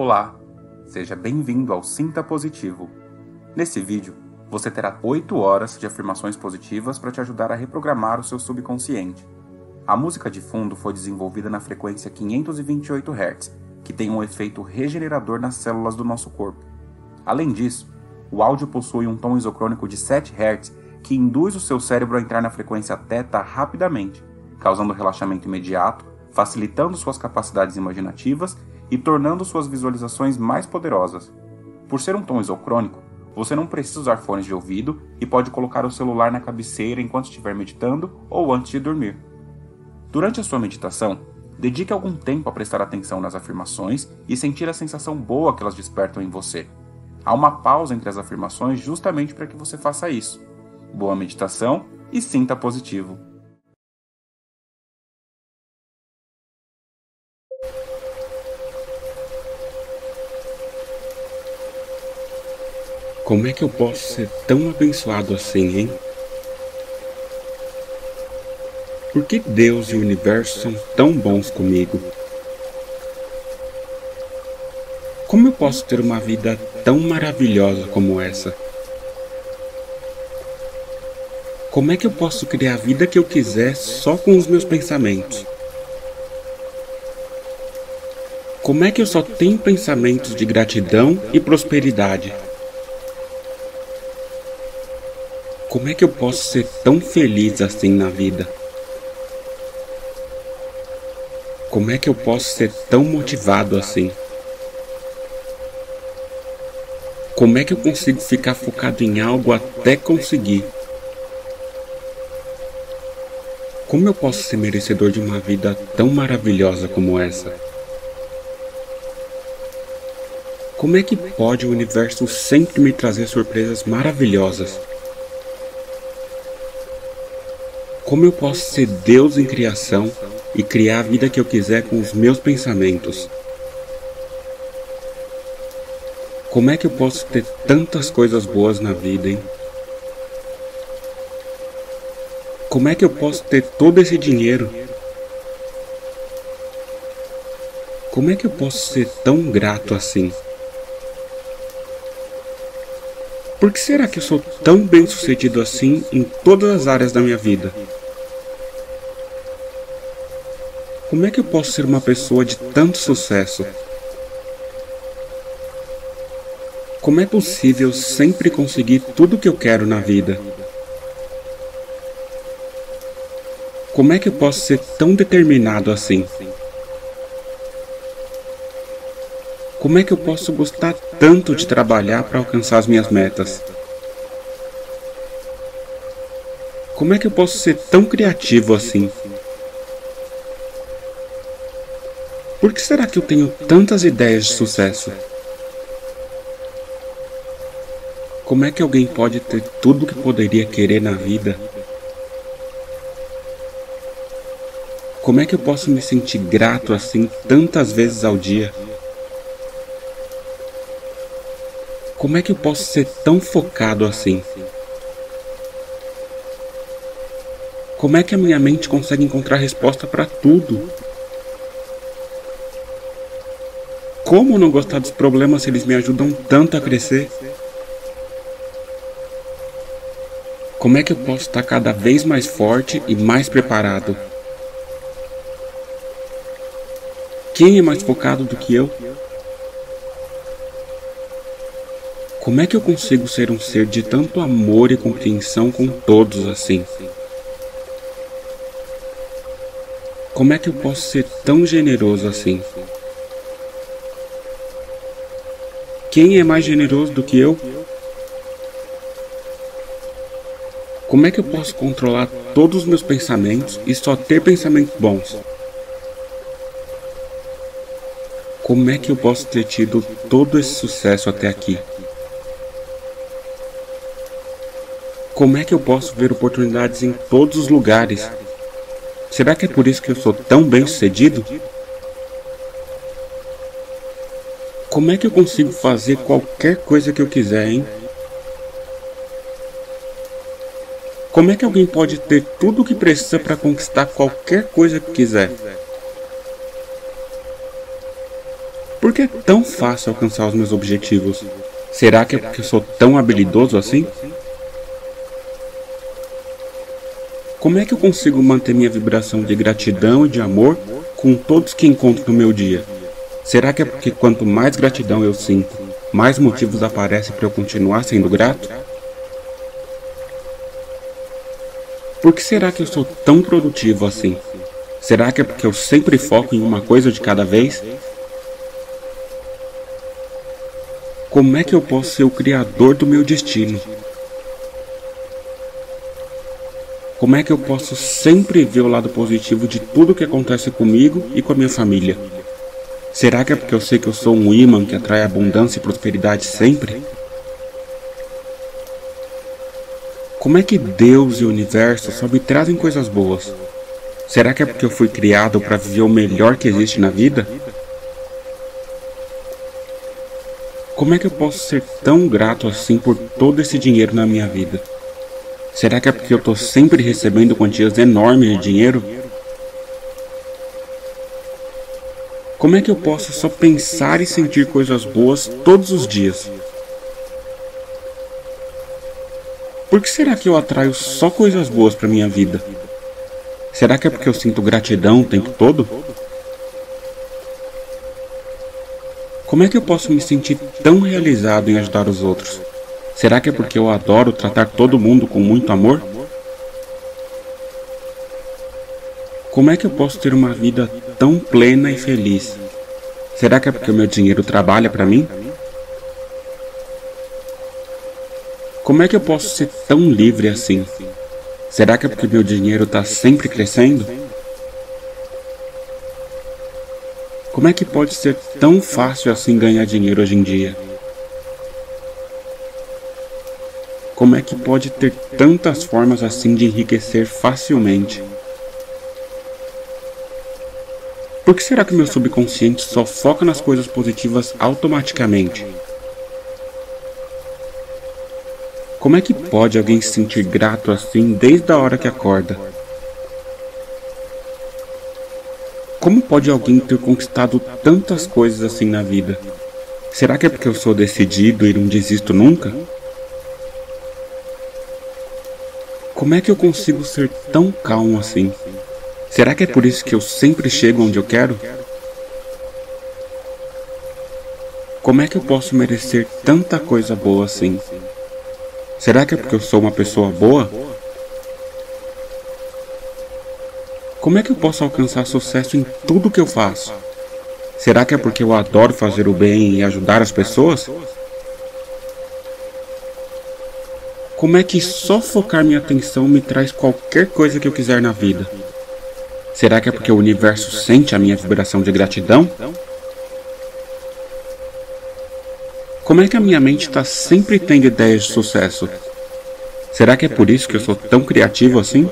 Olá, seja bem-vindo ao Sinta Positivo. Nesse vídeo, você terá 8 horas de afirmações positivas para te ajudar a reprogramar o seu subconsciente. A música de fundo foi desenvolvida na frequência 528 Hz, que tem um efeito regenerador nas células do nosso corpo. Além disso, o áudio possui um tom isocrônico de 7 Hz que induz o seu cérebro a entrar na frequência θ rapidamente, causando relaxamento imediato, facilitando suas capacidades imaginativas e tornando suas visualizações mais poderosas. Por ser um tom isocrônico, você não precisa usar fones de ouvido e pode colocar o celular na cabeceira enquanto estiver meditando ou antes de dormir. Durante a sua meditação, dedique algum tempo a prestar atenção nas afirmações e sentir a sensação boa que elas despertam em você. Há uma pausa entre as afirmações justamente para que você faça isso. Boa meditação e sinta positivo. Como é que eu posso ser tão abençoado assim, hein? Por que Deus e o universo são tão bons comigo? Como eu posso ter uma vida tão maravilhosa como essa? Como é que eu posso criar a vida que eu quiser só com os meus pensamentos? Como é que eu só tenho pensamentos de gratidão e prosperidade? Como é que eu posso ser tão feliz assim na vida? Como é que eu posso ser tão motivado assim? Como é que eu consigo ficar focado em algo até conseguir? Como eu posso ser merecedor de uma vida tão maravilhosa como essa? Como é que pode o universo sempre me trazer surpresas maravilhosas? Como eu posso ser Deus em criação e criar a vida que eu quiser com os meus pensamentos? Como é que eu posso ter tantas coisas boas na vida, hein? Como é que eu posso ter todo esse dinheiro? Como é que eu posso ser tão grato assim? Por que será que eu sou tão bem sucedido assim em todas as áreas da minha vida? Como é que eu posso ser uma pessoa de tanto sucesso? Como é possível sempre conseguir tudo o que eu quero na vida? Como é que eu posso ser tão determinado assim? Como é que eu posso gostar tanto de trabalhar para alcançar as minhas metas? Como é que eu posso ser tão criativo assim? Por que será que eu tenho tantas ideias de sucesso? Como é que alguém pode ter tudo o que poderia querer na vida? Como é que eu posso me sentir grato assim tantas vezes ao dia? Como é que eu posso ser tão focado assim? Como é que a minha mente consegue encontrar resposta para tudo? Como não gostar dos problemas se eles me ajudam tanto a crescer? Como é que eu posso estar cada vez mais forte e mais preparado? Quem é mais focado do que eu? Como é que eu consigo ser um ser de tanto amor e compreensão com todos assim? Como é que eu posso ser tão generoso assim? Quem é mais generoso do que eu? Como é que eu posso controlar todos os meus pensamentos e só ter pensamentos bons? Como é que eu posso ter tido todo esse sucesso até aqui? Como é que eu posso ver oportunidades em todos os lugares? Será que é por isso que eu sou tão bem sucedido? Como é que eu consigo fazer qualquer coisa que eu quiser, hein? Como é que alguém pode ter tudo o que precisa para conquistar qualquer coisa que quiser? Por que é tão fácil alcançar os meus objetivos? Será que é porque eu sou tão habilidoso assim? Como é que eu consigo manter minha vibração de gratidão e de amor com todos que encontro no meu dia? Será que é porque quanto mais gratidão eu sinto, mais motivos aparecem para eu continuar sendo grato? Por que será que eu sou tão produtivo assim? Será que é porque eu sempre foco em uma coisa de cada vez? Como é que eu posso ser o criador do meu destino? Como é que eu posso sempre ver o lado positivo de tudo que acontece comigo e com a minha família? Será que é porque eu sei que eu sou um imã que atrai abundância e prosperidade sempre? Como é que Deus e o universo só me trazem coisas boas? Será que é porque eu fui criado para viver o melhor que existe na vida? Como é que eu posso ser tão grato assim por todo esse dinheiro na minha vida? Será que é porque eu estou sempre recebendo quantias enormes de dinheiro? Como é que eu posso só pensar e sentir coisas boas todos os dias? Por que será que eu atraio só coisas boas para minha vida? Será que é porque eu sinto gratidão o tempo todo? Como é que eu posso me sentir tão realizado em ajudar os outros? Será que é porque eu adoro tratar todo mundo com muito amor? Como é que eu posso ter uma vida tão plena e feliz? Será que é porque o meu dinheiro trabalha para mim? Como é que eu posso ser tão livre assim? Será que é porque meu dinheiro está sempre crescendo? Como é que pode ser tão fácil assim ganhar dinheiro hoje em dia? Como é que pode ter tantas formas assim de enriquecer facilmente? Por que será que meu subconsciente só foca nas coisas positivas automaticamente? Como é que pode alguém se sentir grato assim desde a hora que acorda? Como pode alguém ter conquistado tantas coisas assim na vida? Será que é porque eu sou decidido e não desisto nunca? Como é que eu consigo ser tão calmo assim? Será que é por isso que eu sempre chego onde eu quero? Como é que eu posso merecer tanta coisa boa assim? Será que é porque eu sou uma pessoa boa? Como é que eu posso alcançar sucesso em tudo que eu faço? Será que é porque eu adoro fazer o bem e ajudar as pessoas? Como é que só focar minha atenção me traz qualquer coisa que eu quiser na vida? Será que é porque o universo sente a minha vibração de gratidão? Como é que a minha mente está sempre tendo ideias de sucesso? Será que é por isso que eu sou tão criativo assim?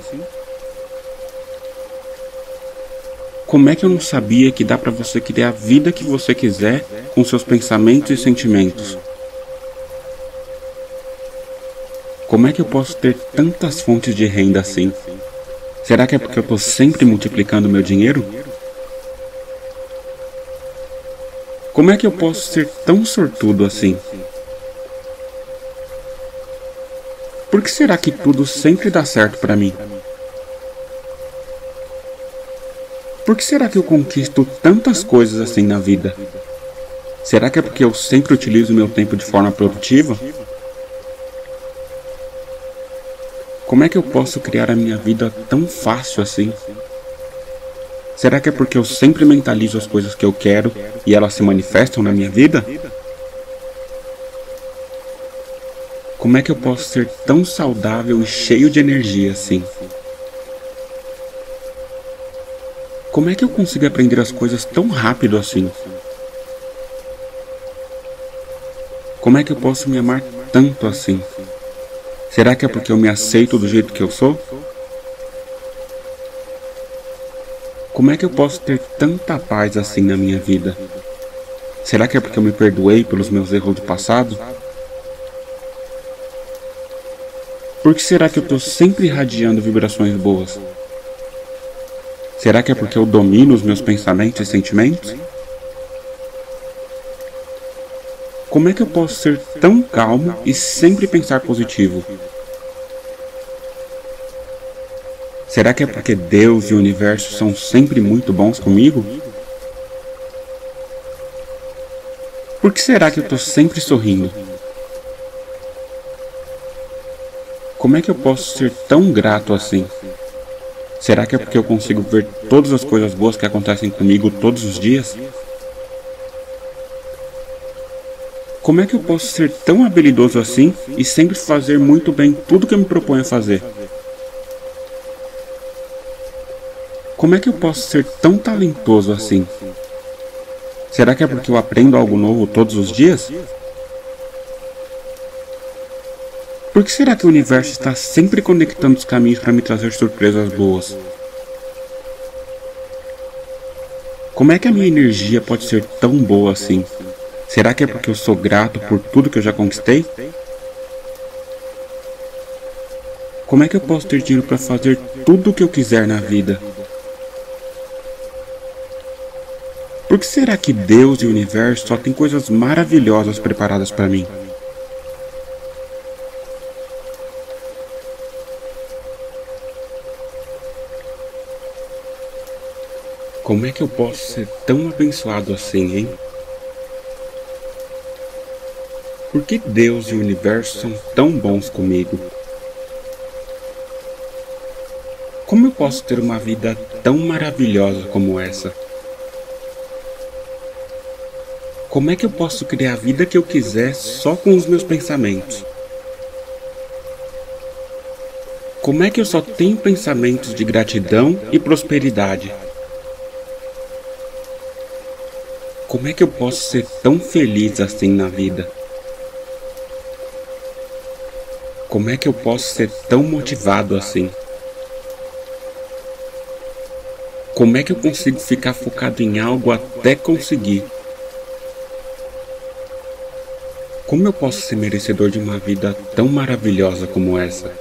Como é que eu não sabia que dá para você criar a vida que você quiser com seus pensamentos e sentimentos? Como é que eu posso ter tantas fontes de renda assim? Será que é porque eu estou sempre multiplicando meu dinheiro? Como é que eu posso ser tão sortudo assim? Por que será que tudo sempre dá certo para mim? Por que será que eu conquisto tantas coisas assim na vida? Será que é porque eu sempre utilizo meu tempo de forma produtiva? Como é que eu posso criar a minha vida tão fácil assim? Será que é porque eu sempre mentalizo as coisas que eu quero e elas se manifestam na minha vida? Como é que eu posso ser tão saudável e cheio de energia assim? Como é que eu consigo aprender as coisas tão rápido assim? Como é que eu posso me amar tanto assim? Será que é porque eu me aceito do jeito que eu sou? Como é que eu posso ter tanta paz assim na minha vida? Será que é porque eu me perdoei pelos meus erros do passado? Por que será que eu estou sempre irradiando vibrações boas? Será que é porque eu domino os meus pensamentos e sentimentos? Como é que eu posso ser tão calmo e sempre pensar positivo? Será que é porque Deus e o universo são sempre muito bons comigo? Por que será que eu estou sempre sorrindo? Como é que eu posso ser tão grato assim? Será que é porque eu consigo ver todas as coisas boas que acontecem comigo todos os dias? Como é que eu posso ser tão habilidoso assim e sempre fazer muito bem tudo que eu me proponho a fazer? Como é que eu posso ser tão talentoso assim? Será que é porque eu aprendo algo novo todos os dias? Por que será que o universo está sempre conectando os caminhos para me trazer surpresas boas? Como é que a minha energia pode ser tão boa assim? Será que é porque eu sou grato por tudo que eu já conquistei? Como é que eu posso ter dinheiro para fazer tudo o que eu quiser na vida? Por que será que Deus e o universo só têm coisas maravilhosas preparadas para mim? Como é que eu posso ser tão abençoado assim, hein? Por que Deus e o universo são tão bons comigo? Como eu posso ter uma vida tão maravilhosa como essa? Como é que eu posso criar a vida que eu quiser só com os meus pensamentos? Como é que eu só tenho pensamentos de gratidão e prosperidade? Como é que eu posso ser tão feliz assim na vida? Como é que eu posso ser tão motivado assim? Como é que eu consigo ficar focado em algo até conseguir? Como eu posso ser merecedor de uma vida tão maravilhosa como essa?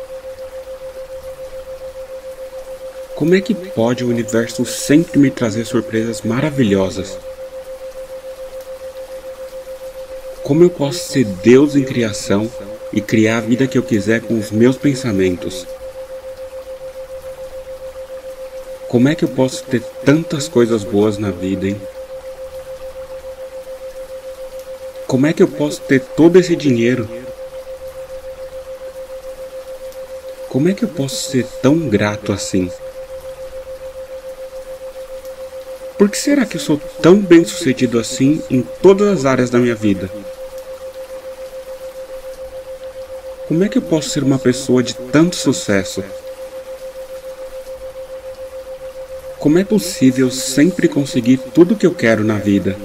Como é que pode o universo sempre me trazer surpresas maravilhosas? Como eu posso ser Deus em criação e criar a vida que eu quiser com os meus pensamentos? Como é que eu posso ter tantas coisas boas na vida, hein? Como é que eu posso ter todo esse dinheiro? Como é que eu posso ser tão grato assim? Por que será que eu sou tão bem sucedido assim em todas as áreas da minha vida? Como é que eu posso ser uma pessoa de tanto sucesso? Como é possível sempre conseguir tudo o que eu quero na vida?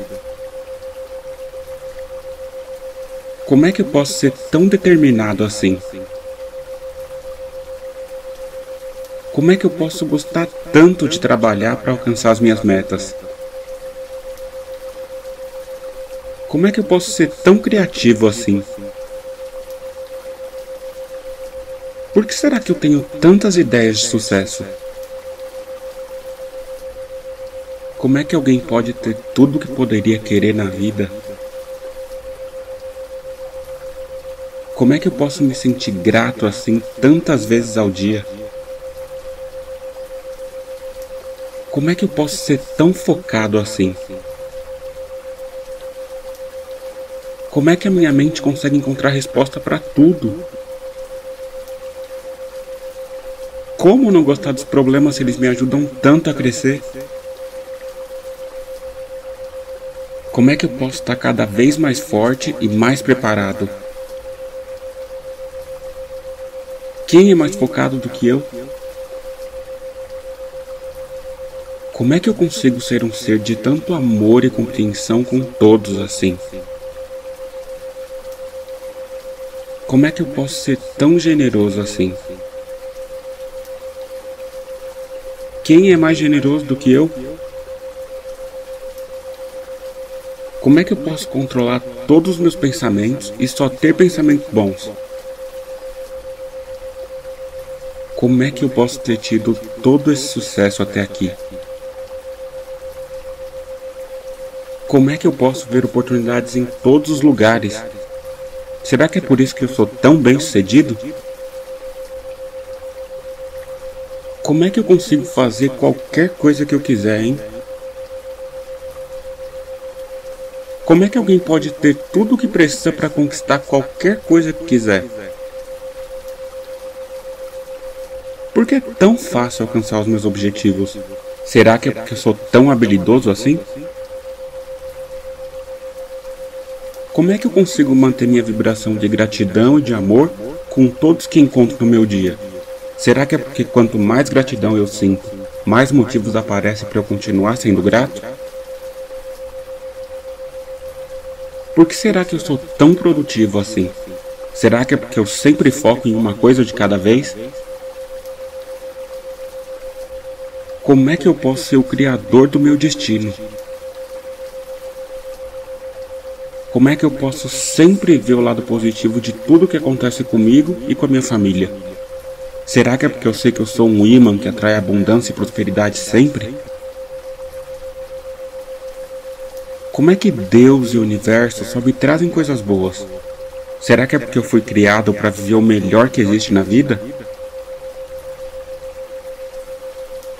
Como é que eu posso ser tão determinado assim? Como é que eu posso gostar tanto de trabalhar para alcançar as minhas metas? Como é que eu posso ser tão criativo assim? Por que será que eu tenho tantas ideias de sucesso? Como é que alguém pode ter tudo o que poderia querer na vida? Como é que eu posso me sentir grato assim tantas vezes ao dia? Como é que eu posso ser tão focado assim? Como é que a minha mente consegue encontrar resposta para tudo? Como não gostar dos problemas se eles me ajudam tanto a crescer? Como é que eu posso estar cada vez mais forte e mais preparado? Quem é mais focado do que eu? Como é que eu consigo ser um ser de tanto amor e compreensão com todos assim? Como é que eu posso ser tão generoso assim? Quem é mais generoso do que eu? Como é que eu posso controlar todos os meus pensamentos e só ter pensamentos bons? Como é que eu posso ter tido todo esse sucesso até aqui? Como é que eu posso ver oportunidades em todos os lugares? Será que é por isso que eu sou tão bem sucedido? Como é que eu consigo fazer qualquer coisa que eu quiser, hein? Como é que alguém pode ter tudo o que precisa para conquistar qualquer coisa que quiser? Por que é tão fácil alcançar os meus objetivos? Será que é porque eu sou tão habilidoso assim? Como é que eu consigo manter minha vibração de gratidão e de amor com todos que encontro no meu dia? Será que é porque quanto mais gratidão eu sinto, mais motivos aparecem para eu continuar sendo grato? Por que será que eu sou tão produtivo assim? Será que é porque eu sempre foco em uma coisa de cada vez? Como é que eu posso ser o criador do meu destino? Como é que eu posso sempre ver o lado positivo de tudo que acontece comigo e com a minha família? Será que é porque eu sei que eu sou um imã que atrai abundância e prosperidade sempre? Como é que Deus e o universo só me trazem coisas boas? Será que é porque eu fui criado para viver o melhor que existe na vida?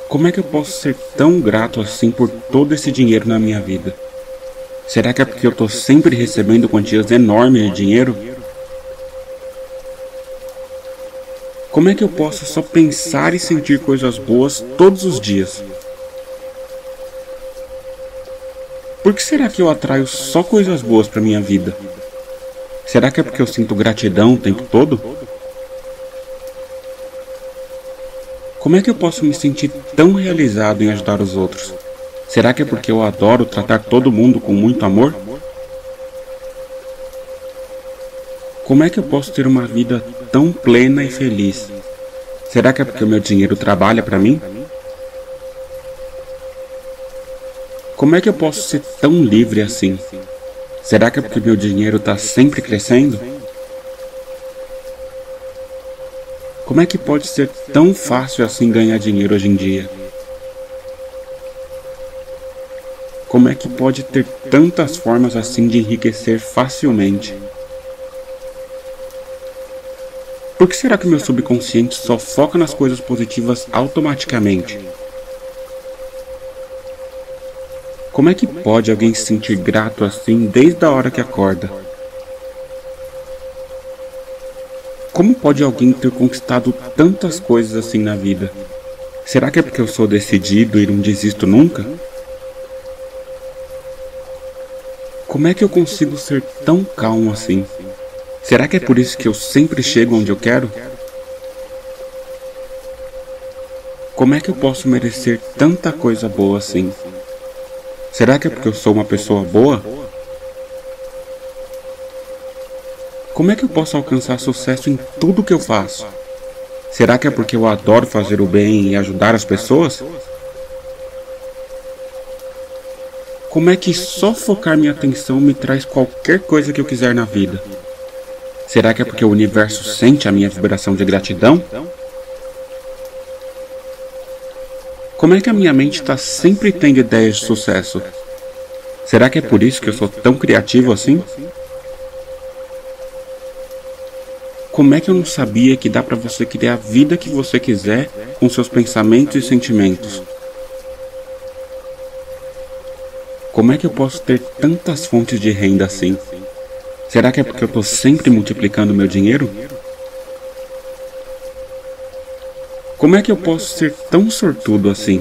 Como é que eu posso ser tão grato assim por todo esse dinheiro na minha vida? Será que é porque eu estou sempre recebendo quantias enormes de dinheiro? Como é que eu posso só pensar e sentir coisas boas todos os dias? Por que será que eu atraio só coisas boas para minha vida? Será que é porque eu sinto gratidão o tempo todo? Como é que eu posso me sentir tão realizado em ajudar os outros? Será que é porque eu adoro tratar todo mundo com muito amor? Como é que eu posso ter uma vida tão plena e feliz? Será que é porque o meu dinheiro trabalha para mim? Como é que eu posso ser tão livre assim? Será que é porque meu dinheiro está sempre crescendo? Como é que pode ser tão fácil assim ganhar dinheiro hoje em dia? Como é que pode ter tantas formas assim de enriquecer facilmente? Por que será que meu subconsciente só foca nas coisas positivas automaticamente? Como é que pode alguém se sentir grato assim desde a hora que acorda? Como pode alguém ter conquistado tantas coisas assim na vida? Será que é porque eu sou decidido e não desisto nunca? Como é que eu consigo ser tão calmo assim? Será que é por isso que eu sempre chego onde eu quero? Como é que eu posso merecer tanta coisa boa assim? Será que é porque eu sou uma pessoa boa? Como é que eu posso alcançar sucesso em tudo que eu faço? Será que é porque eu adoro fazer o bem e ajudar as pessoas? Como é que só focar minha atenção me traz qualquer coisa que eu quiser na vida? Será que é porque o universo sente a minha vibração de gratidão? Como é que a minha mente está sempre tendo ideias de sucesso? Será que é por isso que eu sou tão criativo assim? Como é que eu não sabia que dá para você criar a vida que você quiser com seus pensamentos e sentimentos? Como é que eu posso ter tantas fontes de renda assim? Será que é porque eu estou sempre multiplicando meu dinheiro? Como é que eu posso ser tão sortudo assim?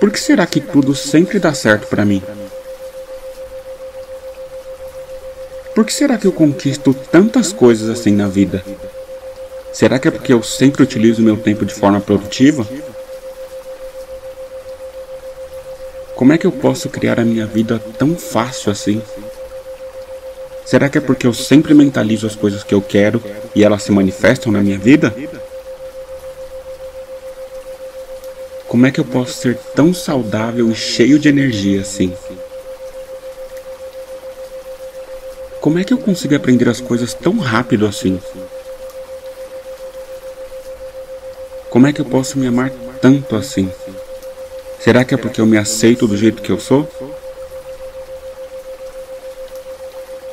Por que será que tudo sempre dá certo para mim? Por que será que eu conquisto tantas coisas assim na vida? Será que é porque eu sempre utilizo meu tempo de forma produtiva? Como é que eu posso criar a minha vida tão fácil assim? Será que é porque eu sempre mentalizo as coisas que eu quero e elas se manifestam na minha vida? Como é que eu posso ser tão saudável e cheio de energia assim? Como é que eu consigo aprender as coisas tão rápido assim? Como é que eu posso me amar tanto assim? Será que é porque eu me aceito do jeito que eu sou?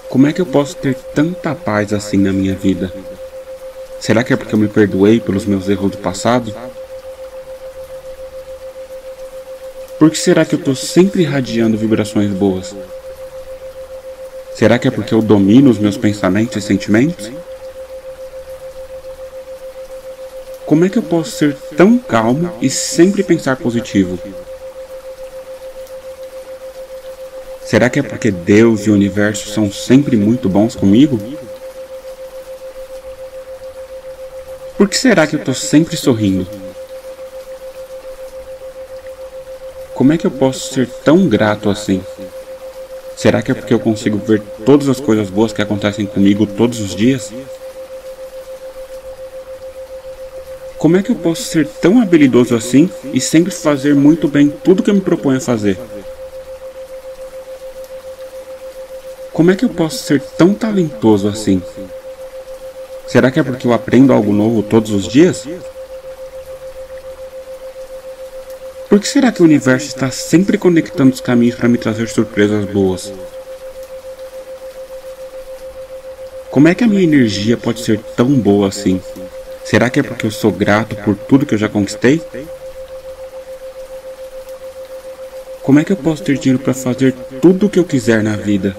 Como é que eu posso ter tanta paz assim na minha vida? Será que é porque eu me perdoei pelos meus erros do passado? Por que será que eu estou sempre irradiando vibrações boas? Será que é porque eu domino os meus pensamentos e sentimentos? Como é que eu posso ser tão calmo e sempre pensar positivo? Será que é porque Deus e o universo são sempre muito bons comigo? Por que será que eu estou sempre sorrindo? Como é que eu posso ser tão grato assim? Será que é porque eu consigo ver todas as coisas boas que acontecem comigo todos os dias? Como é que eu posso ser tão habilidoso assim e sempre fazer muito bem tudo que eu me proponho a fazer? Como é que eu posso ser tão talentoso assim? Será que é porque eu aprendo algo novo todos os dias? Por que será que o universo está sempre conectando os caminhos para me trazer surpresas boas? Como é que a minha energia pode ser tão boa assim? Será que é porque eu sou grato por tudo que eu já conquistei? Como é que eu posso ter dinheiro para fazer tudo o que eu quiser na vida?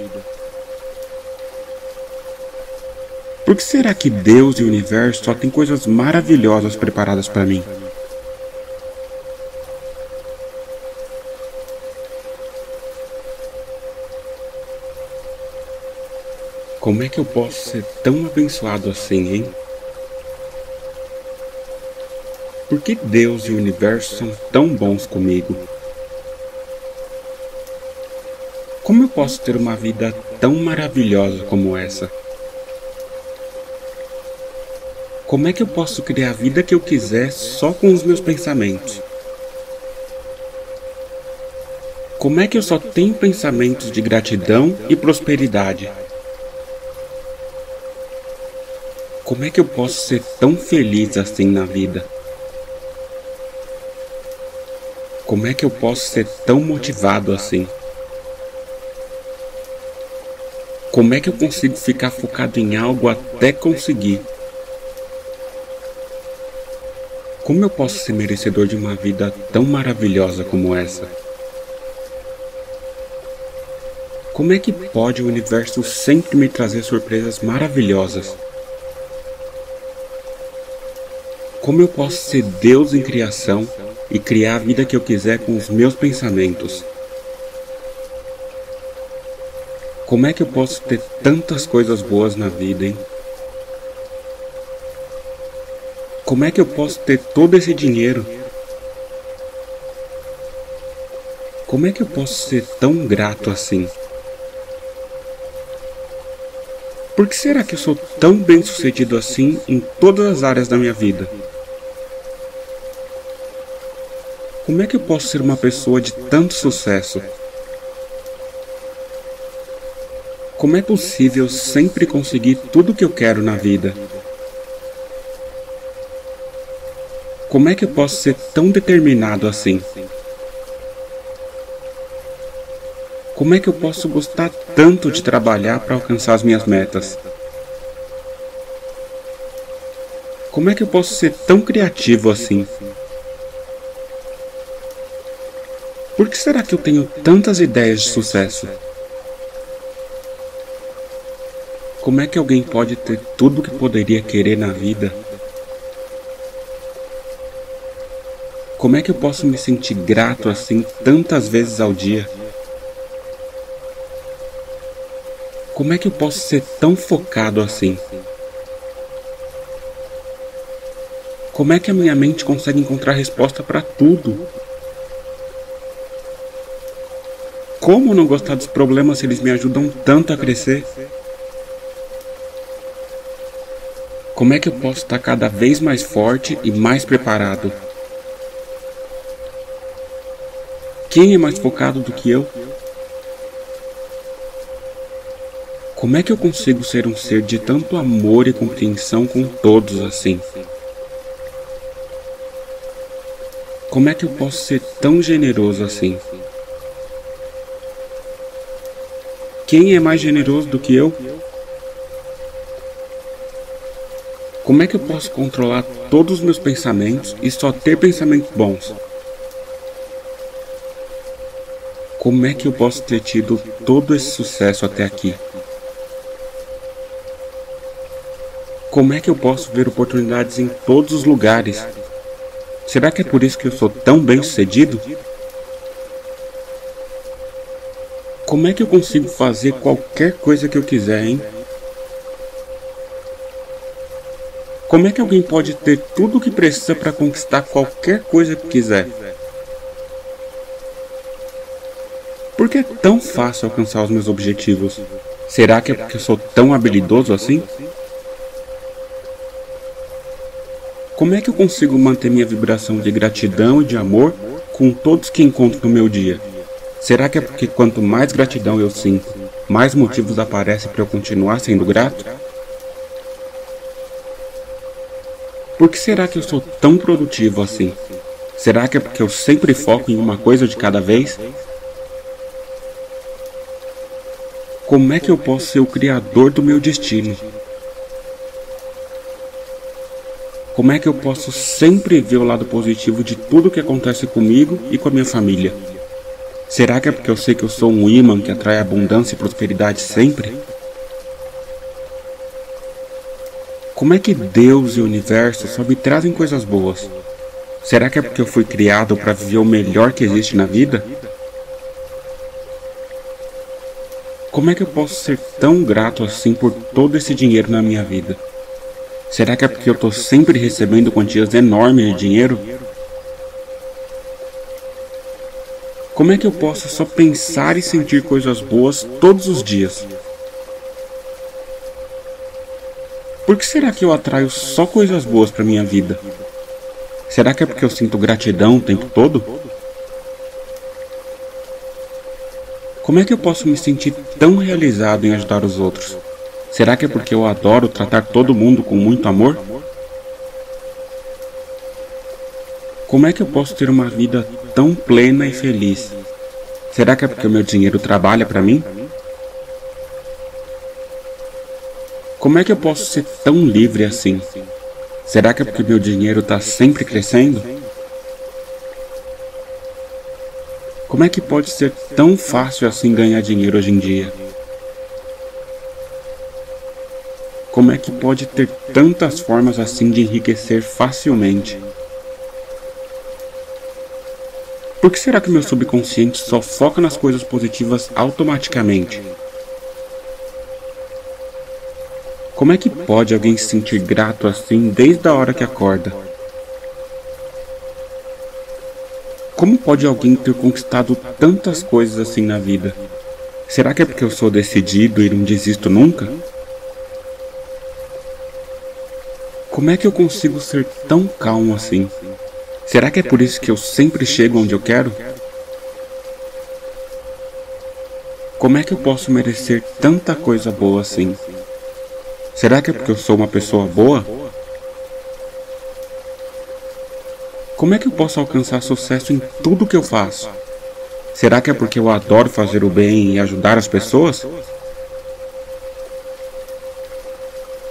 Por que será que Deus e o universo só têm coisas maravilhosas preparadas para mim? Como é que eu posso ser tão abençoado assim, hein? Por que Deus e o universo são tão bons comigo? Como eu posso ter uma vida tão maravilhosa como essa? Como é que eu posso criar a vida que eu quiser só com os meus pensamentos? Como é que eu só tenho pensamentos de gratidão e prosperidade? Como é que eu posso ser tão feliz assim na vida? Como é que eu posso ser tão motivado assim? Como é que eu consigo ficar focado em algo até conseguir? Como eu posso ser merecedor de uma vida tão maravilhosa como essa? Como é que pode o universo sempre me trazer surpresas maravilhosas? Como eu posso ser Deus em criação e criar a vida que eu quiser com os meus pensamentos? Como é que eu posso ter tantas coisas boas na vida, hein? Como é que eu posso ter todo esse dinheiro? Como é que eu posso ser tão grato assim? Por que será que eu sou tão bem sucedido assim em todas as áreas da minha vida? Como é que eu posso ser uma pessoa de tanto sucesso? Como é possível sempre conseguir tudo o que eu quero na vida? Como é que eu posso ser tão determinado assim? Como é que eu posso gostar tanto de trabalhar para alcançar as minhas metas? Como é que eu posso ser tão criativo assim? Por que será que eu tenho tantas ideias de sucesso? Como é que alguém pode ter tudo o que poderia querer na vida? Como é que eu posso me sentir grato assim tantas vezes ao dia? Como é que eu posso ser tão focado assim? Como é que a minha mente consegue encontrar resposta para tudo? Como não gostar dos problemas se eles me ajudam tanto a crescer? Como é que eu posso estar cada vez mais forte e mais preparado? Quem é mais focado do que eu? Como é que eu consigo ser um ser de tanto amor e compreensão com todos assim? Como é que eu posso ser tão generoso assim? Quem é mais generoso do que eu? Como é que eu posso controlar todos os meus pensamentos e só ter pensamentos bons? Como é que eu posso ter tido todo esse sucesso até aqui? Como é que eu posso ver oportunidades em todos os lugares? Será que é por isso que eu sou tão bem sucedido? Como é que eu consigo fazer qualquer coisa que eu quiser, hein? Como é que alguém pode ter tudo o que precisa para conquistar qualquer coisa que quiser? Por que é tão fácil alcançar os meus objetivos? Será que é porque eu sou tão habilidoso assim? Como é que eu consigo manter minha vibração de gratidão e de amor com todos que encontro no meu dia? Será que é porque quanto mais gratidão eu sinto, mais motivos aparecem para eu continuar sendo grato? Por que será que eu sou tão produtivo assim? Será que é porque eu sempre foco em uma coisa de cada vez? Como é que eu posso ser o criador do meu destino? Como é que eu posso sempre ver o lado positivo de tudo que acontece comigo e com a minha família? Será que é porque eu sei que eu sou um imã que atrai abundância e prosperidade sempre? Como é que Deus e o universo só me trazem coisas boas? Será que é porque eu fui criado para viver o melhor que existe na vida? Como é que eu posso ser tão grato assim por todo esse dinheiro na minha vida? Será que é porque eu estou sempre recebendo quantias enormes de dinheiro? Como é que eu posso só pensar e sentir coisas boas todos os dias? Por que será que eu atraio só coisas boas para minha vida? Será que é porque eu sinto gratidão o tempo todo? Como é que eu posso me sentir tão realizado em ajudar os outros? Será que é porque eu adoro tratar todo mundo com muito amor? Como é que eu posso ter uma vida tão plena e feliz? Será que é porque o meu dinheiro trabalha para mim? Como é que eu posso ser tão livre assim? Será que é porque meu dinheiro está sempre crescendo? Como é que pode ser tão fácil assim ganhar dinheiro hoje em dia? Como é que pode ter tantas formas assim de enriquecer facilmente? Por que será que meu subconsciente só foca nas coisas positivas automaticamente? Como é que pode alguém se sentir grato assim desde a hora que acorda? Como pode alguém ter conquistado tantas coisas assim na vida? Será que é porque eu sou decidido e não desisto nunca? Como é que eu consigo ser tão calmo assim? Será que é por isso que eu sempre chego onde eu quero? Como é que eu posso merecer tanta coisa boa assim? Será que é porque eu sou uma pessoa boa? Como é que eu posso alcançar sucesso em tudo que eu faço? Será que é porque eu adoro fazer o bem e ajudar as pessoas?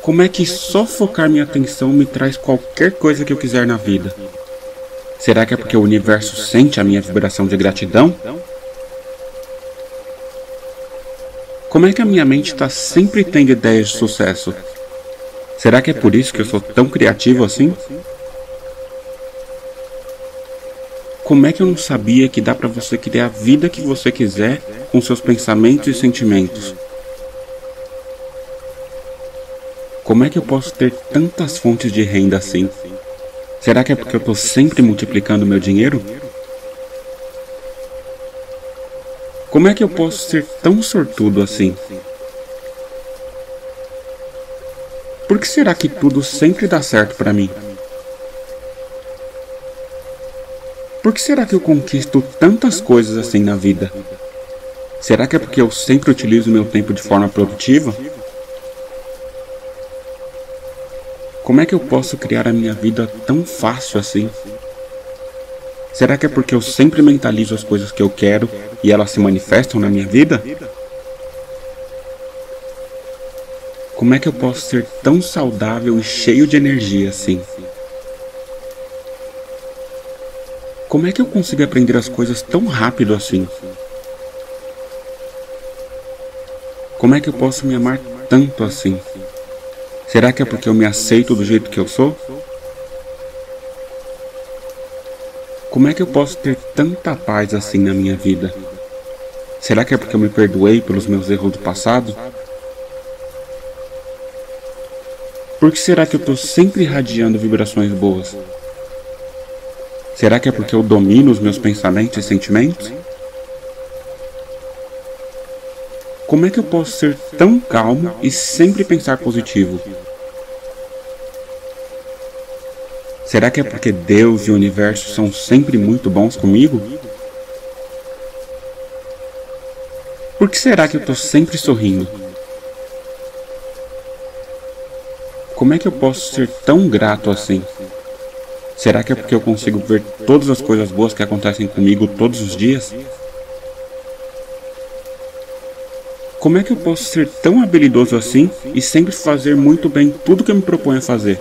Como é que só focar minha atenção me traz qualquer coisa que eu quiser na vida? Será que é porque o universo sente a minha vibração de gratidão? Como é que a minha mente está sempre tendo ideias de sucesso? Será que é por isso que eu sou tão criativo assim? Como é que eu não sabia que dá para você criar a vida que você quiser com seus pensamentos e sentimentos? Como é que eu posso ter tantas fontes de renda assim? Será que é porque eu estou sempre multiplicando meu dinheiro? Como é que eu posso ser tão sortudo assim? Por que será que tudo sempre dá certo para mim? Por que será que eu conquisto tantas coisas assim na vida? Será que é porque eu sempre utilizo meu tempo de forma produtiva? Como é que eu posso criar a minha vida tão fácil assim? Será que é porque eu sempre mentalizo as coisas que eu quero e elas se manifestam na minha vida? Como é que eu posso ser tão saudável e cheio de energia assim? Como é que eu consigo aprender as coisas tão rápido assim? Como é que eu posso me amar tanto assim? Será que é porque eu me aceito do jeito que eu sou? Como é que eu posso ter tanta paz assim na minha vida? Será que é porque eu me perdoei pelos meus erros do passado? Por que será que eu estou sempre irradiando vibrações boas? Será que é porque eu domino os meus pensamentos e sentimentos? Como é que eu posso ser tão calmo e sempre pensar positivo? Será que é porque Deus e o universo são sempre muito bons comigo? Por que será que eu estou sempre sorrindo? Como é que eu posso ser tão grato assim? Será que é porque eu consigo ver todas as coisas boas que acontecem comigo todos os dias? Como é que eu posso ser tão habilidoso assim e sempre fazer muito bem tudo que eu me proponho a fazer?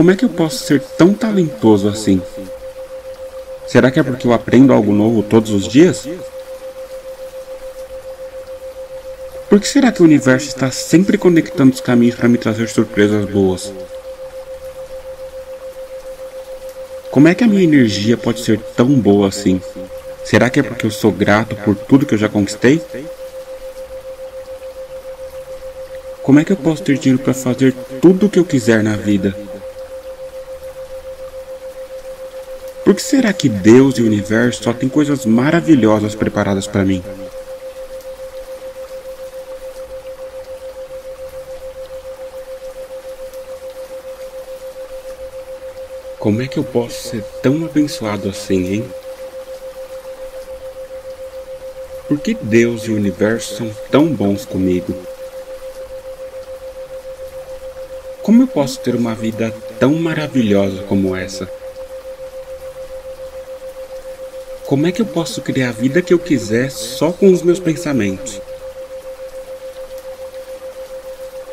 Como é que eu posso ser tão talentoso assim? Será que é porque eu aprendo algo novo todos os dias? Por que será que o universo está sempre conectando os caminhos para me trazer surpresas boas? Como é que a minha energia pode ser tão boa assim? Será que é porque eu sou grato por tudo que eu já conquistei? Como é que eu posso ter dinheiro para fazer tudo o que eu quiser na vida? Por que será que Deus e o universo só têm coisas maravilhosas preparadas para mim? Como é que eu posso ser tão abençoado assim, hein? Por que Deus e o universo são tão bons comigo? Como eu posso ter uma vida tão maravilhosa como essa? Como é que eu posso criar a vida que eu quiser só com os meus pensamentos?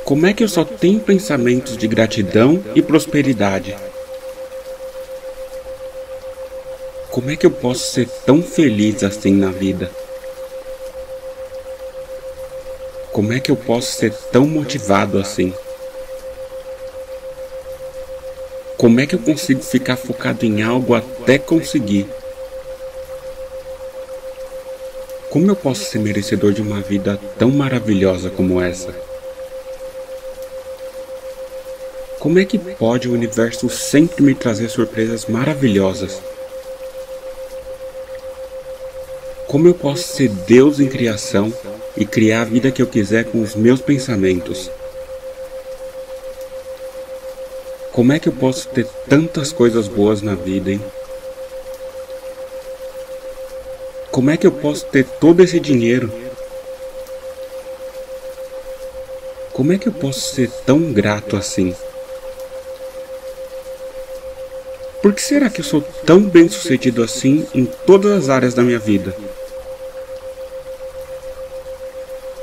Como é que eu só tenho pensamentos de gratidão e prosperidade? Como é que eu posso ser tão feliz assim na vida? Como é que eu posso ser tão motivado assim? Como é que eu consigo ficar focado em algo até conseguir? Como eu posso ser merecedor de uma vida tão maravilhosa como essa? Como é que pode o universo sempre me trazer surpresas maravilhosas? Como eu posso ser Deus em criação e criar a vida que eu quiser com os meus pensamentos? Como é que eu posso ter tantas coisas boas na vida, hein? Como é que eu posso ter todo esse dinheiro? Como é que eu posso ser tão grato assim? Por que será que eu sou tão bem sucedido assim em todas as áreas da minha vida?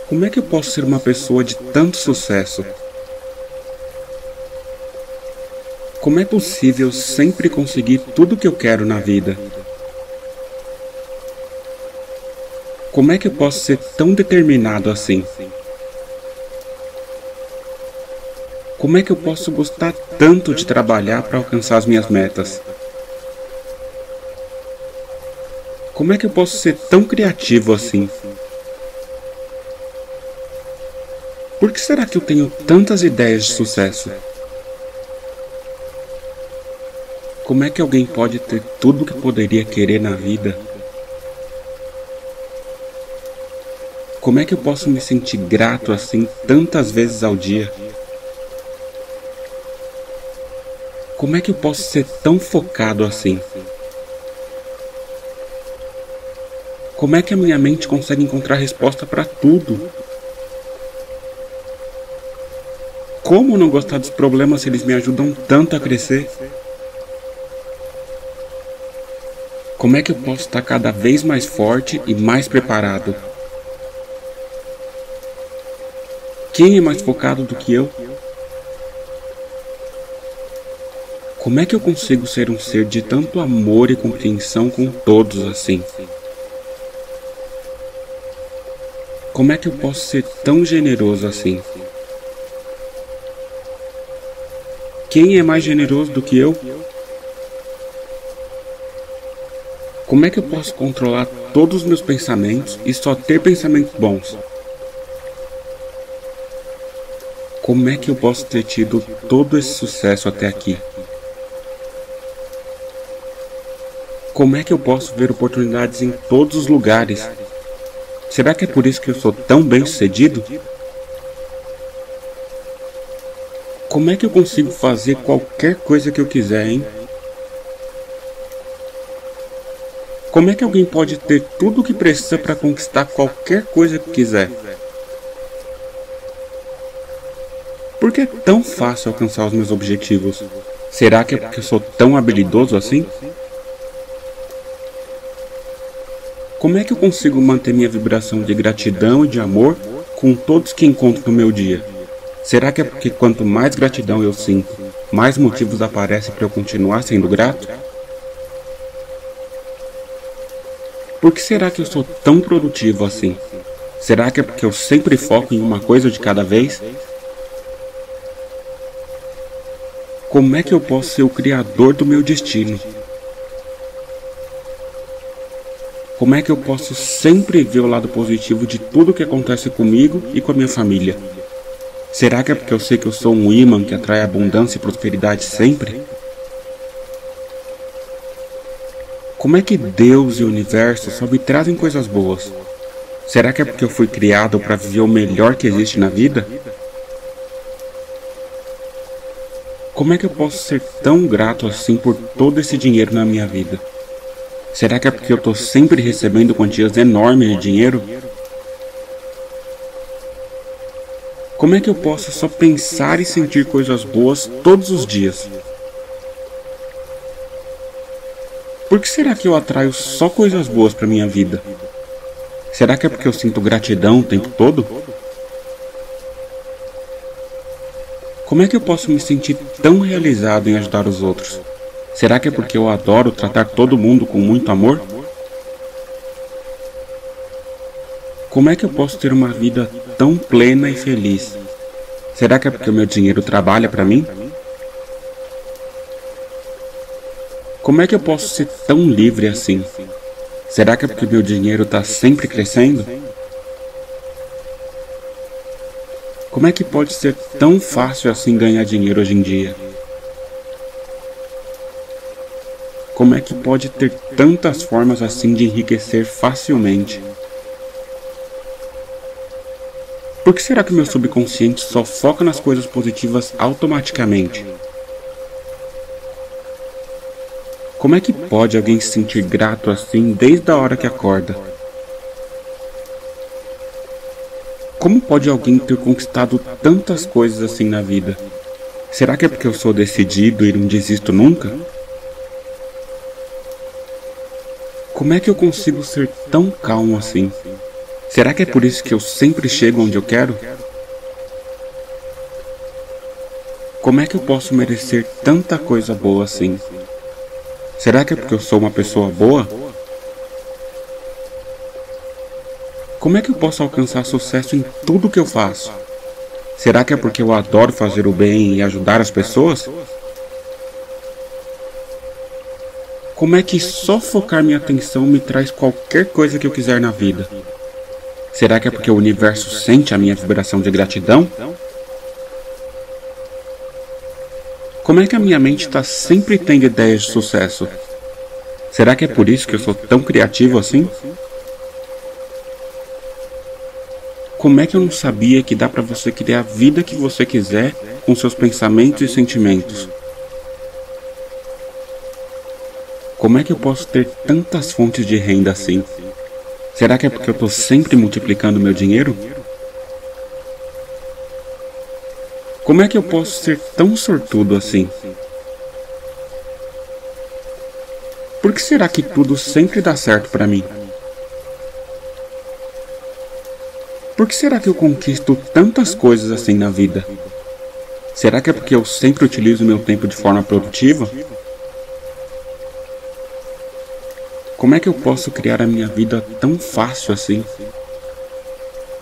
Como é que eu posso ser uma pessoa de tanto sucesso? Como é possível sempre conseguir tudo o que eu quero na vida? Como é que eu posso ser tão determinado assim? Como é que eu posso gostar tanto de trabalhar para alcançar as minhas metas? Como é que eu posso ser tão criativo assim? Por que será que eu tenho tantas ideias de sucesso? Como é que alguém pode ter tudo o que poderia querer na vida? Como é que eu posso me sentir grato assim tantas vezes ao dia? Como é que eu posso ser tão focado assim? Como é que a minha mente consegue encontrar resposta para tudo? Como não gostar dos problemas se eles me ajudam tanto a crescer? Como é que eu posso estar cada vez mais forte e mais preparado? Quem é mais focado do que eu? Como é que eu consigo ser um ser de tanto amor e compreensão com todos assim? Como é que eu posso ser tão generoso assim? Quem é mais generoso do que eu? Como é que eu posso controlar todos os meus pensamentos e só ter pensamentos bons? Como é que eu posso ter tido todo esse sucesso até aqui? Como é que eu posso ver oportunidades em todos os lugares? Será que é por isso que eu sou tão bem sucedido? Como é que eu consigo fazer qualquer coisa que eu quiser, hein? Como é que alguém pode ter tudo o que precisa para conquistar qualquer coisa que quiser? Por que é tão fácil alcançar os meus objetivos? Será que é porque eu sou tão habilidoso assim? Como é que eu consigo manter minha vibração de gratidão e de amor com todos que encontro no meu dia? Será que é porque quanto mais gratidão eu sinto, mais motivos aparecem para eu continuar sendo grato? Por que será que eu sou tão produtivo assim? Será que é porque eu sempre foco em uma coisa de cada vez? Como é que eu posso ser o criador do meu destino? Como é que eu posso sempre ver o lado positivo de tudo que acontece comigo e com a minha família? Será que é porque eu sei que eu sou um imã que atrai abundância e prosperidade sempre? Como é que Deus e o universo só me trazem coisas boas? Será que é porque eu fui criado para viver o melhor que existe na vida? Como é que eu posso ser tão grato assim por todo esse dinheiro na minha vida? Será que é porque eu estou sempre recebendo quantias enormes de dinheiro? Como é que eu posso só pensar e sentir coisas boas todos os dias? Por que será que eu atraio só coisas boas para minha vida? Será que é porque eu sinto gratidão o tempo todo? Como é que eu posso me sentir tão realizado em ajudar os outros? Será que é porque eu adoro tratar todo mundo com muito amor? Como é que eu posso ter uma vida tão plena e feliz? Será que é porque o meu dinheiro trabalha para mim? Como é que eu posso ser tão livre assim? Será que é porque meu dinheiro está sempre crescendo? Como é que pode ser tão fácil assim ganhar dinheiro hoje em dia? Como é que pode ter tantas formas assim de enriquecer facilmente? Por que será que meu subconsciente só foca nas coisas positivas automaticamente? Como é que pode alguém se sentir grato assim desde a hora que acorda? Como pode alguém ter conquistado tantas coisas assim na vida? Será que é porque eu sou decidido e não desisto nunca? Como é que eu consigo ser tão calmo assim? Será que é por isso que eu sempre chego onde eu quero? Como é que eu posso merecer tanta coisa boa assim? Será que é porque eu sou uma pessoa boa? Como é que eu posso alcançar sucesso em tudo que eu faço? Será que é porque eu adoro fazer o bem e ajudar as pessoas? Como é que só focar minha atenção me traz qualquer coisa que eu quiser na vida? Será que é porque o universo sente a minha vibração de gratidão? Como é que a minha mente está sempre tendo ideias de sucesso? Será que é por isso que eu sou tão criativo assim? Como é que eu não sabia que dá para você criar a vida que você quiser com seus pensamentos e sentimentos? Como é que eu posso ter tantas fontes de renda assim? Será que é porque eu estou sempre multiplicando meu dinheiro? Como é que eu posso ser tão sortudo assim? Por que será que tudo sempre dá certo para mim? Por que será que eu conquisto tantas coisas assim na vida? Será que é porque eu sempre utilizo meu tempo de forma produtiva? Como é que eu posso criar a minha vida tão fácil assim?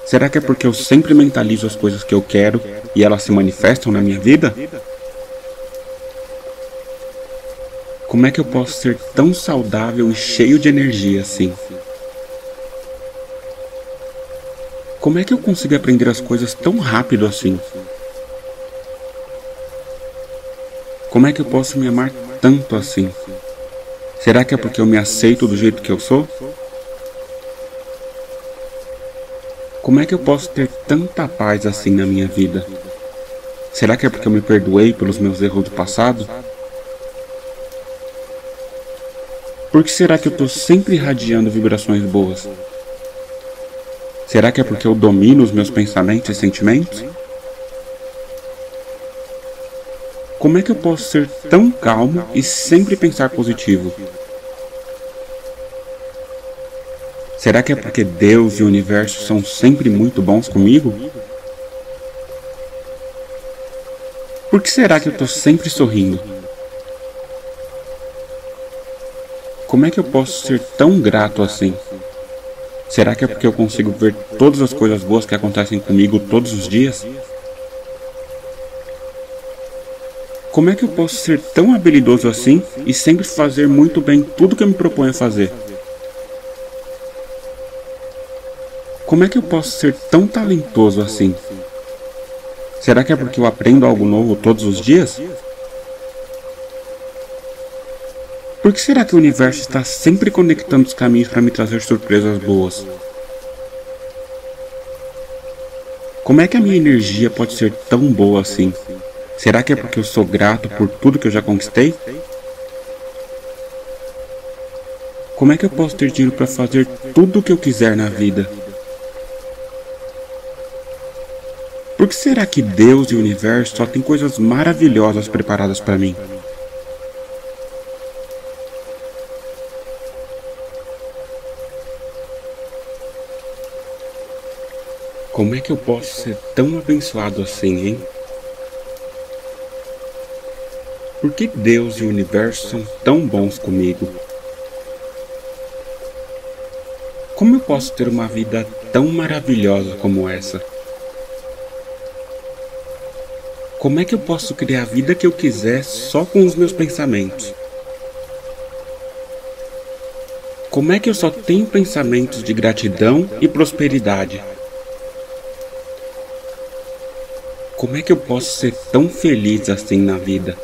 Será que é porque eu sempre mentalizo as coisas que eu quero e elas se manifestam na minha vida? Como é que eu posso ser tão saudável e cheio de energia assim? Como é que eu consigo aprender as coisas tão rápido assim? Como é que eu posso me amar tanto assim? Será que é porque eu me aceito do jeito que eu sou? Como é que eu posso ter tanta paz assim na minha vida? Será que é porque eu me perdoei pelos meus erros do passado? Por que será que eu estou sempre irradiando vibrações boas? Será que é porque eu domino os meus pensamentos e sentimentos? Como é que eu posso ser tão calmo e sempre pensar positivo? Será que é porque Deus e o universo são sempre muito bons comigo? Por que será que eu estou sempre sorrindo? Como é que eu posso ser tão grato assim? Será que é porque eu consigo ver todas as coisas boas que acontecem comigo todos os dias? Como é que eu posso ser tão habilidoso assim e sempre fazer muito bem tudo que eu me proponho a fazer? Como é que eu posso ser tão talentoso assim? Será que é porque eu aprendo algo novo todos os dias? Por que será que o universo está sempre conectando os caminhos para me trazer surpresas boas? Como é que a minha energia pode ser tão boa assim? Será que é porque eu sou grato por tudo que eu já conquistei? Como é que eu posso ter dinheiro para fazer tudo o que eu quiser na vida? Por que será que Deus e o universo só têm coisas maravilhosas preparadas para mim? Como é que eu posso ser tão abençoado assim, hein? Por que Deus e o universo são tão bons comigo? Como eu posso ter uma vida tão maravilhosa como essa? Como é que eu posso criar a vida que eu quiser só com os meus pensamentos? Como é que eu só tenho pensamentos de gratidão e prosperidade? Como é que eu posso ser tão feliz assim na vida?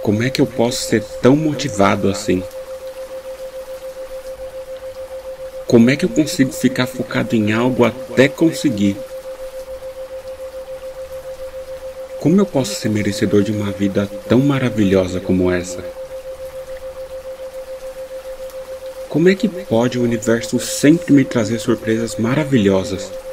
Como é que eu posso ser tão motivado assim? Como é que eu consigo ficar focado em algo até conseguir? Como eu posso ser merecedor de uma vida tão maravilhosa como essa? Como é que pode o universo sempre me trazer surpresas maravilhosas?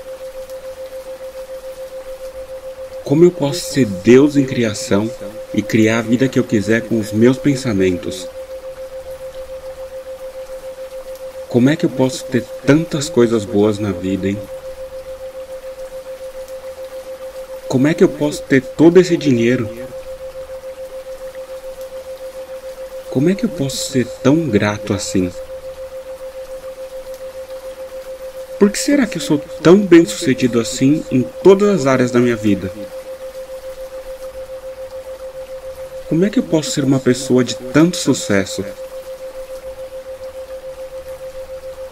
Como eu posso ser Deus em criação e criar a vida que eu quiser com os meus pensamentos? Como é que eu posso ter tantas coisas boas na vida, hein? Como é que eu posso ter todo esse dinheiro? Como é que eu posso ser tão grato assim? Por que será que eu sou tão bem sucedido assim em todas as áreas da minha vida? Como é que eu posso ser uma pessoa de tanto sucesso?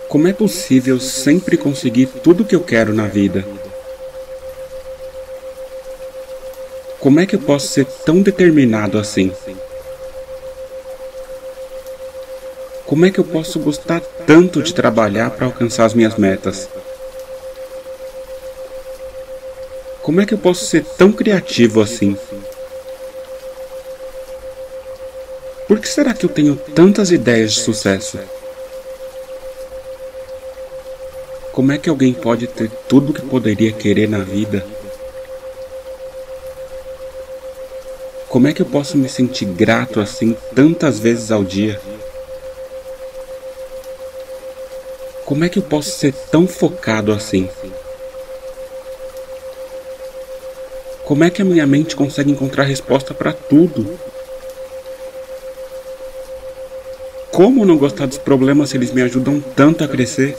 Como é possível sempre conseguir tudo o que eu quero na vida? Como é que eu posso ser tão determinado assim? Como é que eu posso gostar tanto de trabalhar para alcançar as minhas metas? Como é que eu posso ser tão criativo assim? Por que será que eu tenho tantas ideias de sucesso? Como é que alguém pode ter tudo o que poderia querer na vida? Como é que eu posso me sentir grato assim tantas vezes ao dia? Como é que eu posso ser tão focado assim? Como é que a minha mente consegue encontrar resposta para tudo? Como não gostar dos problemas se eles me ajudam tanto a crescer?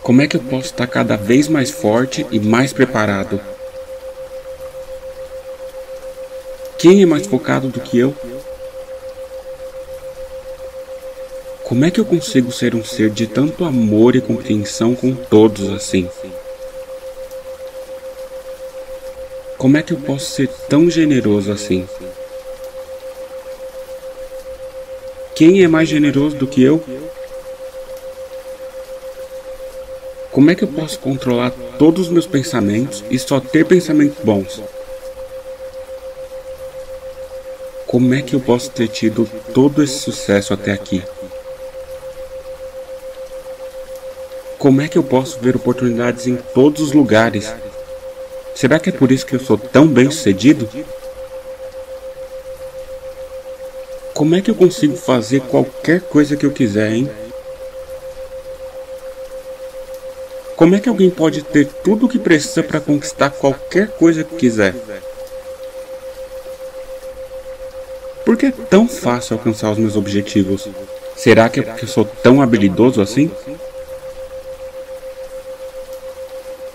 Como é que eu posso estar cada vez mais forte e mais preparado? Quem é mais focado do que eu? Como é que eu consigo ser um ser de tanto amor e compreensão com todos assim? Como é que eu posso ser tão generoso assim? Quem é mais generoso do que eu? Como é que eu posso controlar todos os meus pensamentos e só ter pensamentos bons? Como é que eu posso ter tido todo esse sucesso até aqui? Como é que eu posso ver oportunidades em todos os lugares? Será que é por isso que eu sou tão bem sucedido? Como é que eu consigo fazer qualquer coisa que eu quiser, hein? Como é que alguém pode ter tudo o que precisa para conquistar qualquer coisa que quiser? Por que é tão fácil alcançar os meus objetivos? Será que é porque eu sou tão habilidoso assim?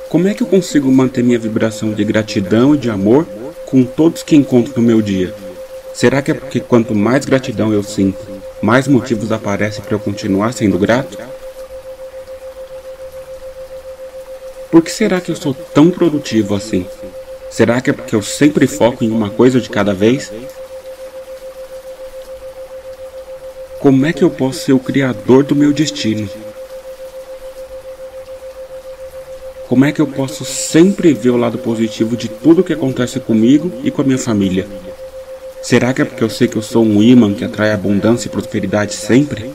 Como é que eu consigo manter minha vibração de gratidão e de amor com todos que encontro no meu dia? Será que é porque quanto mais gratidão eu sinto, mais motivos aparecem para eu continuar sendo grato? Por que será que eu sou tão produtivo assim? Será que é porque eu sempre foco em uma coisa de cada vez? Como é que eu posso ser o criador do meu destino? Como é que eu posso sempre ver o lado positivo de tudo que acontece comigo e com a minha família? Será que é porque eu sei que eu sou um imã que atrai abundância e prosperidade sempre?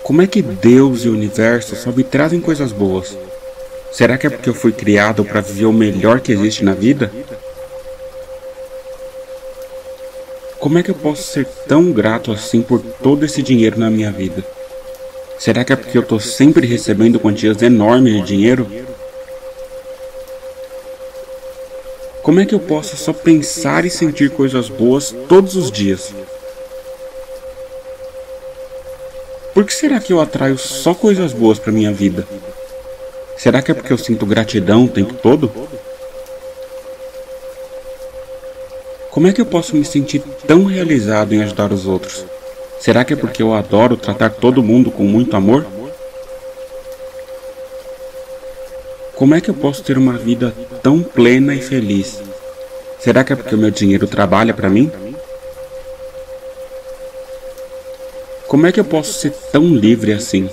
Como é que Deus e o universo só me trazem coisas boas? Será que é porque eu fui criado para viver o melhor que existe na vida? Como é que eu posso ser tão grato assim por todo esse dinheiro na minha vida? Será que é porque eu estou sempre recebendo quantias enormes de dinheiro? Como é que eu posso só pensar e sentir coisas boas todos os dias? Por que será que eu atraio só coisas boas para minha vida? Será que é porque eu sinto gratidão o tempo todo? Como é que eu posso me sentir tão realizado em ajudar os outros? Será que é porque eu adoro tratar todo mundo com muito amor? Como é que eu posso ter uma vida tão plena e feliz? Será que é porque o meu dinheiro trabalha para mim? Como é que eu posso ser tão livre assim?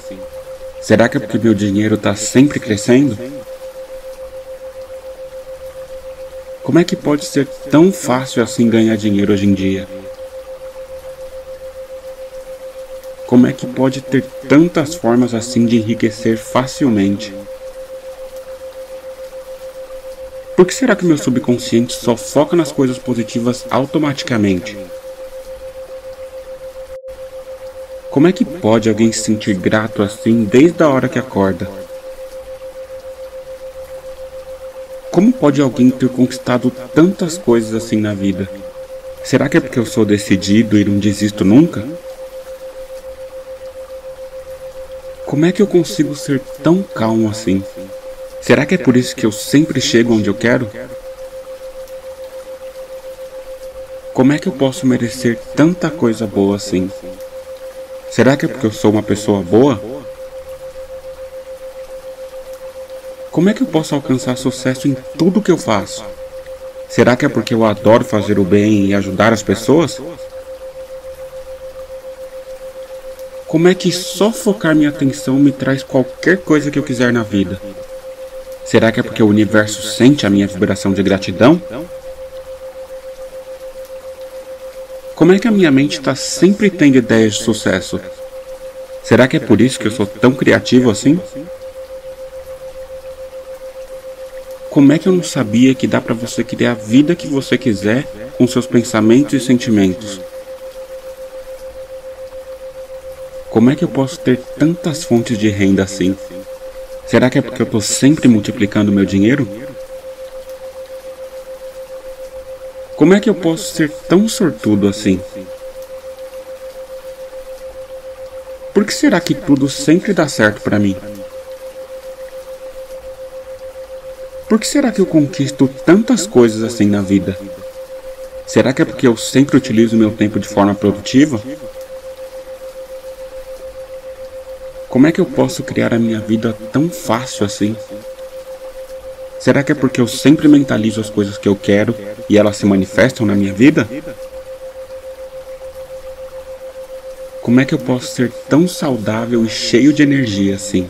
Será que é porque meu dinheiro está sempre crescendo? Como é que pode ser tão fácil assim ganhar dinheiro hoje em dia? Como é que pode ter tantas formas assim de enriquecer facilmente? Por que será que meu subconsciente só foca nas coisas positivas automaticamente? Como é que pode alguém se sentir grato assim desde a hora que acorda? Como pode alguém ter conquistado tantas coisas assim na vida? Será que é porque eu sou decidido e não desisto nunca? Como é que eu consigo ser tão calmo assim? Será que é por isso que eu sempre chego onde eu quero? Como é que eu posso merecer tanta coisa boa assim? Será que é porque eu sou uma pessoa boa? Como é que eu posso alcançar sucesso em tudo que eu faço? Será que é porque eu adoro fazer o bem e ajudar as pessoas? Como é que só focar minha atenção me traz qualquer coisa que eu quiser na vida? Será que é porque o universo sente a minha vibração de gratidão? Como é que a minha mente está sempre tendo ideias de sucesso? Será que é por isso que eu sou tão criativo assim? como é que eu não sabia que dá para você criar a vida que você quiser com seus pensamentos e sentimentos? Como é que eu posso ter tantas fontes de renda assim? Será que é porque eu estou sempre multiplicando meu dinheiro? Como é que eu posso ser tão sortudo assim? Por que será que tudo sempre dá certo para mim? Por que será que eu conquisto tantas coisas assim na vida? Será que é porque eu sempre utilizo meu tempo de forma produtiva? Como é que eu posso criar a minha vida tão fácil assim? Será que é porque eu sempre mentalizo as coisas que eu quero e elas se manifestam na minha vida? Como é que eu posso ser tão saudável e cheio de energia assim?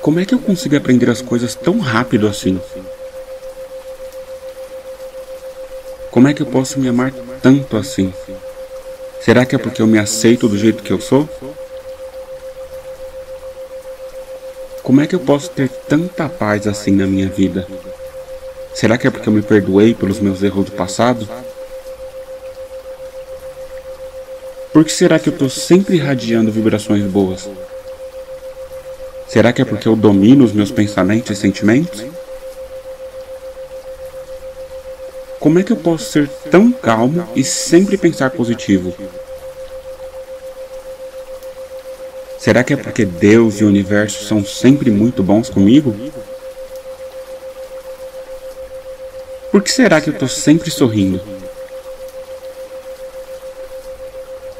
Como é que eu consigo aprender as coisas tão rápido assim? Como é que eu posso me amar tanto assim? Será que é porque eu me aceito do jeito que eu sou? Como é que eu posso ter tanta paz assim na minha vida? Será que é porque eu me perdoei pelos meus erros do passado? Por que será que eu estou sempre irradiando vibrações boas? Será que é porque eu domino os meus pensamentos e sentimentos? Como é que eu posso ser tão calmo e sempre pensar positivo? Será que é porque Deus e o universo são sempre muito bons comigo? Por que será que eu estou sempre sorrindo?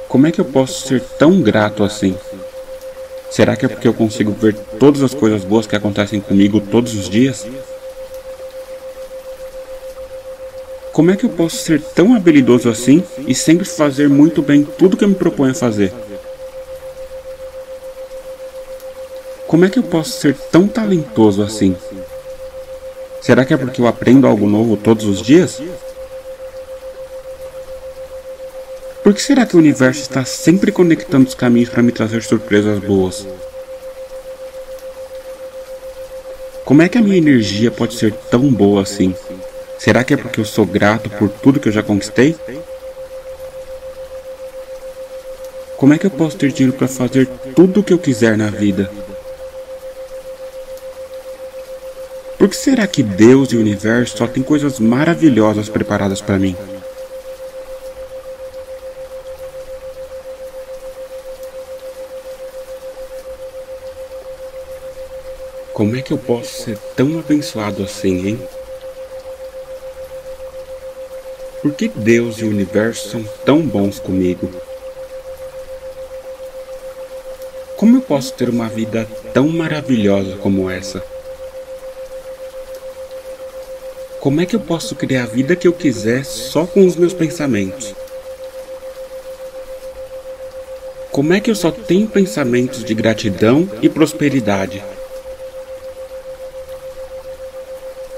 Como é que eu posso ser tão grato assim? Será que é porque eu consigo ver todas as coisas boas que acontecem comigo todos os dias? Como é que eu posso ser tão habilidoso assim e sempre fazer muito bem tudo que eu me proponho a fazer? Como é que eu posso ser tão talentoso assim? Será que é porque eu aprendo algo novo todos os dias? Por que será que o universo está sempre conectando os caminhos para me trazer surpresas boas? Como é que a minha energia pode ser tão boa assim? Será que é porque eu sou grato por tudo que eu já conquistei? Como é que eu posso ter dinheiro para fazer tudo o que eu quiser na vida? Por que será que Deus e o universo só têm coisas maravilhosas preparadas para mim? Como é que eu posso ser tão abençoado assim, hein? Por que Deus e o universo são tão bons comigo? Como eu posso ter uma vida tão maravilhosa como essa? Como é que eu posso criar a vida que eu quiser só com os meus pensamentos? Como é que eu só tenho pensamentos de gratidão e prosperidade?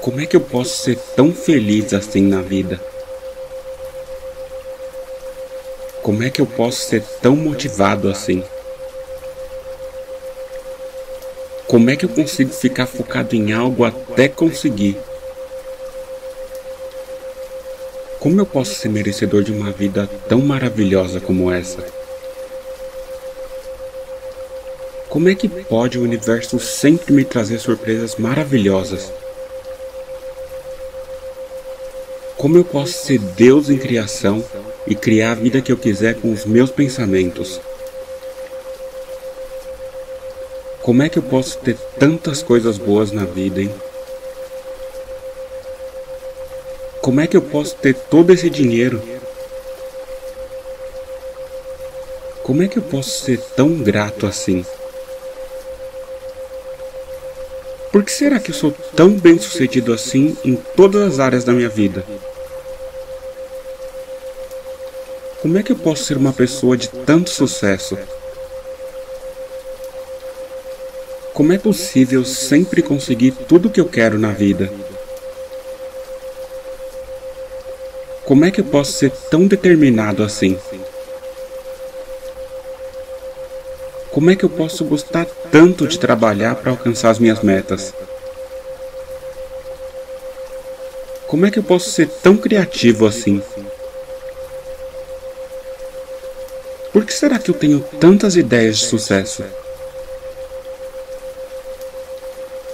Como é que eu posso ser tão feliz assim na vida? Como é que eu posso ser tão motivado assim? Como é que eu consigo ficar focado em algo até conseguir? Como eu posso ser merecedor de uma vida tão maravilhosa como essa? Como é que pode o universo sempre me trazer surpresas maravilhosas? Como eu posso ser Deus em criação e criar a vida que eu quiser com os meus pensamentos? Como é que eu posso ter tantas coisas boas na vida, hein? Como é que eu posso ter todo esse dinheiro? Como é que eu posso ser tão grato assim? Por que será que eu sou tão bem sucedido assim em todas as áreas da minha vida? Como é que eu posso ser uma pessoa de tanto sucesso? Como é possível sempre conseguir tudo o que eu quero na vida? Como é que eu posso ser tão determinado assim? Como é que eu posso gostar tanto de trabalhar para alcançar as minhas metas? Como é que eu posso ser tão criativo assim? Por que será que eu tenho tantas ideias de sucesso?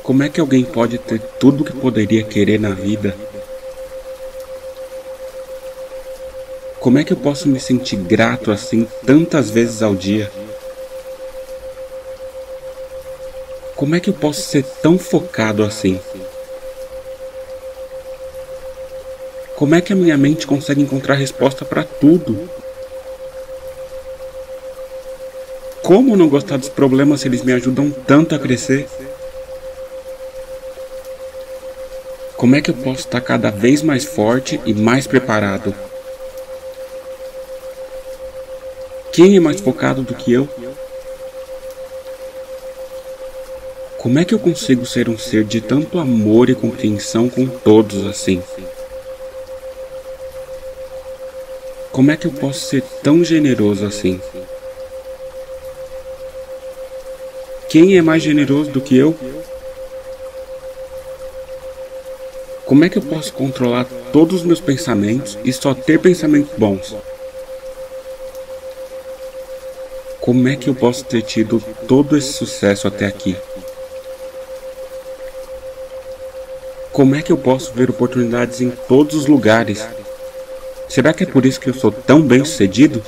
Como é que alguém pode ter tudo o que poderia querer na vida? Como é que eu posso me sentir grato assim tantas vezes ao dia? Como é que eu posso ser tão focado assim? Como é que a minha mente consegue encontrar resposta para tudo? Como não gostar dos problemas se eles me ajudam tanto a crescer? Como é que eu posso estar cada vez mais forte e mais preparado? Quem é mais focado do que eu? Como é que eu consigo ser um ser de tanto amor e compreensão com todos assim? Como é que eu posso ser tão generoso assim? Quem é mais generoso do que eu? Como é que eu posso controlar todos os meus pensamentos e só ter pensamentos bons? Como é que eu posso ter tido todo esse sucesso até aqui? Como é que eu posso ver oportunidades em todos os lugares? Será que é por isso que eu sou tão bem sucedido?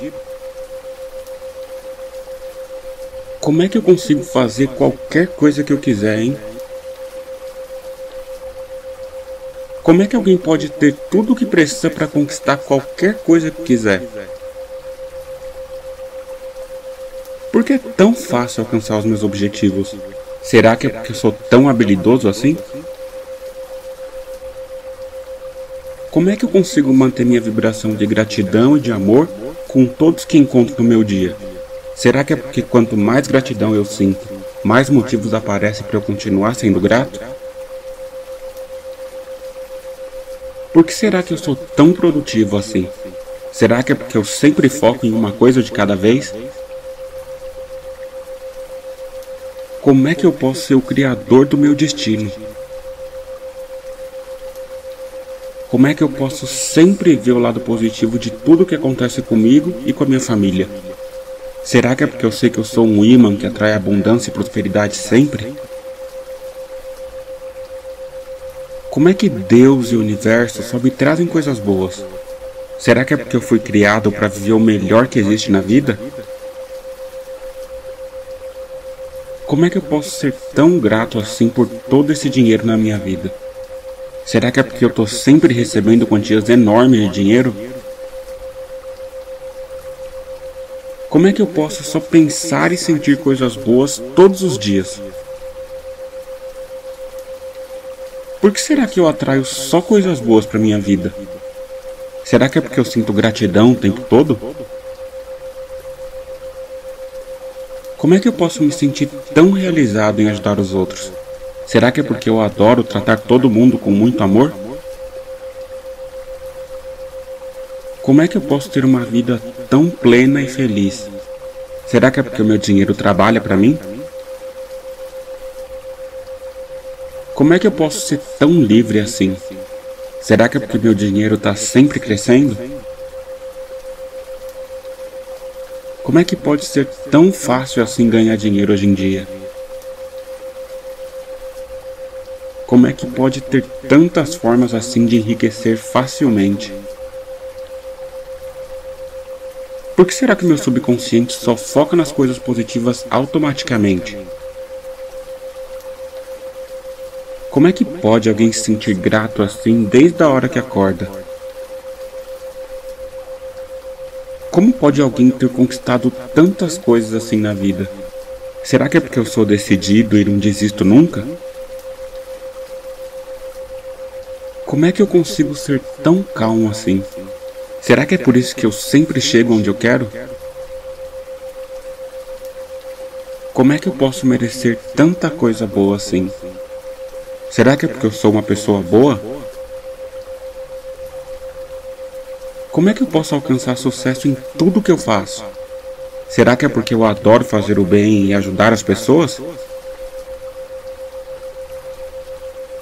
Como é que eu consigo fazer qualquer coisa que eu quiser, hein? Como é que alguém pode ter tudo o que precisa para conquistar qualquer coisa que quiser? Por que é tão fácil alcançar os meus objetivos? Será que é porque eu sou tão habilidoso assim? Como é que eu consigo manter minha vibração de gratidão e de amor com todos que encontro no meu dia? Será que é porque quanto mais gratidão eu sinto, mais motivos aparecem para eu continuar sendo grato? Por que será que eu sou tão produtivo assim? Será que é porque eu sempre foco em uma coisa de cada vez? Como é que eu posso ser o criador do meu destino? Como é que eu posso sempre ver o lado positivo de tudo que acontece comigo e com a minha família? Será que é porque eu sei que eu sou um imã que atrai abundância e prosperidade sempre? Como é que Deus e o universo só me trazem coisas boas? Será que é porque eu fui criado para viver o melhor que existe na vida? Como é que eu posso ser tão grato assim por todo esse dinheiro na minha vida? Será que é porque eu estou sempre recebendo quantias enormes de dinheiro? Como é que eu posso só pensar e sentir coisas boas todos os dias? Por que será que eu atraio só coisas boas para minha vida? Será que é porque eu sinto gratidão o tempo todo? Como é que eu posso me sentir tão realizado em ajudar os outros? Será que é porque eu adoro tratar todo mundo com muito amor? Como é que eu posso ter uma vida tão plena e feliz? Será que é porque o meu dinheiro trabalha para mim? Como é que eu posso ser tão livre assim? Será que é porque meu dinheiro está sempre crescendo? Como é que pode ser tão fácil assim ganhar dinheiro hoje em dia? Como é que pode ter tantas formas assim de enriquecer facilmente? Por que será que meu subconsciente só foca nas coisas positivas automaticamente? Como é que pode alguém se sentir grato assim desde a hora que acorda? Como pode alguém ter conquistado tantas coisas assim na vida? Será que é porque eu sou decidido e não desisto nunca? Como é que eu consigo ser tão calmo assim? Será que é por isso que eu sempre chego onde eu quero? Como é que eu posso merecer tanta coisa boa assim? Será que é porque eu sou uma pessoa boa? Como é que eu posso alcançar sucesso em tudo que eu faço? Será que é porque eu adoro fazer o bem e ajudar as pessoas?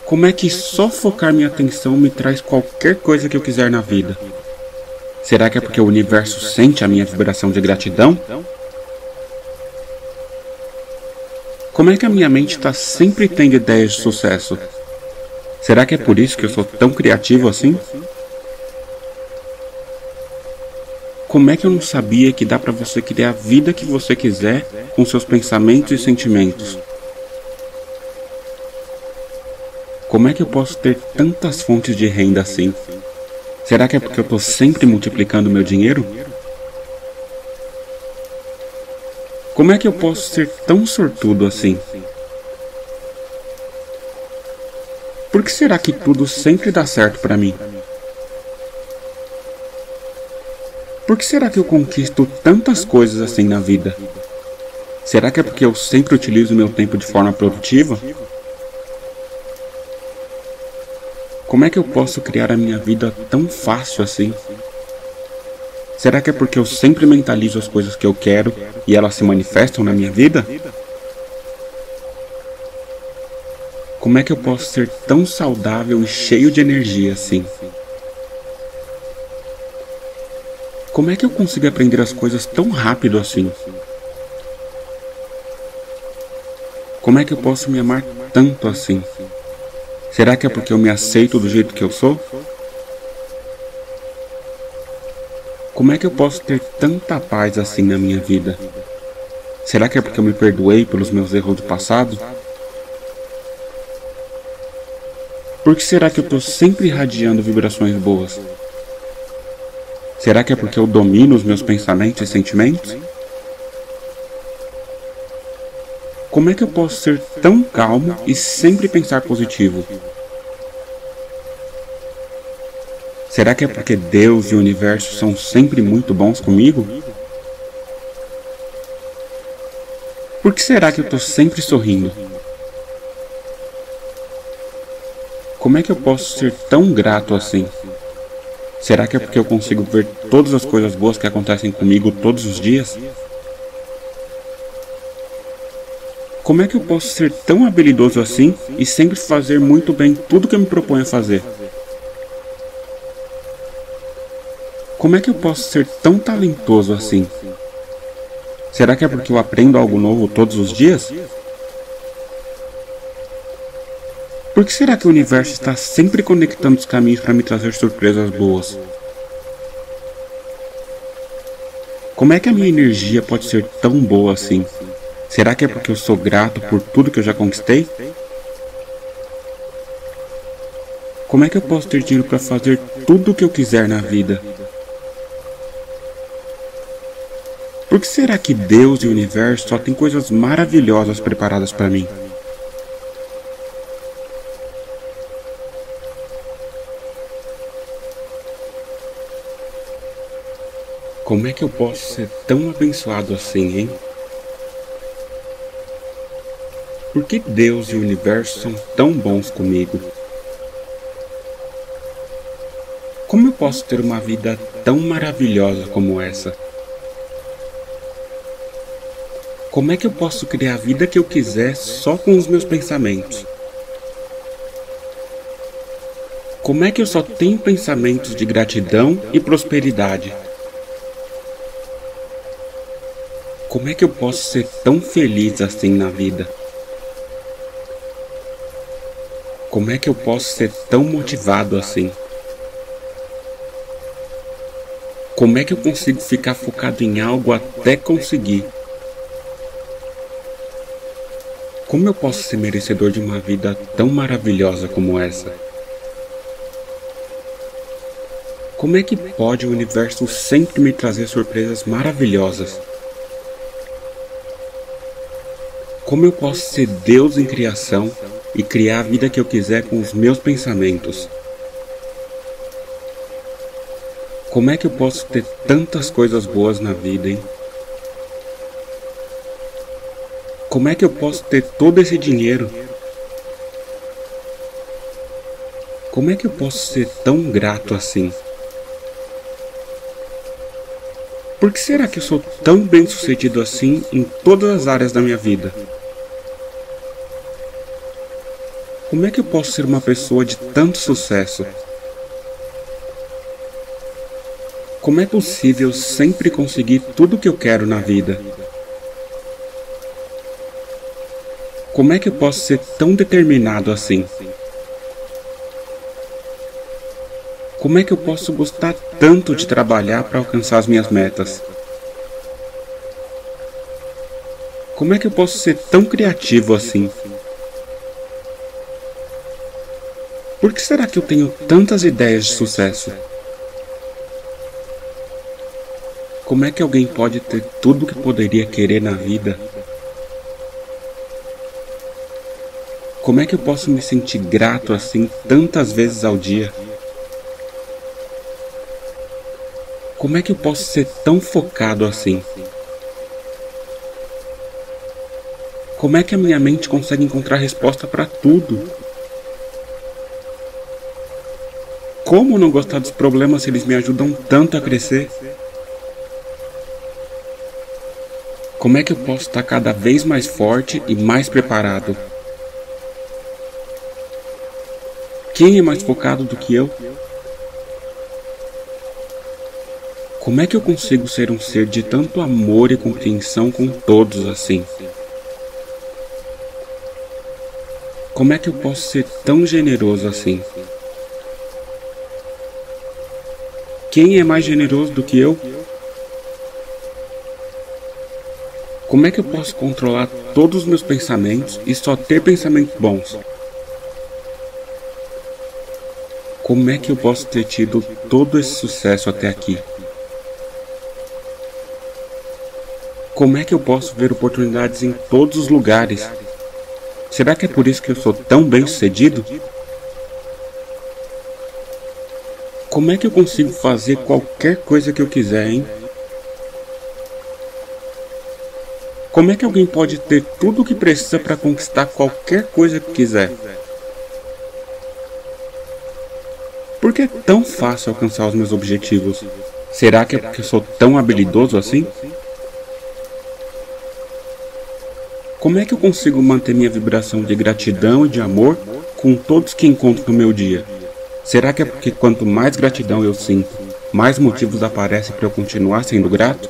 Como é que só focar minha atenção me traz qualquer coisa que eu quiser na vida? Será que é porque o universo sente a minha vibração de gratidão? Como é que a minha mente está sempre tendo ideias de sucesso? Será que é por isso que eu sou tão criativo assim? Como é que eu não sabia que dá para você criar a vida que você quiser com seus pensamentos e sentimentos? Como é que eu posso ter tantas fontes de renda assim? Será que é porque eu estou sempre multiplicando meu dinheiro? Como é que eu posso ser tão sortudo assim? Por que será que tudo sempre dá certo para mim? Por que será que eu conquisto tantas coisas assim na vida? Será que é porque eu sempre utilizo meu tempo de forma produtiva? Como é que eu posso criar a minha vida tão fácil assim? Será que é porque eu sempre mentalizo as coisas que eu quero e elas se manifestam na minha vida? Como é que eu posso ser tão saudável e cheio de energia assim? Como é que eu consigo aprender as coisas tão rápido assim? Como é que eu posso me amar tanto assim? Será que é porque eu me aceito do jeito que eu sou? Como é que eu posso ter tanta paz assim na minha vida? Será que é porque eu me perdoei pelos meus erros do passado? Por que será que eu estou sempre irradiando vibrações boas? Será que é porque eu domino os meus pensamentos e sentimentos? Como é que eu posso ser tão calmo e sempre pensar positivo? Será que é porque Deus e o universo são sempre muito bons comigo? Por que será que eu estou sempre sorrindo? Como é que eu posso ser tão grato assim? Será que é porque eu consigo ver todas as coisas boas que acontecem comigo todos os dias? Como é que eu posso ser tão habilidoso assim e sempre fazer muito bem tudo que eu me proponho a fazer? Como é que eu posso ser tão talentoso assim? Será que é porque eu aprendo algo novo todos os dias? Por que será que o universo está sempre conectando os caminhos para me trazer surpresas boas? Como é que a minha energia pode ser tão boa assim? Será que é porque eu sou grato por tudo que eu já conquistei? Como é que eu posso ter dinheiro para fazer tudo o que eu quiser na vida? Por que será que Deus e o universo só têm coisas maravilhosas preparadas para mim? Como é que eu posso ser tão abençoado assim, hein? Por que Deus e o universo são tão bons comigo? Como eu posso ter uma vida tão maravilhosa como essa? Como é que eu posso criar a vida que eu quiser só com os meus pensamentos? Como é que eu só tenho pensamentos de gratidão e prosperidade? Como é que eu posso ser tão feliz assim na vida? Como é que eu posso ser tão motivado assim? Como é que eu consigo ficar focado em algo até conseguir? Como eu posso ser merecedor de uma vida tão maravilhosa como essa? Como é que pode o universo sempre me trazer surpresas maravilhosas? Como eu posso ser Deus em criação e criar a vida que eu quiser com os meus pensamentos? Como é que eu posso ter tantas coisas boas na vida, hein? Como é que eu posso ter todo esse dinheiro? Como é que eu posso ser tão grato assim? Por que será que eu sou tão bem sucedido assim em todas as áreas da minha vida? Como é que eu posso ser uma pessoa de tanto sucesso? Como é possível sempre conseguir tudo o que eu quero na vida? Como é que eu posso ser tão determinado assim? Como é que eu posso gostar tanto de trabalhar para alcançar as minhas metas? Como é que eu posso ser tão criativo assim? Por que será que eu tenho tantas ideias de sucesso? Como é que alguém pode ter tudo o que poderia querer na vida? Como é que eu posso me sentir grato assim tantas vezes ao dia? Como é que eu posso ser tão focado assim? Como é que a minha mente consegue encontrar resposta para tudo? Como não gostar dos problemas se eles me ajudam tanto a crescer? Como é que eu posso estar cada vez mais forte e mais preparado? Quem é mais focado do que eu? Como é que eu consigo ser um ser de tanto amor e compreensão com todos assim? Como é que eu posso ser tão generoso assim? Quem é mais generoso do que eu? Como é que eu posso controlar todos os meus pensamentos e só ter pensamentos bons? Como é que eu posso ter tido todo esse sucesso até aqui? Como é que eu posso ver oportunidades em todos os lugares? Será que é por isso que eu sou tão bem sucedido? Como é que eu consigo fazer qualquer coisa que eu quiser, hein? Como é que alguém pode ter tudo o que precisa para conquistar qualquer coisa que quiser? Por que é tão fácil alcançar os meus objetivos? Será que é porque eu sou tão habilidoso assim? Como é que eu consigo manter minha vibração de gratidão e de amor com todos que encontro no meu dia? Será que é porque quanto mais gratidão eu sinto, mais motivos aparecem para eu continuar sendo grato?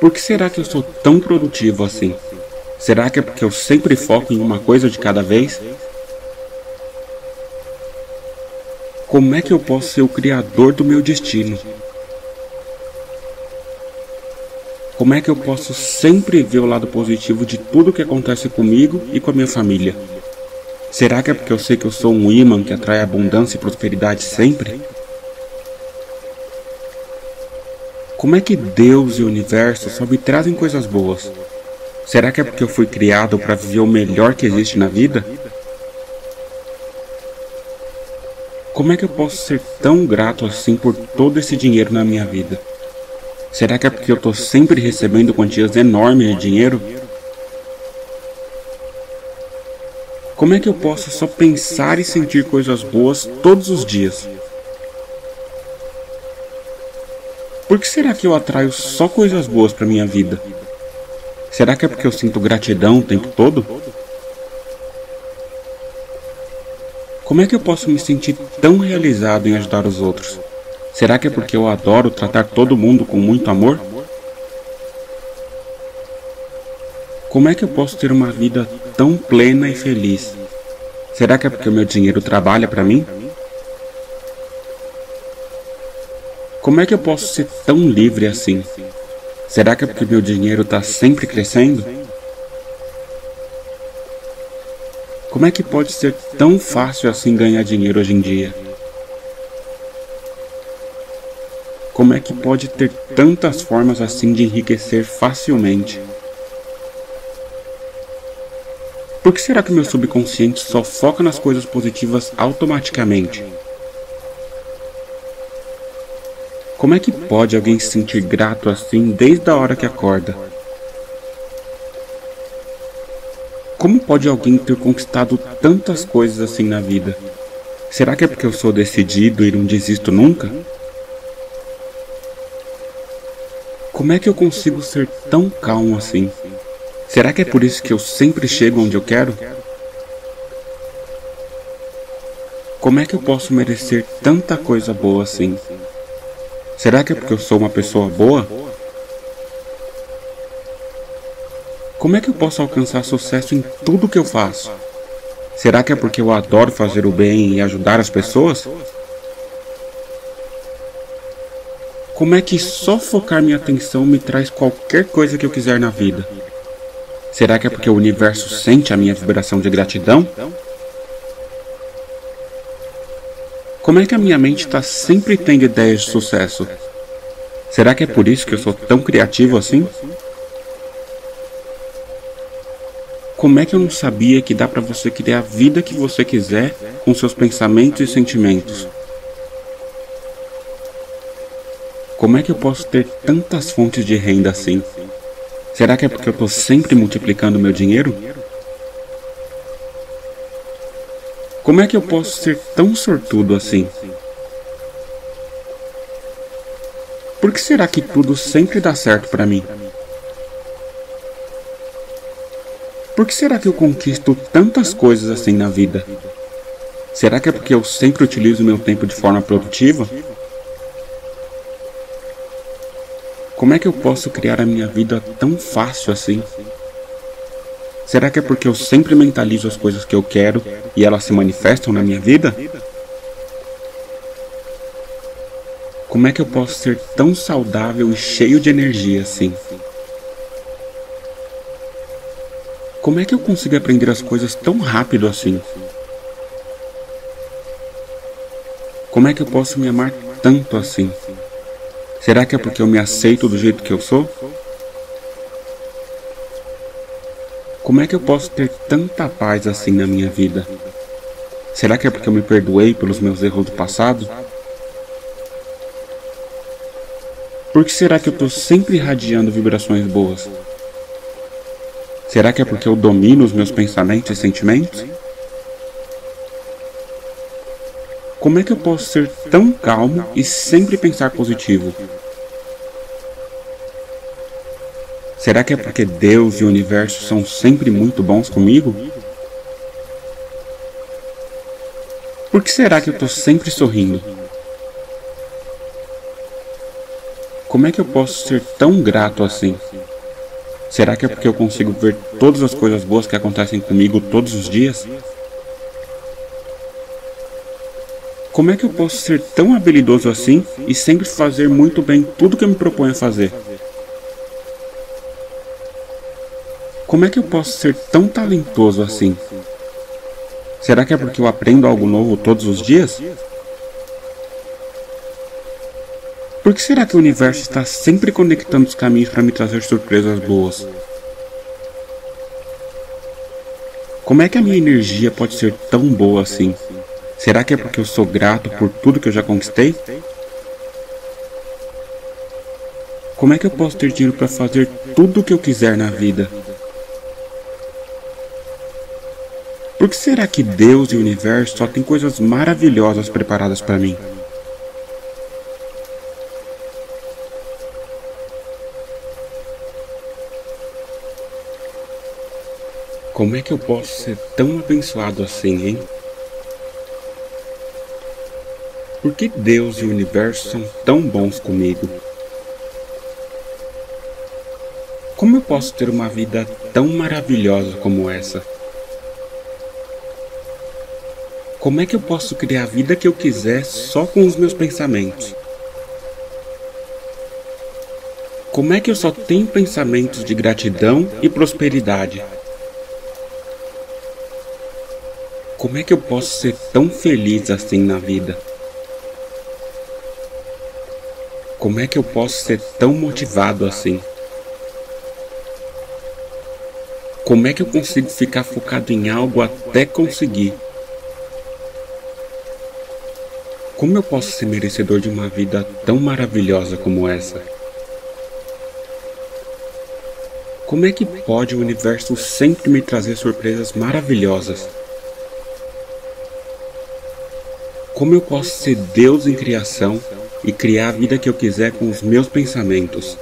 Por que será que eu sou tão produtivo assim? Será que é porque eu sempre foco em uma coisa de cada vez? Como é que eu posso ser o criador do meu destino? Como é que eu posso sempre ver o lado positivo de tudo que acontece comigo e com a minha família? Será que é porque eu sei que eu sou um imã que atrai abundância e prosperidade sempre? Como é que Deus e o universo só me trazem coisas boas? Será que é porque eu fui criado para viver o melhor que existe na vida? Como é que eu posso ser tão grato assim por todo esse dinheiro na minha vida? Será que é porque eu estou sempre recebendo quantias enormes de dinheiro? Como é que eu posso só pensar e sentir coisas boas todos os dias? Por que será que eu atraio só coisas boas para minha vida? Será que é porque eu sinto gratidão o tempo todo? Como é que eu posso me sentir tão realizado em ajudar os outros? Será que é porque eu adoro tratar todo mundo com muito amor? Como é que eu posso ter uma vida tão plena e feliz? Será que é porque o meu dinheiro trabalha para mim? Como é que eu posso ser tão livre assim? Será que é porque meu dinheiro está sempre crescendo? Como é que pode ser tão fácil assim ganhar dinheiro hoje em dia? Como é que pode ter tantas formas assim de enriquecer facilmente? Por que será que meu subconsciente só foca nas coisas positivas automaticamente? Como é que pode alguém se sentir grato assim desde a hora que acorda? Como pode alguém ter conquistado tantas coisas assim na vida? Será que é porque eu sou decidido e não desisto nunca? Como é que eu consigo ser tão calmo assim? Será que é por isso que eu sempre chego onde eu quero? Como é que eu posso merecer tanta coisa boa assim? Será que é porque eu sou uma pessoa boa? Como é que eu posso alcançar sucesso em tudo que eu faço? Será que é porque eu adoro fazer o bem e ajudar as pessoas? Como é que só focar minha atenção me traz qualquer coisa que eu quiser na vida? Será que é porque o universo sente a minha vibração de gratidão? Como é que a minha mente está sempre tendo ideias de sucesso? Será que é por isso que eu sou tão criativo assim? Como é que eu não sabia que dá para você criar a vida que você quiser com seus pensamentos e sentimentos? Como é que eu posso ter tantas fontes de renda assim? Será que é porque eu estou sempre multiplicando meu dinheiro? Como é que eu posso ser tão sortudo assim? Por que será que tudo sempre dá certo para mim? Por que será que eu conquisto tantas coisas assim na vida? Será que é porque eu sempre utilizo meu tempo de forma produtiva? Como é que eu posso criar a minha vida tão fácil assim? Será que é porque eu sempre mentalizo as coisas que eu quero e elas se manifestam na minha vida? Como é que eu posso ser tão saudável e cheio de energia assim? Como é que eu consigo aprender as coisas tão rápido assim? Como é que eu posso me amar tanto assim? Será que é porque eu me aceito do jeito que eu sou? Como é que eu posso ter tanta paz assim na minha vida? Será que é porque eu me perdoei pelos meus erros do passado? Por que será que eu estou sempre irradiando vibrações boas? Será que é porque eu domino os meus pensamentos e sentimentos? Como é que eu posso ser tão calmo e sempre pensar positivo? Será que é porque Deus e o universo são sempre muito bons comigo? Por que será que eu estou sempre sorrindo? Como é que eu posso ser tão grato assim? Será que é porque eu consigo ver todas as coisas boas que acontecem comigo todos os dias? Como é que eu posso ser tão habilidoso assim e sempre fazer muito bem tudo que eu me proponho a fazer? Como é que eu posso ser tão talentoso assim? Será que é porque eu aprendo algo novo todos os dias? Por que será que o universo está sempre conectando os caminhos para me trazer surpresas boas? Como é que a minha energia pode ser tão boa assim? Será que é porque eu sou grato por tudo que eu já conquistei? Como é que eu posso ter dinheiro para fazer tudo o que eu quiser na vida? Por que será que Deus e o universo só têm coisas maravilhosas preparadas para mim? Como é que eu posso ser tão abençoado assim, hein? Por que Deus e o universo são tão bons comigo? Como eu posso ter uma vida tão maravilhosa como essa? Como é que eu posso criar a vida que eu quiser só com os meus pensamentos? Como é que eu só tenho pensamentos de gratidão e prosperidade? Como é que eu posso ser tão feliz assim na vida? Como é que eu posso ser tão motivado assim? Como é que eu consigo ficar focado em algo até conseguir? Como eu posso ser merecedor de uma vida tão maravilhosa como essa? Como é que pode o universo sempre me trazer surpresas maravilhosas? Como eu posso ser Deus em criação e criar a vida que eu quiser com os meus pensamentos?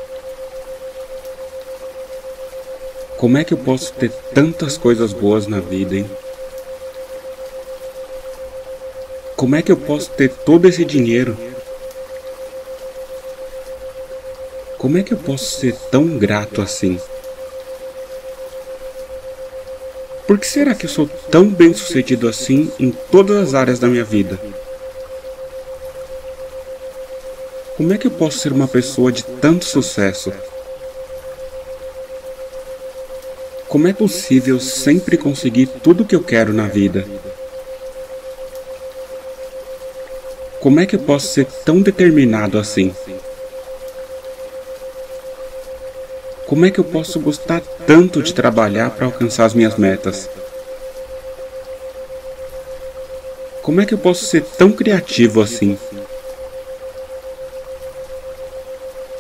Como é que eu posso ter tantas coisas boas na vida, hein? Como é que eu posso ter todo esse dinheiro? Como é que eu posso ser tão grato assim? Por que será que eu sou tão bem sucedido assim em todas as áreas da minha vida? Como é que eu posso ser uma pessoa de tanto sucesso? Como é possível sempre conseguir tudo o que eu quero na vida? Como é que eu posso ser tão determinado assim? Como é que eu posso gostar tanto de trabalhar para alcançar as minhas metas? Como é que eu posso ser tão criativo assim?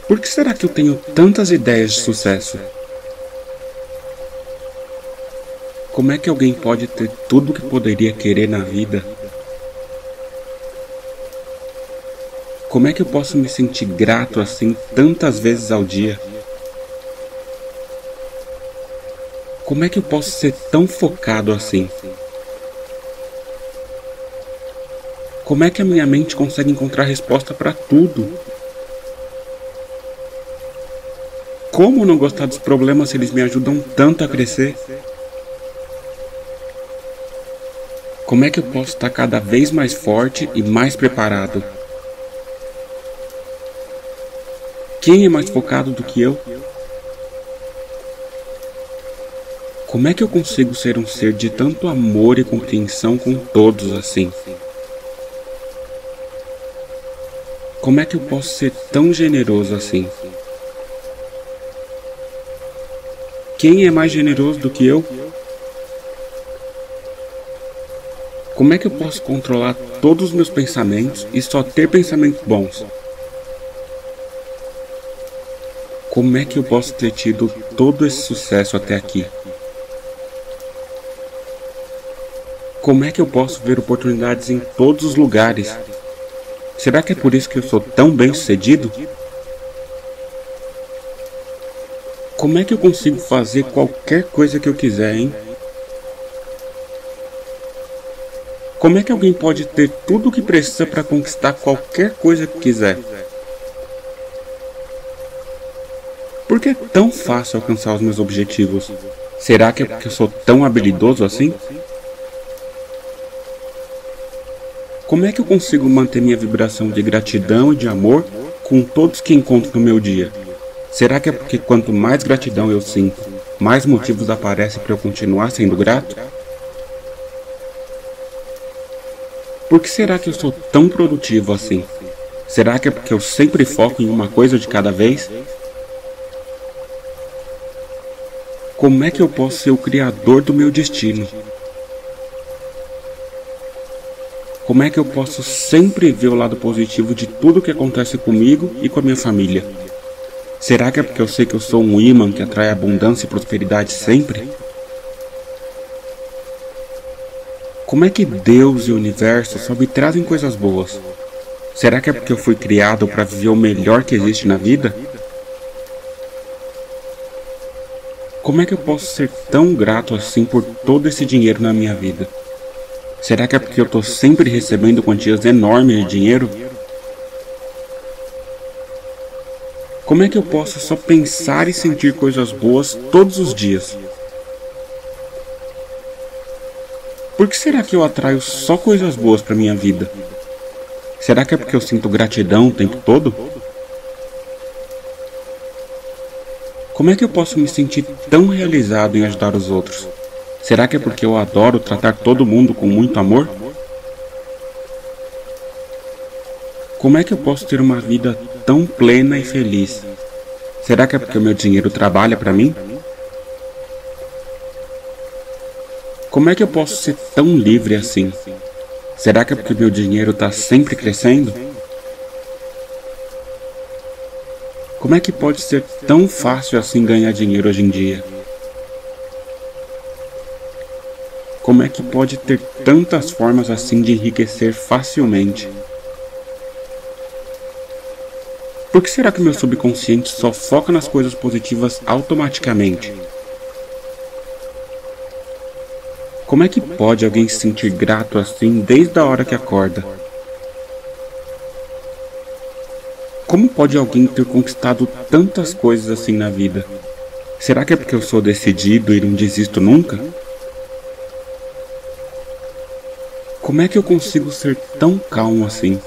Por que será que eu tenho tantas ideias de sucesso? Como é que alguém pode ter tudo o que poderia querer na vida? Como é que eu posso me sentir grato assim tantas vezes ao dia? Como é que eu posso ser tão focado assim? Como é que a minha mente consegue encontrar resposta para tudo? Como não gostar dos problemas se eles me ajudam tanto a crescer? Como é que eu posso estar cada vez mais forte e mais preparado? Quem é mais focado do que eu? Como é que eu consigo ser um ser de tanto amor e compreensão com todos assim? Como é que eu posso ser tão generoso assim? Quem é mais generoso do que eu? Como é que eu posso controlar todos os meus pensamentos e só ter pensamentos bons? Como é que eu posso ter tido todo esse sucesso até aqui? Como é que eu posso ver oportunidades em todos os lugares? Será que é por isso que eu sou tão bem sucedido? Como é que eu consigo fazer qualquer coisa que eu quiser, hein? Como é que alguém pode ter tudo o que precisa para conquistar qualquer coisa que quiser? Por que é tão fácil alcançar os meus objetivos? Será que é porque eu sou tão habilidoso assim? Como é que eu consigo manter minha vibração de gratidão e de amor com todos que encontro no meu dia? Será que é porque quanto mais gratidão eu sinto, mais motivos aparecem para eu continuar sendo grato? Por que será que eu sou tão produtivo assim? Será que é porque eu sempre foco em uma coisa de cada vez? Como é que eu posso ser o criador do meu destino? Como é que eu posso sempre ver o lado positivo de tudo que acontece comigo e com a minha família? Será que é porque eu sei que eu sou um imã que atrai abundância e prosperidade sempre? Como é que Deus e o universo só me trazem coisas boas? Será que é porque eu fui criado para viver o melhor que existe na vida? Como é que eu posso ser tão grato assim por todo esse dinheiro na minha vida? Será que é porque eu estou sempre recebendo quantias enormes de dinheiro? Como é que eu posso só pensar e sentir coisas boas todos os dias? Por que será que eu atraio só coisas boas para minha vida? Será que é porque eu sinto gratidão o tempo todo? Como é que eu posso me sentir tão realizado em ajudar os outros? Será que é porque eu adoro tratar todo mundo com muito amor? Como é que eu posso ter uma vida tão plena e feliz? Será que é porque o meu dinheiro trabalha para mim? Como é que eu posso ser tão livre assim? Será que é porque meu dinheiro está sempre crescendo? Como é que pode ser tão fácil assim ganhar dinheiro hoje em dia? Como é que pode ter tantas formas assim de enriquecer facilmente? Por que será que meu subconsciente só foca nas coisas positivas automaticamente? Como é que pode alguém se sentir grato assim desde a hora que acorda? Como pode alguém ter conquistado tantas coisas assim na vida? Será que é porque eu sou decidido e não desisto nunca? Como é que eu consigo ser tão calmo assim?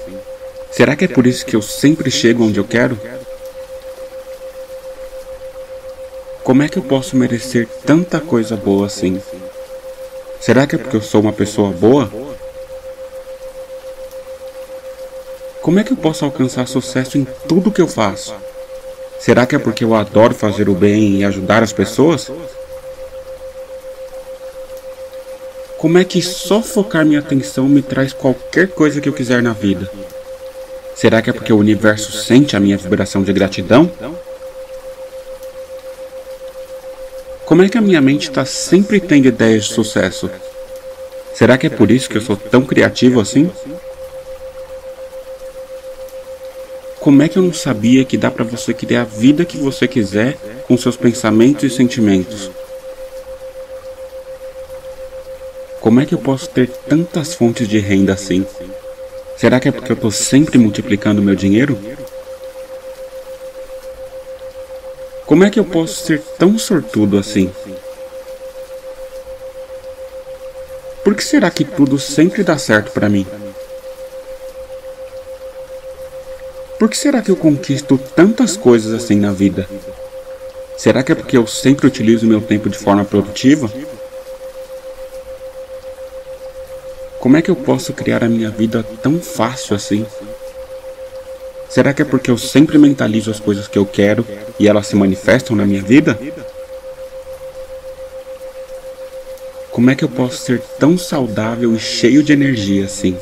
Será que é por isso que eu sempre chego onde eu quero? Como é que eu posso merecer tanta coisa boa assim? Será que é porque eu sou uma pessoa boa? Como é que eu posso alcançar sucesso em tudo que eu faço? Será que é porque eu adoro fazer o bem e ajudar as pessoas? Como é que só focar minha atenção me traz qualquer coisa que eu quiser na vida? Será que é porque o universo sente a minha vibração de gratidão? Como é que a minha mente está sempre tendo ideias de sucesso? Será que é por isso que eu sou tão criativo assim? Como é que eu não sabia que dá para você criar a vida que você quiser com seus pensamentos e sentimentos? Como é que eu posso ter tantas fontes de renda assim? Será que é porque eu estou sempre multiplicando meu dinheiro? Como é que eu posso ser tão sortudo assim? Por que será que tudo sempre dá certo para mim? Por que será que eu conquisto tantas coisas assim na vida? Será que é porque eu sempre utilizo meu tempo de forma produtiva? Como é que eu posso criar a minha vida tão fácil assim? Será que é porque eu sempre mentalizo as coisas que eu quero e elas se manifestam na minha vida? Como é que eu posso ser tão saudável e cheio de energia assim?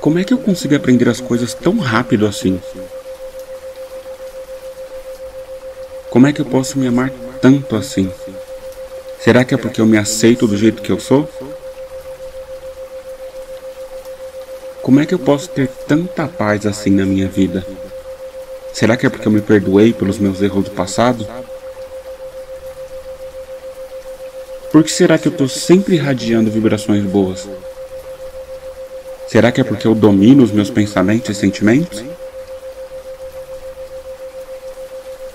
Como é que eu consigo aprender as coisas tão rápido assim? Como é que eu posso me amar tanto assim? Será que é porque eu me aceito do jeito que eu sou? Como é que eu posso ter tanta paz assim na minha vida? Será que é porque eu me perdoei pelos meus erros do passado? Por que será que eu estou sempre irradiando vibrações boas? Será que é porque eu domino os meus pensamentos e sentimentos?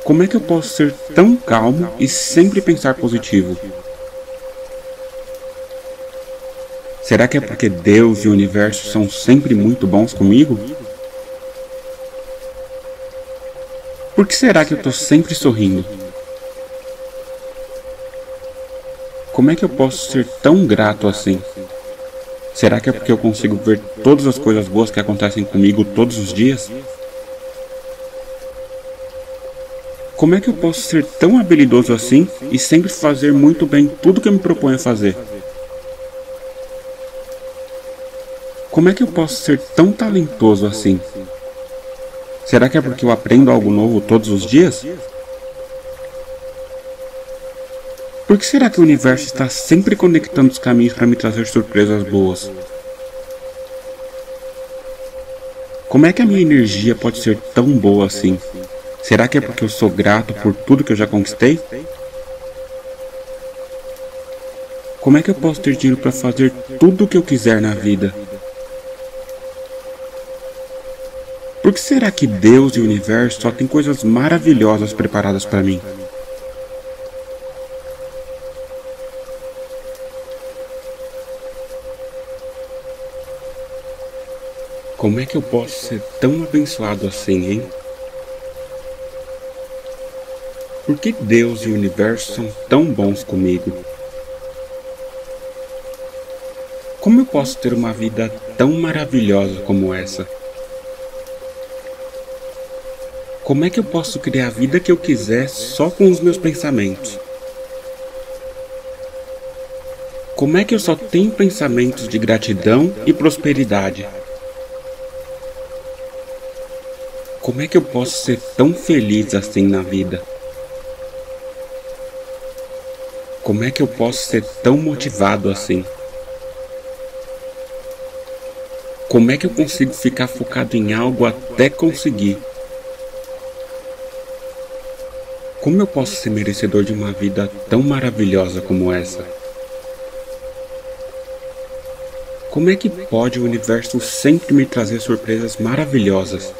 Como é que eu posso ser tão calmo e sempre pensar positivo? Será que é porque Deus e o universo são sempre muito bons comigo? Por que será que eu estou sempre sorrindo? Como é que eu posso ser tão grato assim? Será que é porque eu consigo ver todas as coisas boas que acontecem comigo todos os dias? Como é que eu posso ser tão habilidoso assim e sempre fazer muito bem tudo que eu me proponho a fazer? Como é que eu posso ser tão talentoso assim? Será que é porque eu aprendo algo novo todos os dias? Por que será que o universo está sempre conectando os caminhos para me trazer surpresas boas? Como é que a minha energia pode ser tão boa assim? Será que é porque eu sou grato por tudo que eu já conquistei? Como é que eu posso ter dinheiro para fazer tudo o que eu quiser na vida? Por que será que Deus e o universo só têm coisas maravilhosas preparadas para mim? Como é que eu posso ser tão abençoado assim, hein? Por que Deus e o universo são tão bons comigo? Como eu posso ter uma vida tão maravilhosa como essa? Como é que eu posso criar a vida que eu quiser só com os meus pensamentos? Como é que eu só tenho pensamentos de gratidão e prosperidade? Como é que eu posso ser tão feliz assim na vida? Como é que eu posso ser tão motivado assim? Como é que eu consigo ficar focado em algo até conseguir? Como eu posso ser merecedor de uma vida tão maravilhosa como essa? Como é que pode o universo sempre me trazer surpresas maravilhosas?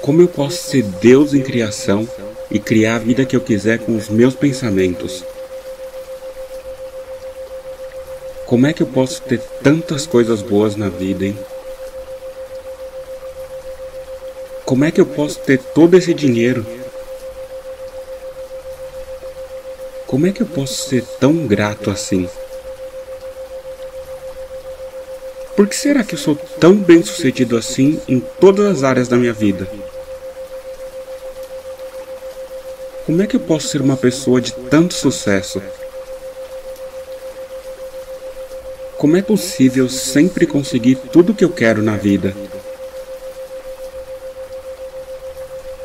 Como eu posso ser Deus em criação e criar a vida que eu quiser com os meus pensamentos? Como é que eu posso ter tantas coisas boas na vida, hein? Como é que eu posso ter todo esse dinheiro? Como é que eu posso ser tão grato assim? Por que será que eu sou tão bem sucedido assim em todas as áreas da minha vida? Como é que eu posso ser uma pessoa de tanto sucesso? Como é possível sempre conseguir tudo o que eu quero na vida?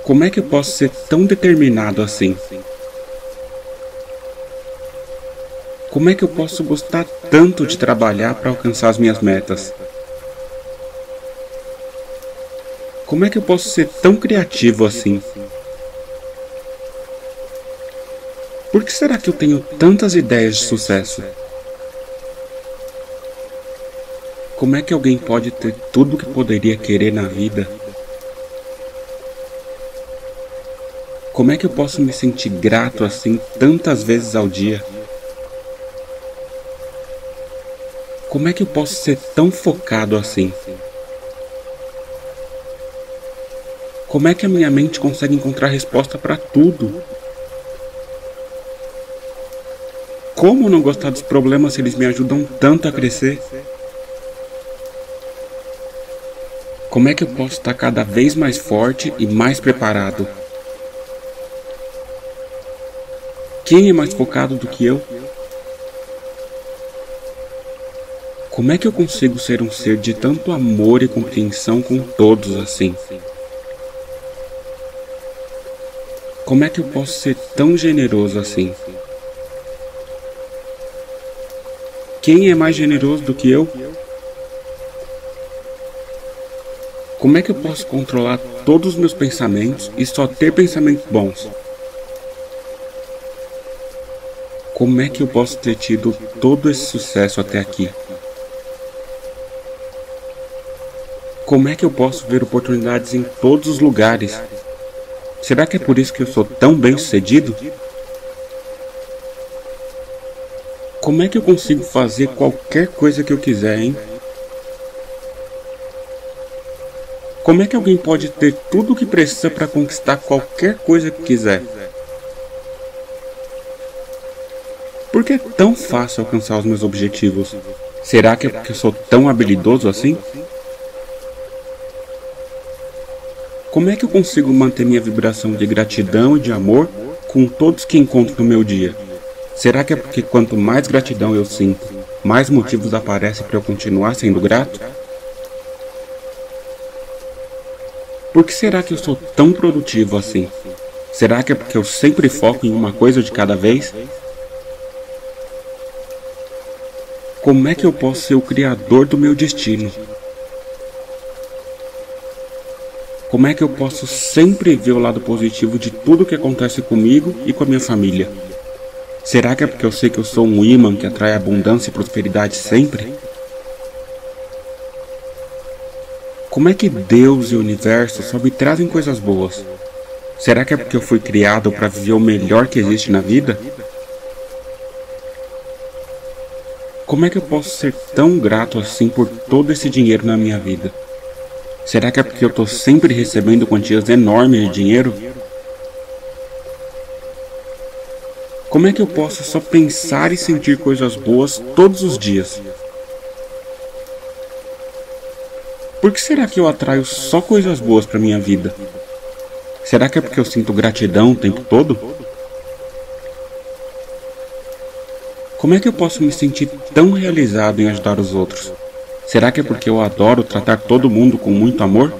Como é que eu posso ser tão determinado assim? Como é que eu posso gostar tanto de trabalhar para alcançar as minhas metas? Como é que eu posso ser tão criativo assim? Por que será que eu tenho tantas ideias de sucesso? Como é que alguém pode ter tudo o que poderia querer na vida Como é que eu posso me sentir grato assim tantas vezes ao dia? Como é que eu posso ser tão focado assim? Como é que a minha mente consegue encontrar resposta para tudo? Como não gostar dos problemas se eles me ajudam tanto a crescer? Como é que eu posso estar cada vez mais forte e mais preparado? Quem é mais focado do que eu? Como é que eu consigo ser um ser de tanto amor e compreensão com todos assim? Como é que eu posso ser tão generoso assim? Quem é mais generoso do que eu? Como é que eu posso controlar todos os meus pensamentos e só ter pensamentos bons? Como é que eu posso ter tido todo esse sucesso até aqui? Como é que eu posso ver oportunidades em todos os lugares? Será que é por isso que eu sou tão bem sucedido? Como é que eu consigo fazer qualquer coisa que eu quiser, hein? Como é que alguém pode ter tudo o que precisa para conquistar qualquer coisa que quiser? Por que é tão fácil alcançar os meus objetivos? Será que é porque eu sou tão habilidoso assim? Como é que eu consigo manter minha vibração de gratidão e de amor com todos que encontro no meu dia? Será que é porque quanto mais gratidão eu sinto, mais motivos aparecem para eu continuar sendo grato? Por que será que eu sou tão produtivo assim? Será que é porque eu sempre foco em uma coisa de cada vez? Como é que eu posso ser o criador do meu destino? Como é que eu posso sempre ver o lado positivo de tudo que acontece comigo e com a minha família? Será que é porque eu sei que eu sou um imã que atrai abundância e prosperidade sempre? Como é que Deus e o universo só me trazem coisas boas? Será que é porque eu fui criado para viver o melhor que existe na vida? Como é que eu posso ser tão grato assim por todo esse dinheiro na minha vida? Será que é porque eu estou sempre recebendo quantias enormes de dinheiro? Como é que eu posso só pensar e sentir coisas boas todos os dias? Por que será que eu atraio só coisas boas para minha vida? Será que é porque eu sinto gratidão o tempo todo? Como é que eu posso me sentir tão realizado em ajudar os outros? Será que é porque eu adoro tratar todo mundo com muito amor?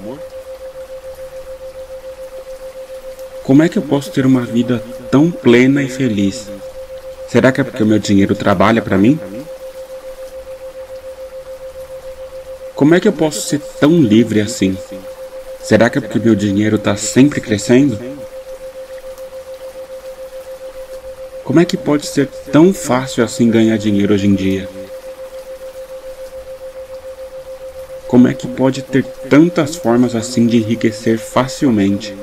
Como é que eu posso ter uma vida tão plena e feliz? Será que é porque o meu dinheiro trabalha para mim? Como é que eu posso ser tão livre assim? Será que é porque meu dinheiro está sempre crescendo? Como é que pode ser tão fácil assim ganhar dinheiro hoje em dia? Como é que pode ter tantas formas assim de enriquecer facilmente?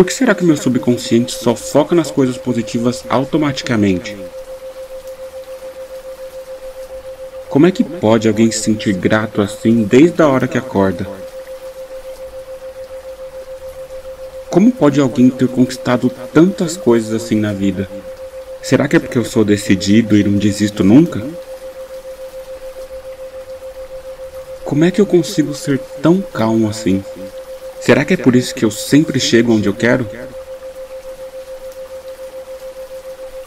Por que será que meu subconsciente só foca nas coisas positivas automaticamente? Como é que pode alguém se sentir grato assim desde a hora que acorda? Como pode alguém ter conquistado tantas coisas assim na vida? Será que é porque eu sou decidido e não desisto nunca? Como é que eu consigo ser tão calmo assim? Será que é por isso que eu sempre chego onde eu quero?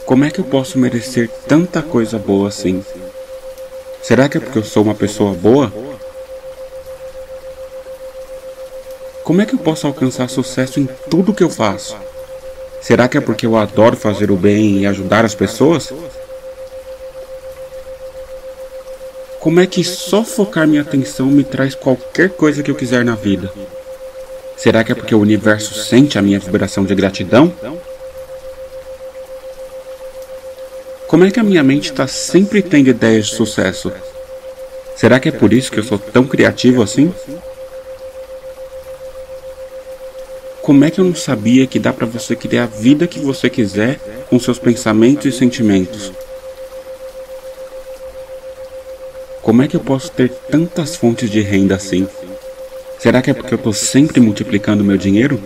Como é que eu posso merecer tanta coisa boa assim? Será que é porque eu sou uma pessoa boa? Como é que eu posso alcançar sucesso em tudo que eu faço? Será que é porque eu adoro fazer o bem e ajudar as pessoas? Como é que só focar minha atenção me traz qualquer coisa que eu quiser na vida? Será que é porque o universo sente a minha vibração de gratidão? Como é que a minha mente está sempre tendo ideias de sucesso? Será que é por isso que eu sou tão criativo assim? Como é que eu não sabia que dá para você criar a vida que você quiser com seus pensamentos e sentimentos? Como é que eu posso ter tantas fontes de renda assim? Será que é porque eu estou sempre multiplicando meu dinheiro?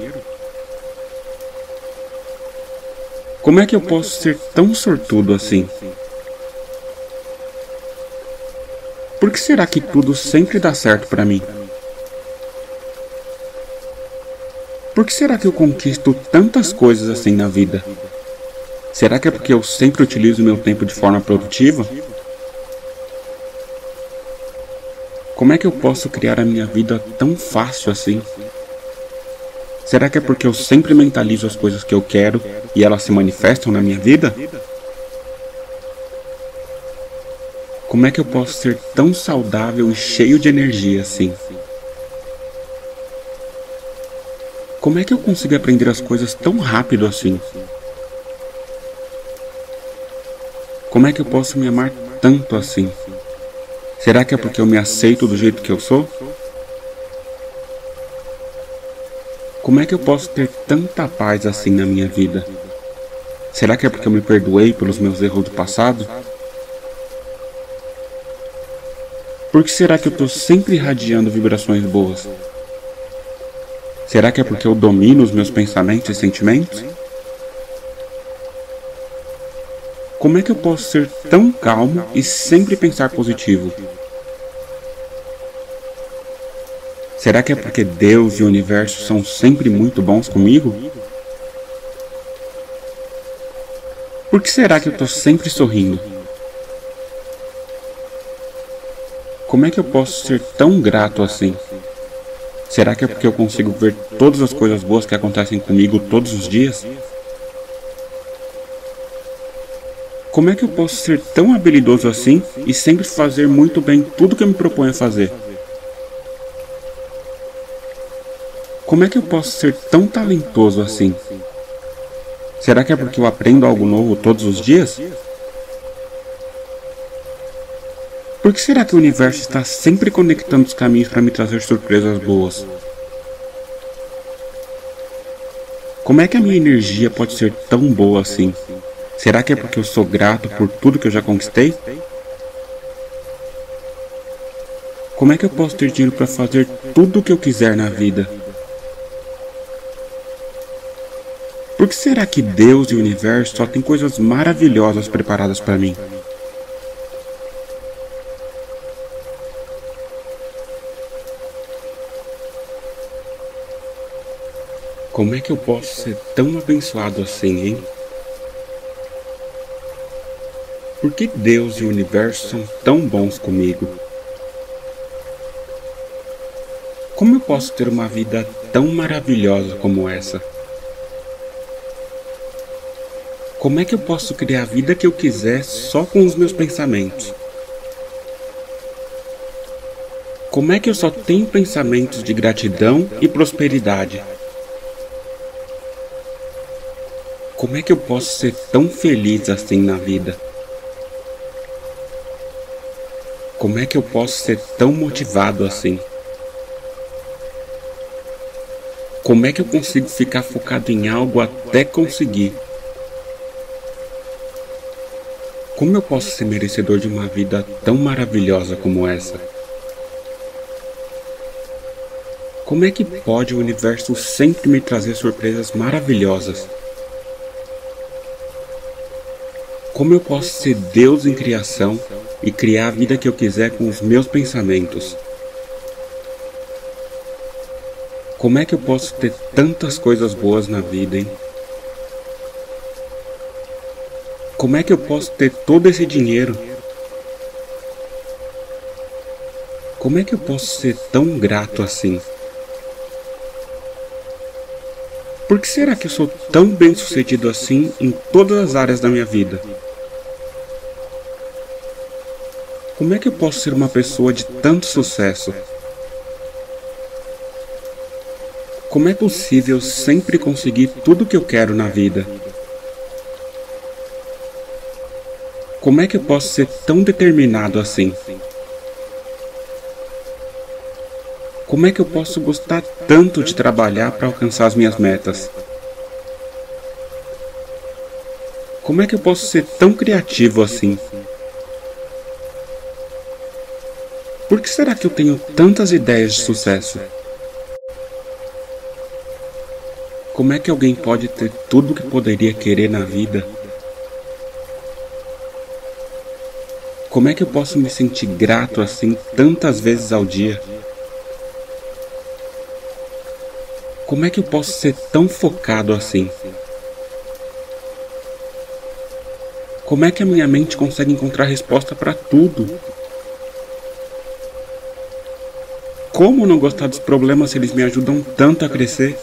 Como é que eu posso ser tão sortudo assim? Por que será que tudo sempre dá certo para mim? Por que será que eu conquisto tantas coisas assim na vida? Será que é porque eu sempre utilizo meu tempo de forma produtiva? Como é que eu posso criar a minha vida tão fácil assim? Será que é porque eu sempre mentalizo as coisas que eu quero e elas se manifestam na minha vida? Como é que eu posso ser tão saudável e cheio de energia assim? Como é que eu consigo aprender as coisas tão rápido assim? Como é que eu posso me amar tanto assim? Será que é porque eu me aceito do jeito que eu sou? Como é que eu posso ter tanta paz assim na minha vida? Será que é porque eu me perdoei pelos meus erros do passado? Por que será que eu estou sempre irradiando vibrações boas? Será que é porque eu domino os meus pensamentos e sentimentos? Como é que eu posso ser tão calmo e sempre pensar positivo? Será que é porque Deus e o universo são sempre muito bons comigo? Por que será que eu estou sempre sorrindo? Como é que eu posso ser tão grato assim? Será que é porque eu consigo ver todas as coisas boas que acontecem comigo todos os dias? Como é que eu posso ser tão habilidoso assim e sempre fazer muito bem tudo que eu me proponho a fazer? Como é que eu posso ser tão talentoso assim? Será que é porque eu aprendo algo novo todos os dias? Por que será que o universo está sempre conectando os caminhos para me trazer surpresas boas? Como é que a minha energia pode ser tão boa assim? Será que é porque eu sou grato por tudo que eu já conquistei? Como é que eu posso ter dinheiro para fazer tudo o que eu quiser na vida? Por que será que Deus e o universo só têm coisas maravilhosas preparadas para mim? Como é que eu posso ser tão abençoado assim, hein? Por que Deus e o universo são tão bons comigo? Como eu posso ter uma vida tão maravilhosa como essa? Como é que eu posso criar a vida que eu quiser só com os meus pensamentos? Como é que eu só tenho pensamentos de gratidão e prosperidade? Como é que eu posso ser tão feliz assim na vida? Como é que eu posso ser tão motivado assim? Como é que eu consigo ficar focado em algo até conseguir? Como eu posso ser merecedor de uma vida tão maravilhosa como essa? Como é que pode o universo sempre me trazer surpresas maravilhosas? Como eu posso ser Deus em criação e criar a vida que eu quiser com os meus pensamentos? Como é que eu posso ter tantas coisas boas na vida, hein? Como é que eu posso ter todo esse dinheiro? Como é que eu posso ser tão grato assim? Por que será que eu sou tão bem sucedido assim em todas as áreas da minha vida? Como é que eu posso ser uma pessoa de tanto sucesso? Como é possível sempre conseguir tudo o que eu quero na vida? Como é que eu posso ser tão determinado assim? Como é que eu posso gostar tanto de trabalhar para alcançar as minhas metas? Como é que eu posso ser tão criativo assim? Por que será que eu tenho tantas ideias de sucesso? Como é que alguém pode ter tudo o que poderia querer na vida Como é que eu posso me sentir grato assim tantas vezes ao dia? Como é que eu posso ser tão focado assim? Como é que a minha mente consegue encontrar resposta para tudo? Como não gostar dos problemas se eles me ajudam tanto a crescer?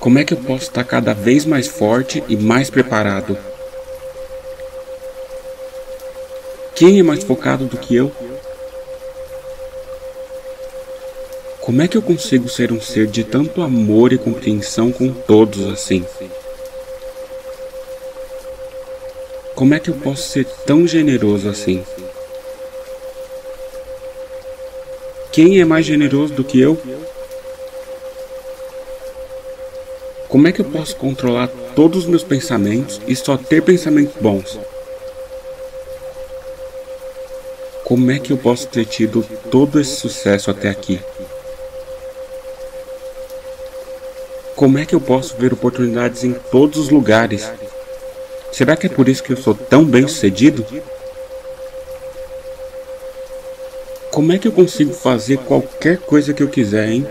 Como é que eu posso estar cada vez mais forte e mais preparado? Quem é mais focado do que eu? Como é que eu consigo ser um ser de tanto amor e compreensão com todos assim? Como é que eu posso ser tão generoso assim? Quem é mais generoso do que eu? Como é que eu posso controlar todos os meus pensamentos e só ter pensamentos bons? Como é que eu posso ter tido todo esse sucesso até aqui? Como é que eu posso ver oportunidades em todos os lugares? Será que é por isso que eu sou tão bem sucedido? Como é que eu consigo fazer qualquer coisa que eu quiser, hein?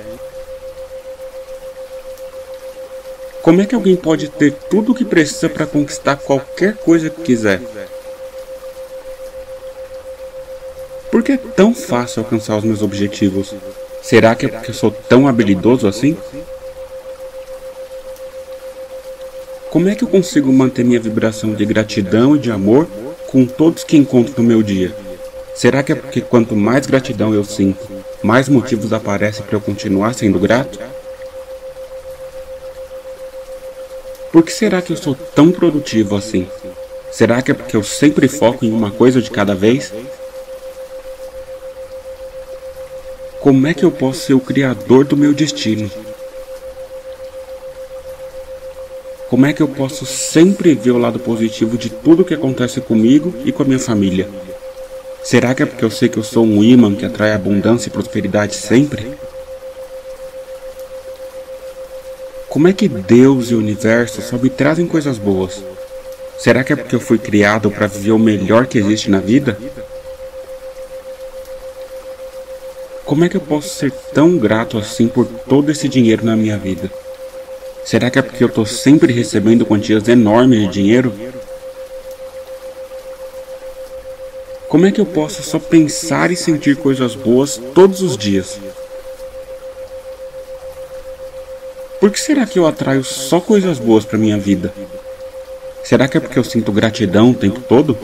Como é que alguém pode ter tudo o que precisa para conquistar qualquer coisa que quiser? Por que é tão fácil alcançar os meus objetivos? Será que é porque eu sou tão habilidoso assim? Como é que eu consigo manter minha vibração de gratidão e de amor com todos que encontro no meu dia? Será que é porque quanto mais gratidão eu sinto, mais motivos aparecem para eu continuar sendo grato? Por que será que eu sou tão produtivo assim? Será que é porque eu sempre foco em uma coisa de cada vez? Como é que eu posso ser o criador do meu destino? Como é que eu posso sempre ver o lado positivo de tudo que acontece comigo e com a minha família? Será que é porque eu sei que eu sou um imã que atrai abundância e prosperidade sempre? Como é que Deus e o universo só me trazem coisas boas? Será que é porque eu fui criado para viver o melhor que existe na vida? Como é que eu posso ser tão grato assim por todo esse dinheiro na minha vida? Será que é porque eu estou sempre recebendo quantias enormes de dinheiro? Como é que eu posso só pensar e sentir coisas boas todos os dias? Por que será que eu atraio só coisas boas para minha vida? Será que é porque eu sinto gratidão o tempo todo?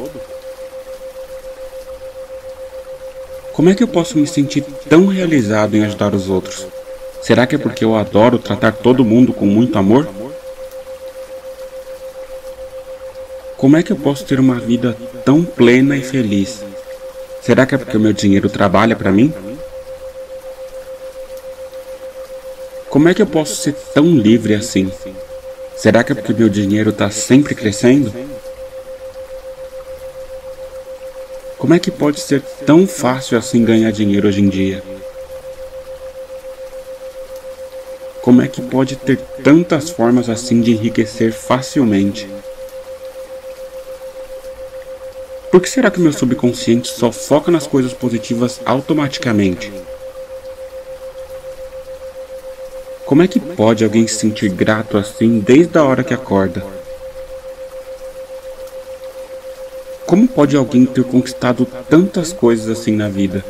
Como é que eu posso me sentir tão realizado em ajudar os outros? Será que é porque eu adoro tratar todo mundo com muito amor? Como é que eu posso ter uma vida tão plena e feliz? Será que é porque o meu dinheiro trabalha para mim? Como é que eu posso ser tão livre assim? Será que é porque meu dinheiro está sempre crescendo? Como é que pode ser tão fácil assim ganhar dinheiro hoje em dia? Como é que pode ter tantas formas assim de enriquecer facilmente? Por que será que meu subconsciente só foca nas coisas positivas automaticamente? Como é que pode alguém se sentir grato assim desde a hora que acorda? Como pode alguém ter conquistado tantas coisas assim na vida?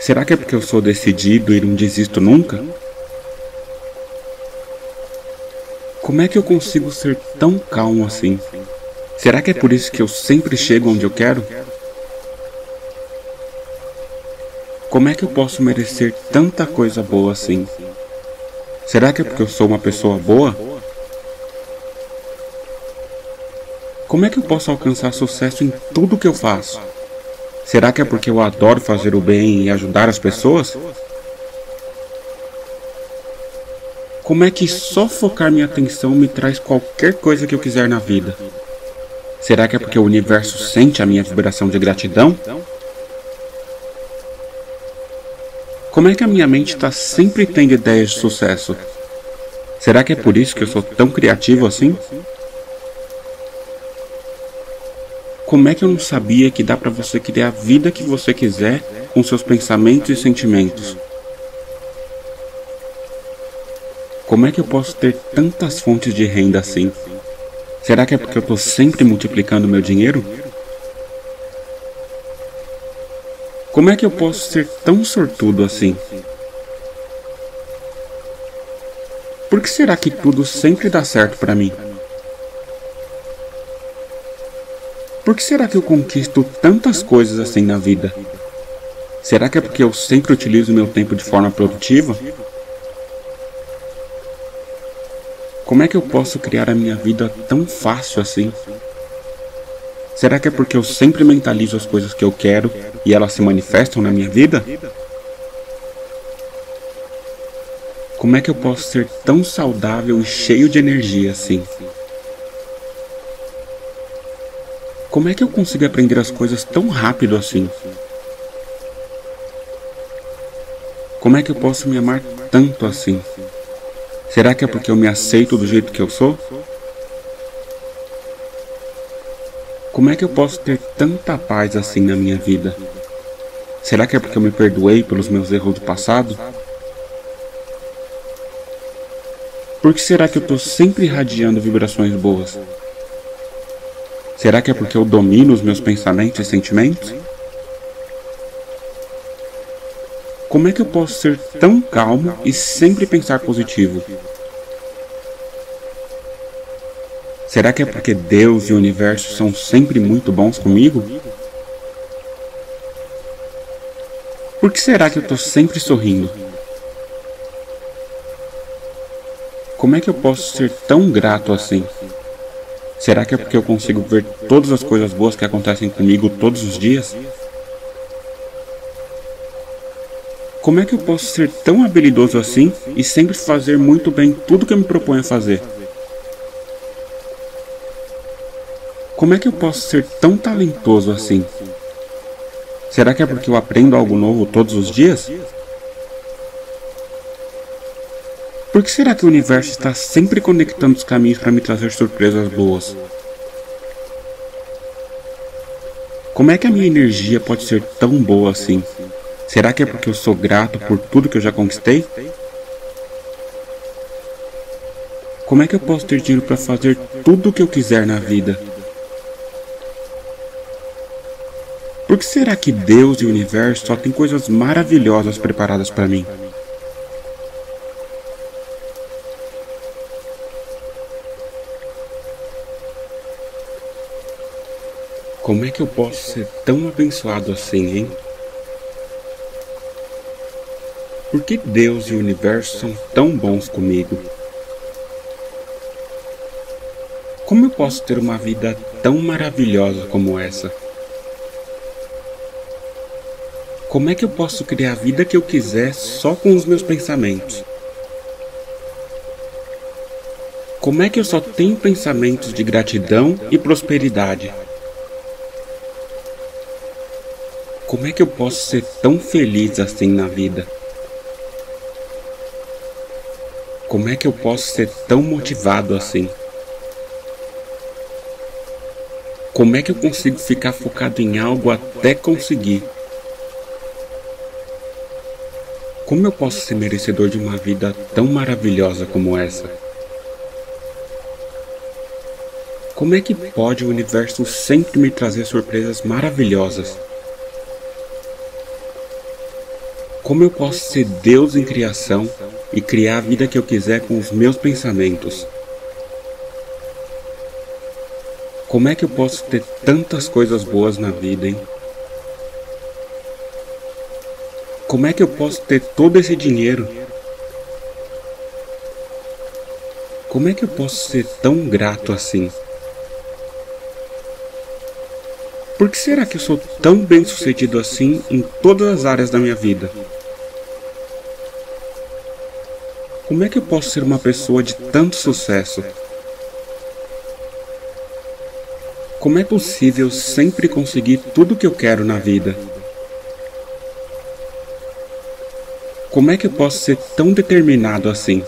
Será que é porque eu sou decidido e não desisto nunca? Como é que eu consigo ser tão calmo assim? Será que é por isso que eu sempre chego onde eu quero? Como é que eu posso merecer tanta coisa boa assim? Será que é porque eu sou uma pessoa boa? Como é que eu posso alcançar sucesso em tudo que eu faço? Será que é porque eu adoro fazer o bem e ajudar as pessoas? Como é que só focar minha atenção me traz qualquer coisa que eu quiser na vida? Será que é porque o universo sente a minha vibração de gratidão? Como é que a minha mente está sempre tendo ideias de sucesso? Será que é por isso que eu sou tão criativo assim? Como é que eu não sabia que dá para você criar a vida que você quiser com seus pensamentos e sentimentos? Como é que eu posso ter tantas fontes de renda assim? Será que é porque eu estou sempre multiplicando meu dinheiro? Como é que eu posso ser tão sortudo assim? Por que será que tudo sempre dá certo para mim? Por que será que eu conquisto tantas coisas assim na vida? Será que é porque eu sempre utilizo meu tempo de forma produtiva? Como é que eu posso criar a minha vida tão fácil assim? Será que é porque eu sempre mentalizo as coisas que eu quero e elas se manifestam na minha vida? Como é que eu posso ser tão saudável e cheio de energia assim? Como é que eu consigo aprender as coisas tão rápido assim? Como é que eu posso me amar tanto assim? Será que é porque eu me aceito do jeito que eu sou? Como é que eu posso ter tanta paz assim na minha vida? Será que é porque eu me perdoei pelos meus erros do passado? Por que será que eu estou sempre irradiando vibrações boas? Será que é porque eu domino os meus pensamentos e sentimentos? Como é que eu posso ser tão calmo e sempre pensar positivo? Será que é porque Deus e o universo são sempre muito bons comigo? Por que será que eu estou sempre sorrindo? Como é que eu posso ser tão grato assim? Será que é porque eu consigo ver todas as coisas boas que acontecem comigo todos os dias? Como é que eu posso ser tão habilidoso assim e sempre fazer muito bem tudo que eu me proponho a fazer? Como é que eu posso ser tão talentoso assim? Será que é porque eu aprendo algo novo todos os dias? Por que será que o universo está sempre conectando os caminhos para me trazer surpresas boas? Como é que a minha energia pode ser tão boa assim? Será que é porque eu sou grato por tudo que eu já conquistei? Como é que eu posso ter dinheiro para fazer tudo o que eu quiser na vida? Por que será que Deus e o universo só têm coisas maravilhosas preparadas para mim? Como é que eu posso ser tão abençoado assim, hein? Por que Deus e o universo são tão bons comigo? Como eu posso ter uma vida tão maravilhosa como essa? Como é que eu posso criar a vida que eu quiser só com os meus pensamentos? Como é que eu só tenho pensamentos de gratidão e prosperidade? Como é que eu posso ser tão feliz assim na vida? Como é que eu posso ser tão motivado assim? Como é que eu consigo ficar focado em algo até conseguir? Como eu posso ser merecedor de uma vida tão maravilhosa como essa? Como é que pode o universo sempre me trazer surpresas maravilhosas? Como eu posso ser Deus em criação e criar a vida que eu quiser com os meus pensamentos? Como é que eu posso ter tantas coisas boas na vida, hein? Como é que eu posso ter todo esse dinheiro? Como é que eu posso ser tão grato assim? Por que será que eu sou tão bem sucedido assim em todas as áreas da minha vida? Como é que eu posso ser uma pessoa de tanto sucesso? Como é possível sempre conseguir tudo o que eu quero na vida? Como é que eu posso ser tão determinado assim?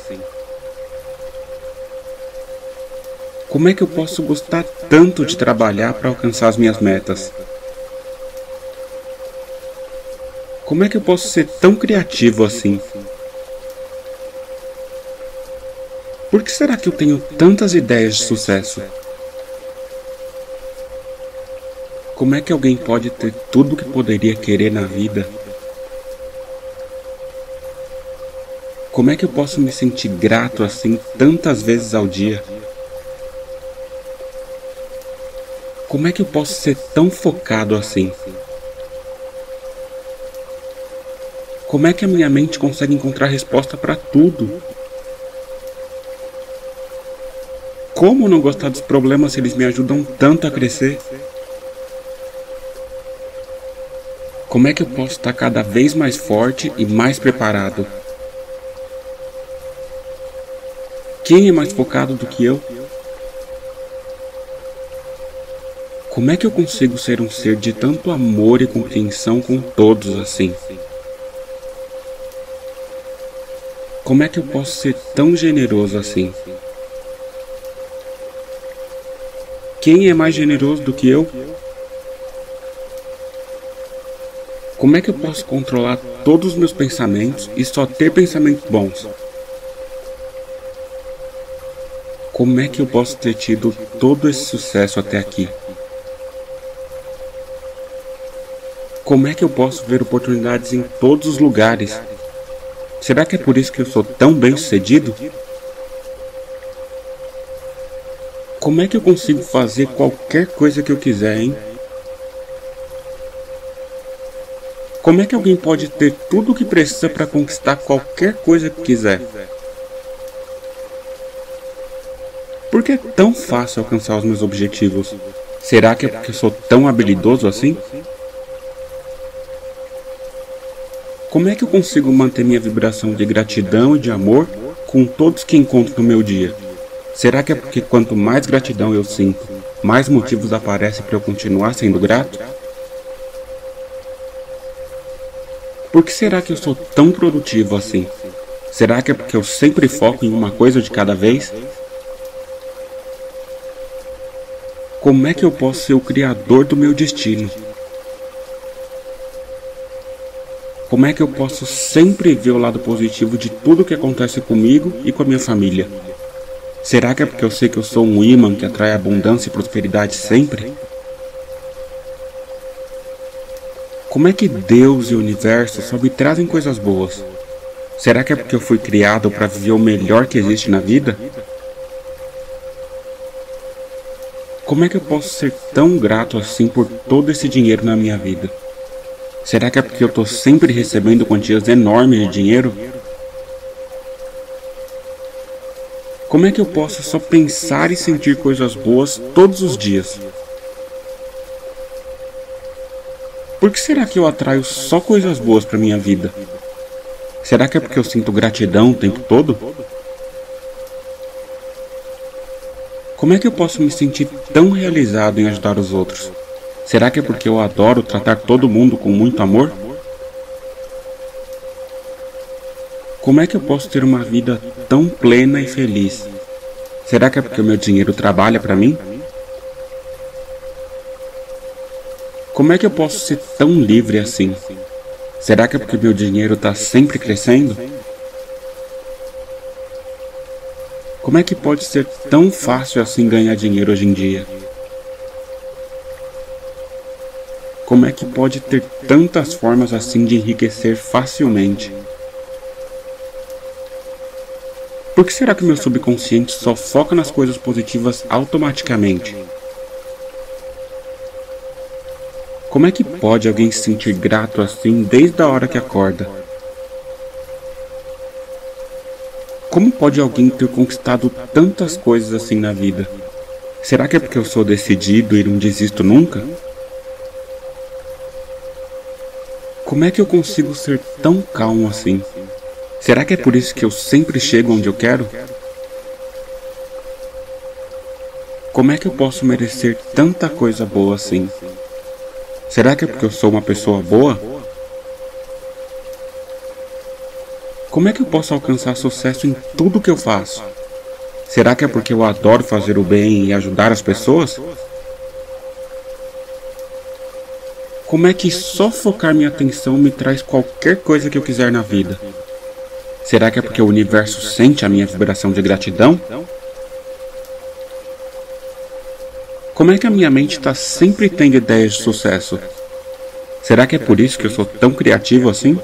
Como é que eu posso gostar tanto de trabalhar para alcançar as minhas metas? Como é que eu posso ser tão criativo assim? Por que será que eu tenho tantas ideias de sucesso? Como é que alguém pode ter tudo o que poderia querer na vida? Como é que eu posso me sentir grato assim tantas vezes ao dia? Como é que eu posso ser tão focado assim? Como é que a minha mente consegue encontrar resposta para tudo? Como não gostar dos problemas se eles me ajudam tanto a crescer? Como é que eu posso estar cada vez mais forte e mais preparado? Quem é mais focado do que eu? Como é que eu consigo ser um ser de tanto amor e compreensão com todos assim? Como é que eu posso ser tão generoso assim? Quem é mais generoso do que eu? Como é que eu posso controlar todos os meus pensamentos e só ter pensamentos bons? Como é que eu posso ter tido todo esse sucesso até aqui? Como é que eu posso ver oportunidades em todos os lugares? Será que é por isso que eu sou tão bem sucedido? Como é que eu consigo fazer qualquer coisa que eu quiser, hein? Como é que alguém pode ter tudo o que precisa para conquistar qualquer coisa que quiser? Por que é tão fácil alcançar os meus objetivos? Será que é porque eu sou tão habilidoso assim? Como é que eu consigo manter minha vibração de gratidão e de amor com todos que encontro no meu dia? Será que é porque quanto mais gratidão eu sinto, mais motivos aparecem para eu continuar sendo grato? Por que será que eu sou tão produtivo assim? Será que é porque eu sempre foco em uma coisa de cada vez? Como é que eu posso ser o criador do meu destino? Como é que eu posso sempre ver o lado positivo de tudo que acontece comigo e com a minha família? Será que é porque eu sei que eu sou um imã que atrai abundância e prosperidade sempre? Como é que Deus e o universo só me trazem coisas boas? Será que é porque eu fui criado para viver o melhor que existe na vida? Como é que eu posso ser tão grato assim por todo esse dinheiro na minha vida? Será que é porque eu estou sempre recebendo quantias enormes de dinheiro? Como é que eu posso só pensar e sentir coisas boas todos os dias? Por que será que eu atraio só coisas boas para minha vida? Será que é porque eu sinto gratidão o tempo todo? Como é que eu posso me sentir tão realizado em ajudar os outros? Será que é porque eu adoro tratar todo mundo com muito amor? Como é que eu posso ter uma vida tão plena e feliz? Será que é porque o meu dinheiro trabalha para mim? Como é que eu posso ser tão livre assim? Será que é porque meu dinheiro está sempre crescendo? Como é que pode ser tão fácil assim ganhar dinheiro hoje em dia? Como é que pode ter tantas formas assim de enriquecer facilmente? Por que será que meu subconsciente só foca nas coisas positivas automaticamente? Como é que pode alguém se sentir grato assim desde a hora que acorda? Como pode alguém ter conquistado tantas coisas assim na vida? Será que é porque eu sou decidido e não desisto nunca? Como é que eu consigo ser tão calmo assim? Será que é por isso que eu sempre chego onde eu quero? Como é que eu posso merecer tanta coisa boa assim? Será que é porque eu sou uma pessoa boa? Como é que eu posso alcançar sucesso em tudo que eu faço? Será que é porque eu adoro fazer o bem e ajudar as pessoas? Como é que só focar minha atenção me traz qualquer coisa que eu quiser na vida? Será que é porque o universo sente a minha vibração de gratidão? Como é que a minha mente está sempre tendo ideias de sucesso? Será que é por isso que eu sou tão criativo assim?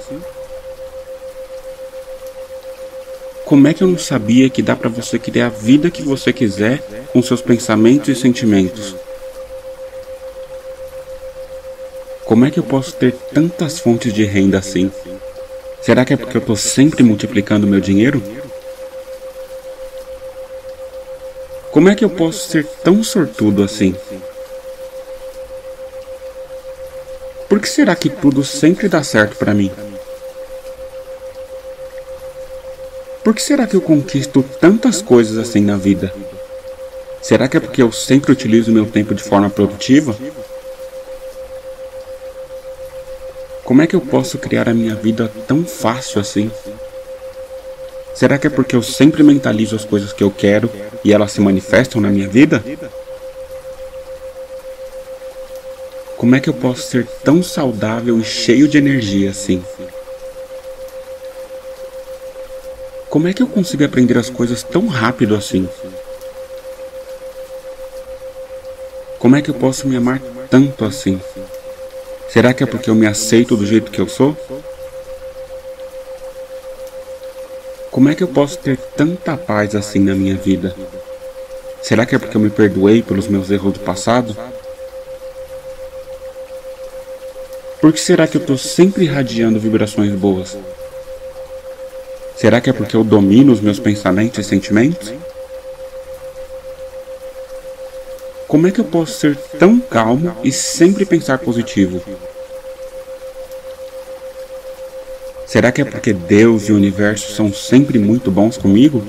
Como é que eu não sabia que dá para você criar a vida que você quiser com seus pensamentos e sentimentos? Como é que eu posso ter tantas fontes de renda assim? Será que é porque eu estou sempre multiplicando meu dinheiro? Como é que eu posso ser tão sortudo assim? Por que será que tudo sempre dá certo para mim? Por que será que eu conquisto tantas coisas assim na vida? Será que é porque eu sempre utilizo meu tempo de forma produtiva? Como é que eu posso criar a minha vida tão fácil assim? Será que é porque eu sempre mentalizo as coisas que eu quero e elas se manifestam na minha vida? Como é que eu posso ser tão saudável e cheio de energia assim? Como é que eu consigo aprender as coisas tão rápido assim? Como é que eu posso me amar tanto assim? Será que é porque eu me aceito do jeito que eu sou? Como é que eu posso ter tanta paz assim na minha vida? Será que é porque eu me perdoei pelos meus erros do passado? Por que será que eu estou sempre irradiando vibrações boas? Será que é porque eu domino os meus pensamentos e sentimentos? Como é que eu posso ser tão calmo e sempre pensar positivo? Será que é porque Deus e o universo são sempre muito bons comigo?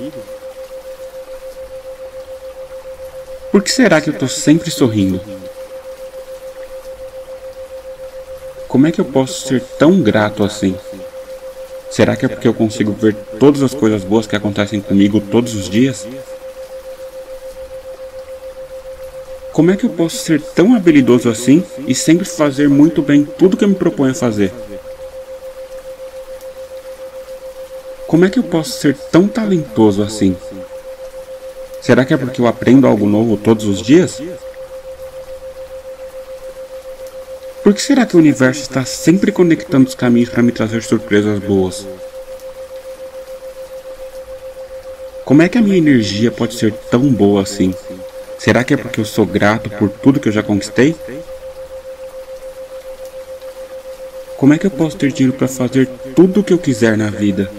Por que será que eu estou sempre sorrindo? Como é que eu posso ser tão grato assim? Será que é porque eu consigo ver todas as coisas boas que acontecem comigo todos os dias? Como é que eu posso ser tão habilidoso assim e sempre fazer muito bem tudo que eu me proponho a fazer? Como é que eu posso ser tão talentoso assim? Será que é porque eu aprendo algo novo todos os dias? Por que será que o universo está sempre conectando os caminhos para me trazer surpresas boas? Como é que a minha energia pode ser tão boa assim? Será que é porque eu sou grato por tudo que eu já conquistei? Como é que eu posso ter dinheiro para fazer tudo o que eu quiser na vida?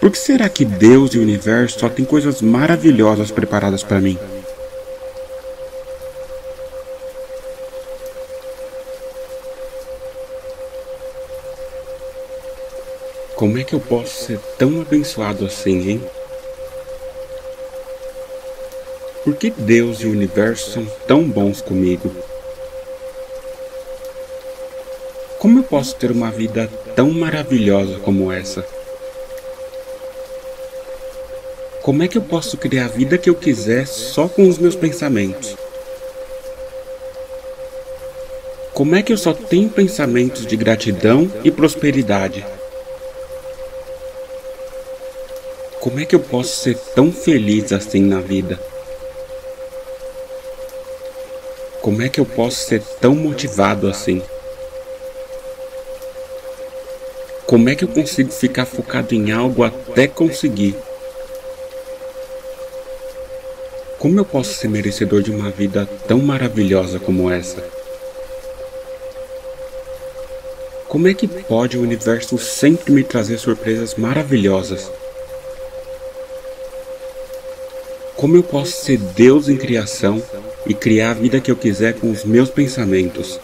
Por que será que Deus e o universo só têm coisas maravilhosas preparadas para mim? Como é que eu posso ser tão abençoado assim, hein? Por que Deus e o universo são tão bons comigo? Como eu posso ter uma vida tão maravilhosa como essa? Como é que eu posso criar a vida que eu quiser só com os meus pensamentos? Como é que eu só tenho pensamentos de gratidão e prosperidade? Como é que eu posso ser tão feliz assim na vida? Como é que eu posso ser tão motivado assim? Como é que eu consigo ficar focado em algo até conseguir? Como eu posso ser merecedor de uma vida tão maravilhosa como essa? Como é que pode o universo sempre me trazer surpresas maravilhosas? Como eu posso ser Deus em criação e criar a vida que eu quiser com os meus pensamentos?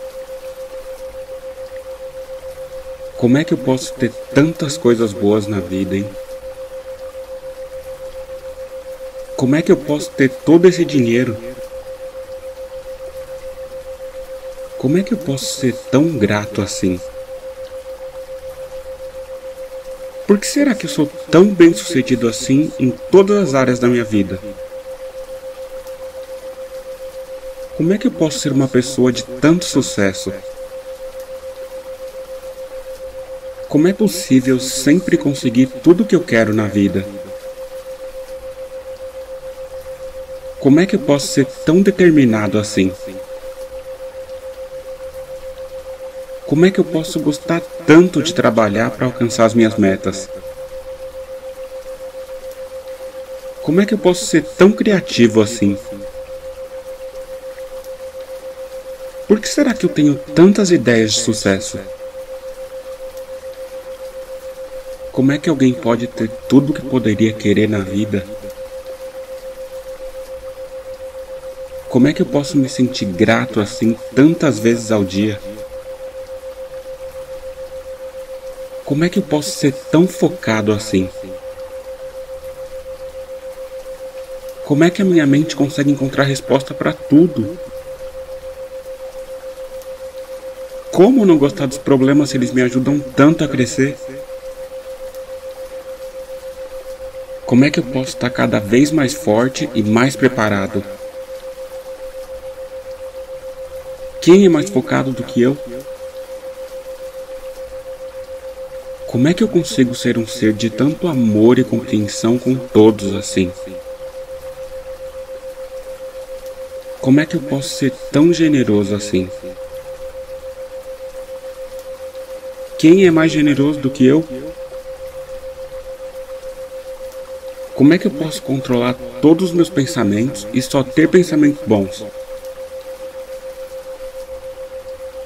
Como é que eu posso ter tantas coisas boas na vida, hein? Como é que eu posso ter todo esse dinheiro? Como é que eu posso ser tão grato assim? Por que será que eu sou tão bem sucedido assim em todas as áreas da minha vida? Como é que eu posso ser uma pessoa de tanto sucesso? Como é possível sempre conseguir tudo o que eu quero na vida? Como é que eu posso ser tão determinado assim? Como é que eu posso gostar tanto de trabalhar para alcançar as minhas metas? Como é que eu posso ser tão criativo assim? Por que será que eu tenho tantas ideias de sucesso? Como é que alguém pode ter tudo o que poderia querer na vida? Como é que eu posso me sentir grato assim tantas vezes ao dia? Como é que eu posso ser tão focado assim? Como é que a minha mente consegue encontrar resposta para tudo? Como não gostar dos problemas se eles me ajudam tanto a crescer? Como é que eu posso estar cada vez mais forte e mais preparado? Quem é mais focado do que eu? Como é que eu consigo ser um ser de tanto amor e compreensão com todos assim? Como é que eu posso ser tão generoso assim? Quem é mais generoso do que eu? Como é que eu posso controlar todos os meus pensamentos e só ter pensamentos bons?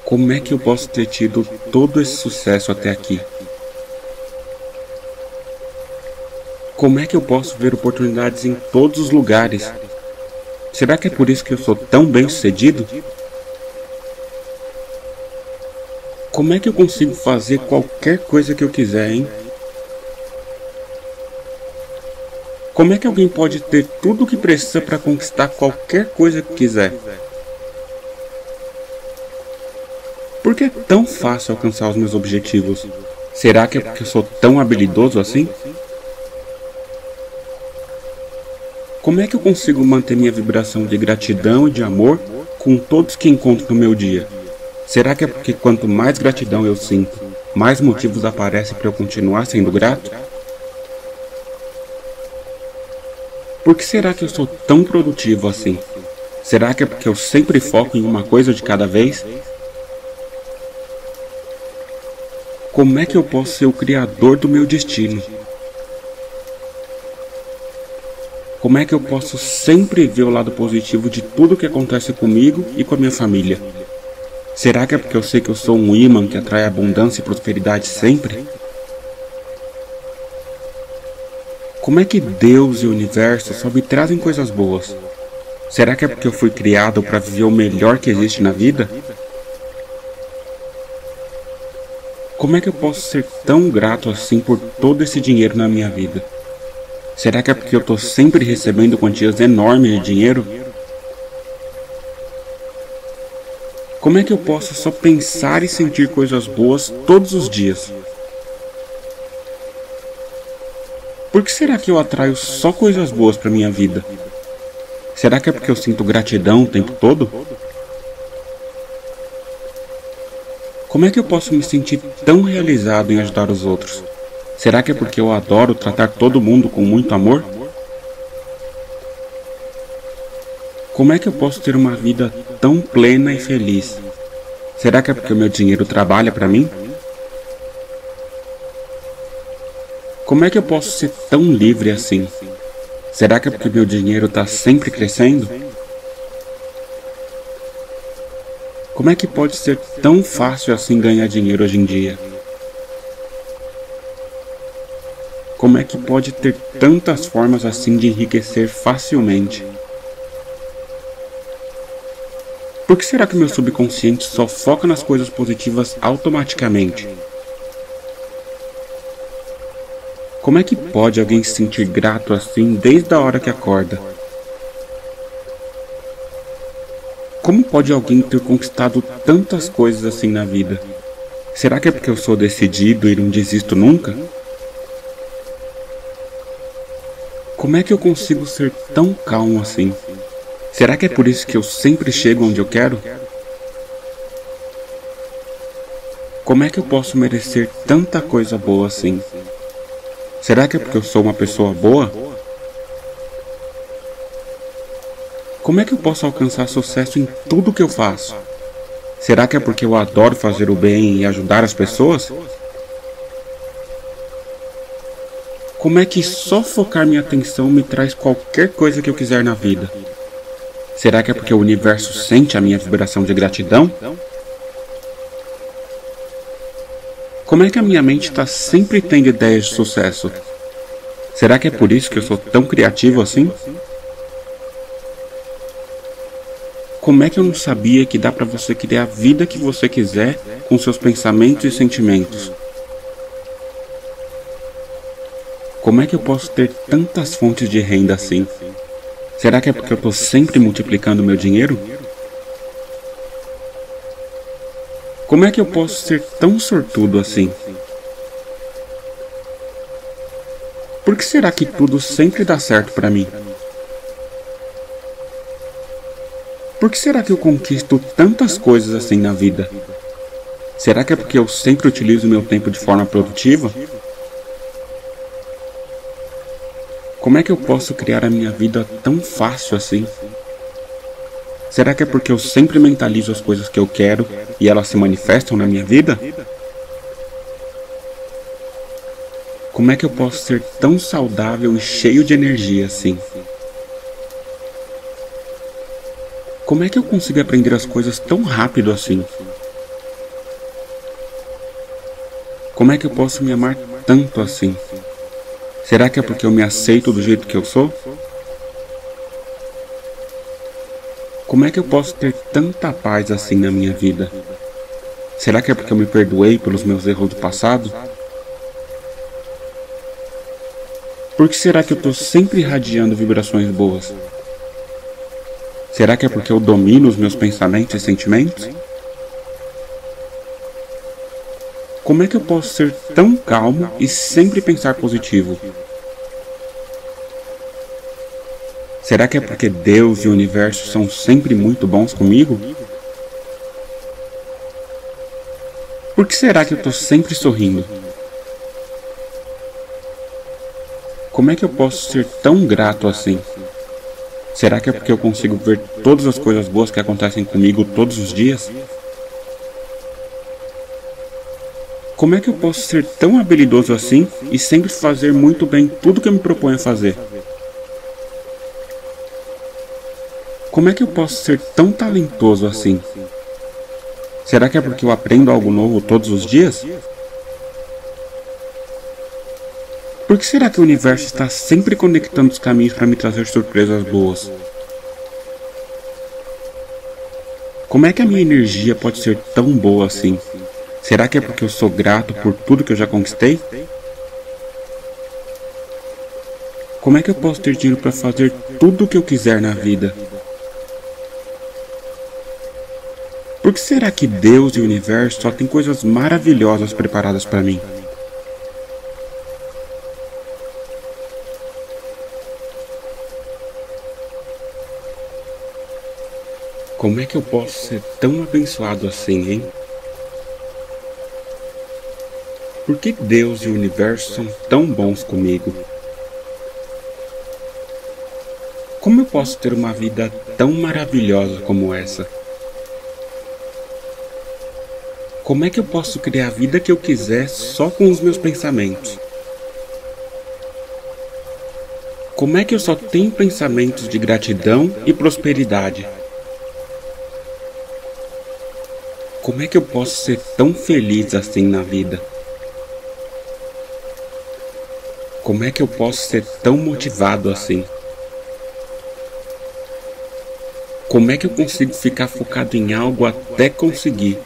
Como é que eu posso ter tido todo esse sucesso até aqui? Como é que eu posso ver oportunidades em todos os lugares? Será que é por isso que eu sou tão bem sucedido? Como é que eu consigo fazer qualquer coisa que eu quiser, hein? Como é que alguém pode ter tudo o que precisa para conquistar qualquer coisa que quiser? Por que é tão fácil alcançar os meus objetivos? Será que é porque eu sou tão habilidoso assim? Como é que eu consigo manter minha vibração de gratidão e de amor com todos que encontro no meu dia? Será que é porque quanto mais gratidão eu sinto, mais motivos aparecem para eu continuar sendo grato? Por que será que eu sou tão produtivo assim? Será que é porque eu sempre foco em uma coisa de cada vez? Como é que eu posso ser o criador do meu destino? Como é que eu posso sempre ver o lado positivo de tudo que acontece comigo e com a minha família? Será que é porque eu sei que eu sou um imã que atrai abundância e prosperidade sempre? Como é que Deus e o universo só me trazem coisas boas? Será que é porque eu fui criado para viver o melhor que existe na vida? Como é que eu posso ser tão grato assim por todo esse dinheiro na minha vida? Será que é porque eu estou sempre recebendo quantias enormes de dinheiro? Como é que eu posso só pensar e sentir coisas boas todos os dias? Por que será que eu atraio só coisas boas para minha vida? Será que é porque eu sinto gratidão o tempo todo? Como é que eu posso me sentir tão realizado em ajudar os outros? Será que é porque eu adoro tratar todo mundo com muito amor? Como é que eu posso ter uma vida tão plena e feliz? Será que é porque o meu dinheiro trabalha para mim? Como é que eu posso ser tão livre assim? Será que é porque meu dinheiro está sempre crescendo? Como é que pode ser tão fácil assim ganhar dinheiro hoje em dia? Como é que pode ter tantas formas assim de enriquecer facilmente? Por que será que meu subconsciente só foca nas coisas positivas automaticamente? Como é que pode alguém se sentir grato assim desde a hora que acorda? Como pode alguém ter conquistado tantas coisas assim na vida? Será que é porque eu sou decidido e não desisto nunca? Como é que eu consigo ser tão calmo assim? Será que é por isso que eu sempre chego onde eu quero? Como é que eu posso merecer tanta coisa boa assim? Será que é porque eu sou uma pessoa boa? Como é que eu posso alcançar sucesso em tudo que eu faço? Será que é porque eu adoro fazer o bem e ajudar as pessoas? Como é que só focar minha atenção me traz qualquer coisa que eu quiser na vida? Será que é porque o universo sente a minha vibração de gratidão? Como é que a minha mente está sempre tendo ideias de sucesso? Será que é por isso que eu sou tão criativo assim? Como é que eu não sabia que dá para você criar a vida que você quiser com seus pensamentos e sentimentos? Como é que eu posso ter tantas fontes de renda assim? Será que é porque eu estou sempre multiplicando meu dinheiro? Como é que eu posso ser tão sortudo assim? Por que será que tudo sempre dá certo para mim? Por que será que eu conquisto tantas coisas assim na vida? Será que é porque eu sempre utilizo meu tempo de forma produtiva? Como é que eu posso criar a minha vida tão fácil assim? Será que é porque eu sempre mentalizo as coisas que eu quero e elas se manifestam na minha vida? Como é que eu posso ser tão saudável e cheio de energia assim? Como é que eu consigo aprender as coisas tão rápido assim? Como é que eu posso me amar tanto assim? Será que é porque eu me aceito do jeito que eu sou? Como é que eu posso ter tanta paz assim na minha vida? Será que é porque eu me perdoei pelos meus erros do passado? Por que será que eu estou sempre irradiando vibrações boas? Será que é porque eu domino os meus pensamentos e sentimentos? Como é que eu posso ser tão calmo e sempre pensar positivo? Será que é porque Deus e o universo são sempre muito bons comigo? Por que será que eu estou sempre sorrindo? Como é que eu posso ser tão grato assim? Será que é porque eu consigo ver todas as coisas boas que acontecem comigo todos os dias? Como é que eu posso ser tão habilidoso assim e sempre fazer muito bem tudo que eu me proponho a fazer? Como é que eu posso ser tão talentoso assim? Será que é porque eu aprendo algo novo todos os dias? Por que será que o universo está sempre conectando os caminhos para me trazer surpresas boas? Como é que a minha energia pode ser tão boa assim? Será que é porque eu sou grato por tudo que eu já conquistei? Como é que eu posso ter dinheiro para fazer tudo o que eu quiser na vida? Por que será que Deus e o universo só têm coisas maravilhosas preparadas para mim? Como é que eu posso ser tão abençoado assim, hein? Por que Deus e o universo são tão bons comigo? Como eu posso ter uma vida tão maravilhosa como essa? Como é que eu posso criar a vida que eu quiser só com os meus pensamentos? Como é que eu só tenho pensamentos de gratidão e prosperidade? Como é que eu posso ser tão feliz assim na vida? Como é que eu posso ser tão motivado assim? Como é que eu consigo ficar focado em algo até conseguir?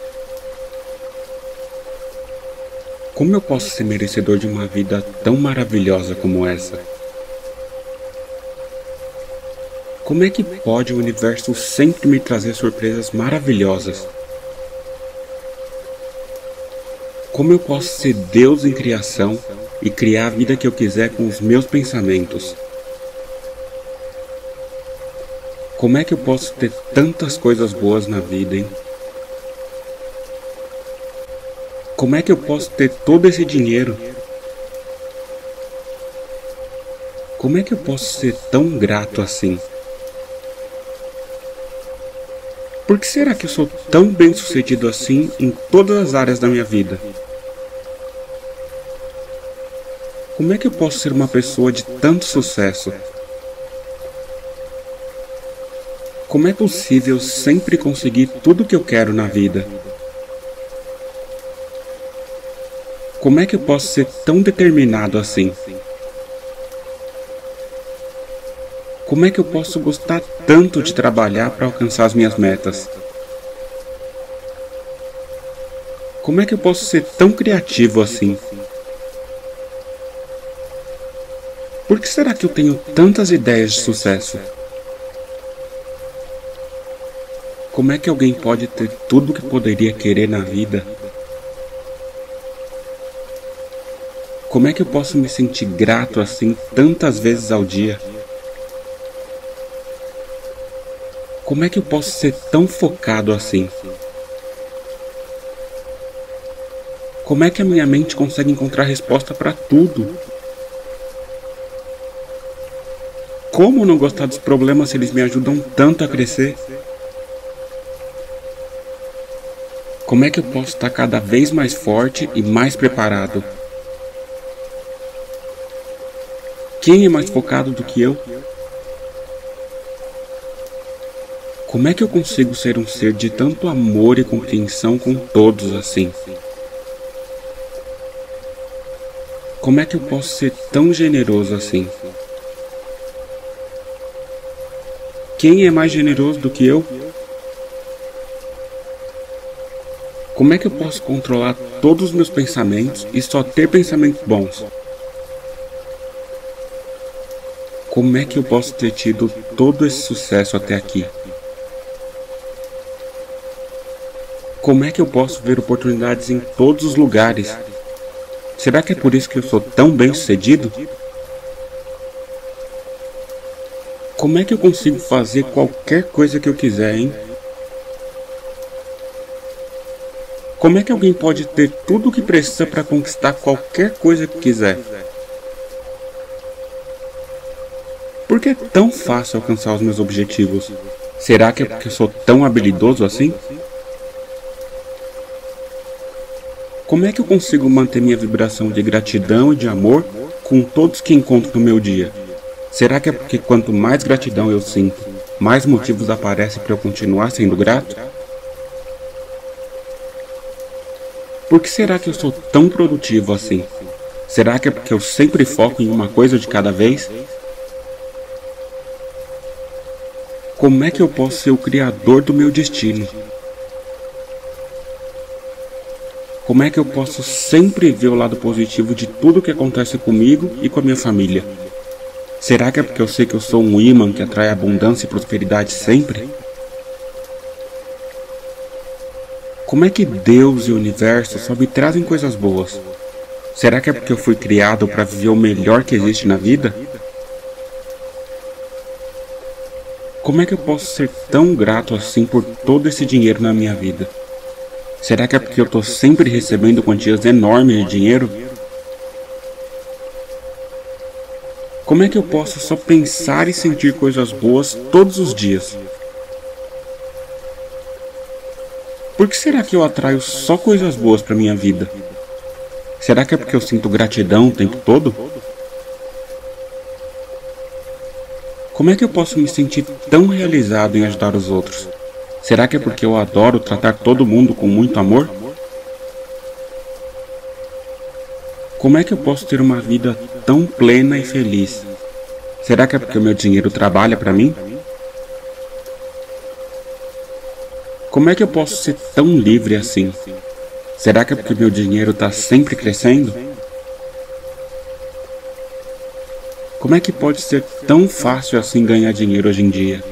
Como eu posso ser merecedor de uma vida tão maravilhosa como essa? Como é que pode o universo sempre me trazer surpresas maravilhosas? Como eu posso ser Deus em criação e criar a vida que eu quiser com os meus pensamentos? Como é que eu posso ter tantas coisas boas na vida, hein? Como é que eu posso ter todo esse dinheiro? Como é que eu posso ser tão grato assim? Por que será que eu sou tão bem sucedido assim em todas as áreas da minha vida? Como é que eu posso ser uma pessoa de tanto sucesso? Como é possível sempre conseguir tudo o que eu quero na vida? Como é que eu posso ser tão determinado assim? Como é que eu posso gostar tanto de trabalhar para alcançar as minhas metas? Como é que eu posso ser tão criativo assim? Por que será que eu tenho tantas ideias de sucesso? Como é que alguém pode ter tudo o que poderia querer na vida? Como é que eu posso me sentir grato assim tantas vezes ao dia? Como é que eu posso ser tão focado assim? Como é que a minha mente consegue encontrar resposta para tudo? Como não gostar dos problemas se eles me ajudam tanto a crescer? Como é que eu posso estar cada vez mais forte e mais preparado? Quem é mais focado do que eu? Como é que eu consigo ser um ser de tanto amor e compreensão com todos assim? Como é que eu posso ser tão generoso assim? Quem é mais generoso do que eu? Como é que eu posso controlar todos os meus pensamentos e só ter pensamentos bons? Como é que eu posso ter tido todo esse sucesso até aqui? Como é que eu posso ver oportunidades em todos os lugares? Será que é por isso que eu sou tão bem sucedido? Como é que eu consigo fazer qualquer coisa que eu quiser, hein? Como é que alguém pode ter tudo o que precisa para conquistar qualquer coisa que quiser? Por que é tão fácil alcançar os meus objetivos? Será que é porque sou tão habilidoso assim? Como é que eu consigo manter minha vibração de gratidão e de amor com todos que encontro no meu dia? Será que é porque quanto mais gratidão eu sinto, mais motivos aparecem para eu continuar sendo grato? Por que será que eu sou tão produtivo assim? Será que é porque eu sempre foco em uma coisa de cada vez? Como é que eu posso ser o criador do meu destino? Como é que eu posso sempre ver o lado positivo de tudo que acontece comigo e com a minha família? Será que é porque eu sei que eu sou um imã que atrai abundância e prosperidade sempre? Como é que Deus e o universo só me trazem coisas boas? Será que é porque eu fui criado para viver o melhor que existe na vida? Como é que eu posso ser tão grato assim por todo esse dinheiro na minha vida? Será que é porque eu estou sempre recebendo quantias enormes de dinheiro? Como é que eu posso só pensar e sentir coisas boas todos os dias? Por que será que eu atraio só coisas boas para minha vida? Será que é porque eu sinto gratidão o tempo todo? Como é que eu posso me sentir tão realizado em ajudar os outros? Será que é porque eu adoro tratar todo mundo com muito amor? Como é que eu posso ter uma vida tão plena e feliz? Será que é porque o meu dinheiro trabalha para mim? Como é que eu posso ser tão livre assim? Será que é porque meu dinheiro está sempre crescendo? Como é que pode ser tão fácil assim ganhar dinheiro hoje em dia?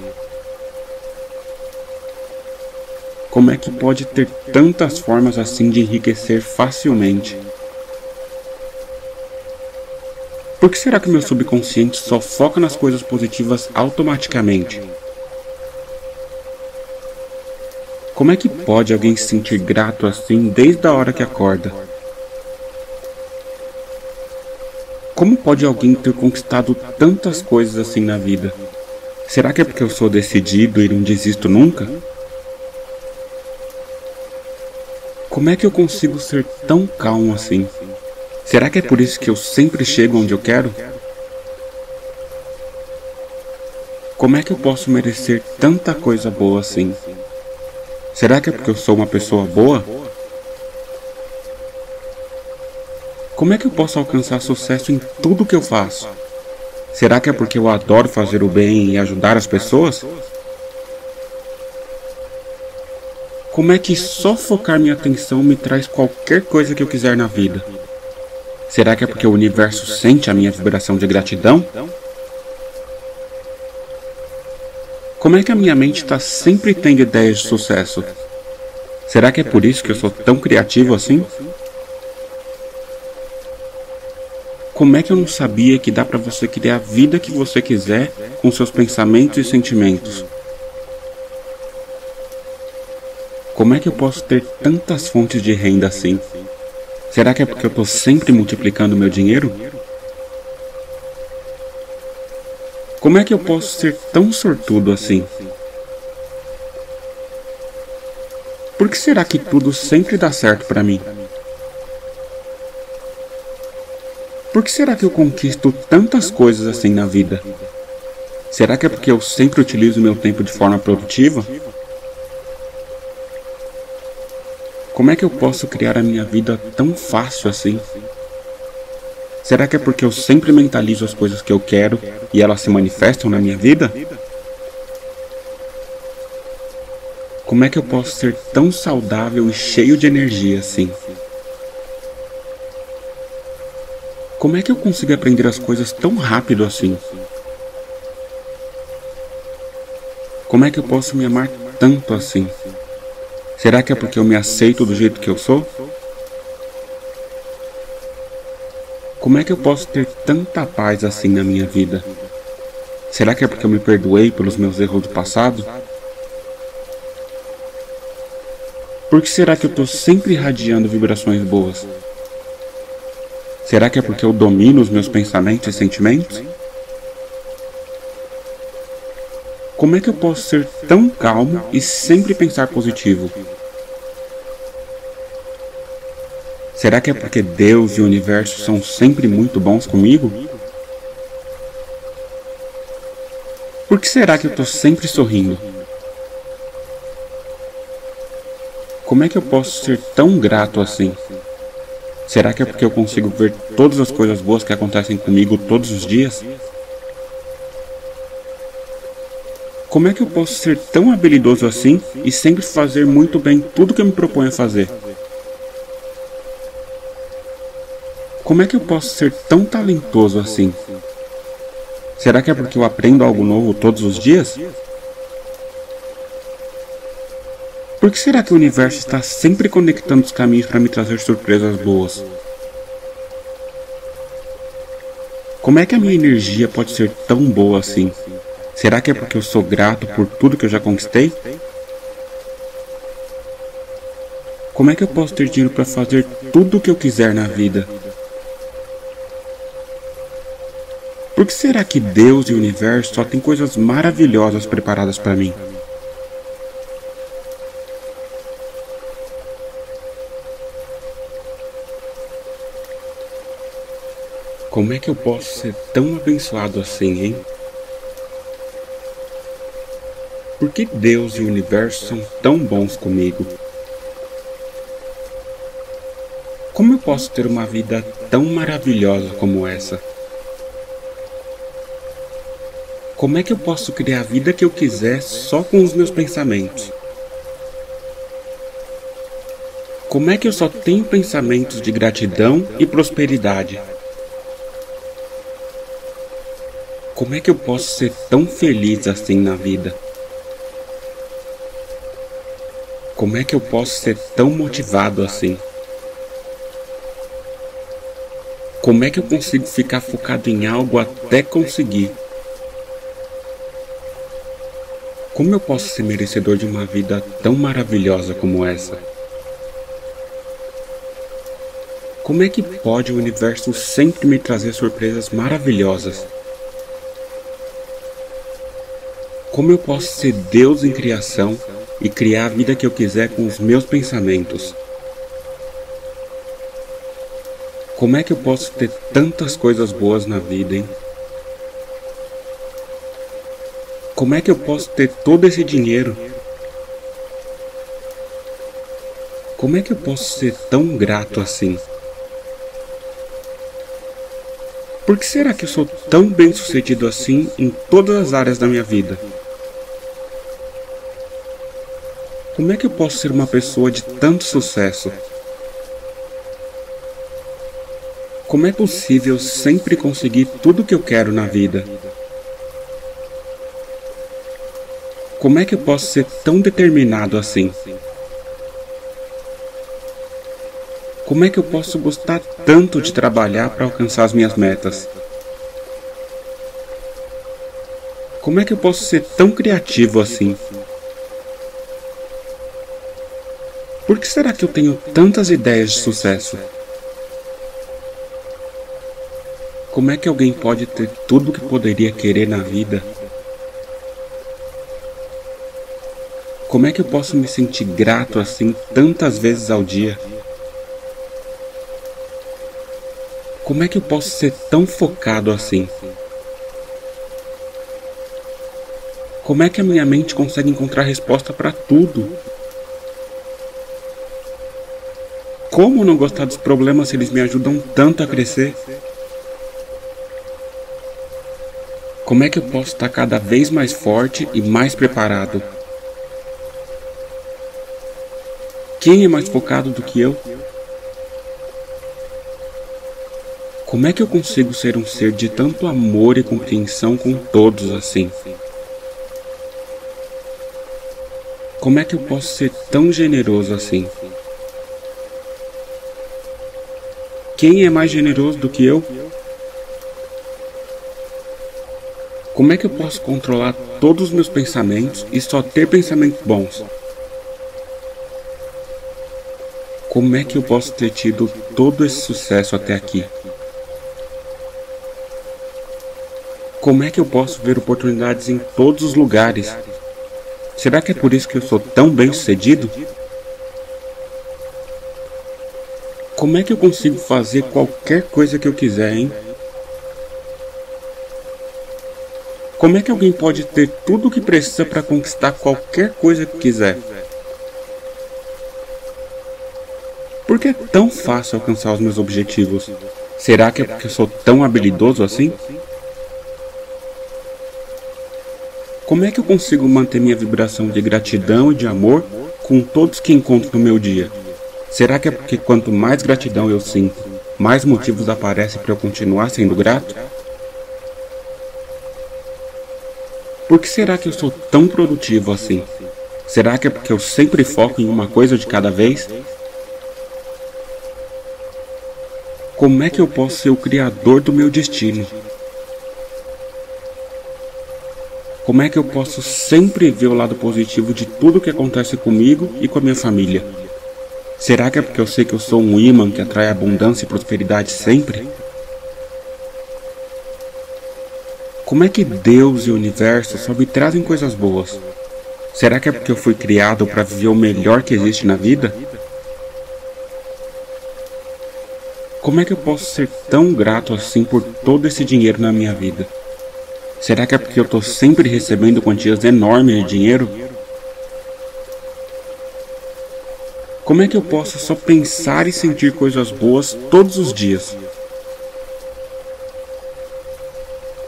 Como é que pode ter tantas formas assim de enriquecer facilmente? Por que será que meu subconsciente só foca nas coisas positivas automaticamente? Como é que pode alguém se sentir grato assim desde a hora que acorda? Como pode alguém ter conquistado tantas coisas assim na vida? Será que é porque eu sou decidido e não desisto nunca? Como é que eu consigo ser tão calmo assim? Será que é por isso que eu sempre chego onde eu quero? Como é que eu posso merecer tanta coisa boa assim? Será que é porque eu sou uma pessoa boa? Como é que eu posso alcançar sucesso em tudo que eu faço? Será que é porque eu adoro fazer o bem e ajudar as pessoas? Como é que só focar minha atenção me traz qualquer coisa que eu quiser na vida? Será que é porque o universo sente a minha vibração de gratidão? Como é que a minha mente está sempre tendo ideias de sucesso? Será que é por isso que eu sou tão criativo assim? Como é que eu não sabia que dá para você criar a vida que você quiser com seus pensamentos e sentimentos? Como é que eu posso ter tantas fontes de renda assim? Será que é porque eu estou sempre multiplicando meu dinheiro? Como é que eu posso ser tão sortudo assim? Por que será que tudo sempre dá certo para mim? Por que será que eu conquisto tantas coisas assim na vida? Será que é porque eu sempre utilizo meu tempo de forma produtiva? Como é que eu posso criar a minha vida tão fácil assim? Será que é porque eu sempre mentalizo as coisas que eu quero e elas se manifestam na minha vida? Como é que eu posso ser tão saudável e cheio de energia assim? Como é que eu consigo aprender as coisas tão rápido assim? Como é que eu posso me amar tanto assim? Será que é porque eu me aceito do jeito que eu sou? Como é que eu posso ter tanta paz assim na minha vida? Será que é porque eu me perdoei pelos meus erros do passado? Por que será que eu estou sempre irradiando vibrações boas? Será que é porque eu domino os meus pensamentos e sentimentos? Como é que eu posso ser tão calmo e sempre pensar positivo? Será que é porque Deus e o universo são sempre muito bons comigo? Por que será que eu estou sempre sorrindo? Como é que eu posso ser tão grato assim? Será que é porque eu consigo ver todas as coisas boas que acontecem comigo todos os dias? Como é que eu posso ser tão habilidoso assim e sempre fazer muito bem tudo que eu me proponho a fazer? Como é que eu posso ser tão talentoso assim? Será que é porque eu aprendo algo novo todos os dias? Por que será que o universo está sempre conectando os caminhos para me trazer surpresas boas? Como é que a minha energia pode ser tão boa assim? Será que é porque eu sou grato por tudo que eu já conquistei? Como é que eu posso ter dinheiro para fazer tudo o que eu quiser na vida? Por que será que Deus e o universo só têm coisas maravilhosas preparadas para mim? Como é que eu posso ser tão abençoado assim, hein? Por que Deus e o universo são tão bons comigo? Como eu posso ter uma vida tão maravilhosa como essa? Como é que eu posso criar a vida que eu quiser só com os meus pensamentos? Como é que eu só tenho pensamentos de gratidão e prosperidade? Como é que eu posso ser tão feliz assim na vida? Como é que eu posso ser tão motivado assim? Como é que eu consigo ficar focado em algo até conseguir? Como eu posso ser merecedor de uma vida tão maravilhosa como essa? Como é que pode o universo sempre me trazer surpresas maravilhosas? Como eu posso ser Deus em criação e criar a vida que eu quiser com os meus pensamentos? Como é que eu posso ter tantas coisas boas na vida, hein? Como é que eu posso ter todo esse dinheiro? Como é que eu posso ser tão grato assim? Por que será que eu sou tão bem sucedido assim em todas as áreas da minha vida? Como é que eu posso ser uma pessoa de tanto sucesso? Como é possível sempre conseguir tudo o que eu quero na vida? Como é que eu posso ser tão determinado assim? Como é que eu posso gostar tanto de trabalhar para alcançar as minhas metas? Como é que eu posso ser tão criativo assim? Por que será que eu tenho tantas ideias de sucesso? Como é que alguém pode ter tudo o que poderia querer na vida? Como é que eu posso me sentir grato assim tantas vezes ao dia? Como é que eu posso ser tão focado assim? Como é que a minha mente consegue encontrar resposta para tudo? Como não gostar dos problemas se eles me ajudam tanto a crescer? Como é que eu posso estar cada vez mais forte e mais preparado? Quem é mais focado do que eu? Como é que eu consigo ser um ser de tanto amor e compreensão com todos assim? Como é que eu posso ser tão generoso assim? Quem é mais generoso do que eu? Como é que eu posso controlar todos os meus pensamentos e só ter pensamentos bons? Como é que eu posso ter tido todo esse sucesso até aqui? Como é que eu posso ver oportunidades em todos os lugares? Será que é por isso que eu sou tão bem sucedido? Como é que eu consigo fazer qualquer coisa que eu quiser, hein? Como é que alguém pode ter tudo o que precisa para conquistar qualquer coisa que quiser? Por que é tão fácil alcançar os meus objetivos? Será que é porque sou tão habilidoso assim? Como é que eu consigo manter minha vibração de gratidão e de amor com todos que encontro no meu dia? Será que é porque quanto mais gratidão eu sinto, mais motivos aparecem para eu continuar sendo grato? Por que será que eu sou tão produtivo assim? Será que é porque eu sempre foco em uma coisa de cada vez? Como é que eu posso ser o criador do meu destino? Como é que eu posso sempre ver o lado positivo de tudo que acontece comigo e com a minha família? Será que é porque eu sei que eu sou um imã que atrai abundância e prosperidade sempre? Como é que Deus e o universo só me trazem coisas boas? Será que é porque eu fui criado para viver o melhor que existe na vida? Como é que eu posso ser tão grato assim por todo esse dinheiro na minha vida? Será que é porque eu estou sempre recebendo quantias enormes de dinheiro? Como é que eu posso só pensar e sentir coisas boas todos os dias?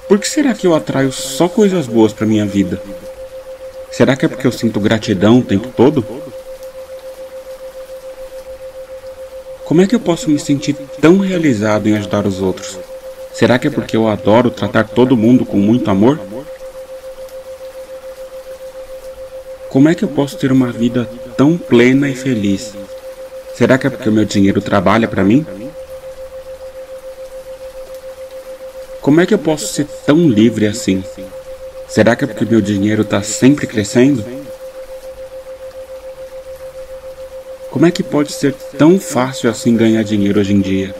Por que será que eu atraio só coisas boas para minha vida? Será que é porque eu sinto gratidão o tempo todo? Como é que eu posso me sentir tão realizado em ajudar os outros? Será que é porque eu adoro tratar todo mundo com muito amor? Como é que eu posso ter uma vida tão plena e feliz? Será que é porque o meu dinheiro trabalha para mim? Como é que eu posso ser tão livre assim? Será que é porque meu dinheiro está sempre crescendo? Como é que pode ser tão fácil assim ganhar dinheiro hoje em dia?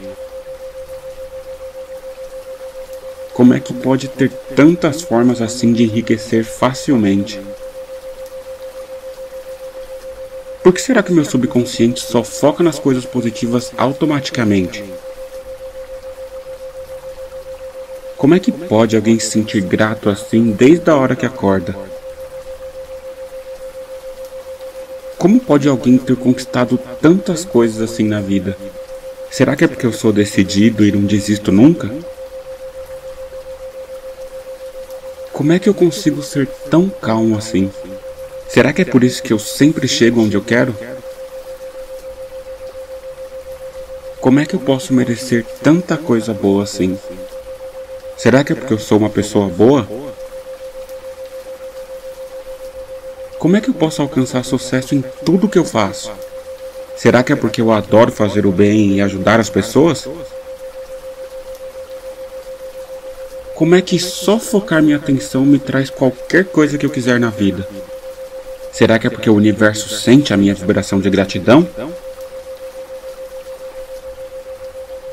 Como é que pode ter tantas formas assim de enriquecer facilmente? Por que será que meu subconsciente só foca nas coisas positivas automaticamente? Como é que pode alguém se sentir grato assim desde a hora que acorda? Como pode alguém ter conquistado tantas coisas assim na vida? Será que é porque eu sou decidido e não desisto nunca? Como é que eu consigo ser tão calmo assim? Será que é por isso que eu sempre chego onde eu quero? Como é que eu posso merecer tanta coisa boa assim? Será que é porque eu sou uma pessoa boa? Como é que eu posso alcançar sucesso em tudo que eu faço? Será que é porque eu adoro fazer o bem e ajudar as pessoas? Como é que só focar minha atenção me traz qualquer coisa que eu quiser na vida? Será que é porque o universo sente a minha vibração de gratidão?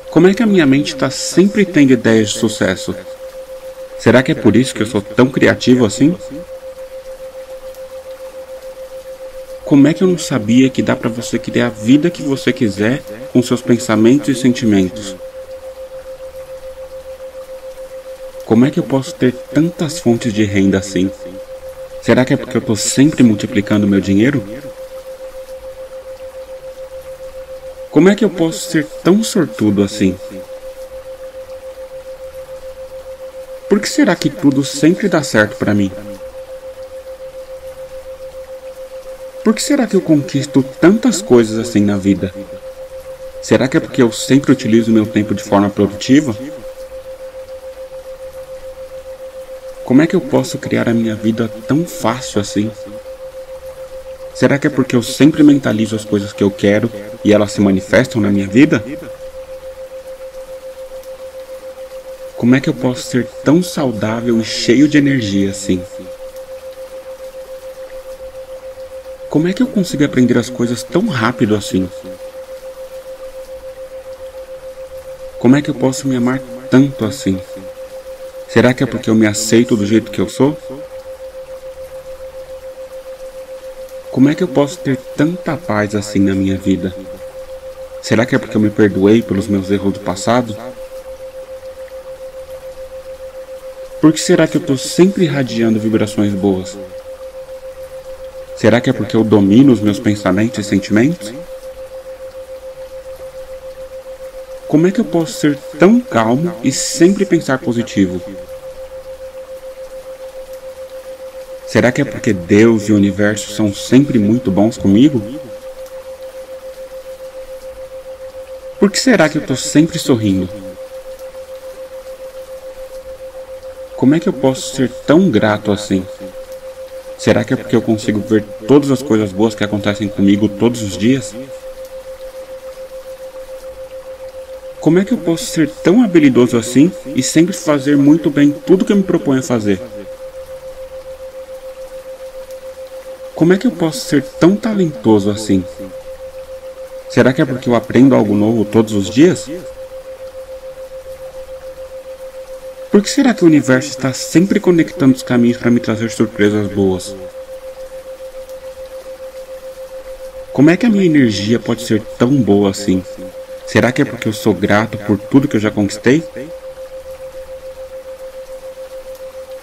Como é que a minha mente está sempre tendo ideias de sucesso? Será que é por isso que eu sou tão criativo assim? Como é que eu não sabia que dá para você criar a vida que você quiser com seus pensamentos e sentimentos? Como é que eu posso ter tantas fontes de renda assim? Será que é porque eu estou sempre multiplicando meu dinheiro? Como é que eu posso ser tão sortudo assim? Por que será que tudo sempre dá certo para mim? Por que será que eu conquisto tantas coisas assim na vida? Será que é porque eu sempre utilizo meu tempo de forma produtiva? Como é que eu posso criar a minha vida tão fácil assim? Será que é porque eu sempre mentalizo as coisas que eu quero e elas se manifestam na minha vida? Como é que eu posso ser tão saudável e cheio de energia assim? Como é que eu consigo aprender as coisas tão rápido assim? Como é que eu posso me amar tanto assim? Será que é porque eu me aceito do jeito que eu sou? Como é que eu posso ter tanta paz assim na minha vida? Será que é porque eu me perdoei pelos meus erros do passado? Por que será que eu estou sempre irradiando vibrações boas? Será que é porque eu domino os meus pensamentos e sentimentos? Como é que eu posso ser tão calmo e sempre pensar positivo? Será que é porque Deus e o universo são sempre muito bons comigo? Por que será que eu estou sempre sorrindo? Como é que eu posso ser tão grato assim? Será que é porque eu consigo ver todas as coisas boas que acontecem comigo todos os dias? Como é que eu posso ser tão habilidoso assim e sempre fazer muito bem tudo que eu me proponho a fazer? Como é que eu posso ser tão talentoso assim? Será que é porque eu aprendo algo novo todos os dias? Por que será que o universo está sempre conectando os caminhos para me trazer surpresas boas? Como é que a minha energia pode ser tão boa assim? Será que é porque eu sou grato por tudo que eu já conquistei?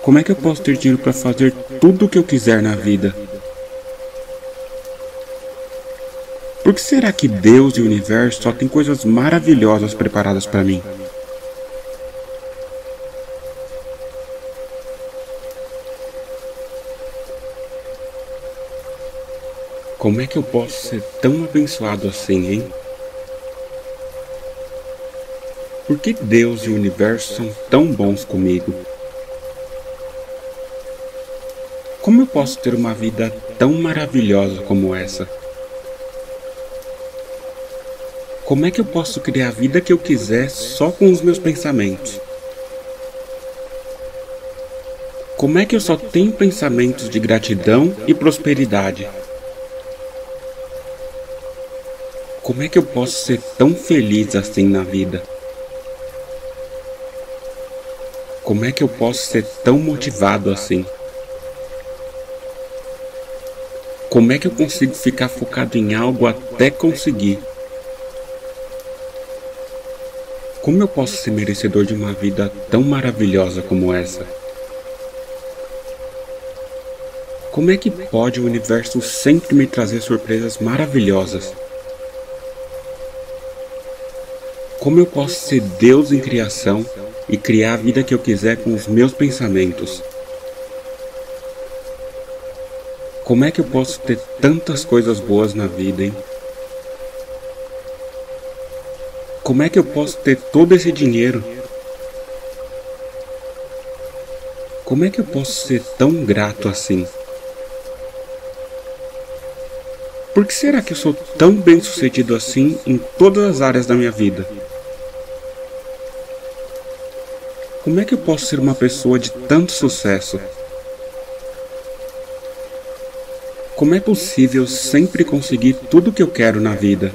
Como é que eu posso ter dinheiro para fazer tudo o que eu quiser na vida? Por que será que Deus e o universo só têm coisas maravilhosas preparadas para mim? Como é que eu posso ser tão abençoado assim, hein? Por que Deus e o universo são tão bons comigo? Como eu posso ter uma vida tão maravilhosa como essa? Como é que eu posso criar a vida que eu quiser só com os meus pensamentos? Como é que eu só tenho pensamentos de gratidão e prosperidade? Como é que eu posso ser tão feliz assim na vida? Como é que eu posso ser tão motivado assim? Como é que eu consigo ficar focado em algo até conseguir? Como eu posso ser merecedor de uma vida tão maravilhosa como essa? Como é que pode o universo sempre me trazer surpresas maravilhosas? Como eu posso ser Deus em criação e criar a vida que eu quiser com os meus pensamentos. Como é que eu posso ter tantas coisas boas na vida, hein? Como é que eu posso ter todo esse dinheiro? Como é que eu posso ser tão grato assim? Por que será que eu sou tão bem sucedido assim em todas as áreas da minha vida? Como é que eu posso ser uma pessoa de tanto sucesso? Como é possível sempre conseguir tudo o que eu quero na vida?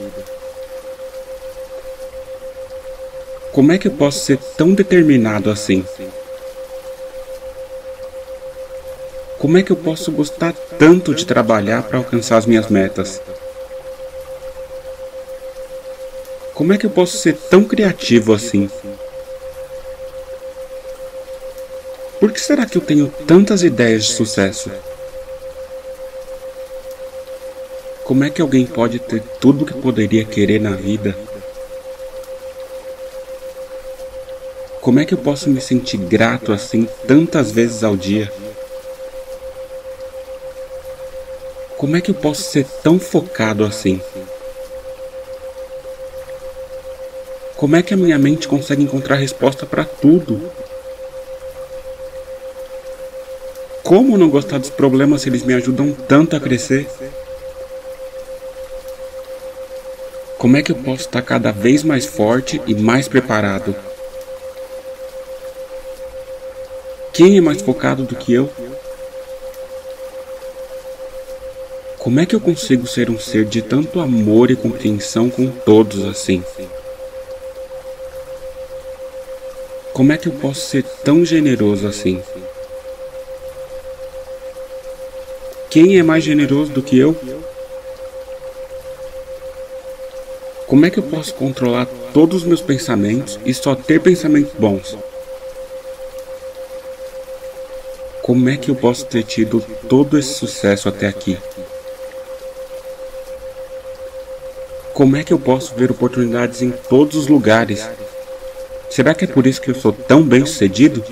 Como é que eu posso ser tão determinado assim? Como é que eu posso gostar tanto de trabalhar para alcançar as minhas metas? Como é que eu posso ser tão criativo assim? Por que será que eu tenho tantas ideias de sucesso? Como é que alguém pode ter tudo o que poderia querer na vida? Como é que eu posso me sentir grato assim tantas vezes ao dia? Como é que eu posso ser tão focado assim? Como é que a minha mente consegue encontrar resposta para tudo? Como não gostar dos problemas se eles me ajudam tanto a crescer? Como é que eu posso estar cada vez mais forte e mais preparado? Quem é mais focado do que eu? Como é que eu consigo ser um ser de tanto amor e compreensão com todos assim? Como é que eu posso ser tão generoso assim? Quem é mais generoso do que eu? Como é que eu posso controlar todos os meus pensamentos e só ter pensamentos bons? Como é que eu posso ter tido todo esse sucesso até aqui? Como é que eu posso ver oportunidades em todos os lugares? Será que é por isso que eu sou tão bem sucedido?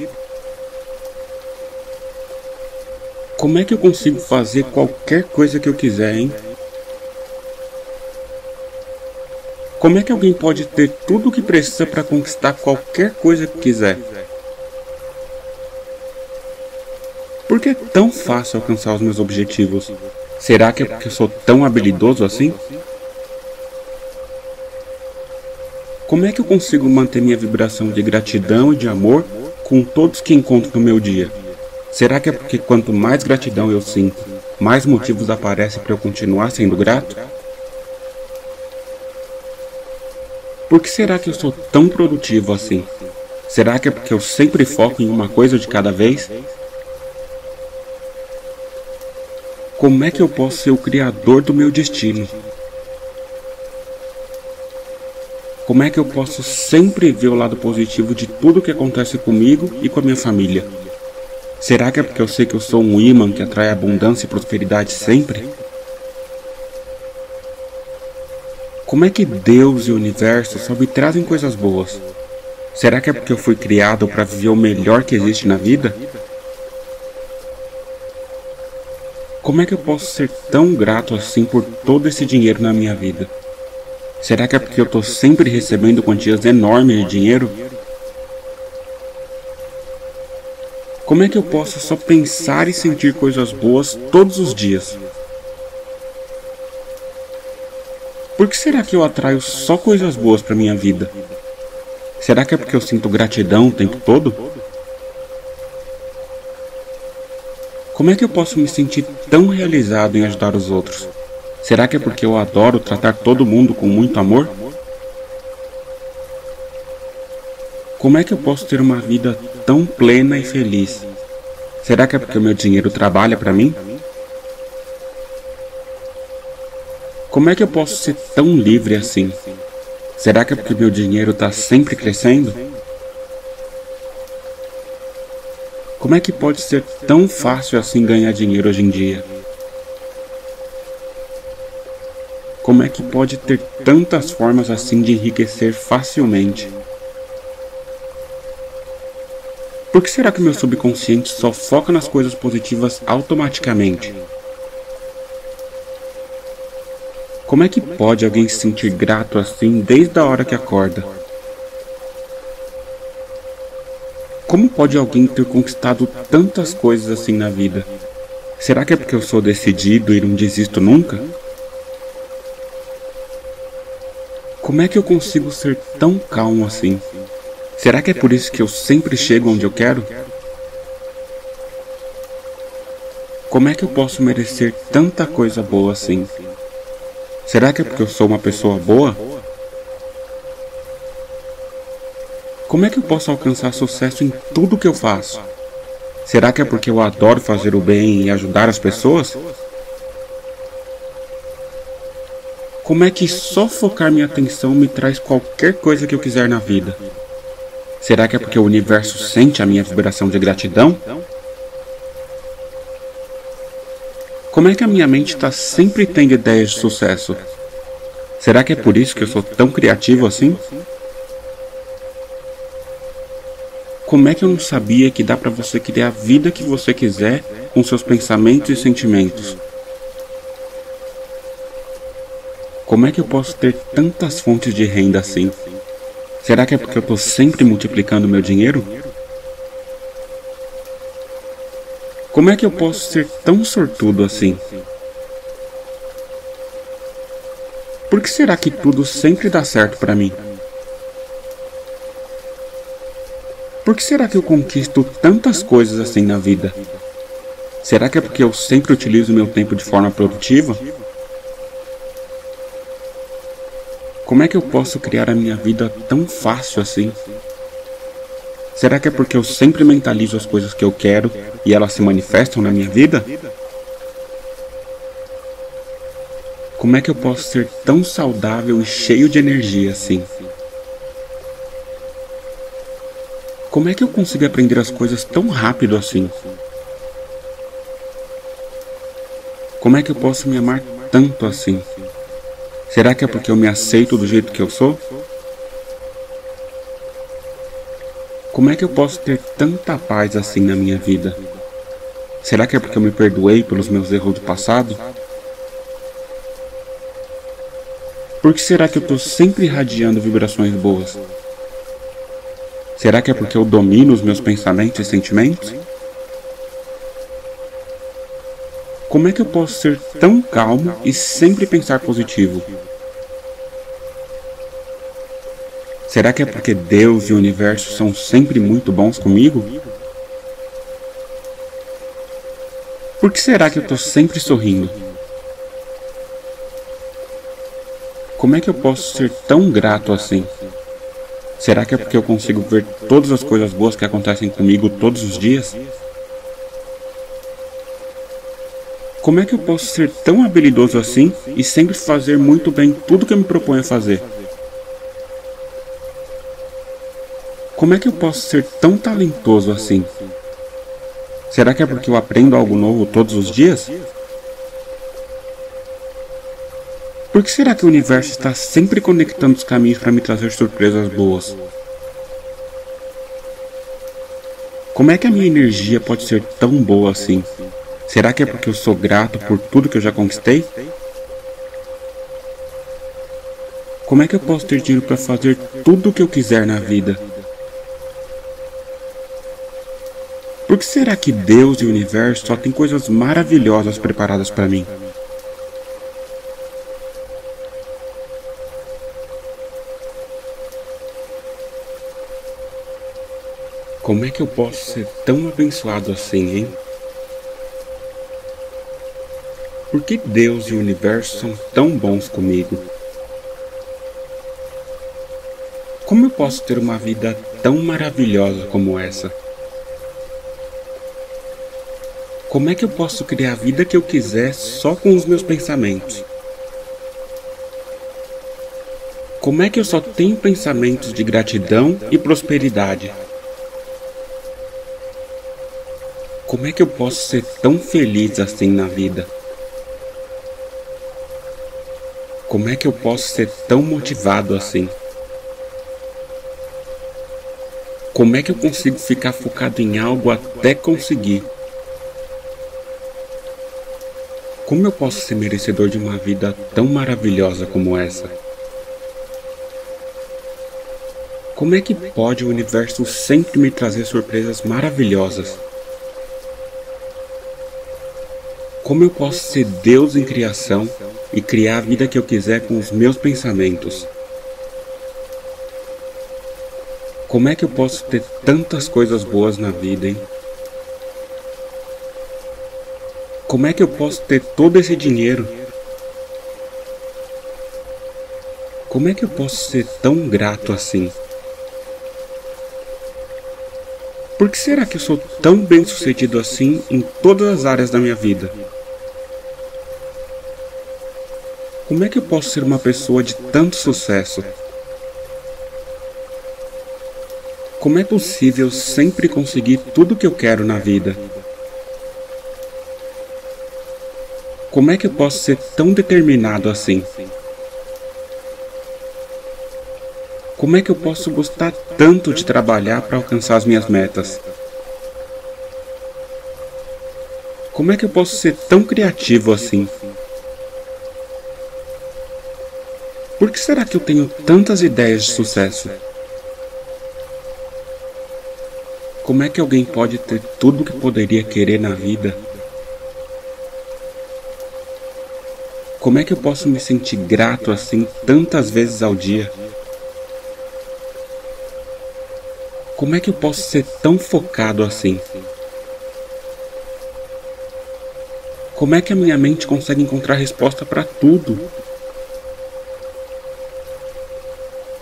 Como é que eu consigo fazer qualquer coisa que eu quiser, hein? Como é que alguém pode ter tudo o que precisa para conquistar qualquer coisa que quiser? Por que é tão fácil alcançar os meus objetivos? Será que é porque eu sou tão habilidoso assim? Como é que eu consigo manter minha vibração de gratidão e de amor com todos que encontro no meu dia? Será que é porque quanto mais gratidão eu sinto, mais motivos aparecem para eu continuar sendo grato? Por que será que eu sou tão produtivo assim? Será que é porque eu sempre foco em uma coisa de cada vez? Como é que eu posso ser o criador do meu destino? Como é que eu posso sempre ver o lado positivo de tudo que acontece comigo e com a minha família? Será que é porque eu sei que eu sou um imã que atrai abundância e prosperidade sempre? Como é que Deus e o universo só me trazem coisas boas? Será que é porque eu fui criado para viver o melhor que existe na vida? Como é que eu posso ser tão grato assim por todo esse dinheiro na minha vida? Será que é porque eu estou sempre recebendo quantias enormes de dinheiro? Como é que eu posso só pensar e sentir coisas boas todos os dias? Por que será que eu atraio só coisas boas para minha vida? Será que é porque eu sinto gratidão o tempo todo? Como é que eu posso me sentir tão realizado em ajudar os outros? Será que é porque eu adoro tratar todo mundo com muito amor? Como é que eu posso ter uma vida tão plena e feliz? Será que é porque o meu dinheiro trabalha para mim? Como é que eu posso ser tão livre assim? Será que é porque meu dinheiro está sempre crescendo? Como é que pode ser tão fácil assim ganhar dinheiro hoje em dia? Como é que pode ter tantas formas assim de enriquecer facilmente? Por que será que meu subconsciente só foca nas coisas positivas automaticamente? Como é que pode alguém se sentir grato assim desde a hora que acorda? Como pode alguém ter conquistado tantas coisas assim na vida? Será que é porque eu sou decidido e não desisto nunca? Como é que eu consigo ser tão calmo assim? Será que é por isso que eu sempre chego onde eu quero? Como é que eu posso merecer tanta coisa boa assim? Será que é porque eu sou uma pessoa boa? Como é que eu posso alcançar sucesso em tudo que eu faço? Será que é porque eu adoro fazer o bem e ajudar as pessoas? Como é que só focar minha atenção me traz qualquer coisa que eu quiser na vida? Será que é porque o universo sente a minha vibração de gratidão? Como é que a minha mente está sempre tendo ideias de sucesso? Será que é por isso que eu sou tão criativo assim? Como é que eu não sabia que dá para você criar a vida que você quiser com seus pensamentos e sentimentos? Como é que eu posso ter tantas fontes de renda assim? Será que é porque eu estou sempre multiplicando meu dinheiro? Como é que eu posso ser tão sortudo assim? Por que será que tudo sempre dá certo para mim? Por que será que eu conquisto tantas coisas assim na vida? Será que é porque eu sempre utilizo meu tempo de forma produtiva? Como é que eu posso criar a minha vida tão fácil assim? Será que é porque eu sempre mentalizo as coisas que eu quero e elas se manifestam na minha vida? Como é que eu posso ser tão saudável e cheio de energia assim? Como é que eu consigo aprender as coisas tão rápido assim? Como é que eu posso me amar tanto assim? Será que é porque eu me aceito do jeito que eu sou? Como é que eu posso ter tanta paz assim na minha vida? Será que é porque eu me perdoei pelos meus erros do passado? Por que será que eu estou sempre irradiando vibrações boas? Será que é porque eu domino os meus pensamentos e sentimentos? Como é que eu posso ser tão calmo e sempre pensar positivo? Será que é porque Deus e o universo são sempre muito bons comigo? Por que será que eu estou sempre sorrindo? Como é que eu posso ser tão grato assim? Será que é porque eu consigo ver todas as coisas boas que acontecem comigo todos os dias? Como é que eu posso ser tão habilidoso assim e sempre fazer muito bem tudo que eu me proponho a fazer? Como é que eu posso ser tão talentoso assim? Será que é porque eu aprendo algo novo todos os dias? Por que será que o universo está sempre conectando os caminhos para me trazer surpresas boas? Como é que a minha energia pode ser tão boa assim? Será que é porque eu sou grato por tudo que eu já conquistei? Como é que eu posso ter dinheiro para fazer tudo o que eu quiser na vida? Por que será que Deus e o universo só têm coisas maravilhosas preparadas para mim? Como é que eu posso ser tão abençoado assim, hein? Por que Deus e o universo são tão bons comigo? Como eu posso ter uma vida tão maravilhosa como essa? Como é que eu posso criar a vida que eu quiser só com os meus pensamentos? Como é que eu só tenho pensamentos de gratidão e prosperidade? Como é que eu posso ser tão feliz assim na vida? Como é que eu posso ser tão motivado assim? Como é que eu consigo ficar focado em algo até conseguir? Como eu posso ser merecedor de uma vida tão maravilhosa como essa? Como é que pode o universo sempre me trazer surpresas maravilhosas? Como eu posso ser Deus em criação e criar a vida que eu quiser com os meus pensamentos? Como é que eu posso ter tantas coisas boas na vida, hein? Como é que eu posso ter todo esse dinheiro? Como é que eu posso ser tão grato assim? Por que será que eu sou tão bem sucedido assim em todas as áreas da minha vida? Como é que eu posso ser uma pessoa de tanto sucesso? Como é possível sempre conseguir tudo o que eu quero na vida? Como é que eu posso ser tão determinado assim? Como é que eu posso gostar tanto de trabalhar para alcançar as minhas metas? Como é que eu posso ser tão criativo assim? Por que será que eu tenho tantas ideias de sucesso? Como é que alguém pode ter tudo o que poderia querer na vida Como é que eu posso me sentir grato assim tantas vezes ao dia? Como é que eu posso ser tão focado assim? Como é que a minha mente consegue encontrar resposta para tudo?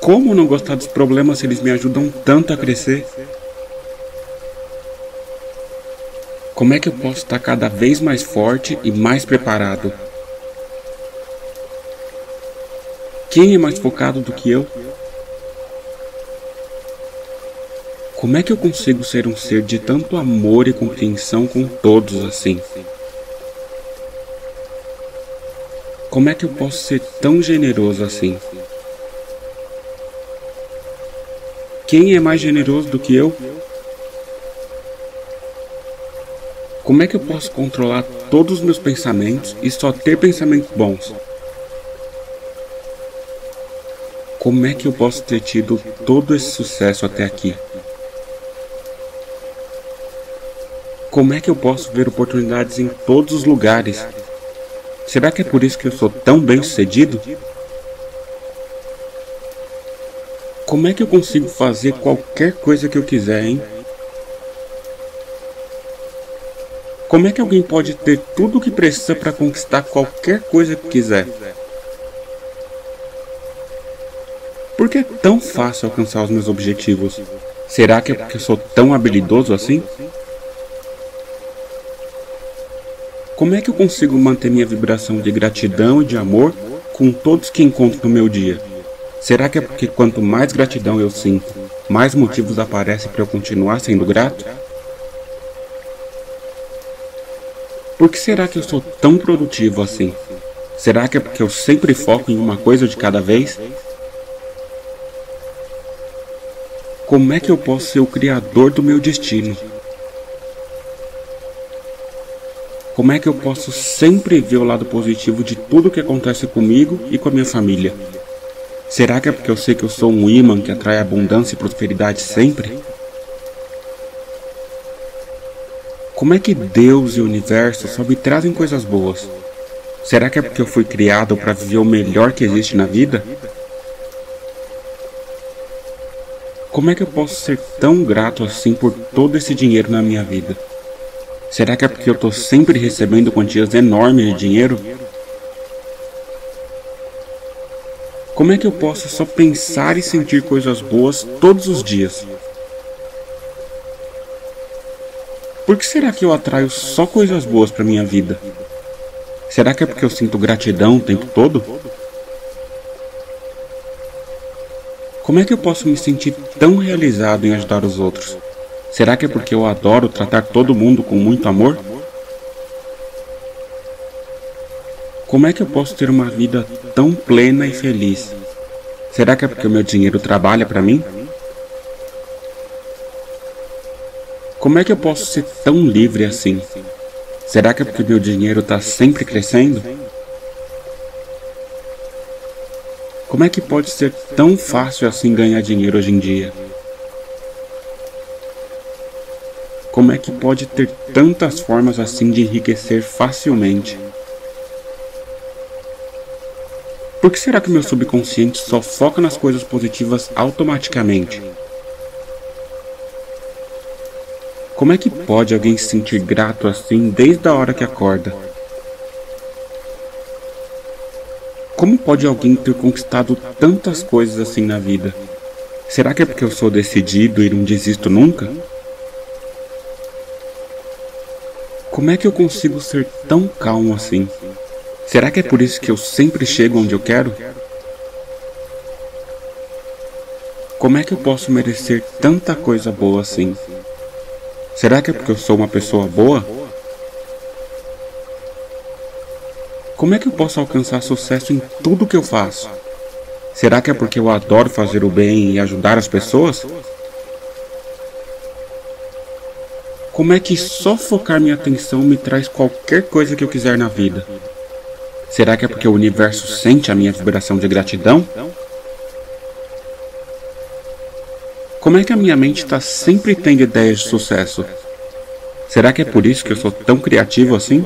Como não gostar dos problemas se eles me ajudam tanto a crescer? Como é que eu posso estar cada vez mais forte e mais preparado? Quem é mais focado do que eu? Como é que eu consigo ser um ser de tanto amor e compreensão com todos assim? Como é que eu posso ser tão generoso assim? Quem é mais generoso do que eu? Como é que eu posso controlar todos os meus pensamentos e só ter pensamentos bons? Como é que eu posso ter tido todo esse sucesso até aqui? Como é que eu posso ver oportunidades em todos os lugares? Será que é por isso que eu sou tão bem sucedido? Como é que eu consigo fazer qualquer coisa que eu quiser, hein? Como é que alguém pode ter tudo o que precisa para conquistar qualquer coisa que quiser? Por que é tão fácil alcançar os meus objetivos? Será que é porque eu sou tão habilidoso assim? Como é que eu consigo manter minha vibração de gratidão e de amor com todos que encontro no meu dia? Será que é porque quanto mais gratidão eu sinto, mais motivos aparecem para eu continuar sendo grato? Por que será que eu sou tão produtivo assim? Será que é porque eu sempre foco em uma coisa de cada vez? Como é que eu posso ser o criador do meu destino? Como é que eu posso sempre ver o lado positivo de tudo que acontece comigo e com a minha família? Será que é porque eu sei que eu sou um imã que atrai abundância e prosperidade sempre? Como é que Deus e o universo só me trazem coisas boas? Será que é porque eu fui criado para viver o melhor que existe na vida? Como é que eu posso ser tão grato assim por todo esse dinheiro na minha vida? Será que é porque eu estou sempre recebendo quantias enormes de dinheiro? Como é que eu posso só pensar e sentir coisas boas todos os dias? Por que será que eu atraio só coisas boas para minha vida? Será que é porque eu sinto gratidão o tempo todo? Como é que eu posso me sentir tão realizado em ajudar os outros? Será que é porque eu adoro tratar todo mundo com muito amor? Como é que eu posso ter uma vida tão plena e feliz? Será que é porque o meu dinheiro trabalha para mim? Como é que eu posso ser tão livre assim? Será que é porque meu dinheiro está sempre crescendo? Como é que pode ser tão fácil assim ganhar dinheiro hoje em dia? Como é que pode ter tantas formas assim de enriquecer facilmente? Por que será que meu subconsciente só foca nas coisas positivas automaticamente? Como é que pode alguém se sentir grato assim desde a hora que acorda? Como pode alguém ter conquistado tantas coisas assim na vida? Será que é porque eu sou decidido e não desisto nunca? Como é que eu consigo ser tão calmo assim? Será que é por isso que eu sempre chego onde eu quero? Como é que eu posso merecer tanta coisa boa assim? Será que é porque eu sou uma pessoa boa? Como é que eu posso alcançar sucesso em tudo que eu faço? Será que é porque eu adoro fazer o bem e ajudar as pessoas? Como é que só focar minha atenção me traz qualquer coisa que eu quiser na vida? Será que é porque o universo sente a minha vibração de gratidão? Como é que a minha mente está sempre tendo ideias de sucesso? Será que é por isso que eu sou tão criativo assim?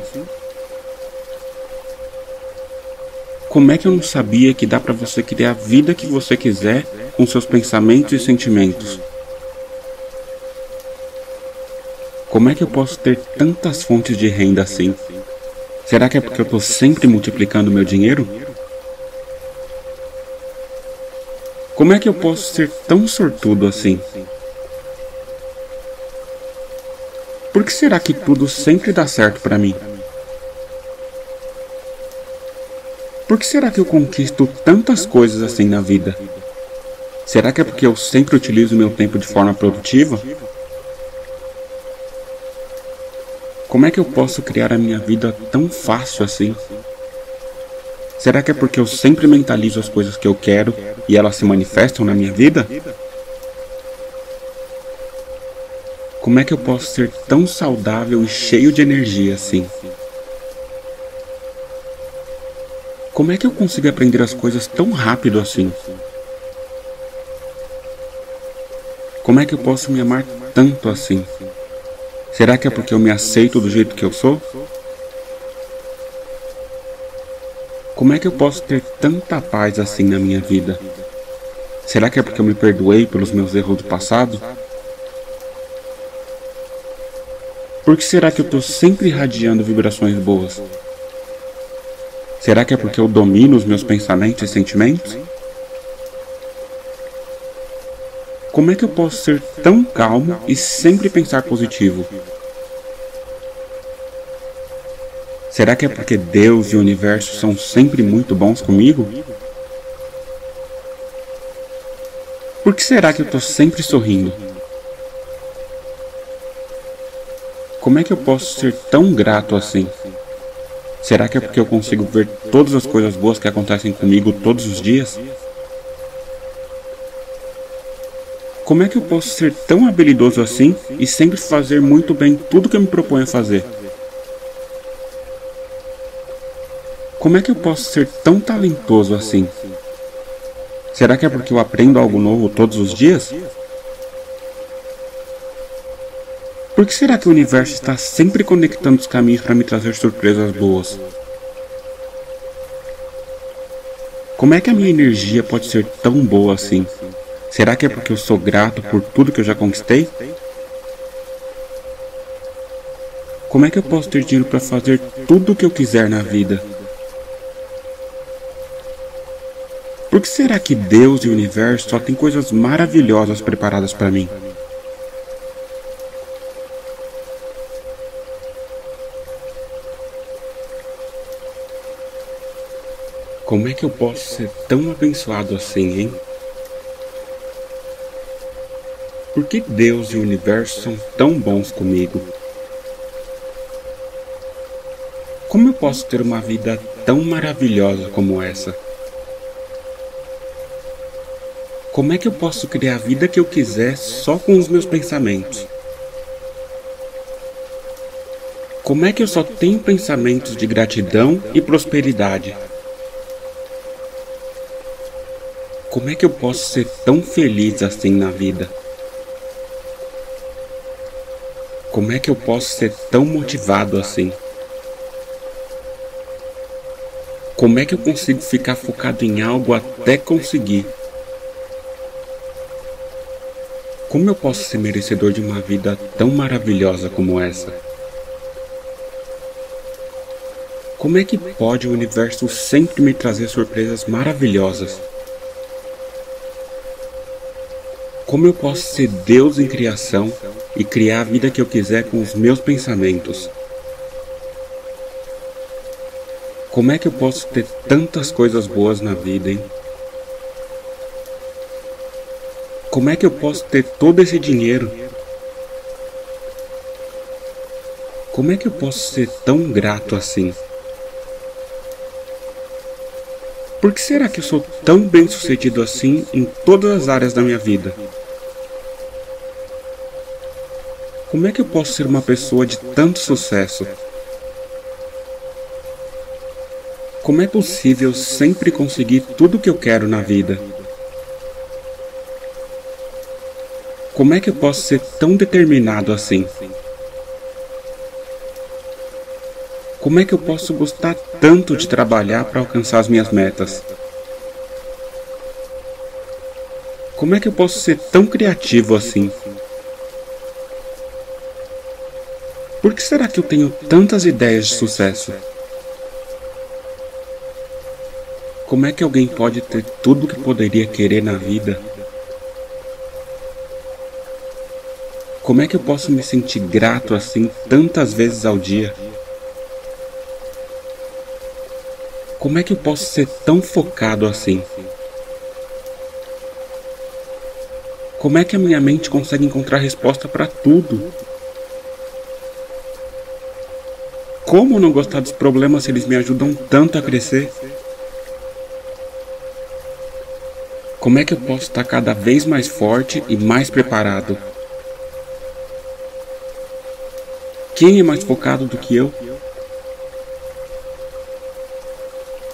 Como é que eu não sabia que dá para você criar a vida que você quiser com seus pensamentos e sentimentos? Como é que eu posso ter tantas fontes de renda assim? Será que é porque eu estou sempre multiplicando meu dinheiro? Como é que eu posso ser tão sortudo assim? Por que será que tudo sempre dá certo para mim? Por que será que eu conquisto tantas coisas assim na vida? Será que é porque eu sempre utilizo meu tempo de forma produtiva? Como é que eu posso criar a minha vida tão fácil assim? Será que é porque eu sempre mentalizo as coisas que eu quero e elas se manifestam na minha vida? Como é que eu posso ser tão saudável e cheio de energia assim? Como é que eu consigo aprender as coisas tão rápido assim? Como é que eu posso me amar tanto assim? Será que é porque eu me aceito do jeito que eu sou? Como é que eu posso ter tanta paz assim na minha vida? Será que é porque eu me perdoei pelos meus erros do passado? Por que será que eu estou sempre irradiando vibrações boas? Será que é porque eu domino os meus pensamentos e sentimentos? Como é que eu posso ser tão calmo e sempre pensar positivo? Será que é porque Deus e o universo são sempre muito bons comigo? Por que será que eu estou sempre sorrindo? Como é que eu posso ser tão grato assim? Será que é porque eu consigo ver todas as coisas boas que acontecem comigo todos os dias? Como é que eu posso ser tão habilidoso assim e sempre fazer muito bem tudo que eu me proponho a fazer? Como é que eu posso ser tão talentoso assim? Será que é porque eu aprendo algo novo todos os dias? Por que será que o universo está sempre conectando os caminhos para me trazer surpresas boas? Como é que a minha energia pode ser tão boa assim? Será que é porque eu sou grato por tudo que eu já conquistei? Como é que eu posso ter dinheiro para fazer tudo o que eu quiser na vida? Por que será que Deus e o universo só têm coisas maravilhosas preparadas para mim? Como é que eu posso ser tão abençoado assim, hein? Por que Deus e o universo são tão bons comigo? Como eu posso ter uma vida tão maravilhosa como essa? Como é que eu posso criar a vida que eu quiser só com os meus pensamentos? Como é que eu só tenho pensamentos de gratidão e prosperidade? Como é que eu posso ser tão feliz assim na vida? Como é que eu posso ser tão motivado assim? Como é que eu consigo ficar focado em algo até conseguir? Como eu posso ser merecedor de uma vida tão maravilhosa como essa? Como é que pode o universo sempre me trazer surpresas maravilhosas? Como eu posso ser Deus em criação e criar a vida que eu quiser com os meus pensamentos? Como é que eu posso ter tantas coisas boas na vida, hein? Como é que eu posso ter todo esse dinheiro? Como é que eu posso ser tão grato assim? Por que será que eu sou tão bem sucedido assim em todas as áreas da minha vida? Como é que eu posso ser uma pessoa de tanto sucesso? Como é possível sempre conseguir tudo o que eu quero na vida? Como é que eu posso ser tão determinado assim? Como é que eu posso gostar tanto de trabalhar para alcançar as minhas metas? Como é que eu posso ser tão criativo assim? Por que será que eu tenho tantas ideias de sucesso? Como é que alguém pode ter tudo o que poderia querer na vida? Como é que eu posso me sentir grato assim tantas vezes ao dia? Como é que eu posso ser tão focado assim? Como é que a minha mente consegue encontrar resposta para tudo? Como não gostar dos problemas se eles me ajudam tanto a crescer? Como é que eu posso estar cada vez mais forte e mais preparado? Quem é mais focado do que eu?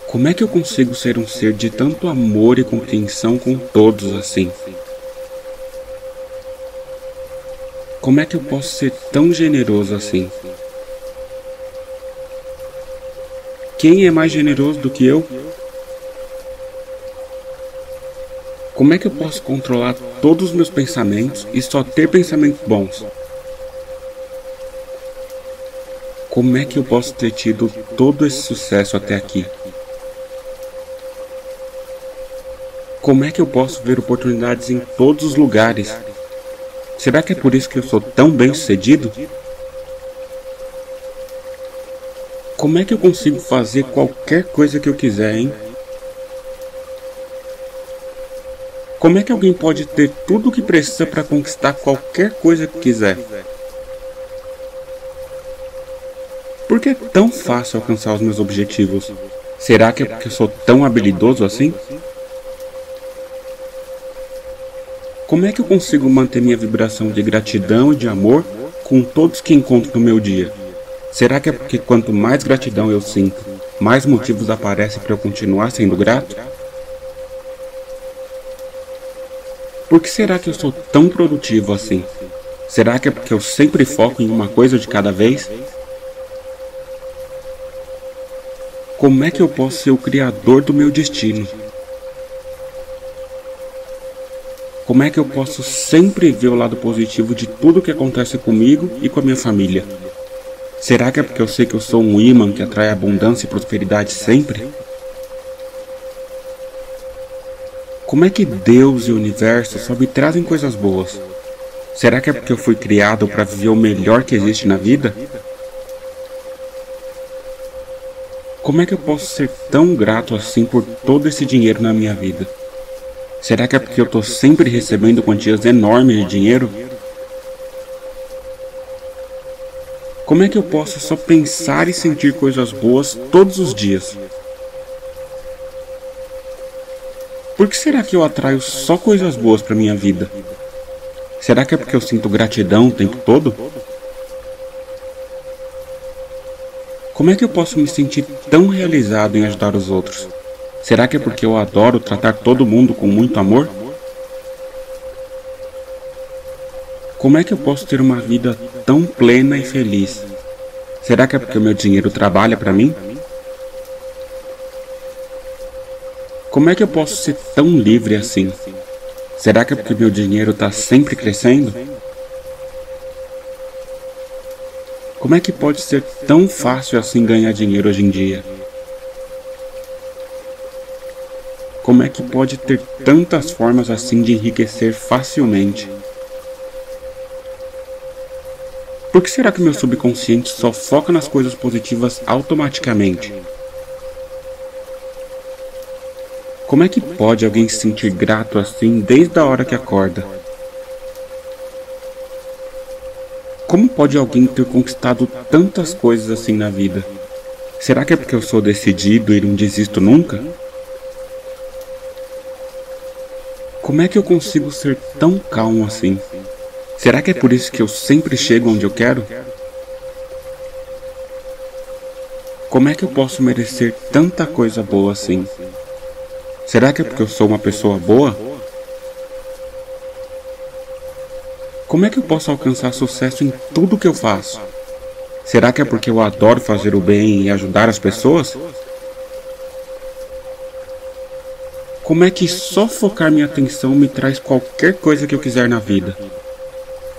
Como é que eu consigo ser um ser de tanto amor e compreensão com todos assim? Como é que eu posso ser tão generoso assim? Quem é mais generoso do que eu? Como é que eu posso controlar todos os meus pensamentos e só ter pensamentos bons? Como é que eu posso ter tido todo esse sucesso até aqui? Como é que eu posso ver oportunidades em todos os lugares? Será que é por isso que eu sou tão bem sucedido? Como é que eu consigo fazer qualquer coisa que eu quiser, hein? Como é que alguém pode ter tudo o que precisa para conquistar qualquer coisa que quiser? Por que é tão fácil alcançar os meus objetivos? Será que é porque eu sou tão habilidoso assim? Como é que eu consigo manter minha vibração de gratidão e de amor com todos que encontro no meu dia? Será que é porque quanto mais gratidão eu sinto, mais motivos aparecem para eu continuar sendo grato? Por que será que eu sou tão produtivo assim? Será que é porque eu sempre foco em uma coisa de cada vez? Como é que eu posso ser o criador do meu destino? Como é que eu posso sempre ver o lado positivo de tudo que acontece comigo e com a minha família? Será que é porque eu sei que eu sou um imã que atrai abundância e prosperidade sempre? Como é que Deus e o universo só me trazem coisas boas? Será que é porque eu fui criado para viver o melhor que existe na vida? Como é que eu posso ser tão grato assim por todo esse dinheiro na minha vida? Será que é porque eu estou sempre recebendo quantias enormes de dinheiro? Como é que eu posso só pensar e sentir coisas boas todos os dias? Por que será que eu atraio só coisas boas para minha vida? Será que é porque eu sinto gratidão o tempo todo? Como é que eu posso me sentir tão realizado em ajudar os outros? Será que é porque eu adoro tratar todo mundo com muito amor? Como é que eu posso ter uma vida tão plena e feliz? Será que é porque o meu dinheiro trabalha para mim? Como é que eu posso ser tão livre assim? Será que é porque meu dinheiro está sempre crescendo? Como é que pode ser tão fácil assim ganhar dinheiro hoje em dia? Como é que pode ter tantas formas assim de enriquecer facilmente? Por que será que meu subconsciente só foca nas coisas positivas automaticamente? Como é que pode alguém se sentir grato assim desde a hora que acorda? Como pode alguém ter conquistado tantas coisas assim na vida? Será que é porque eu sou decidido e não desisto nunca? Como é que eu consigo ser tão calmo assim? Será que é por isso que eu sempre chego onde eu quero? Como é que eu posso merecer tanta coisa boa assim? Será que é porque eu sou uma pessoa boa? Como é que eu posso alcançar sucesso em tudo que eu faço? Será que é porque eu adoro fazer o bem e ajudar as pessoas? Como é que só focar minha atenção me traz qualquer coisa que eu quiser na vida?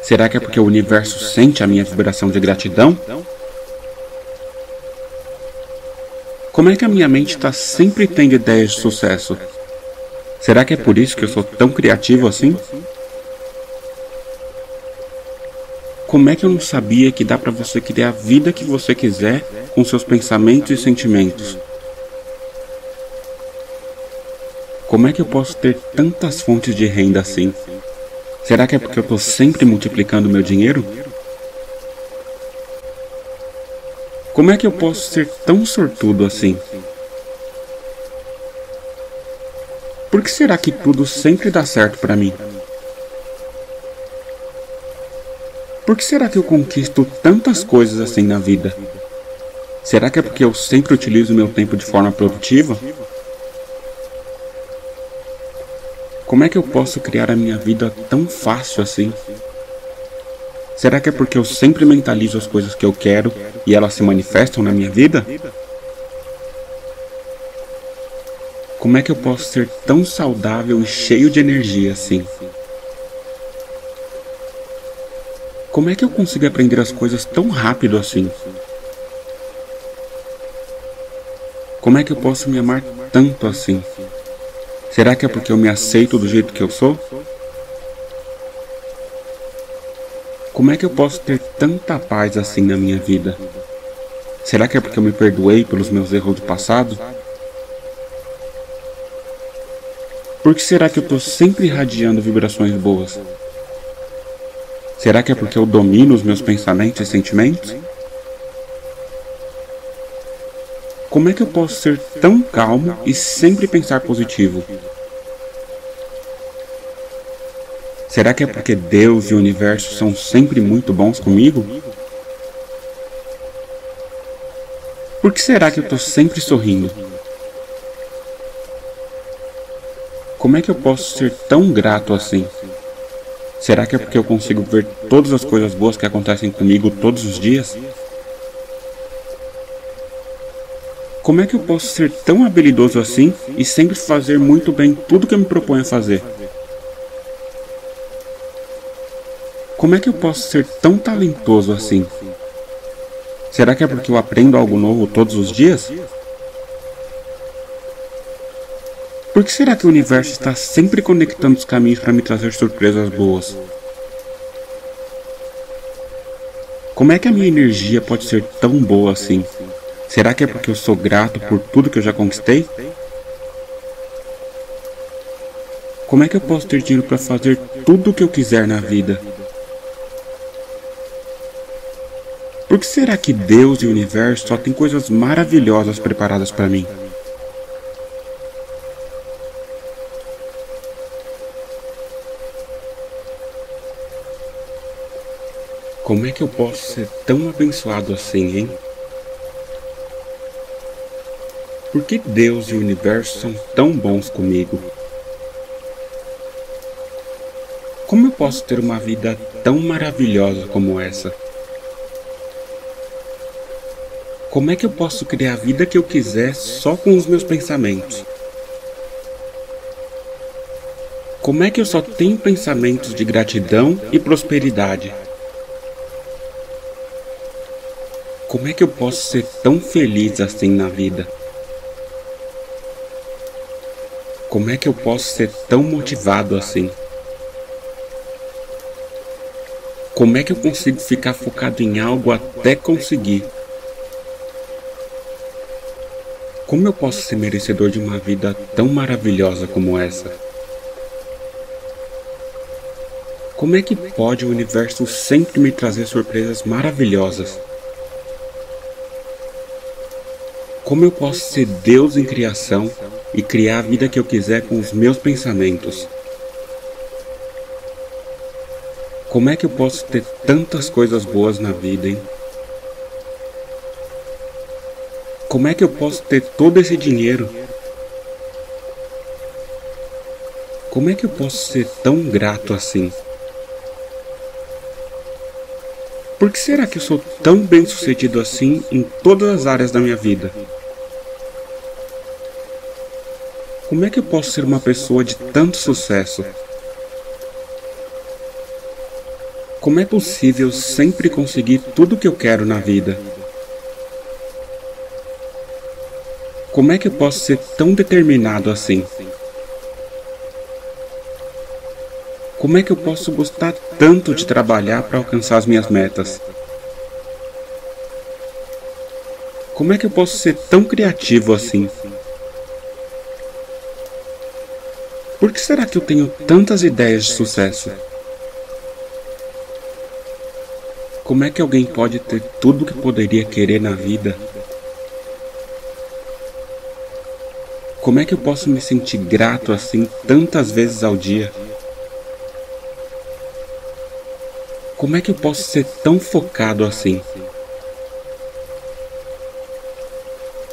Será que é porque o universo sente a minha vibração de gratidão? Como é que a minha mente está sempre tendo ideias de sucesso? Será que é por isso que eu sou tão criativo assim? Como é que eu não sabia que dá para você criar a vida que você quiser com seus pensamentos e sentimentos? Como é que eu posso ter tantas fontes de renda assim? Será que é porque eu estou sempre multiplicando meu dinheiro? Como é que eu posso ser tão sortudo assim? Por que será que tudo sempre dá certo para mim? Por que será que eu conquisto tantas coisas assim na vida? Será que é porque eu sempre utilizo meu tempo de forma produtiva? Como é que eu posso criar a minha vida tão fácil assim? Será que é porque eu sempre mentalizo as coisas que eu quero e elas se manifestam na minha vida? Como é que eu posso ser tão saudável e cheio de energia assim? Como é que eu consigo aprender as coisas tão rápido assim? Como é que eu posso me amar tanto assim? Será que é porque eu me aceito do jeito que eu sou? Como é que eu posso ter tanta paz assim na minha vida? Será que é porque eu me perdoei pelos meus erros do passado? Por que será que eu estou sempre irradiando vibrações boas? Será que é porque eu domino os meus pensamentos e sentimentos? Como é que eu posso ser tão calmo e sempre pensar positivo? Será que é porque Deus e o universo são sempre muito bons comigo? Por que será que eu estou sempre sorrindo? Como é que eu posso ser tão grato assim? Será que é porque eu consigo ver todas as coisas boas que acontecem comigo todos os dias? Como é que eu posso ser tão habilidoso assim e sempre fazer muito bem tudo que eu me proponho a fazer? Como é que eu posso ser tão talentoso assim? Será que é porque eu aprendo algo novo todos os dias? Por que será que o universo está sempre conectando os caminhos para me trazer surpresas boas? Como é que a minha energia pode ser tão boa assim? Será que é porque eu sou grato por tudo que eu já conquistei? Como é que eu posso ter dinheiro para fazer tudo o que eu quiser na vida? Por que será que Deus e o universo só têm coisas maravilhosas preparadas para mim? Como é que eu posso ser tão abençoado assim, hein? Por que Deus e o universo são tão bons comigo? Como eu posso ter uma vida tão maravilhosa como essa? Como é que eu posso criar a vida que eu quiser só com os meus pensamentos? Como é que eu só tenho pensamentos de gratidão e prosperidade? Como é que eu posso ser tão feliz assim na vida? Como é que eu posso ser tão motivado assim? Como é que eu consigo ficar focado em algo até conseguir? Como eu posso ser merecedor de uma vida tão maravilhosa como essa? Como é que pode o universo sempre me trazer surpresas maravilhosas? Como eu posso ser Deus em criação e criar a vida que eu quiser com os meus pensamentos? Como é que eu posso ter tantas coisas boas na vida, hein? Como é que eu posso ter todo esse dinheiro? Como é que eu posso ser tão grato assim? Por que será que eu sou tão bem sucedido assim em todas as áreas da minha vida? Como é que eu posso ser uma pessoa de tanto sucesso? Como é possível sempre conseguir tudo o que eu quero na vida? Como é que eu posso ser tão determinado assim? Como é que eu posso gostar tanto de trabalhar para alcançar as minhas metas? Como é que eu posso ser tão criativo assim? Por que será que eu tenho tantas ideias de sucesso? Como é que alguém pode ter tudo o que poderia querer na vida? Como é que eu posso me sentir grato assim tantas vezes ao dia? Como é que eu posso ser tão focado assim?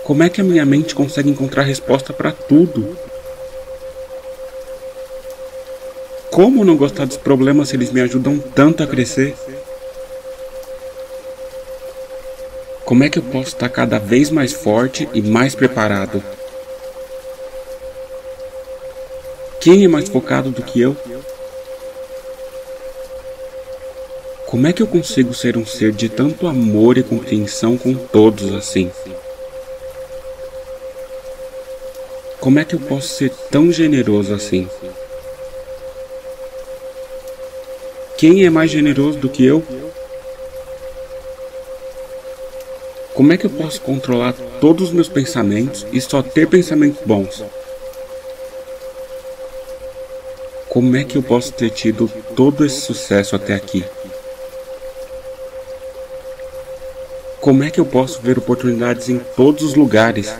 Como é que a minha mente consegue encontrar resposta para tudo? Como não gostar dos problemas se eles me ajudam tanto a crescer? Como é que eu posso estar cada vez mais forte e mais preparado? Quem é mais focado do que eu? Como é que eu consigo ser um ser de tanto amor e compreensão com todos assim? Como é que eu posso ser tão generoso assim? Quem é mais generoso do que eu? Como é que eu posso controlar todos os meus pensamentos e só ter pensamentos bons? Como é que eu posso ter tido todo esse sucesso até aqui? Como é que eu posso ver oportunidades em todos os lugares?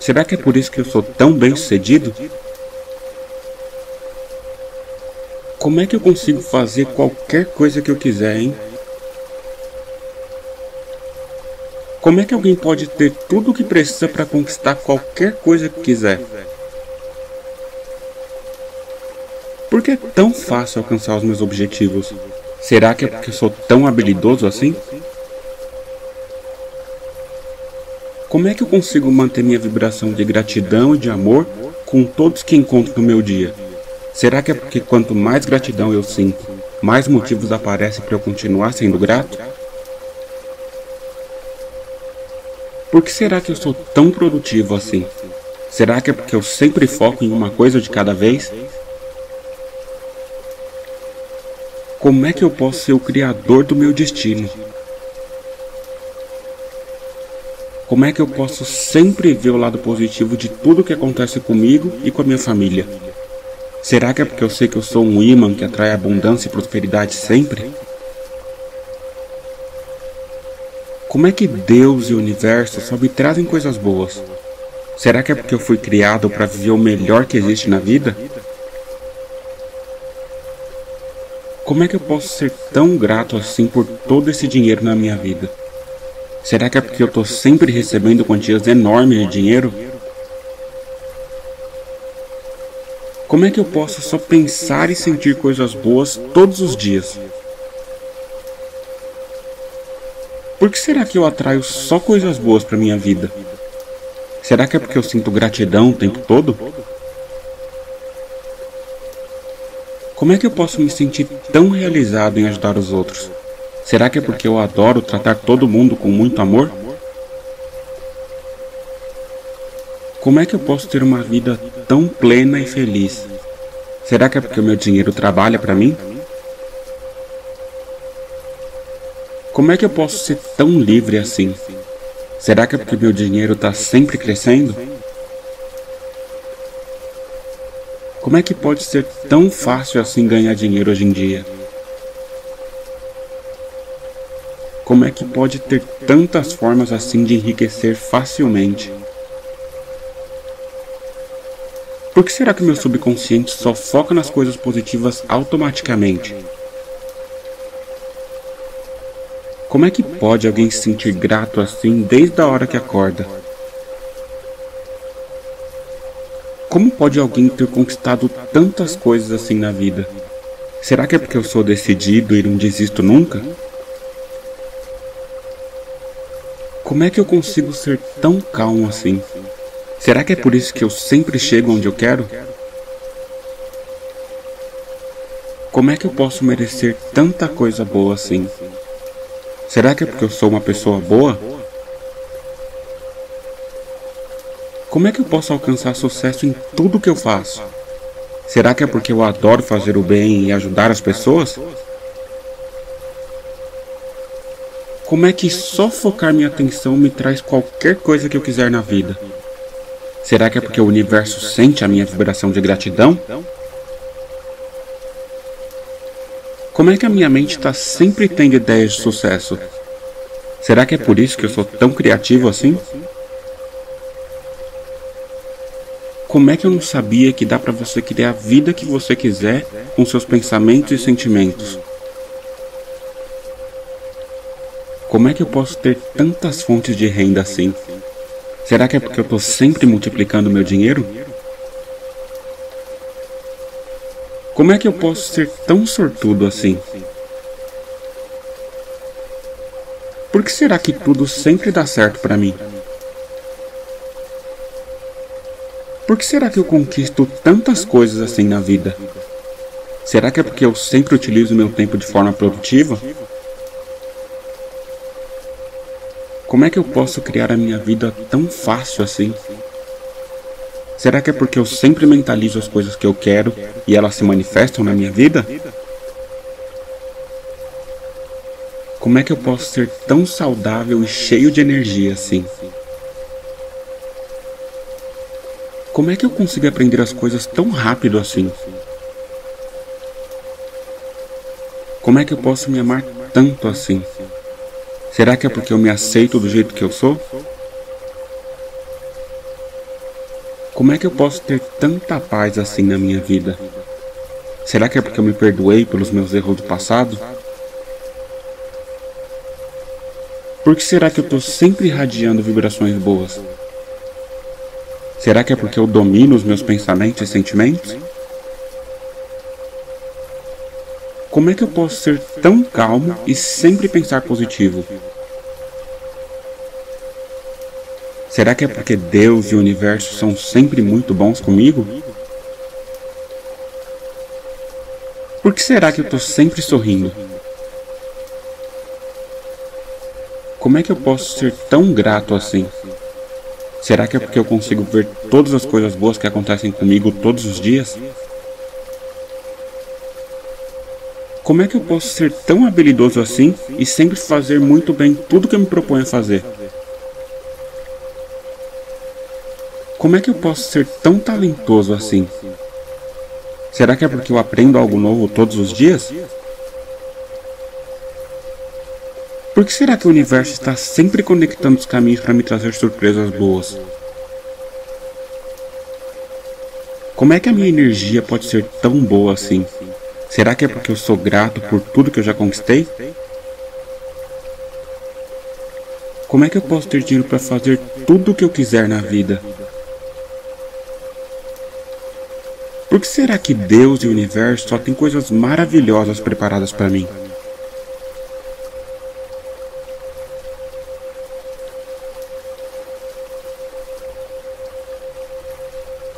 Será que é por isso que eu sou tão bem sucedido? Como é que eu consigo fazer qualquer coisa que eu quiser, hein? Como é que alguém pode ter tudo o que precisa para conquistar qualquer coisa que quiser? Por que é tão fácil alcançar os meus objetivos? Será que é porque eu sou tão habilidoso assim? Como é que eu consigo manter minha vibração de gratidão e de amor com todos que encontro no meu dia? Será que é porque quanto mais gratidão eu sinto, mais motivos aparecem para eu continuar sendo grato? Por que será que eu sou tão produtivo assim? Será que é porque eu sempre foco em uma coisa de cada vez? Como é que eu posso ser o criador do meu destino? Como é que eu posso sempre ver o lado positivo de tudo que acontece comigo e com a minha família? Será que é porque eu sei que eu sou um imã que atrai abundância e prosperidade sempre? Como é que Deus e o universo só me trazem coisas boas? Será que é porque eu fui criado para viver o melhor que existe na vida? Como é que eu posso ser tão grato assim por todo esse dinheiro na minha vida? Será que é porque eu estou sempre recebendo quantias enormes de dinheiro? Como é que eu posso só pensar e sentir coisas boas todos os dias? Por que será que eu atraio só coisas boas para minha vida? Será que é porque eu sinto gratidão o tempo todo? Como é que eu posso me sentir tão realizado em ajudar os outros? Será que é porque eu adoro tratar todo mundo com muito amor? Como é que eu posso ter uma vida tão plena e feliz? Será que é porque o meu dinheiro trabalha para mim? Como é que eu posso ser tão livre assim? Será que é porque meu dinheiro está sempre crescendo? Como é que pode ser tão fácil assim ganhar dinheiro hoje em dia? Como é que pode ter tantas formas assim de enriquecer facilmente? Por que será que meu subconsciente só foca nas coisas positivas automaticamente? Como é que pode alguém se sentir grato assim desde a hora que acorda? Como pode alguém ter conquistado tantas coisas assim na vida? Será que é porque eu sou decidido e não desisto nunca? Como é que eu consigo ser tão calmo assim? Será que é por isso que eu sempre chego onde eu quero? Como é que eu posso merecer tanta coisa boa assim? Será que é porque eu sou uma pessoa boa? Como é que eu posso alcançar sucesso em tudo que eu faço? Será que é porque eu adoro fazer o bem e ajudar as pessoas? Como é que só focar minha atenção me traz qualquer coisa que eu quiser na vida? Será que é porque o universo sente a minha vibração de gratidão? Como é que a minha mente está sempre tendo ideias de sucesso? Será que é por isso que eu sou tão criativo assim? Como é que eu não sabia que dá para você criar a vida que você quiser com seus pensamentos e sentimentos? Como é que eu posso ter tantas fontes de renda assim? Será que é porque eu estou sempre multiplicando meu dinheiro? Como é que eu posso ser tão sortudo assim? Por que será que tudo sempre dá certo para mim? Por que será que eu conquisto tantas coisas assim na vida? Será que é porque eu sempre utilizo meu tempo de forma produtiva? Como é que eu posso criar a minha vida tão fácil assim? Será que é porque eu sempre mentalizo as coisas que eu quero e elas se manifestam na minha vida? Como é que eu posso ser tão saudável e cheio de energia assim? Como é que eu consigo aprender as coisas tão rápido assim? Como é que eu posso me amar tanto assim? Será que é porque eu me aceito do jeito que eu sou? Como é que eu posso ter tanta paz assim na minha vida? Será que é porque eu me perdoei pelos meus erros do passado? Por que será que eu estou sempre irradiando vibrações boas? Será que é porque eu domino os meus pensamentos e sentimentos? Como é que eu posso ser tão calmo e sempre pensar positivo? Será que é porque Deus e o universo são sempre muito bons comigo? Por que será que eu estou sempre sorrindo? Como é que eu posso ser tão grato assim? Será que é porque eu consigo ver todas as coisas boas que acontecem comigo todos os dias? Como é que eu posso ser tão habilidoso assim e sempre fazer muito bem tudo que eu me proponho a fazer? Como é que eu posso ser tão talentoso assim? Será que é porque eu aprendo algo novo todos os dias? Por que será que o universo está sempre conectando os caminhos para me trazer surpresas boas? Como é que a minha energia pode ser tão boa assim? Será que é porque eu sou grato por tudo que eu já conquistei? Como é que eu posso ter dinheiro para fazer tudo o que eu quiser na vida? Por que será que Deus e o universo só têm coisas maravilhosas preparadas para mim?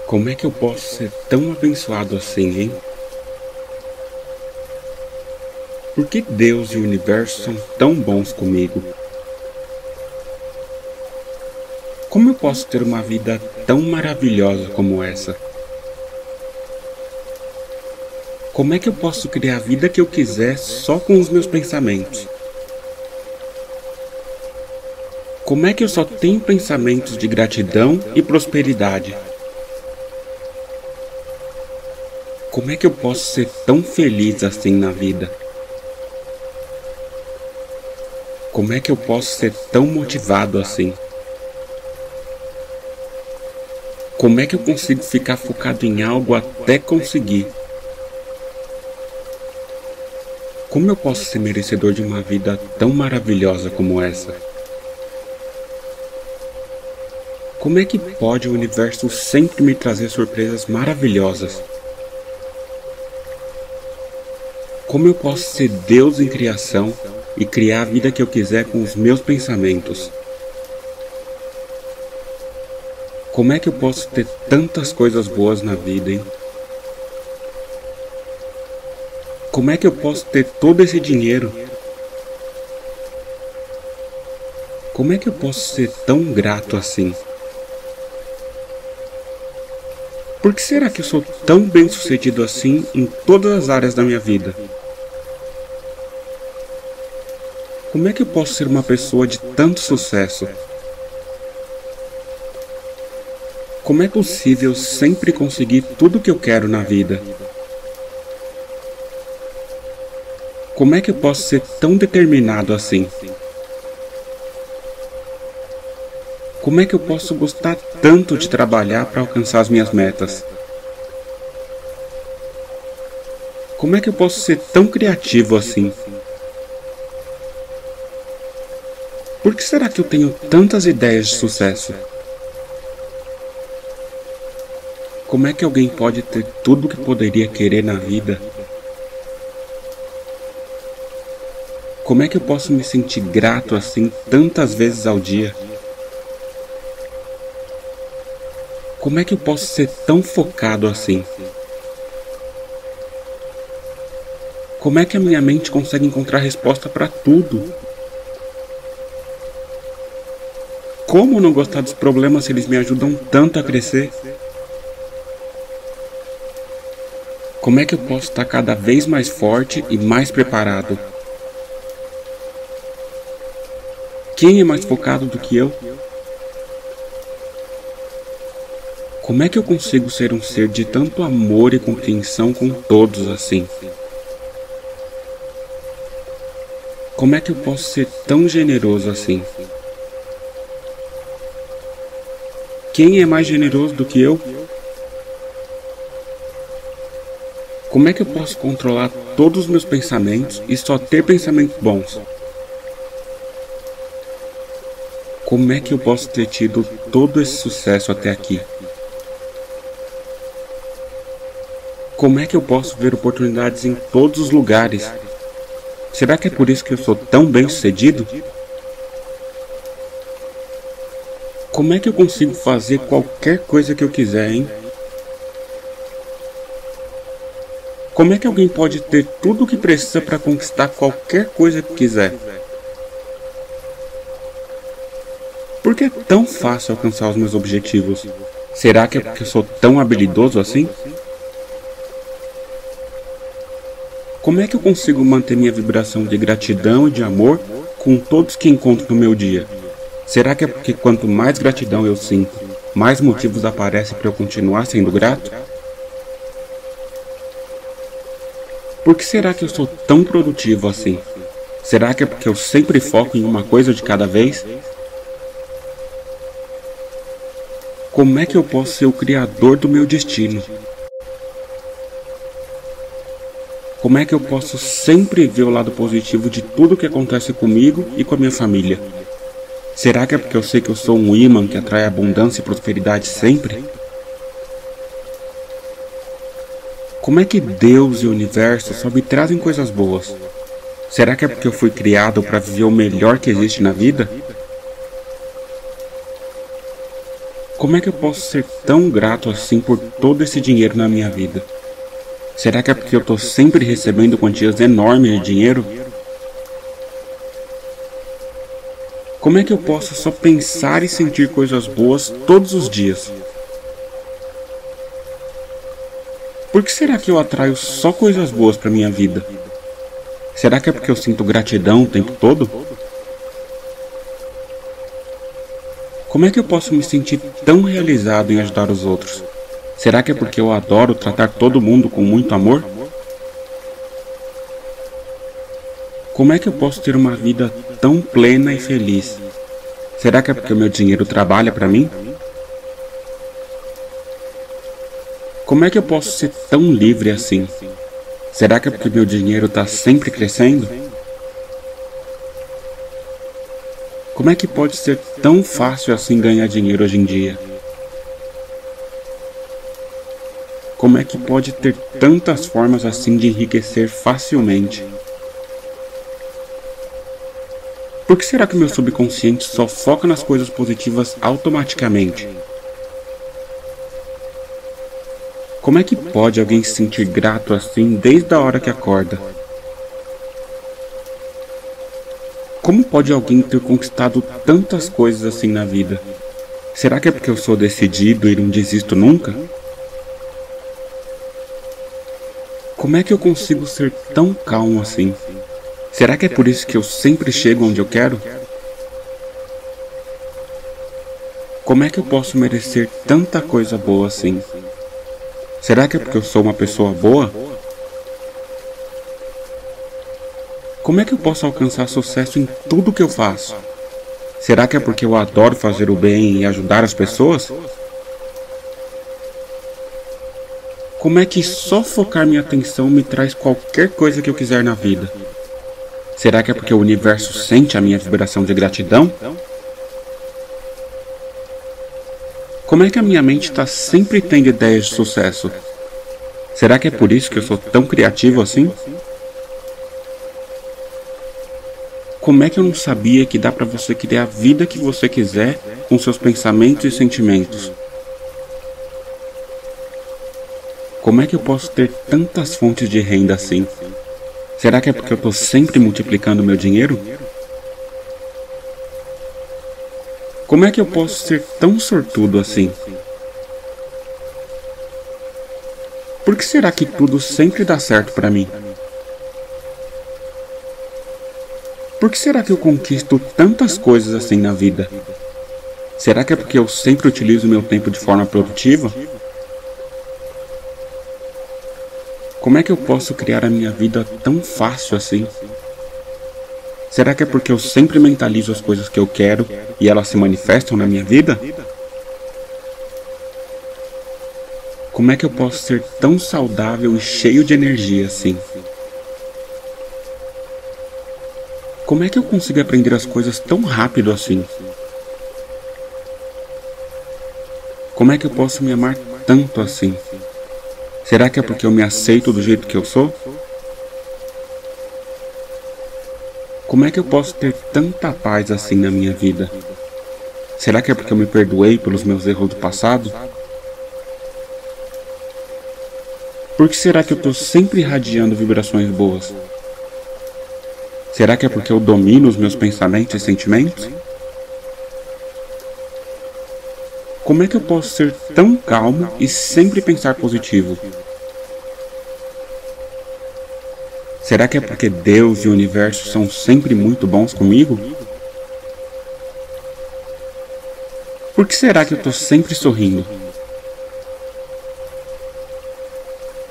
Como é que eu posso ser tão abençoado assim, hein? Por que Deus e o universo são tão bons comigo? Como eu posso ter uma vida tão maravilhosa como essa? Como é que eu posso criar a vida que eu quiser só com os meus pensamentos? Como é que eu só tenho pensamentos de gratidão e prosperidade? Como é que eu posso ser tão feliz assim na vida? Como é que eu posso ser tão motivado assim? Como é que eu consigo ficar focado em algo até conseguir? Como eu posso ser merecedor de uma vida tão maravilhosa como essa? Como é que pode o universo sempre me trazer surpresas maravilhosas? Como eu posso ser Deus em criação e criar a vida que eu quiser com os meus pensamentos? Como é que eu posso ter tantas coisas boas na vida, hein? Como é que eu posso ter todo esse dinheiro? Como é que eu posso ser tão grato assim? Por que será que eu sou tão bem sucedido assim em todas as áreas da minha vida? Como é que eu posso ser uma pessoa de tanto sucesso? Como é possível sempre conseguir tudo o que eu quero na vida? Como é que eu posso ser tão determinado assim? Como é que eu posso gostar tanto de trabalhar para alcançar as minhas metas? Como é que eu posso ser tão criativo assim? Por que será que eu tenho tantas ideias de sucesso? Como é que alguém pode ter tudo o que poderia querer na vida? Como é que eu posso me sentir grato assim tantas vezes ao dia? Como é que eu posso ser tão focado assim? Como é que a minha mente consegue encontrar resposta para tudo? Como não gostar dos problemas se eles me ajudam tanto a crescer? Como é que eu posso estar cada vez mais forte e mais preparado? Quem é mais focado do que eu? Como é que eu consigo ser um ser de tanto amor e compreensão com todos assim? Como é que eu posso ser tão generoso assim? Quem é mais generoso do que eu? Como é que eu posso controlar todos os meus pensamentos e só ter pensamentos bons? Como é que eu posso ter tido todo esse sucesso até aqui? Como é que eu posso ver oportunidades em todos os lugares Será que é por isso que eu sou tão bem sucedido? Como é que eu consigo fazer qualquer coisa que eu quiser, hein? Como é que alguém pode ter tudo o que precisa para conquistar qualquer coisa que quiser? Por que é tão fácil alcançar os meus objetivos? Será que é porque eu sou tão habilidoso assim? Como é que eu consigo manter minha vibração de gratidão e de amor com todos que encontro no meu dia? Será que é porque quanto mais gratidão eu sinto, mais motivos aparecem para eu continuar sendo grato? Por que será que eu sou tão produtivo assim? Será que é porque eu sempre foco em uma coisa de cada vez? Como é que eu posso ser o criador do meu destino? Como é que eu posso sempre ver o lado positivo de tudo que acontece comigo e com a minha família? Será que é porque eu sei que eu sou um imã que atrai abundância e prosperidade sempre? Como é que Deus e o universo só me trazem coisas boas? Será que é porque eu fui criado para viver o melhor que existe na vida? Como é que eu posso ser tão grato assim por todo esse dinheiro na minha vida? Será que é porque eu estou sempre recebendo quantias enormes de dinheiro? Como é que eu posso só pensar e sentir coisas boas todos os dias? Por que será que eu atraio só coisas boas para minha vida? Será que é porque eu sinto gratidão o tempo todo? Como é que eu posso me sentir tão realizado em ajudar os outros? Será que é porque eu adoro tratar todo mundo com muito amor? Como é que eu posso ter uma vida tão plena e feliz? Será que é porque o meu dinheiro trabalha para mim? Como é que eu posso ser tão livre assim? Será que é porque meu dinheiro está sempre crescendo? Como é que pode ser tão fácil assim ganhar dinheiro hoje em dia? Como é que pode ter tantas formas assim de enriquecer facilmente? Por que será que meu subconsciente só foca nas coisas positivas automaticamente? Como é que pode alguém se sentir grato assim desde a hora que acorda? Como pode alguém ter conquistado tantas coisas assim na vida? Será que é porque eu sou decidido e não desisto nunca? Como é que eu consigo ser tão calmo assim? Será que é por isso que eu sempre chego onde eu quero? Como é que eu posso merecer tanta coisa boa assim? Será que é porque eu sou uma pessoa boa? Como é que eu posso alcançar sucesso em tudo que eu faço? Será que é porque eu adoro fazer o bem e ajudar as pessoas? Como é que só focar minha atenção me traz qualquer coisa que eu quiser na vida? Será que é porque o universo sente a minha vibração de gratidão? Como é que a minha mente está sempre tendo ideias de sucesso? Será que é por isso que eu sou tão criativo assim? Como é que eu não sabia que dá para você criar a vida que você quiser com seus pensamentos e sentimentos? Como é que eu posso ter tantas fontes de renda assim? Será que é porque eu estou sempre multiplicando meu dinheiro? Como é que eu posso ser tão sortudo assim? Por que será que tudo sempre dá certo para mim? Por que será que eu conquisto tantas coisas assim na vida? Será que é porque eu sempre utilizo meu tempo de forma produtiva? Como é que eu posso criar a minha vida tão fácil assim? Será que é porque eu sempre mentalizo as coisas que eu quero e elas se manifestam na minha vida? Como é que eu posso ser tão saudável e cheio de energia assim? Como é que eu consigo aprender as coisas tão rápido assim? Como é que eu posso me amar tanto assim? Será que é porque eu me aceito do jeito que eu sou? Como é que eu posso ter tanta paz assim na minha vida? Será que é porque eu me perdoei pelos meus erros do passado? Por que será que eu estou sempre irradiando vibrações boas? Será que é porque eu domino os meus pensamentos e sentimentos? Como é que eu posso ser tão calmo e sempre pensar positivo? Será que é porque Deus e o universo são sempre muito bons comigo? Por que será que eu estou sempre sorrindo?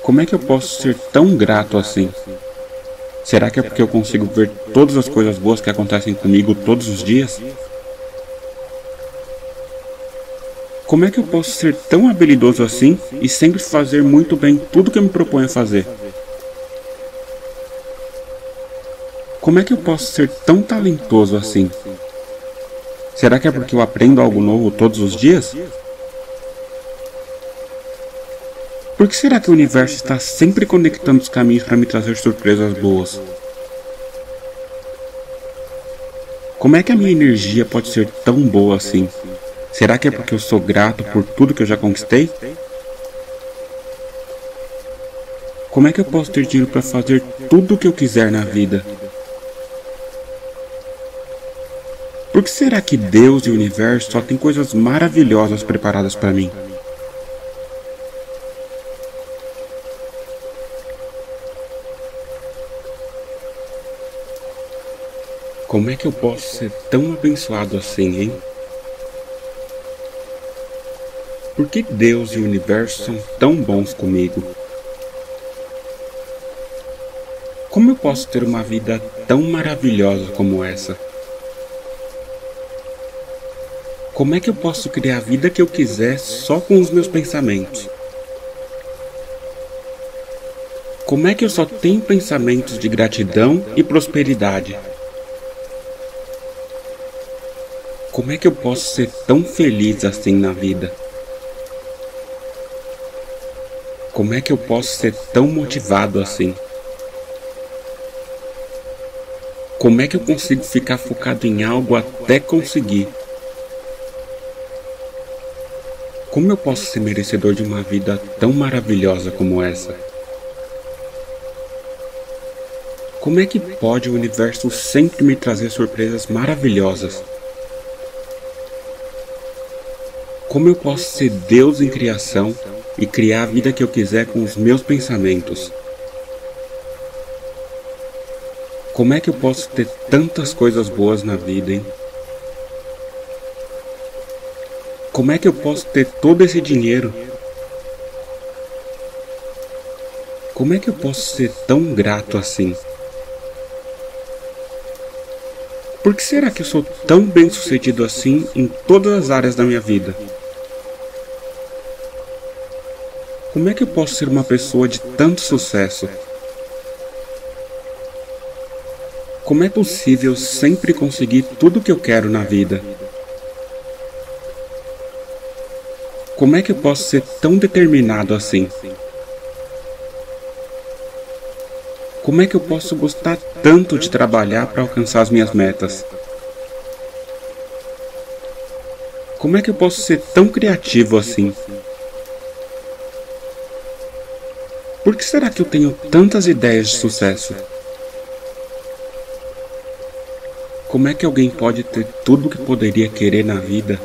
Como é que eu posso ser tão grato assim? Será que é porque eu consigo ver todas as coisas boas que acontecem comigo todos os dias? Como é que eu posso ser tão habilidoso assim e sempre fazer muito bem tudo que eu me proponho a fazer? Como é que eu posso ser tão talentoso assim? Será que é porque eu aprendo algo novo todos os dias? Por que será que o universo está sempre conectando os caminhos para me trazer surpresas boas? Como é que a minha energia pode ser tão boa assim? Será que é porque eu sou grato por tudo que eu já conquistei? Como é que eu posso ter dinheiro para fazer tudo o que eu quiser na vida? Por que será que Deus e o universo só têm coisas maravilhosas preparadas para mim? Como é que eu posso ser tão abençoado assim, hein? Por que Deus e o universo são tão bons comigo? Como eu posso ter uma vida tão maravilhosa como essa? Como é que eu posso criar a vida que eu quiser só com os meus pensamentos? Como é que eu só tenho pensamentos de gratidão e prosperidade? Como é que eu posso ser tão feliz assim na vida? Como é que eu posso ser tão motivado assim? Como é que eu consigo ficar focado em algo até conseguir? Como eu posso ser merecedor de uma vida tão maravilhosa como essa? Como é que pode o universo sempre me trazer surpresas maravilhosas? Como eu posso ser Deus em criação e criar a vida que eu quiser com os meus pensamentos? Como é que eu posso ter tantas coisas boas na vida, hein? Como é que eu posso ter todo esse dinheiro? Como é que eu posso ser tão grato assim? Por que será que eu sou tão bem sucedido assim em todas as áreas da minha vida? Como é que eu posso ser uma pessoa de tanto sucesso? Como é possível sempre conseguir tudo o que eu quero na vida? Como é que eu posso ser tão determinado assim? Como é que eu posso gostar tanto de trabalhar para alcançar as minhas metas? Como é que eu posso ser tão criativo assim? Por que será que eu tenho tantas ideias de sucesso? Como é que alguém pode ter tudo o que poderia querer na vida?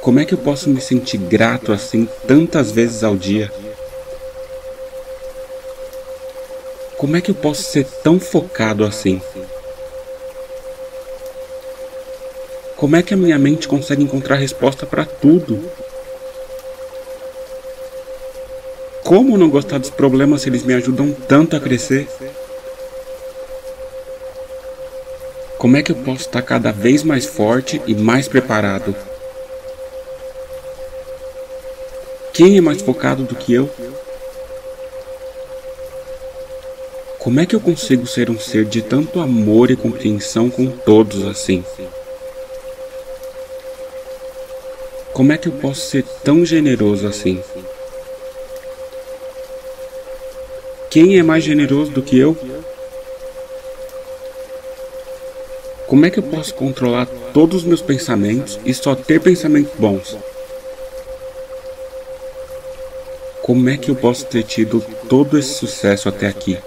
Como é que eu posso me sentir grato assim tantas vezes ao dia? Como é que eu posso ser tão focado assim? Como é que a minha mente consegue encontrar resposta para tudo? Como não gostar dos problemas se eles me ajudam tanto a crescer? Como é que eu posso estar cada vez mais forte e mais preparado? Quem é mais focado do que eu? Como é que eu consigo ser um ser de tanto amor e compreensão com todos assim? Como é que eu posso ser tão generoso assim? Quem é mais generoso do que eu? Como é que eu posso controlar todos os meus pensamentos e só ter pensamentos bons? Como é que eu posso ter tido todo esse sucesso até aqui?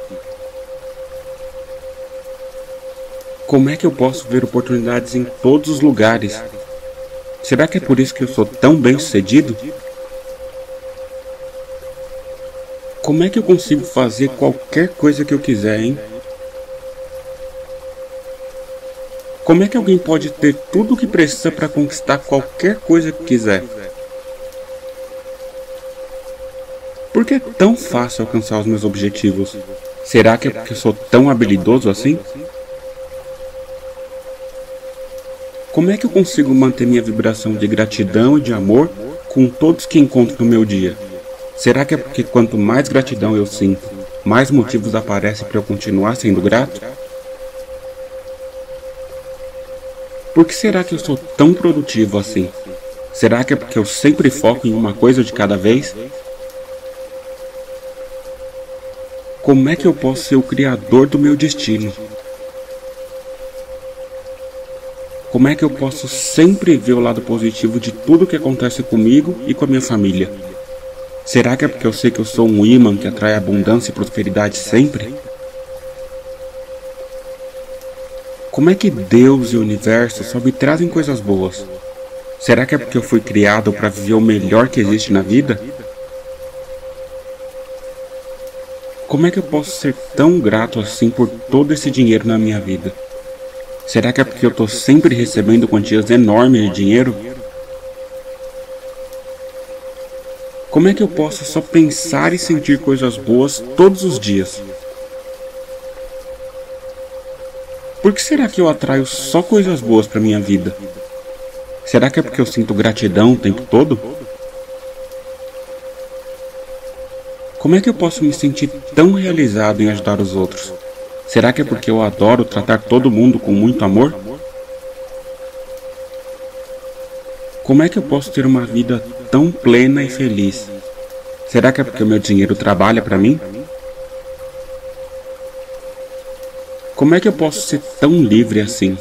Como é que eu posso ver oportunidades em todos os lugares? Será que é por isso que eu sou tão bem sucedido? Como é que eu consigo fazer qualquer coisa que eu quiser, hein? Como é que alguém pode ter tudo o que precisa para conquistar qualquer coisa que quiser? Por que é tão fácil alcançar os meus objetivos? Será que é porque eu sou tão habilidoso assim? Como é que eu consigo manter minha vibração de gratidão e de amor com todos que encontro no meu dia? Será que é porque quanto mais gratidão eu sinto, mais motivos aparecem para eu continuar sendo grato? Por que será que eu sou tão produtivo assim? Será que é porque eu sempre foco em uma coisa de cada vez? Como é que eu posso ser o criador do meu destino? Como é que eu posso sempre ver o lado positivo de tudo que acontece comigo e com a minha família? Será que é porque eu sei que eu sou um imã que atrai abundância e prosperidade sempre? Como é que Deus e o universo só me trazem coisas boas? Será que é porque eu fui criado para viver o melhor que existe na vida? Como é que eu posso ser tão grato assim por todo esse dinheiro na minha vida? Será que é porque eu estou sempre recebendo quantias enormes de dinheiro? Como é que eu posso só pensar e sentir coisas boas todos os dias? Por que será que eu atraio só coisas boas para minha vida? Será que é porque eu sinto gratidão o tempo todo? Como é que eu posso me sentir tão realizado em ajudar os outros? Será que é porque eu adoro tratar todo mundo com muito amor? Como é que eu posso ter uma vida tão plena e feliz? Será que é porque o meu dinheiro trabalha para mim? Como é que eu posso ser tão livre assim?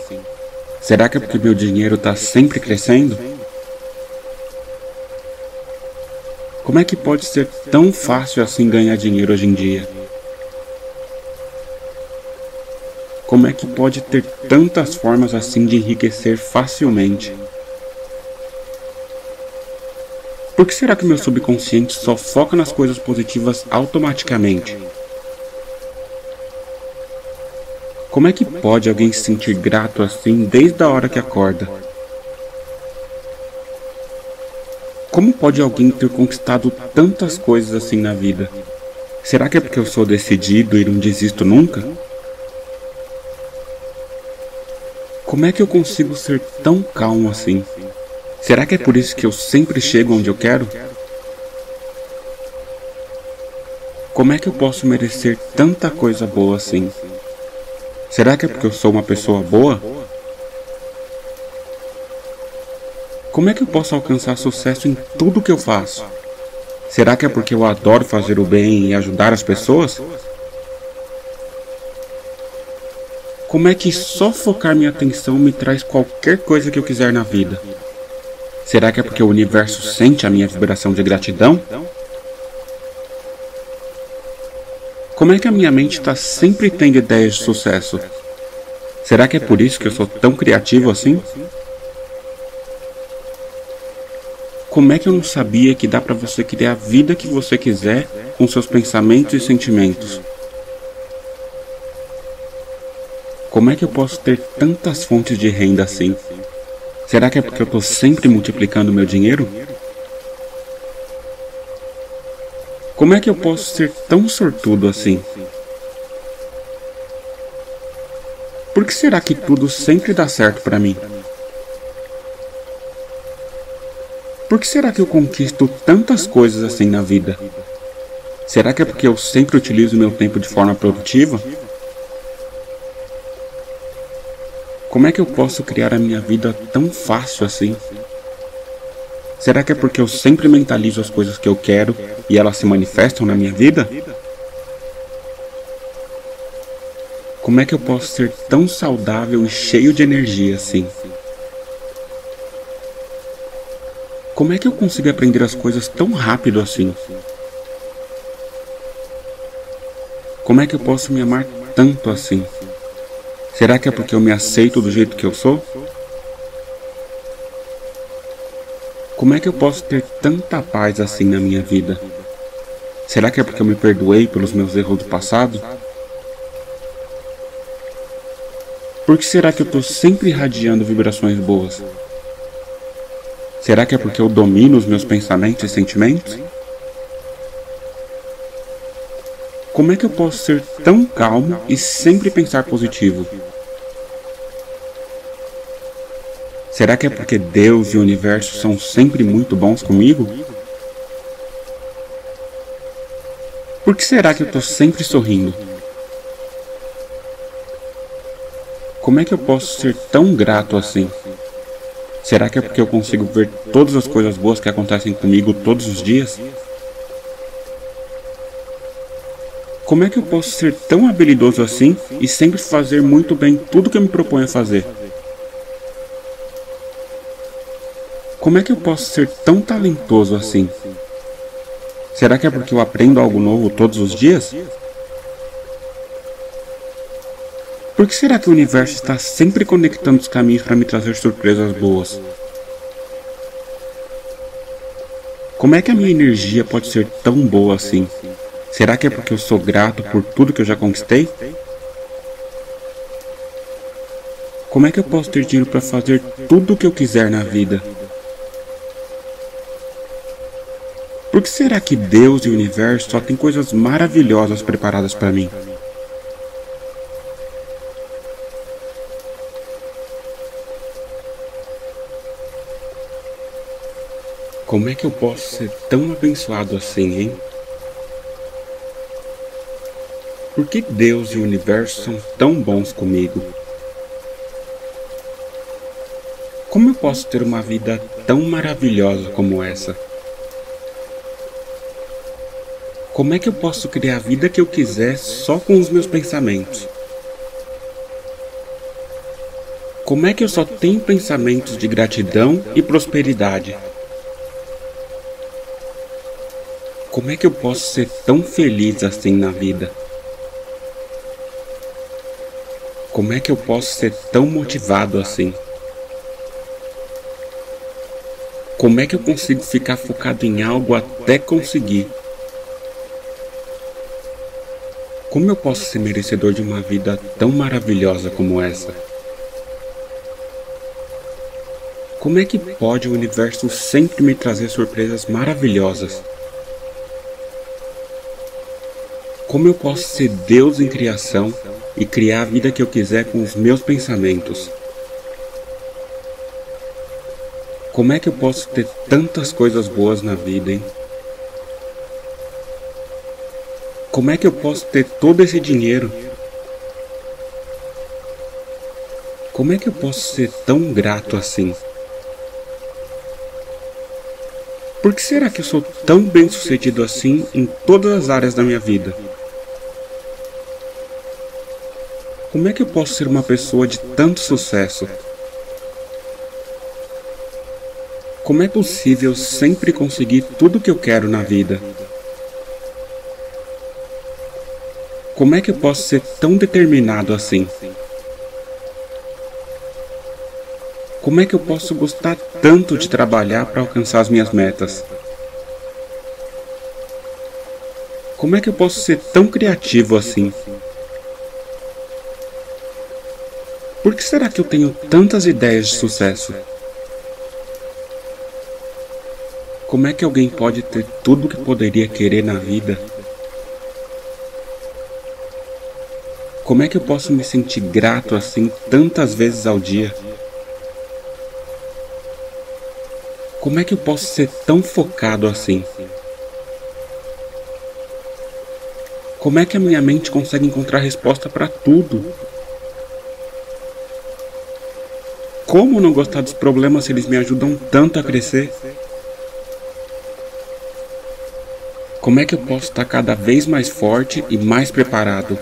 Será que é porque meu dinheiro está sempre crescendo? Como é que pode ser tão fácil assim ganhar dinheiro hoje em dia? Como é que pode ter tantas formas assim de enriquecer facilmente? Por que será que meu subconsciente só foca nas coisas positivas automaticamente? Como é que pode alguém se sentir grato assim desde a hora que acorda? Como pode alguém ter conquistado tantas coisas assim na vida? Será que é porque eu sou decidido e não desisto nunca? Como é que eu consigo ser tão calmo assim? Será que é por isso que eu sempre chego onde eu quero? Como é que eu posso merecer tanta coisa boa assim? Será que é porque eu sou uma pessoa boa? Como é que eu posso alcançar sucesso em tudo que eu faço? Será que é porque eu adoro fazer o bem e ajudar as pessoas? Como é que só focar minha atenção me traz qualquer coisa que eu quiser na vida? Será que é porque o universo sente a minha vibração de gratidão? Como é que a minha mente está sempre tendo ideias de sucesso? Será que é por isso que eu sou tão criativo assim? Como é que eu não sabia que dá para você criar a vida que você quiser com seus pensamentos e sentimentos? Como é que eu posso ter tantas fontes de renda assim? Será que é porque eu estou sempre multiplicando meu dinheiro? Como é que eu posso ser tão sortudo assim? Por que será que tudo sempre dá certo para mim? Por que será que eu conquisto tantas coisas assim na vida? Será que é porque eu sempre utilizo meu tempo de forma produtiva? Como é que eu posso criar a minha vida tão fácil assim? Será que é porque eu sempre mentalizo as coisas que eu quero e elas se manifestam na minha vida? Como é que eu posso ser tão saudável e cheio de energia assim? Como é que eu consigo aprender as coisas tão rápido assim? Como é que eu posso me amar tanto assim? Será que é porque eu me aceito do jeito que eu sou? Como é que eu posso ter tanta paz assim na minha vida? Será que é porque eu me perdoei pelos meus erros do passado? Por que será que eu estou sempre irradiando vibrações boas? Será que é porque eu domino os meus pensamentos e sentimentos? Como é que eu posso ser tão calmo e sempre pensar positivo? Será que é porque Deus e o universo são sempre muito bons comigo? Por que será que eu estou sempre sorrindo? Como é que eu posso ser tão grato assim? Será que é porque eu consigo ver todas as coisas boas que acontecem comigo todos os dias? Como é que eu posso ser tão habilidoso assim e sempre fazer muito bem tudo que eu me proponho a fazer? Como é que eu posso ser tão talentoso assim? Será que é porque eu aprendo algo novo todos os dias? Por que será que o universo está sempre conectando os caminhos para me trazer surpresas boas? Como é que a minha energia pode ser tão boa assim? Será que é porque eu sou grato por tudo que eu já conquistei? Como é que eu posso ter dinheiro para fazer tudo o que eu quiser na vida? Por que será que Deus e o universo só têm coisas maravilhosas preparadas para mim? Como é que eu posso ser tão abençoado assim, hein? Por que Deus e o universo são tão bons comigo? Como eu posso ter uma vida tão maravilhosa como essa? Como é que eu posso criar a vida que eu quiser só com os meus pensamentos? Como é que eu só tenho pensamentos de gratidão e prosperidade? Como é que eu posso ser tão feliz assim na vida? Como é que eu posso ser tão motivado assim? Como é que eu consigo ficar focado em algo até conseguir? Como eu posso ser merecedor de uma vida tão maravilhosa como essa? Como é que pode o universo sempre me trazer surpresas maravilhosas? Como eu posso ser Deus em criação e criar a vida que eu quiser com os meus pensamentos? Como é que eu posso ter tantas coisas boas na vida, hein? Como é que eu posso ter todo esse dinheiro? Como é que eu posso ser tão grato assim? Por que será que eu sou tão bem sucedido assim em todas as áreas da minha vida? Como é que eu posso ser uma pessoa de tanto sucesso? Como é possível sempre conseguir tudo o que eu quero na vida? Como é que eu posso ser tão determinado assim? Como é que eu posso gostar tanto de trabalhar para alcançar as minhas metas? Como é que eu posso ser tão criativo assim? Por que será que eu tenho tantas ideias de sucesso? Como é que alguém pode ter tudo o que poderia querer na vida? Como é que eu posso me sentir grato assim tantas vezes ao dia? Como é que eu posso ser tão focado assim? Como é que a minha mente consegue encontrar resposta para tudo? Como não gostar dos problemas se eles me ajudam tanto a crescer? Como é que eu posso estar cada vez mais forte e mais preparado?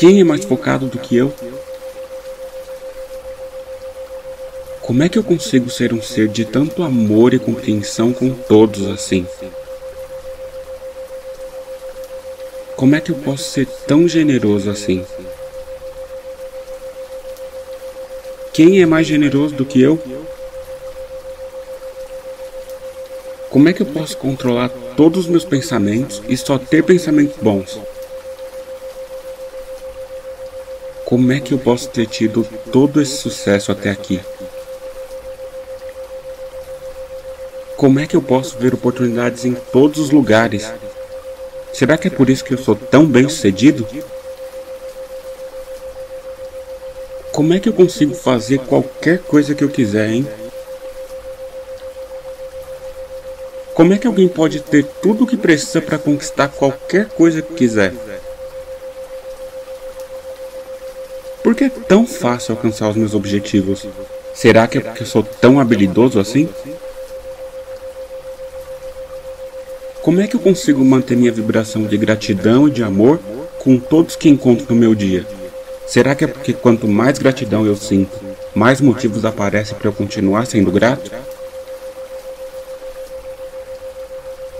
Quem é mais focado do que eu? Como é que eu consigo ser um ser de tanto amor e compreensão com todos assim? Como é que eu posso ser tão generoso assim? Quem é mais generoso do que eu? Como é que eu posso controlar todos os meus pensamentos e só ter pensamentos bons? Como é que eu posso ter tido todo esse sucesso até aqui? Como é que eu posso ver oportunidades em todos os lugares? Será que é por isso que eu sou tão bem sucedido? Como é que eu consigo fazer qualquer coisa que eu quiser, hein? Como é que alguém pode ter tudo o que precisa para conquistar qualquer coisa que quiser? Por que é tão fácil alcançar os meus objetivos? Será que é porque eu sou tão habilidoso assim? Como é que eu consigo manter minha vibração de gratidão e de amor com todos que encontro no meu dia? Será que é porque quanto mais gratidão eu sinto, mais motivos aparecem para eu continuar sendo grato?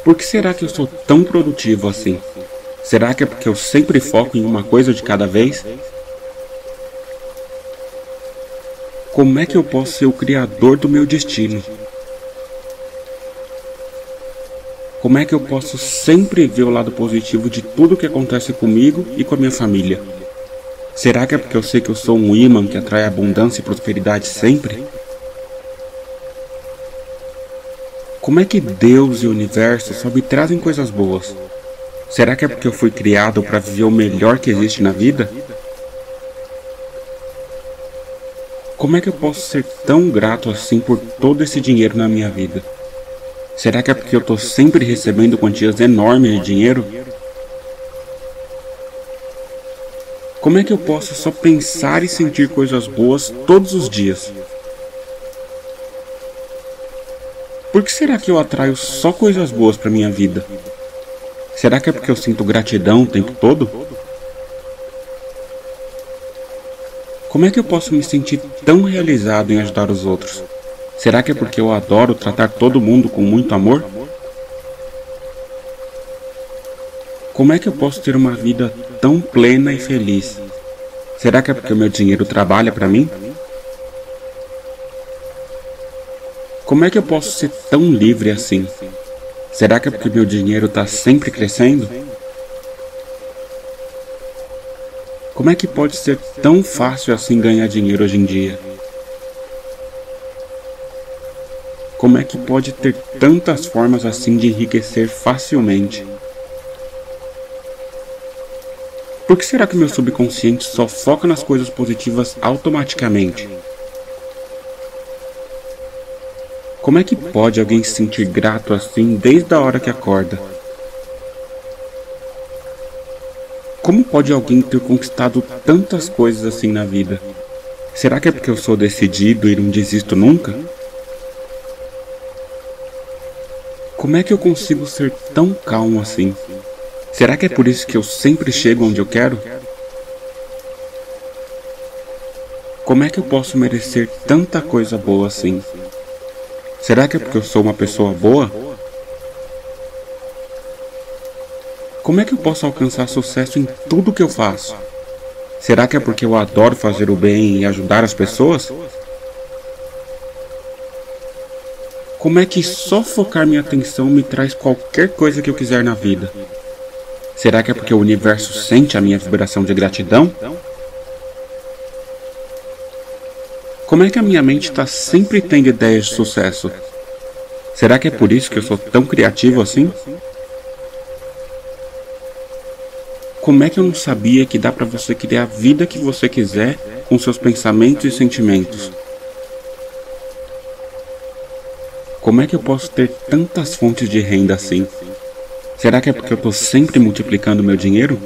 Por que será que eu sou tão produtivo assim? Será que é porque eu sempre foco em uma coisa de cada vez? Como é que eu posso ser o criador do meu destino? Como é que eu posso sempre ver o lado positivo de tudo que acontece comigo e com a minha família? Será que é porque eu sei que eu sou um imã que atrai abundância e prosperidade sempre? Como é que Deus e o universo só me trazem coisas boas? Será que é porque eu fui criado para viver o melhor que existe na vida? Como é que eu posso ser tão grato assim por todo esse dinheiro na minha vida? Será que é porque eu estou sempre recebendo quantias enormes de dinheiro? Como é que eu posso só pensar e sentir coisas boas todos os dias? Por que será que eu atraio só coisas boas para minha vida? Será que é porque eu sinto gratidão o tempo todo? Como é que eu posso me sentir tão realizado em ajudar os outros? Será que é porque eu adoro tratar todo mundo com muito amor? Como é que eu posso ter uma vida tão plena e feliz? Será que é porque o meu dinheiro trabalha para mim? Como é que eu posso ser tão livre assim? Será que é porque meu dinheiro está sempre crescendo? Como é que pode ser tão fácil assim ganhar dinheiro hoje em dia? Como é que pode ter tantas formas assim de enriquecer facilmente? Por que será que meu subconsciente só foca nas coisas positivas automaticamente? Como é que pode alguém se sentir grato assim desde a hora que acorda? Como pode alguém ter conquistado tantas coisas assim na vida? Será que é porque eu sou decidido e não desisto nunca? Como é que eu consigo ser tão calmo assim? Será que é por isso que eu sempre chego onde eu quero? Como é que eu posso merecer tanta coisa boa assim? Será que é porque eu sou uma pessoa boa? Como é que eu posso alcançar sucesso em tudo que eu faço? Será que é porque eu adoro fazer o bem e ajudar as pessoas? Como é que só focar minha atenção me traz qualquer coisa que eu quiser na vida? Será que é porque o universo sente a minha vibração de gratidão? Como é que a minha mente está sempre tendo ideias de sucesso? Será que é por isso que eu sou tão criativo assim? Como é que eu não sabia que dá para você criar a vida que você quiser com seus pensamentos e sentimentos? Como é que eu posso ter tantas fontes de renda assim? Será que é porque eu estou sempre multiplicando meu dinheiro?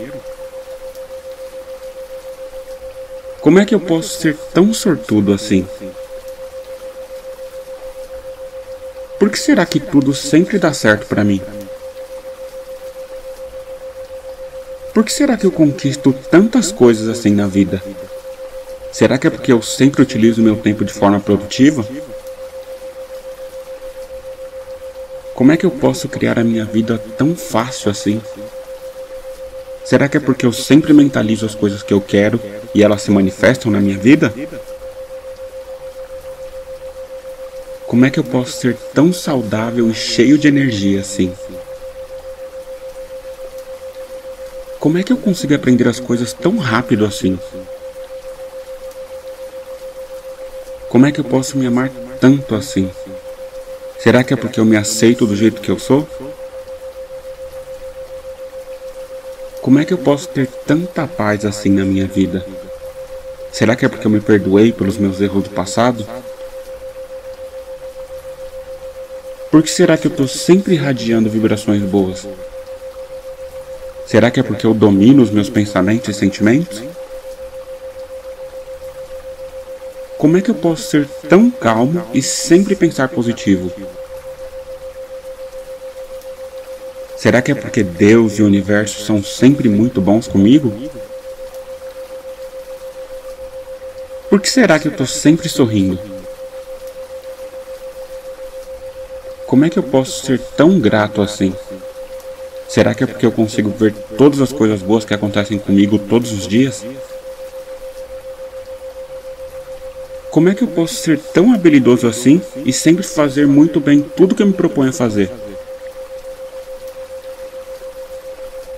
Como é que eu posso ser tão sortudo assim? Por que será que tudo sempre dá certo para mim? Por que será que eu conquisto tantas coisas assim na vida? Será que é porque eu sempre utilizo meu tempo de forma produtiva? Como é que eu posso criar a minha vida tão fácil assim? Será que é porque eu sempre mentalizo as coisas que eu quero e elas se manifestam na minha vida? Como é que eu posso ser tão saudável e cheio de energia assim? Como é que eu consigo aprender as coisas tão rápido assim? Como é que eu posso me amar tanto assim? Será que é porque eu me aceito do jeito que eu sou? Como é que eu posso ter tanta paz assim na minha vida? Será que é porque eu me perdoei pelos meus erros do passado? Por que será que eu estou sempre irradiando vibrações boas? Será que é porque eu domino os meus pensamentos e sentimentos? Como é que eu posso ser tão calmo e sempre pensar positivo? Será que é porque Deus e o universo são sempre muito bons comigo? Por que será que eu estou sempre sorrindo? Como é que eu posso ser tão grato assim? Será que é porque eu consigo ver todas as coisas boas que acontecem comigo todos os dias? Como é que eu posso ser tão habilidoso assim e sempre fazer muito bem tudo que eu me proponho a fazer?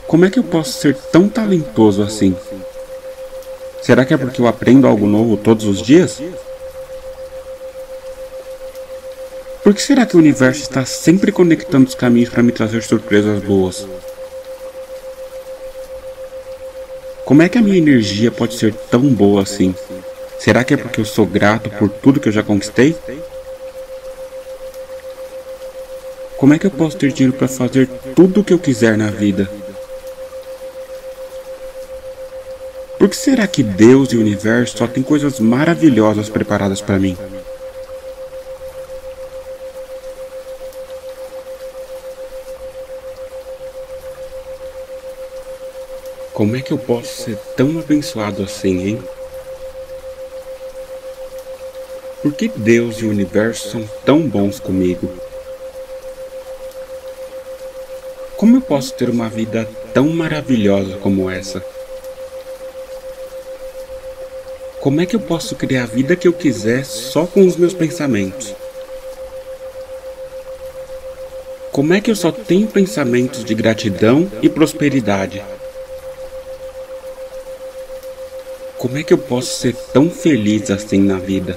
Como é que eu posso ser tão talentoso assim? Será que é porque eu aprendo algo novo todos os dias? Por que será que o universo está sempre conectando os caminhos para me trazer surpresas boas? Como é que a minha energia pode ser tão boa assim? Será que é porque eu sou grato por tudo que eu já conquistei? Como é que eu posso ter dinheiro para fazer tudo o que eu quiser na vida? Por que será que Deus e o universo só têm coisas maravilhosas preparadas para mim? Como é que eu posso ser tão abençoado assim, hein? Por que Deus e o universo são tão bons comigo? Como eu posso ter uma vida tão maravilhosa como essa? Como é que eu posso criar a vida que eu quiser só com os meus pensamentos? Como é que eu só tenho pensamentos de gratidão e prosperidade? Como é que eu posso ser tão feliz assim na vida?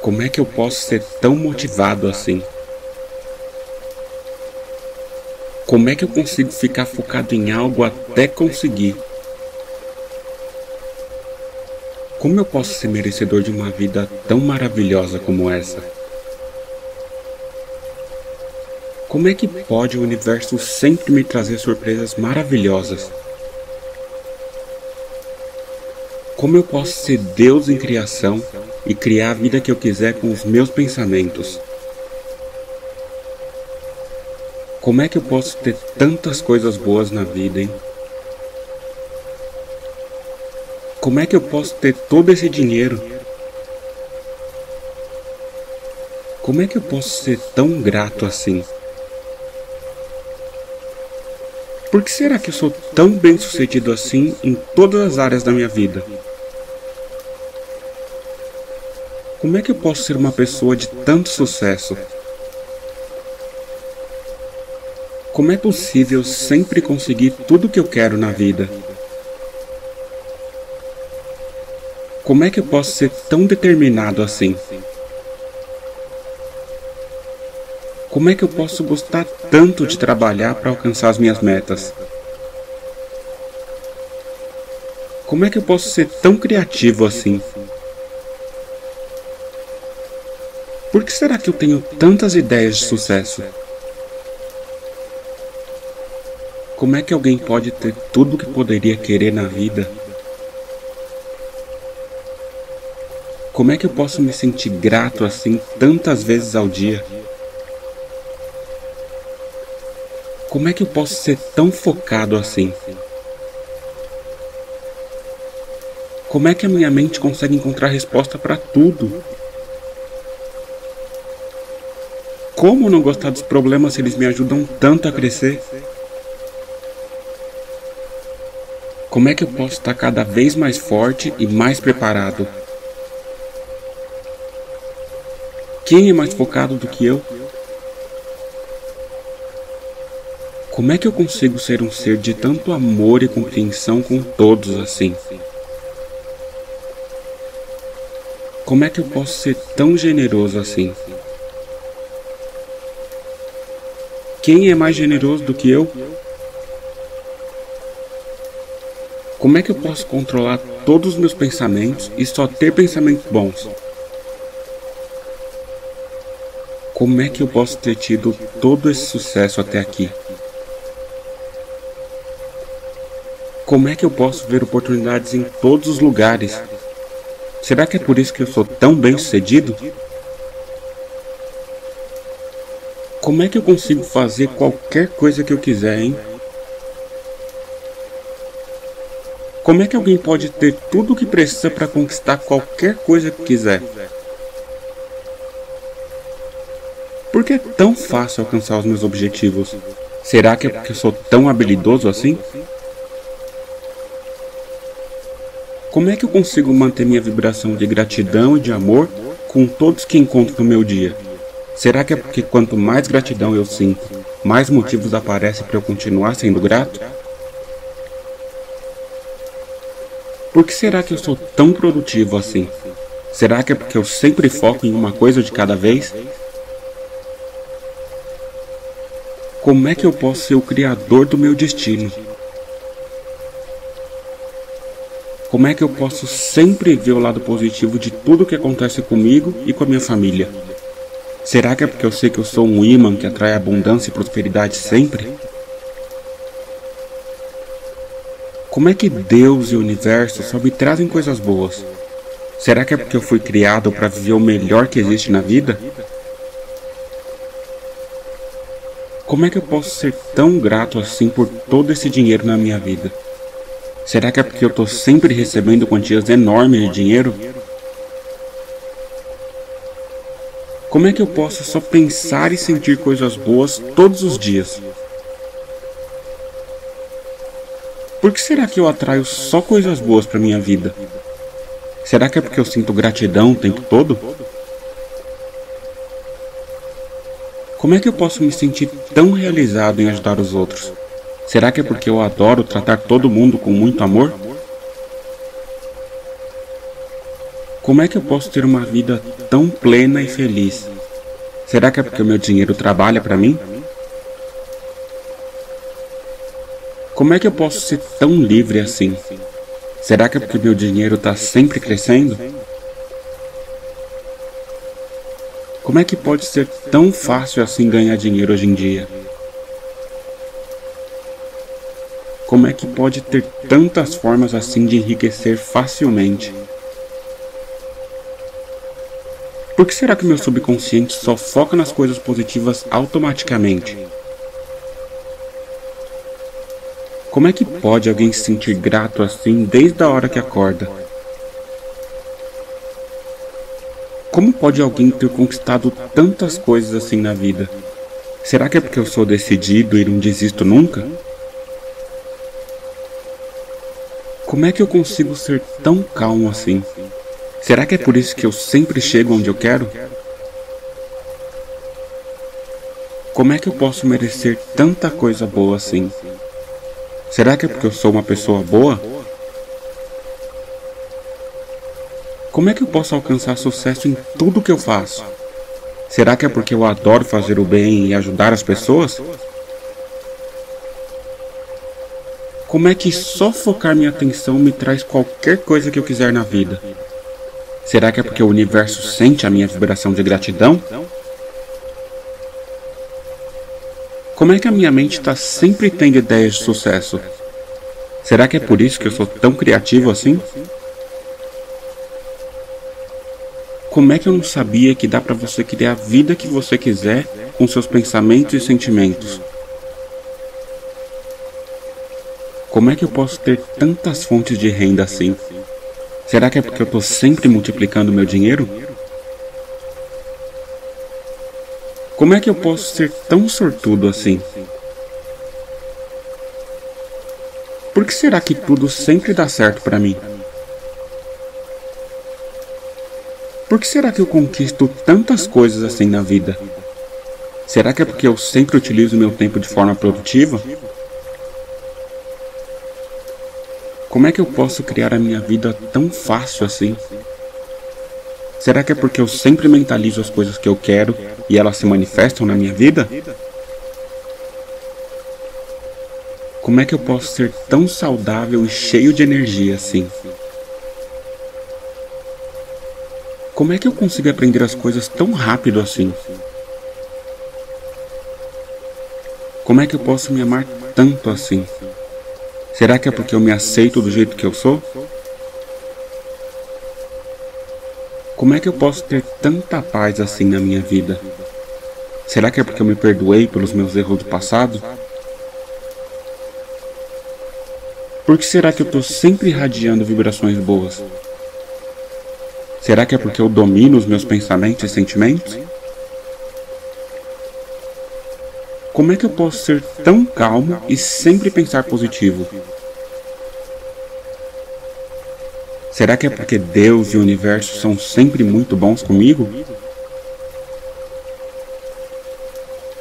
Como é que eu posso ser tão motivado assim? Como é que eu consigo ficar focado em algo até conseguir? Como eu posso ser merecedor de uma vida tão maravilhosa como essa? Como é que pode o universo sempre me trazer surpresas maravilhosas? Como eu posso ser Deus em criação e criar a vida que eu quiser com os meus pensamentos? Como é que eu posso ter tantas coisas boas na vida, hein? Como é que eu posso ter todo esse dinheiro? Como é que eu posso ser tão grato assim? Por que será que eu sou tão bem sucedido assim em todas as áreas da minha vida? Como é que eu posso ser uma pessoa de tanto sucesso? Como é possível sempre conseguir tudo o que eu quero na vida? Como é que eu posso ser tão determinado assim? Como é que eu posso gostar tanto de trabalhar para alcançar as minhas metas? Como é que eu posso ser tão criativo assim? Por que será que eu tenho tantas ideias de sucesso? Como é que alguém pode ter tudo o que poderia querer na vida Como é que eu posso me sentir grato assim tantas vezes ao dia? Como é que eu posso ser tão focado assim? Como é que a minha mente consegue encontrar resposta para tudo? Como não gostar dos problemas se eles me ajudam tanto a crescer? Como é que eu posso estar cada vez mais forte e mais preparado? Quem é mais focado do que eu? Como é que eu consigo ser um ser de tanto amor e compreensão com todos assim? Como é que eu posso ser tão generoso assim? Quem é mais generoso do que eu? Como é que eu posso controlar todos os meus pensamentos e só ter pensamentos bons? Como é que eu posso ter tido todo esse sucesso até aqui? Como é que eu posso ver oportunidades em todos os lugares? Será que é por isso que eu sou tão bem sucedido? Como é que eu consigo fazer qualquer coisa que eu quiser, hein? Como é que alguém pode ter tudo o que precisa para conquistar qualquer coisa que quiser? Por que é tão fácil alcançar os meus objetivos? Será que é porque eu sou tão habilidoso assim? Como é que eu consigo manter minha vibração de gratidão e de amor com todos que encontro no meu dia? Será que é porque quanto mais gratidão eu sinto, mais motivos aparecem para eu continuar sendo grato? Por que será que eu sou tão produtivo assim? Será que é porque eu sempre foco em uma coisa de cada vez Como é que eu posso ser o criador do meu destino? Como é que eu posso sempre ver o lado positivo de tudo que acontece comigo e com a minha família? Será que é porque eu sei que eu sou um imã que atrai abundância e prosperidade sempre? Como é que Deus e o universo só me trazem coisas boas? Será que é porque eu fui criado para viver o melhor que existe na vida? Como é que eu posso ser tão grato assim por todo esse dinheiro na minha vida? Será que é porque eu estou sempre recebendo quantias enormes de dinheiro? Como é que eu posso só pensar e sentir coisas boas todos os dias? Por que será que eu atraio só coisas boas para minha vida? Será que é porque eu sinto gratidão o tempo todo? Como é que eu posso me sentir tão realizado em ajudar os outros? Será que é porque eu adoro tratar todo mundo com muito amor? Como é que eu posso ter uma vida tão plena e feliz? Será que é porque o meu dinheiro trabalha para mim? Como é que eu posso ser tão livre assim? Será que é porque meu dinheiro está sempre crescendo? Como é que pode ser tão fácil assim ganhar dinheiro hoje em dia? Como é que pode ter tantas formas assim de enriquecer facilmente? Por que será que meu subconsciente só foca nas coisas positivas automaticamente? Como é que pode alguém se sentir grato assim desde a hora que acorda? Como pode alguém ter conquistado tantas coisas assim na vida? Será que é porque eu sou decidido e não desisto nunca? Como é que eu consigo ser tão calmo assim? Será que é por isso que eu sempre chego onde eu quero? Como é que eu posso merecer tanta coisa boa assim? Será que é porque eu sou uma pessoa boa? Como é que eu posso alcançar sucesso em tudo que eu faço? Será que é porque eu adoro fazer o bem e ajudar as pessoas? Como é que só focar minha atenção me traz qualquer coisa que eu quiser na vida? Será que é porque o universo sente a minha vibração de gratidão? Como é que a minha mente está sempre tendo ideias de sucesso? Será que é por isso que eu sou tão criativo assim? Como é que eu não sabia que dá para você criar a vida que você quiser com seus pensamentos e sentimentos? Como é que eu posso ter tantas fontes de renda assim? Será que é porque eu estou sempre multiplicando meu dinheiro? Como é que eu posso ser tão sortudo assim? Por que será que tudo sempre dá certo para mim? Por que será que eu conquisto tantas coisas assim na vida? Será que é porque eu sempre utilizo meu tempo de forma produtiva? Como é que eu posso criar a minha vida tão fácil assim? Será que é porque eu sempre mentalizo as coisas que eu quero e elas se manifestam na minha vida? Como é que eu posso ser tão saudável e cheio de energia assim? Como é que eu consigo aprender as coisas tão rápido assim? Como é que eu posso me amar tanto assim? Será que é porque eu me aceito do jeito que eu sou? Como é que eu posso ter tanta paz assim na minha vida? Será que é porque eu me perdoei pelos meus erros do passado? Por que será que eu estou sempre irradiando vibrações boas? Será que é porque eu domino os meus pensamentos e sentimentos? Como é que eu posso ser tão calmo e sempre pensar positivo? Será que é porque Deus e o universo são sempre muito bons comigo?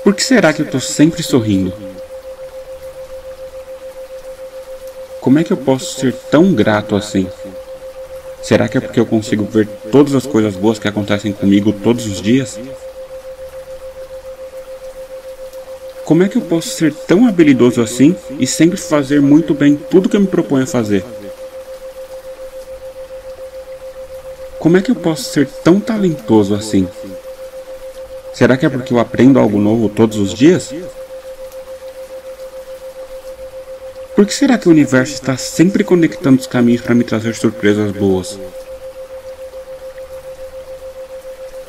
Por que será que eu estou sempre sorrindo? Como é que eu posso ser tão grato assim? Será que é porque eu consigo ver todas as coisas boas que acontecem comigo todos os dias? Como é que eu posso ser tão habilidoso assim e sempre fazer muito bem tudo que eu me proponho a fazer? Como é que eu posso ser tão talentoso assim? Será que é porque eu aprendo algo novo todos os dias? Por que será que o universo está sempre conectando os caminhos para me trazer surpresas boas?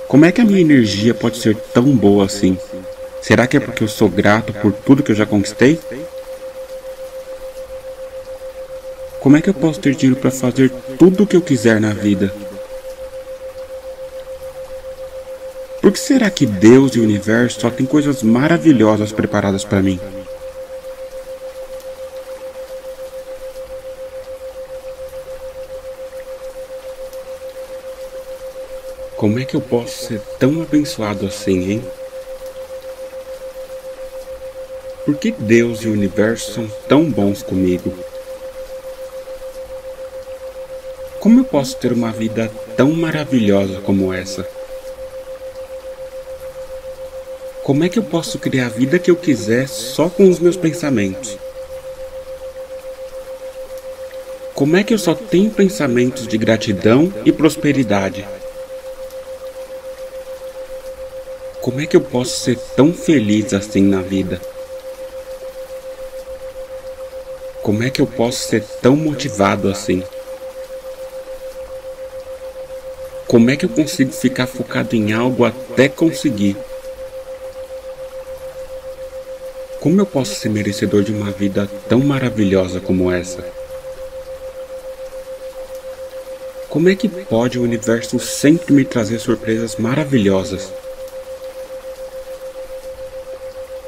Como é que a minha energia pode ser tão boa assim? Será que é porque eu sou grato por tudo que eu já conquistei? Como é que eu posso ter dinheiro para fazer tudo o que eu quiser na vida? Por que será que Deus e o universo só têm coisas maravilhosas preparadas para mim? Como é que eu posso ser tão abençoado assim, hein? Por que Deus e o universo são tão bons comigo? Como eu posso ter uma vida tão maravilhosa como essa? Como é que eu posso criar a vida que eu quiser só com os meus pensamentos? Como é que eu só tenho pensamentos de gratidão e prosperidade? Como é que eu posso ser tão feliz assim na vida? Como é que eu posso ser tão motivado assim? Como é que eu consigo ficar focado em algo até conseguir? Como eu posso ser merecedor de uma vida tão maravilhosa como essa? Como é que pode o universo sempre me trazer surpresas maravilhosas?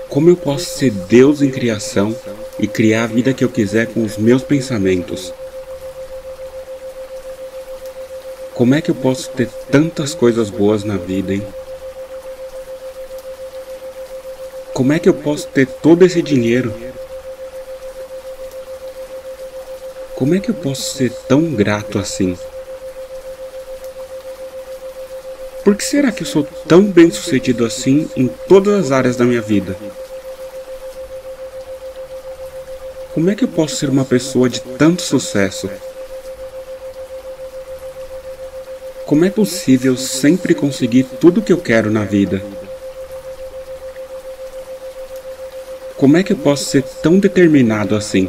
Como eu posso ser Deus em criação e criar a vida que eu quiser com os meus pensamentos? Como é que eu posso ter tantas coisas boas na vida, hein? Como é que eu posso ter todo esse dinheiro? Como é que eu posso ser tão grato assim? Por que será que eu sou tão bem sucedido assim em todas as áreas da minha vida? Como é que eu posso ser uma pessoa de tanto sucesso? Como é possível sempre conseguir tudo o que eu quero na vida? Como é que eu posso ser tão determinado assim?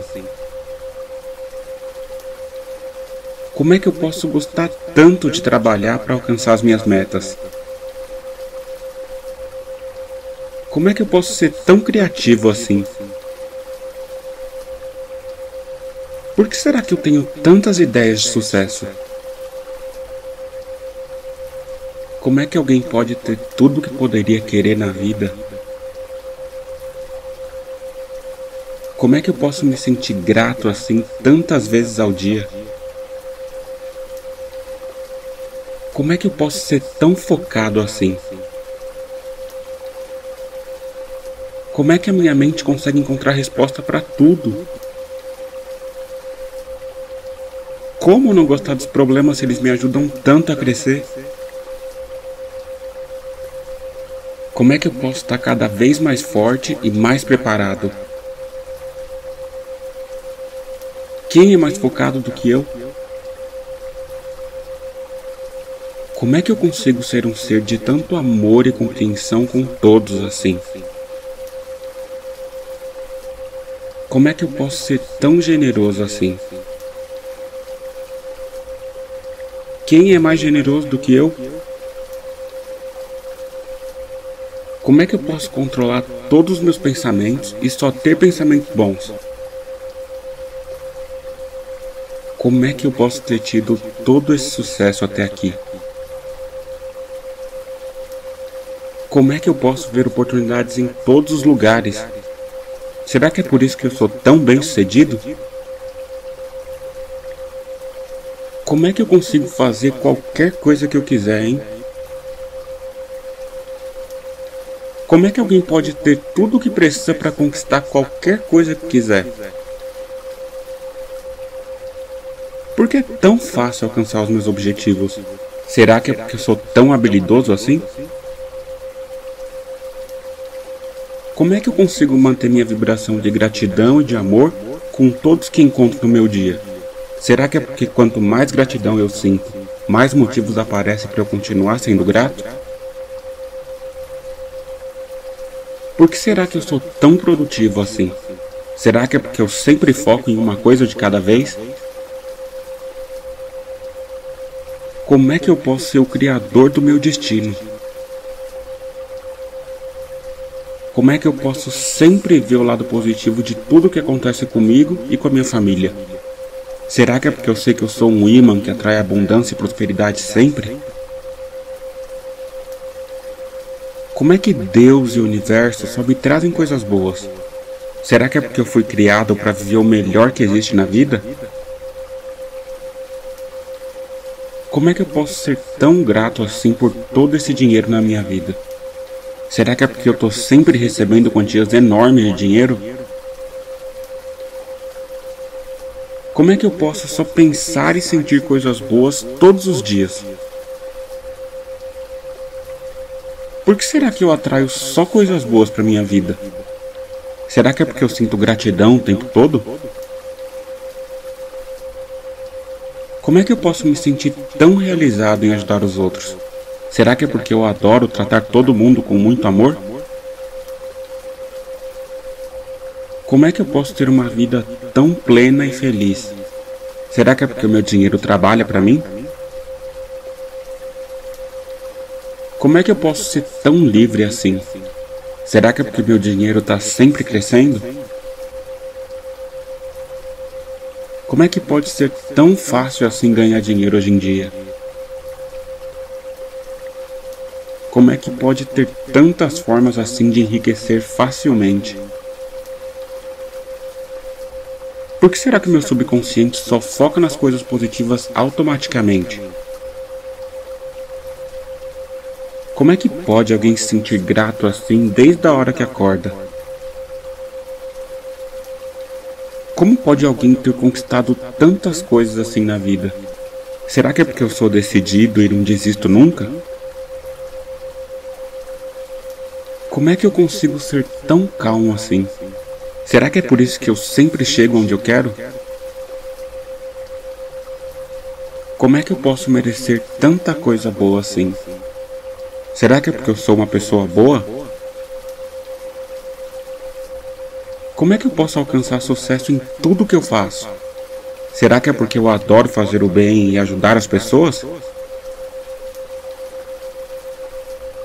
Como é que eu posso gostar tanto de trabalhar para alcançar as minhas metas? Como é que eu posso ser tão criativo assim? Por que será que eu tenho tantas ideias de sucesso? Como é que alguém pode ter tudo o que poderia querer na vida? Como é que eu posso me sentir grato assim tantas vezes ao dia? Como é que eu posso ser tão focado assim? Como é que a minha mente consegue encontrar resposta para tudo? Como não gostar dos problemas se eles me ajudam tanto a crescer? Como é que eu posso estar cada vez mais forte e mais preparado? Quem é mais focado do que eu? Como é que eu consigo ser um ser de tanto amor e compreensão com todos assim? Como é que eu posso ser tão generoso assim? Quem é mais generoso do que eu? Como é que eu posso controlar todos os meus pensamentos e só ter pensamentos bons? Como é que eu posso ter tido todo esse sucesso até aqui? Como é que eu posso ver oportunidades em todos os lugares? Será que é por isso que eu sou tão bem sucedido? Como é que eu consigo fazer qualquer coisa que eu quiser, hein? Como é que alguém pode ter tudo o que precisa para conquistar qualquer coisa que quiser? Por que é tão fácil alcançar os meus objetivos? Será que é porque eu sou tão habilidoso assim? Como é que eu consigo manter minha vibração de gratidão e de amor com todos que encontro no meu dia? Será que é porque quanto mais gratidão eu sinto, mais motivos aparecem para eu continuar sendo grato? Por que será que eu sou tão produtivo assim? Será que é porque eu sempre foco em uma coisa de cada vez? Como é que eu posso ser o criador do meu destino? Como é que eu posso sempre ver o lado positivo de tudo que acontece comigo e com a minha família? Será que é porque eu sei que eu sou um imã que atrai abundância e prosperidade sempre? Como é que Deus e o universo só me trazem coisas boas? Será que é porque eu fui criado para viver o melhor que existe na vida? Como é que eu posso ser tão grato assim por todo esse dinheiro na minha vida? Será que é porque eu estou sempre recebendo quantias enormes de dinheiro? Como é que eu posso só pensar e sentir coisas boas todos os dias? Por que será que eu atraio só coisas boas para minha vida? Será que é porque eu sinto gratidão o tempo todo? Como é que eu posso me sentir tão realizado em ajudar os outros? Será que é porque eu adoro tratar todo mundo com muito amor? Como é que eu posso ter uma vida tão plena e feliz? Será que é porque o meu dinheiro trabalha para mim? Como é que eu posso ser tão livre assim? Será que é porque meu dinheiro está sempre crescendo? Como é que pode ser tão fácil assim ganhar dinheiro hoje em dia? Como é que pode ter tantas formas assim de enriquecer facilmente? Por que será que meu subconsciente só foca nas coisas positivas automaticamente? Como é que pode alguém se sentir grato assim desde a hora que acorda? Como pode alguém ter conquistado tantas coisas assim na vida? Será que é porque eu sou decidido e não desisto nunca? Como é que eu consigo ser tão calmo assim? Será que é por isso que eu sempre chego onde eu quero? Como é que eu posso merecer tanta coisa boa assim? Será que é porque eu sou uma pessoa boa? Como é que eu posso alcançar sucesso em tudo que eu faço? Será que é porque eu adoro fazer o bem e ajudar as pessoas?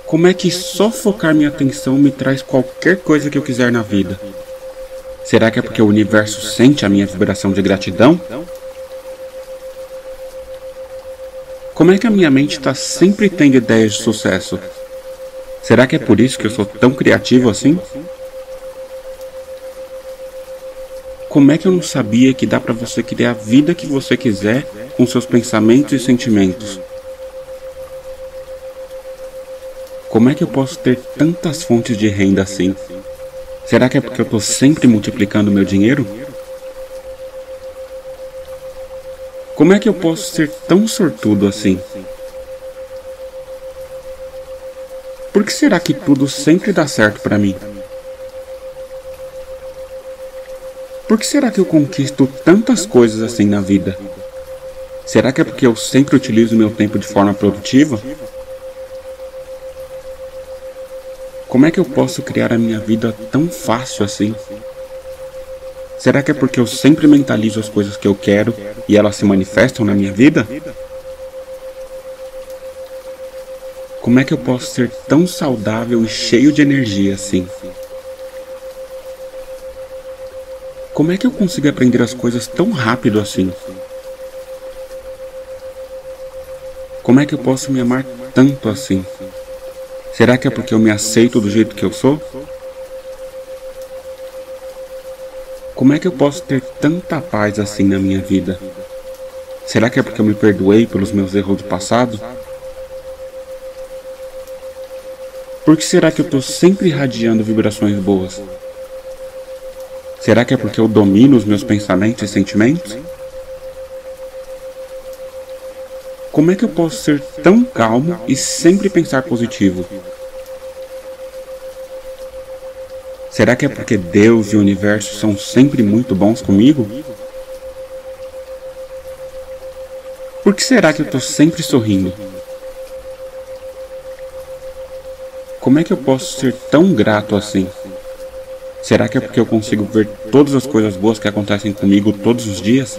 Como é que só focar minha atenção me traz qualquer coisa que eu quiser na vida? Será que é porque o universo sente a minha vibração de gratidão? Como é que a minha mente está sempre tendo ideias de sucesso? Será que é por isso que eu sou tão criativo assim? Como é que eu não sabia que dá para você criar a vida que você quiser com seus pensamentos e sentimentos? Como é que eu posso ter tantas fontes de renda assim? Será que é porque eu estou sempre multiplicando meu dinheiro? Como é que eu posso ser tão sortudo assim? Por que será que tudo sempre dá certo para mim? Por que será que eu conquisto tantas coisas assim na vida? Será que é porque eu sempre utilizo meu tempo de forma produtiva? Como é que eu posso criar a minha vida tão fácil assim? Será que é porque eu sempre mentalizo as coisas que eu quero e elas se manifestam na minha vida? Como é que eu posso ser tão saudável e cheio de energia assim? Como é que eu consigo aprender as coisas tão rápido assim? Como é que eu posso me amar tanto assim? Será que é porque eu me aceito do jeito que eu sou? Como é que eu posso ter tanta paz assim na minha vida? Será que é porque eu me perdoei pelos meus erros do passado? Por que será que eu estou sempre irradiando vibrações boas? Será que é porque eu domino os meus pensamentos e sentimentos? Como é que eu posso ser tão calmo e sempre pensar positivo? Será que é porque Deus e o universo são sempre muito bons comigo? Por que será que eu estou sempre sorrindo? Como é que eu posso ser tão grato assim? Será que é porque eu consigo ver todas as coisas boas que acontecem comigo todos os dias?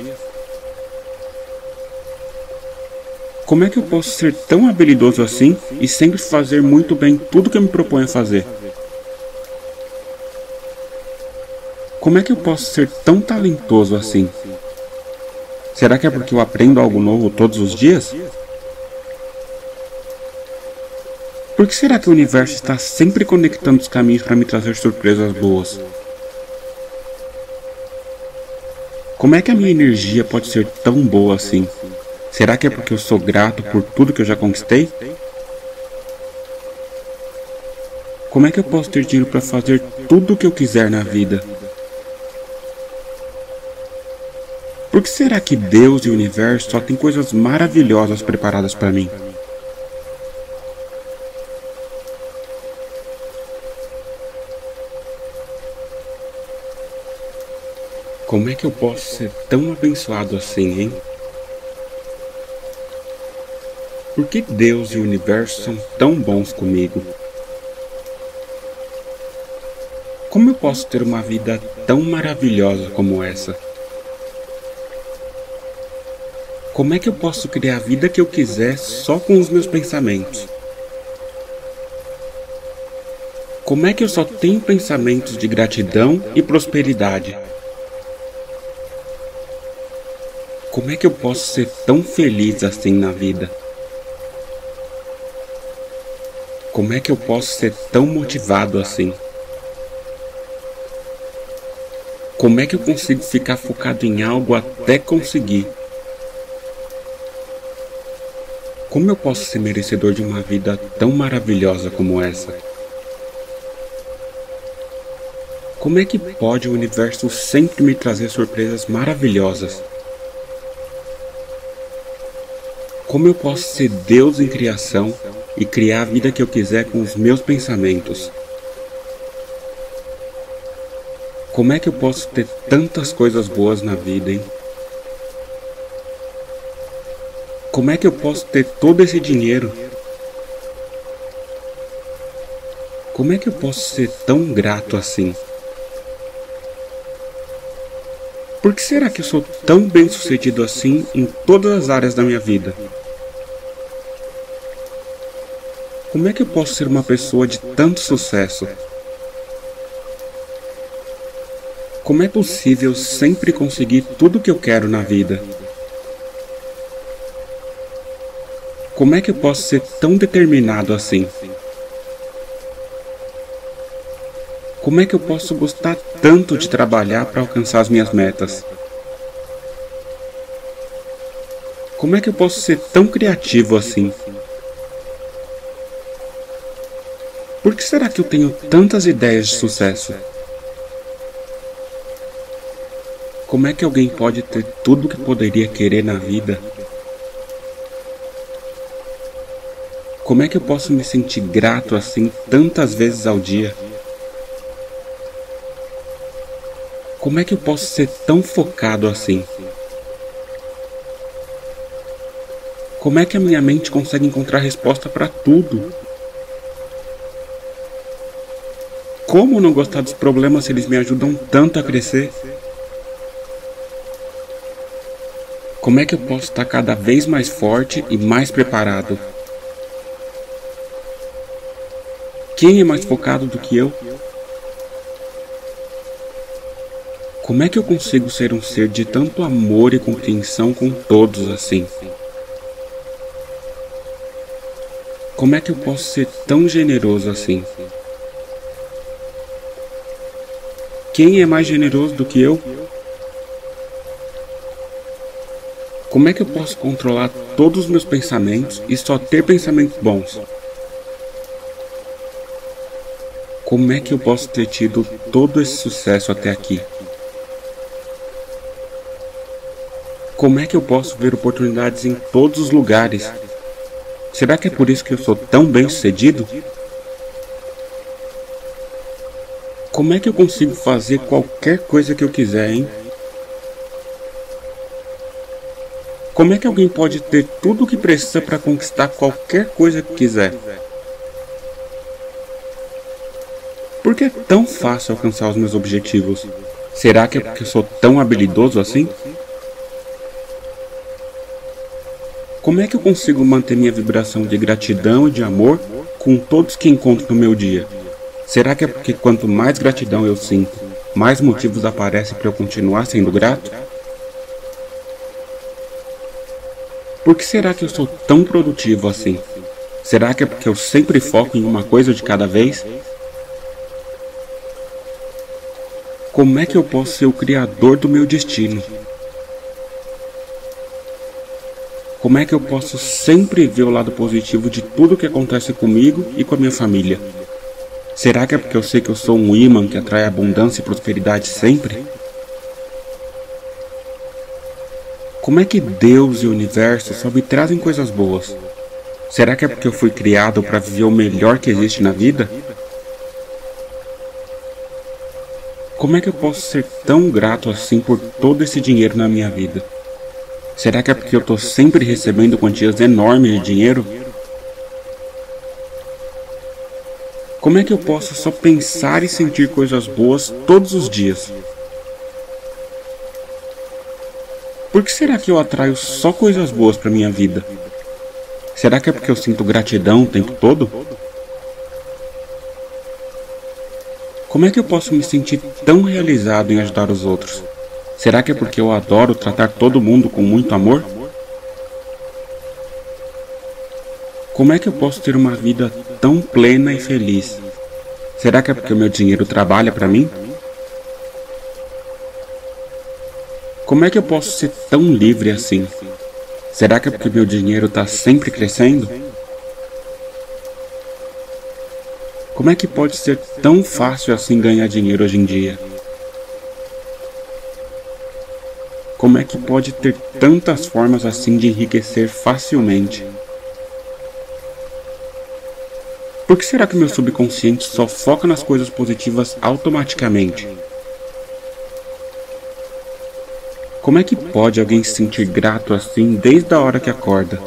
Como é que eu posso ser tão habilidoso assim e sempre fazer muito bem tudo que eu me proponho a fazer? Como é que eu posso ser tão talentoso assim? Será que é porque eu aprendo algo novo todos os dias? Por que será que o universo está sempre conectando os caminhos para me trazer surpresas boas? Como é que a minha energia pode ser tão boa assim? Será que é porque eu sou grato por tudo que eu já conquistei? Como é que eu posso ter dinheiro para fazer tudo o que eu quiser na vida? Por que será que Deus e o universo só têm coisas maravilhosas preparadas para mim? Como é que eu posso ser tão abençoado assim, hein? Por que Deus e o universo são tão bons comigo? Como eu posso ter uma vida tão maravilhosa como essa? Como é que eu posso criar a vida que eu quiser só com os meus pensamentos? Como é que eu só tenho pensamentos de gratidão e prosperidade? Como é que eu posso ser tão feliz assim na vida? Como é que eu posso ser tão motivado assim? Como é que eu consigo ficar focado em algo até conseguir? Como eu posso ser merecedor de uma vida tão maravilhosa como essa? Como é que pode o universo sempre me trazer surpresas maravilhosas? Como eu posso ser Deus em criação e criar a vida que eu quiser com os meus pensamentos. Como é que eu posso ter tantas coisas boas na vida, hein? Como é que eu posso ter todo esse dinheiro? Como é que eu posso ser tão grato assim? Por que será que eu sou tão bem sucedido assim em todas as áreas da minha vida? Como é que eu posso ser uma pessoa de tanto sucesso? Como é possível sempre conseguir tudo o que eu quero na vida? Como é que eu posso ser tão determinado assim? Como é que eu posso gostar tanto de trabalhar para alcançar as minhas metas? Como é que eu posso ser tão criativo assim? Por que será que eu tenho tantas ideias de sucesso? Como é que alguém pode ter tudo o que poderia querer na vida? Como é que eu posso me sentir grato assim tantas vezes ao dia? Como é que eu posso ser tão focado assim? Como é que a minha mente consegue encontrar resposta para tudo? Como não gostar dos problemas se eles me ajudam tanto a crescer? Como é que eu posso estar cada vez mais forte e mais preparado? Quem é mais focado do que eu? Como é que eu consigo ser um ser de tanto amor e compreensão com todos assim? Como é que eu posso ser tão generoso assim? Quem é mais generoso do que eu? Como é que eu posso controlar todos os meus pensamentos e só ter pensamentos bons? Como é que eu posso ter tido todo esse sucesso até aqui? Como é que eu posso ver oportunidades em todos os lugares? Será que é por isso que eu sou tão bem sucedido? Como é que eu consigo fazer qualquer coisa que eu quiser, hein? Como é que alguém pode ter tudo o que precisa para conquistar qualquer coisa que quiser? Por que é tão fácil alcançar os meus objetivos? Será que é porque eu sou tão habilidoso assim? Como é que eu consigo manter minha vibração de gratidão e de amor com todos que encontro no meu dia? Será que é porque quanto mais gratidão eu sinto, mais motivos aparecem para eu continuar sendo grato? Por que será que eu sou tão produtivo assim? Será que é porque eu sempre foco em uma coisa de cada vez? Como é que eu posso ser o criador do meu destino? Como é que eu posso sempre ver o lado positivo de tudo que acontece comigo e com a minha família? Será que é porque eu sei que eu sou um imã que atrai abundância e prosperidade sempre? Como é que Deus e o universo só me trazem coisas boas? Será que é porque eu fui criado para viver o melhor que existe na vida? Como é que eu posso ser tão grato assim por todo esse dinheiro na minha vida? Será que é porque eu estou sempre recebendo quantias enormes de dinheiro? Como é que eu posso só pensar e sentir coisas boas todos os dias? Por que será que eu atraio só coisas boas para minha vida? Será que é porque eu sinto gratidão o tempo todo? Como é que eu posso me sentir tão realizado em ajudar os outros? Será que é porque eu adoro tratar todo mundo com muito amor? Como é que eu posso ter uma vida tão plena e feliz? Será que é porque o meu dinheiro trabalha para mim? Como é que eu posso ser tão livre assim? Será que é porque meu dinheiro está sempre crescendo? Como é que pode ser tão fácil assim ganhar dinheiro hoje em dia? Como é que pode ter tantas formas assim de enriquecer facilmente? Por que será que meu subconsciente só foca nas coisas positivas automaticamente? Como é que pode alguém se sentir grato assim desde a hora que acorda?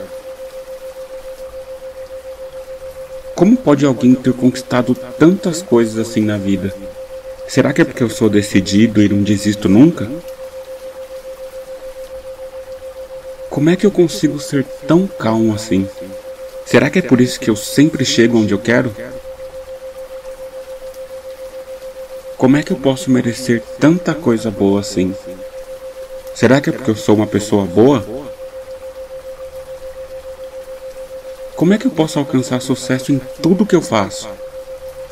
Como pode alguém ter conquistado tantas coisas assim na vida? Será que é porque eu sou decidido e não desisto nunca? Como é que eu consigo ser tão calmo assim? Será que é por isso que eu sempre chego onde eu quero? Como é que eu posso merecer tanta coisa boa assim? Será que é porque eu sou uma pessoa boa? Como é que eu posso alcançar sucesso em tudo que eu faço?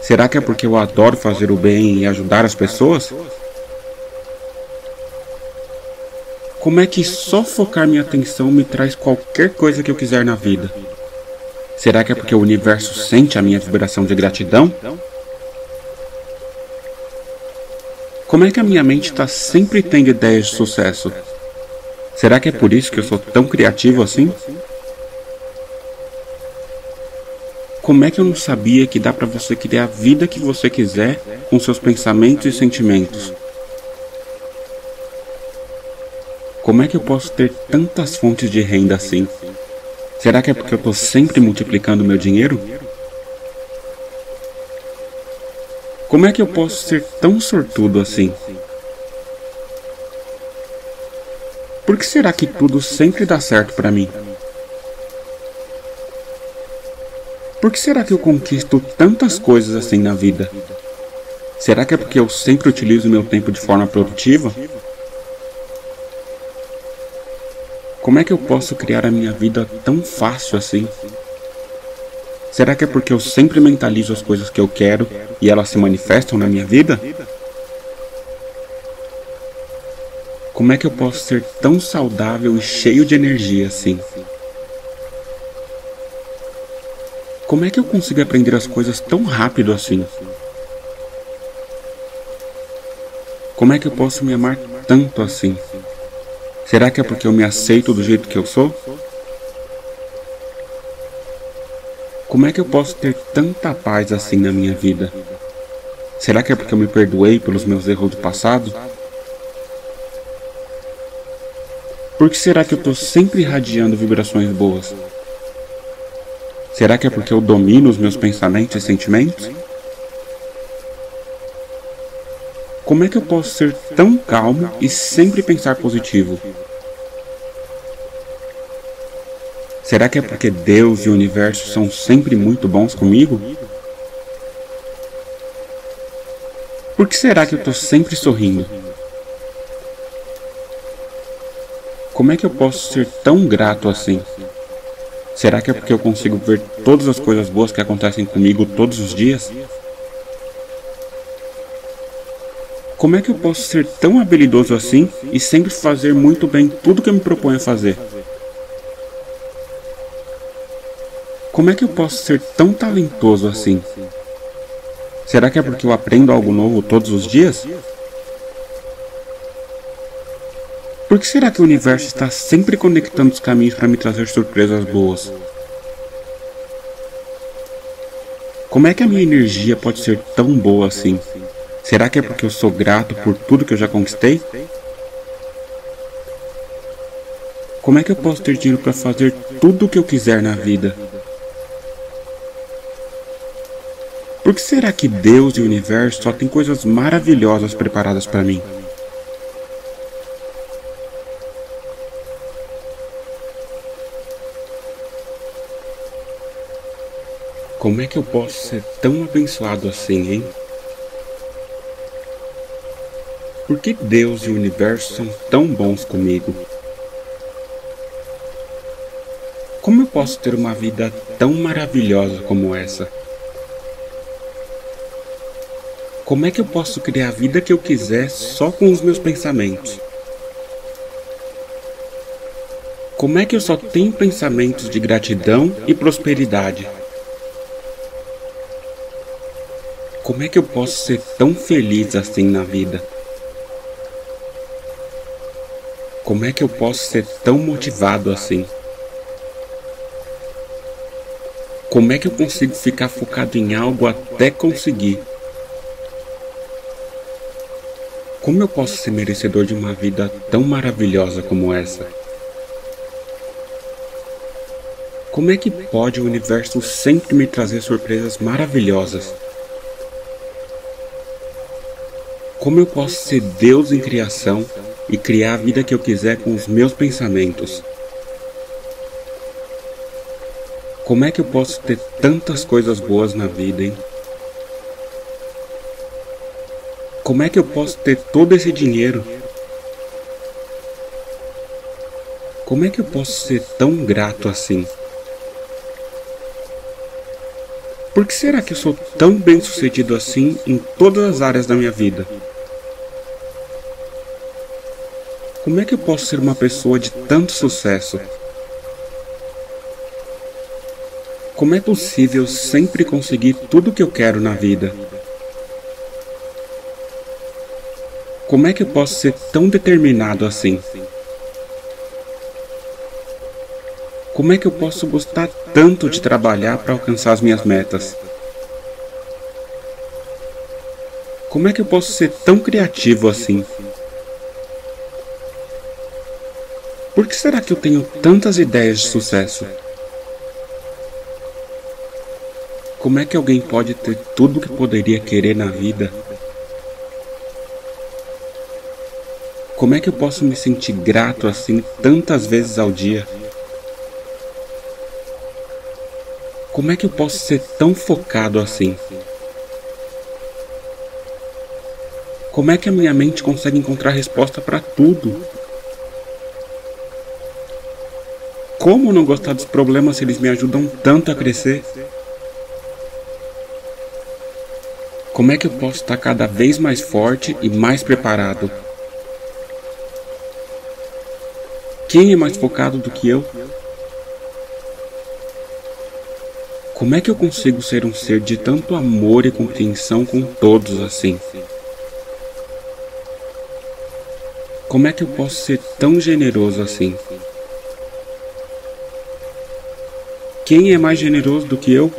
Será que é porque eu adoro fazer o bem e ajudar as pessoas? Como é que só focar minha atenção me traz qualquer coisa que eu quiser na vida? Será que é porque o universo sente a minha vibração de gratidão? Como é que a minha mente está sempre tendo ideias de sucesso? Será que é por isso que eu sou tão criativo assim? Como é que eu não sabia que dá para você criar a vida que você quiser com seus pensamentos e sentimentos? Como é que eu posso ter tantas fontes de renda assim? Será que é porque eu estou sempre multiplicando meu dinheiro? Como é que eu posso ser tão sortudo assim? Por que será que tudo sempre dá certo para mim? Por que será que eu conquisto tantas coisas assim na vida? Será que é porque eu sempre utilizo meu tempo de forma produtiva? Como é que eu posso criar a minha vida tão fácil assim? Será que é porque eu sempre mentalizo as coisas que eu quero e elas se manifestam na minha vida? Como é que eu posso ser tão saudável e cheio de energia assim? Como é que eu consigo aprender as coisas tão rápido assim? Como é que eu posso me amar tanto assim? Será que é porque eu me aceito do jeito que eu sou? Como é que eu posso ter tanta paz assim na minha vida? Será que é porque eu me perdoei pelos meus erros do passado? Por que será que eu estou sempre irradiando vibrações boas? Será que é porque eu domino os meus pensamentos e sentimentos? Como é que eu posso ser tão calmo e sempre pensar positivo? Será que é porque Deus e o universo são sempre muito bons comigo? Por que será que eu estou sempre sorrindo? Como é que eu posso ser tão grato assim? Será que é porque eu consigo ver todas as coisas boas que acontecem comigo todos os dias? Como é que eu posso ser tão habilidoso assim e sempre fazer muito bem tudo que eu me proponho a fazer? Como é que eu posso ser tão talentoso assim? Será que é porque eu aprendo algo novo todos os dias? Por que será que o universo está sempre conectando os caminhos para me trazer surpresas boas? Como é que a minha energia pode ser tão boa assim? Será que é porque eu sou grato por tudo que eu já conquistei? Como é que eu posso ter dinheiro para fazer tudo o que eu quiser na vida? Por que será que Deus e o universo só têm coisas maravilhosas preparadas para mim? Como é que eu posso ser tão abençoado assim, hein? Por que Deus e o universo são tão bons comigo? Como eu posso ter uma vida tão maravilhosa como essa? Como é que eu posso criar a vida que eu quiser só com os meus pensamentos? Como é que eu só tenho pensamentos de gratidão e prosperidade? Como é que eu posso ser tão feliz assim na vida? Como é que eu posso ser tão motivado assim? Como é que eu consigo ficar focado em algo até conseguir? Como eu posso ser merecedor de uma vida tão maravilhosa como essa? Como é que pode o universo sempre me trazer surpresas maravilhosas? Como eu posso ser Deus em criação e criar a vida que eu quiser com os meus pensamentos? Como é que eu posso ter tantas coisas boas na vida, hein? Como é que eu posso ter todo esse dinheiro? Como é que eu posso ser tão grato assim? Por que será que eu sou tão bem sucedido assim em todas as áreas da minha vida? Como é que eu posso ser uma pessoa de tanto sucesso? Como é possível sempre conseguir tudo o que eu quero na vida? Como é que eu posso ser tão determinado assim? Como é que eu posso gostar tanto de trabalhar para alcançar as minhas metas? Como é que eu posso ser tão criativo assim? Por que será que eu tenho tantas ideias de sucesso? Como é que alguém pode ter tudo o que poderia querer na vida? Como é que eu posso me sentir grato assim tantas vezes ao dia? Como é que eu posso ser tão focado assim? Como é que a minha mente consegue encontrar resposta para tudo? Como não gostar dos problemas se eles me ajudam tanto a crescer? Como é que eu posso estar cada vez mais forte e mais preparado? Quem é mais focado do que eu? Como é que eu consigo ser um ser de tanto amor e compreensão com todos assim? Como é que eu posso ser tão generoso assim? Quem é mais generoso do que eu?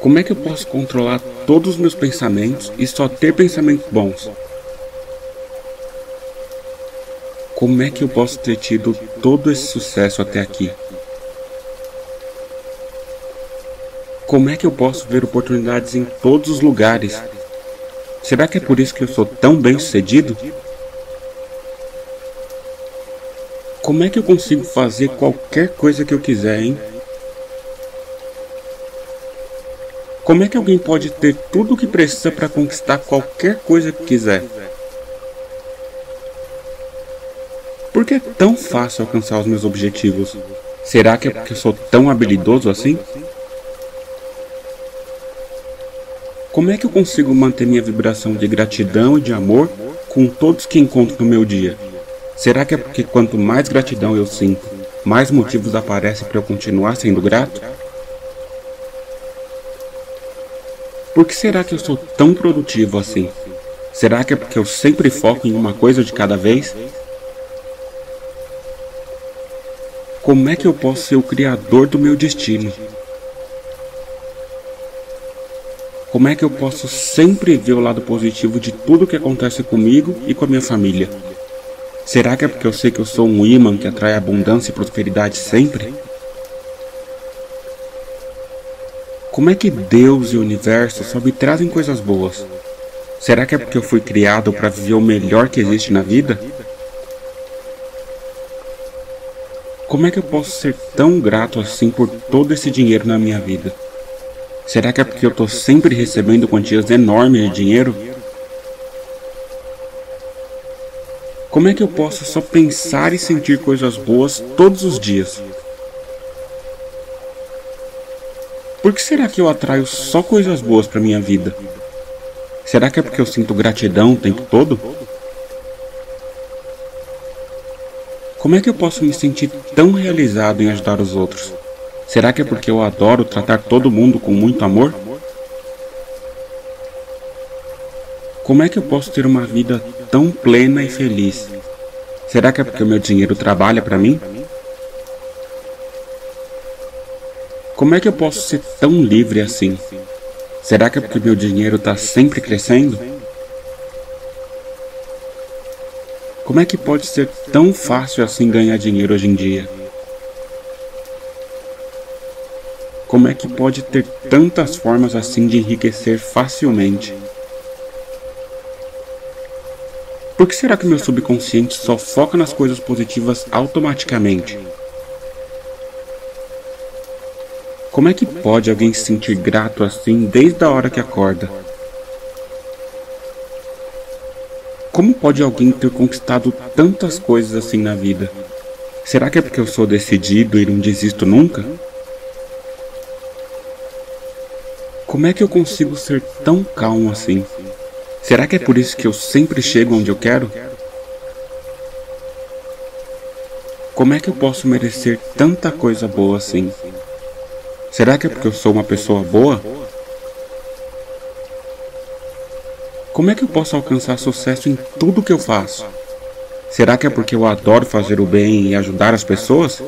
Como é que eu posso controlar todos os meus pensamentos e só ter pensamentos bons? Como é que eu posso ter tido todo esse sucesso até aqui? Como é que eu posso ver oportunidades em todos os lugares? Será que é por isso que eu sou tão bem sucedido? Como é que eu consigo fazer qualquer coisa que eu quiser, hein? Como é que alguém pode ter tudo o que precisa para conquistar qualquer coisa que quiser? Por que é tão fácil alcançar os meus objetivos? Será que é porque eu sou tão habilidoso assim? Como é que eu consigo manter minha vibração de gratidão e de amor com todos que encontro no meu dia? Será que é porque quanto mais gratidão eu sinto, mais motivos aparecem para eu continuar sendo grato? Por que será que eu sou tão produtivo assim? Será que é porque eu sempre foco em uma coisa de cada vez? Como é que eu posso ser o criador do meu destino? Como é que eu posso sempre ver o lado positivo de tudo que acontece comigo e com a minha família? Será que é porque eu sei que eu sou um imã que atrai abundância e prosperidade sempre? Como é que Deus e o universo só me trazem coisas boas? Será que é porque eu fui criado para viver o melhor que existe na vida? Como é que eu posso ser tão grato assim por todo esse dinheiro na minha vida? Será que é porque eu estou sempre recebendo quantias enormes de dinheiro? Como é que eu posso só pensar e sentir coisas boas todos os dias? Por que será que eu atraio só coisas boas para minha vida? Será que é porque eu sinto gratidão o tempo todo? Como é que eu posso me sentir tão realizado em ajudar os outros? Será que é porque eu adoro tratar todo mundo com muito amor? Como é que eu posso ter uma vida tão plena e feliz? Será que é porque o meu dinheiro trabalha para mim? Como é que eu posso ser tão livre assim? Será que é porque meu dinheiro está sempre crescendo? Como é que pode ser tão fácil assim ganhar dinheiro hoje em dia? Como é que pode ter tantas formas assim de enriquecer facilmente? Por que será que meu subconsciente só foca nas coisas positivas automaticamente? Como é que pode alguém se sentir grato assim desde a hora que acorda? Como pode alguém ter conquistado tantas coisas assim na vida? Será que é porque eu sou decidido e não desisto nunca? Como é que eu consigo ser tão calmo assim? Será que é por isso que eu sempre chego onde eu quero? Como é que eu posso merecer tanta coisa boa assim? Será que é porque eu sou uma pessoa boa? Como é que eu posso alcançar sucesso em tudo que eu faço? Será que é porque eu adoro fazer o bem e ajudar as pessoas?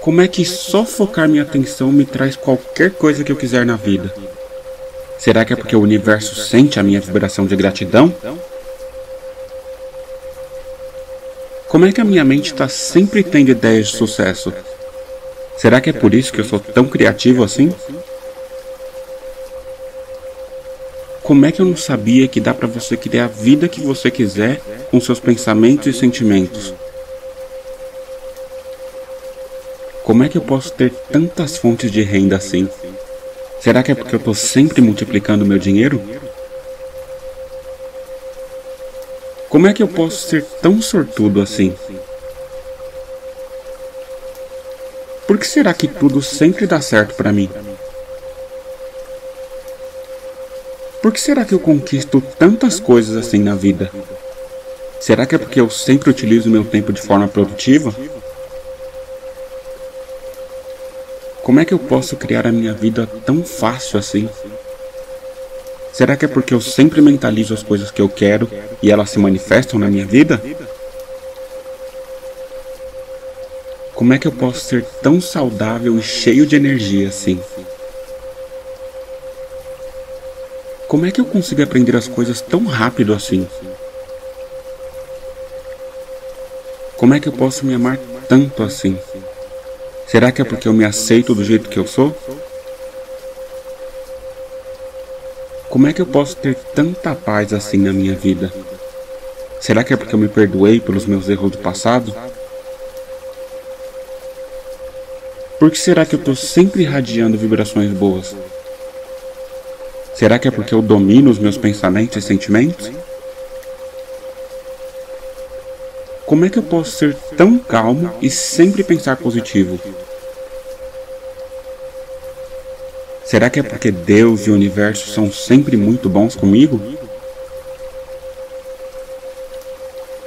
Como é que só focar minha atenção me traz qualquer coisa que eu quiser na vida? Será que é porque o universo sente a minha vibração de gratidão? Como é que a minha mente está sempre tendo ideias de sucesso? Será que é por isso que eu sou tão criativo assim? Como é que eu não sabia que dá para você criar a vida que você quiser com seus pensamentos e sentimentos? Como é que eu posso ter tantas fontes de renda assim? Será que é porque eu estou sempre multiplicando meu dinheiro? Como é que eu posso ser tão sortudo assim? Por que será que tudo sempre dá certo para mim? Por que será que eu conquisto tantas coisas assim na vida? Será que é porque eu sempre utilizo meu tempo de forma produtiva? Como é que eu posso criar a minha vida tão fácil assim? Será que é porque eu sempre mentalizo as coisas que eu quero e elas se manifestam na minha vida? Como é que eu posso ser tão saudável e cheio de energia assim? Como é que eu consigo aprender as coisas tão rápido assim? Como é que eu posso me amar tanto assim? Será que é porque eu me aceito do jeito que eu sou? Como é que eu posso ter tanta paz assim na minha vida? Será que é porque eu me perdoei pelos meus erros do passado? Por que será que eu estou sempre irradiando vibrações boas? Será que é porque eu domino os meus pensamentos e sentimentos? Como é que eu posso ser tão calmo e sempre pensar positivo? Será que é porque Deus e o universo são sempre muito bons comigo?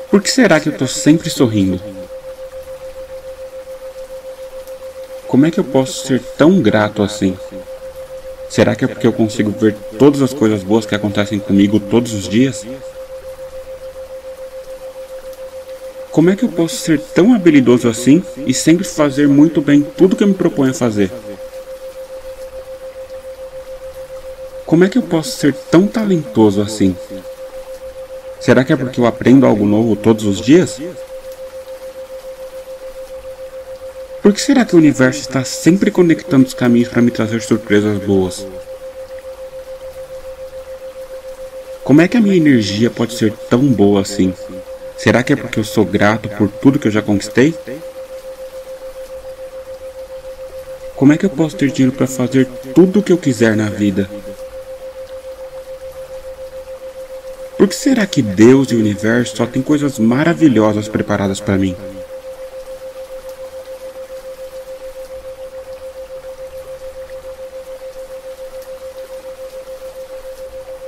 Por que será que eu estou sempre sorrindo? Como é que eu posso ser tão grato assim? Será que é porque eu consigo ver todas as coisas boas que acontecem comigo todos os dias? Como é que eu posso ser tão habilidoso assim e sempre fazer muito bem tudo que eu me proponho a fazer? Como é que eu posso ser tão talentoso assim? Será que é porque eu aprendo algo novo todos os dias? Por que será que o universo está sempre conectando os caminhos para me trazer surpresas boas? Como é que a minha energia pode ser tão boa assim? Será que é porque eu sou grato por tudo que eu já conquistei? Como é que eu posso ter dinheiro para fazer tudo o que eu quiser na vida? Por que será que Deus e o universo só têm coisas maravilhosas preparadas para mim?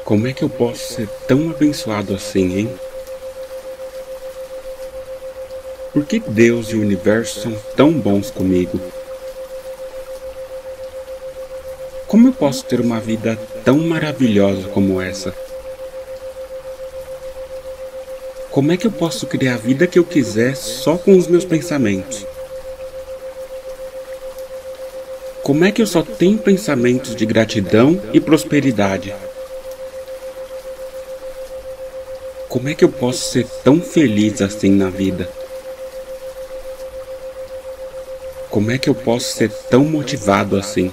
Como é que eu posso ser tão abençoado assim, hein? Por que Deus e o universo são tão bons comigo? Como eu posso ter uma vida tão maravilhosa como essa? Como é que eu posso criar a vida que eu quiser só com os meus pensamentos? Como é que eu só tenho pensamentos de gratidão e prosperidade? Como é que eu posso ser tão feliz assim na vida? Como é que eu posso ser tão motivado assim?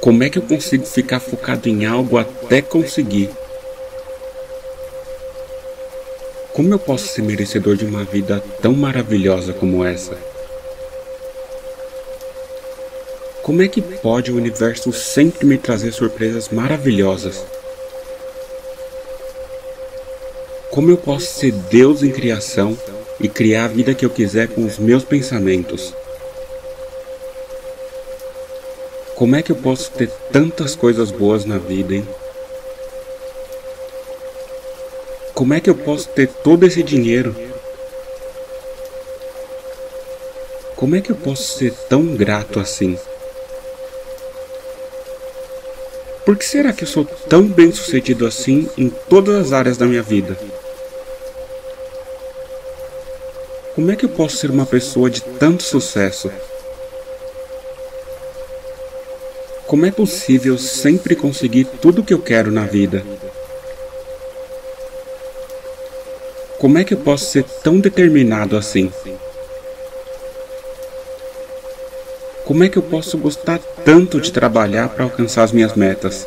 Como é que eu consigo ficar focado em algo até conseguir? Como eu posso ser merecedor de uma vida tão maravilhosa como essa? Como é que pode o universo sempre me trazer surpresas maravilhosas? Como eu posso ser Deus em criação e criar a vida que eu quiser com os meus pensamentos? Como é que eu posso ter tantas coisas boas na vida, hein? Como é que eu posso ter todo esse dinheiro? Como é que eu posso ser tão grato assim? Por que será que eu sou tão bem sucedido assim em todas as áreas da minha vida? Como é que eu posso ser uma pessoa de tanto sucesso? Como é possível sempre conseguir tudo o que eu quero na vida? Como é que eu posso ser tão determinado assim? Como é que eu posso gostar tanto de trabalhar para alcançar as minhas metas?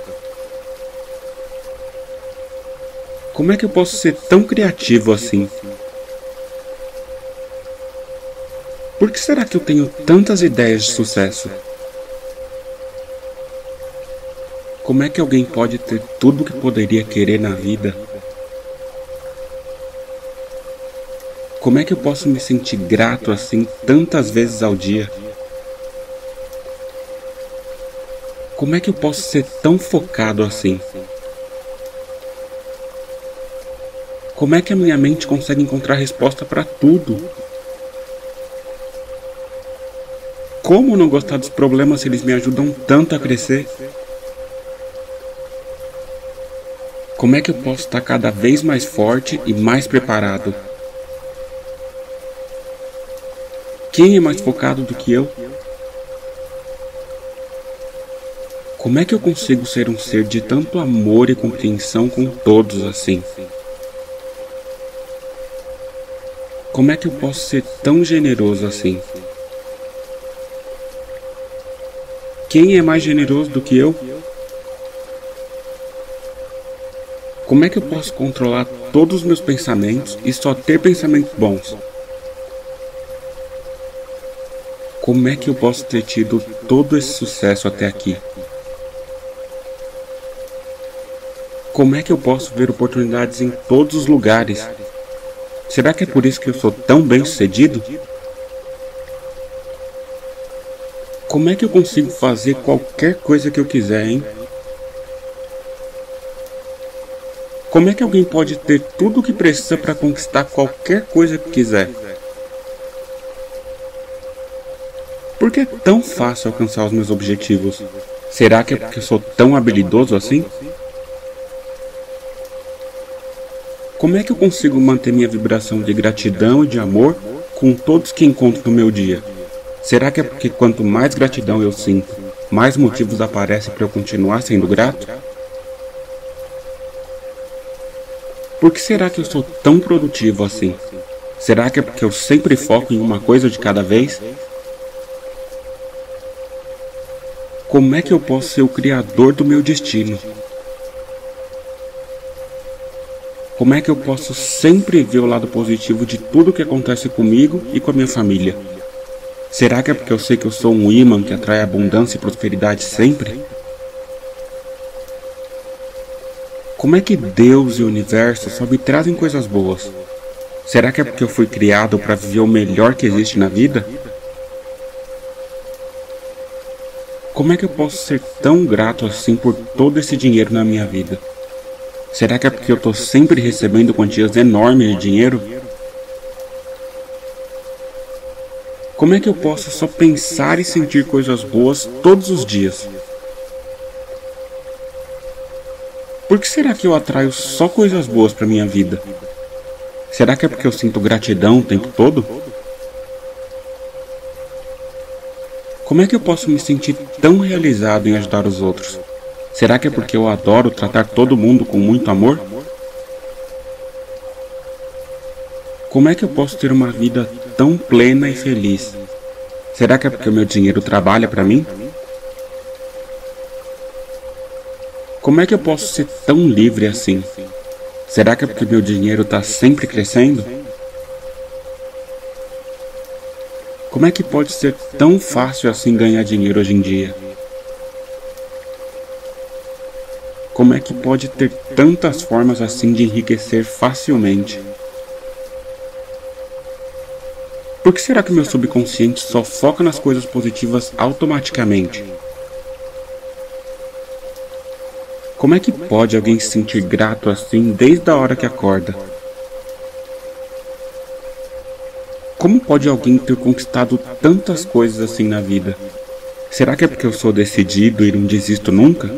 Como é que eu posso ser tão criativo assim? Por que será que eu tenho tantas ideias de sucesso? Como é que alguém pode ter tudo o que poderia querer na vida? Como é que eu posso me sentir grato assim tantas vezes ao dia? Como é que eu posso ser tão focado assim? Como é que a minha mente consegue encontrar resposta para tudo? Como não gostar dos problemas se eles me ajudam tanto a crescer? Como é que eu posso estar cada vez mais forte e mais preparado? Quem é mais focado do que eu? Como é que eu consigo ser um ser de tanto amor e compreensão com todos assim? Como é que eu posso ser tão generoso assim? Quem é mais generoso do que eu? Como é que eu posso controlar todos os meus pensamentos e só ter pensamentos bons? Como é que eu posso ter tido todo esse sucesso até aqui? Como é que eu posso ver oportunidades em todos os lugares? Será que é por isso que eu sou tão bem sucedido? Como é que eu consigo fazer qualquer coisa que eu quiser, hein? Como é que alguém pode ter tudo o que precisa para conquistar qualquer coisa que quiser? Por que é tão fácil alcançar os meus objetivos? Será que é porque eu sou tão habilidoso assim? Como é que eu consigo manter minha vibração de gratidão e de amor com todos que encontro no meu dia? Será que é porque quanto mais gratidão eu sinto, mais motivos aparecem para eu continuar sendo grato? Por que será que eu sou tão produtivo assim? Será que é porque eu sempre foco em uma coisa de cada vez? Como é que eu posso ser o criador do meu destino? Como é que eu posso sempre ver o lado positivo de tudo que acontece comigo e com a minha família? Será que é porque eu sei que eu sou um imã que atrai abundância e prosperidade sempre? Como é que Deus e o universo só me trazem coisas boas? Será que é porque eu fui criado para viver o melhor que existe na vida? Como é que eu posso ser tão grato assim por todo esse dinheiro na minha vida? Será que é porque eu estou sempre recebendo quantias enormes de dinheiro? Como é que eu posso só pensar e sentir coisas boas todos os dias? Por que será que eu atraio só coisas boas para minha vida? Será que é porque eu sinto gratidão o tempo todo? Como é que eu posso me sentir tão realizado em ajudar os outros? Será que é porque eu adoro tratar todo mundo com muito amor? Como é que eu posso ter uma vida tão plena e feliz? Será que é porque o meu dinheiro trabalha para mim? Como é que eu posso ser tão livre assim? Será que é porque meu dinheiro está sempre crescendo? Como é que pode ser tão fácil assim ganhar dinheiro hoje em dia? Como é que pode ter tantas formas assim de enriquecer facilmente? Por que será que meu subconsciente só foca nas coisas positivas automaticamente? Como é que pode alguém se sentir grato assim desde a hora que acorda? Como pode alguém ter conquistado tantas coisas assim na vida? Será que é porque eu sou decidido e não desisto nunca?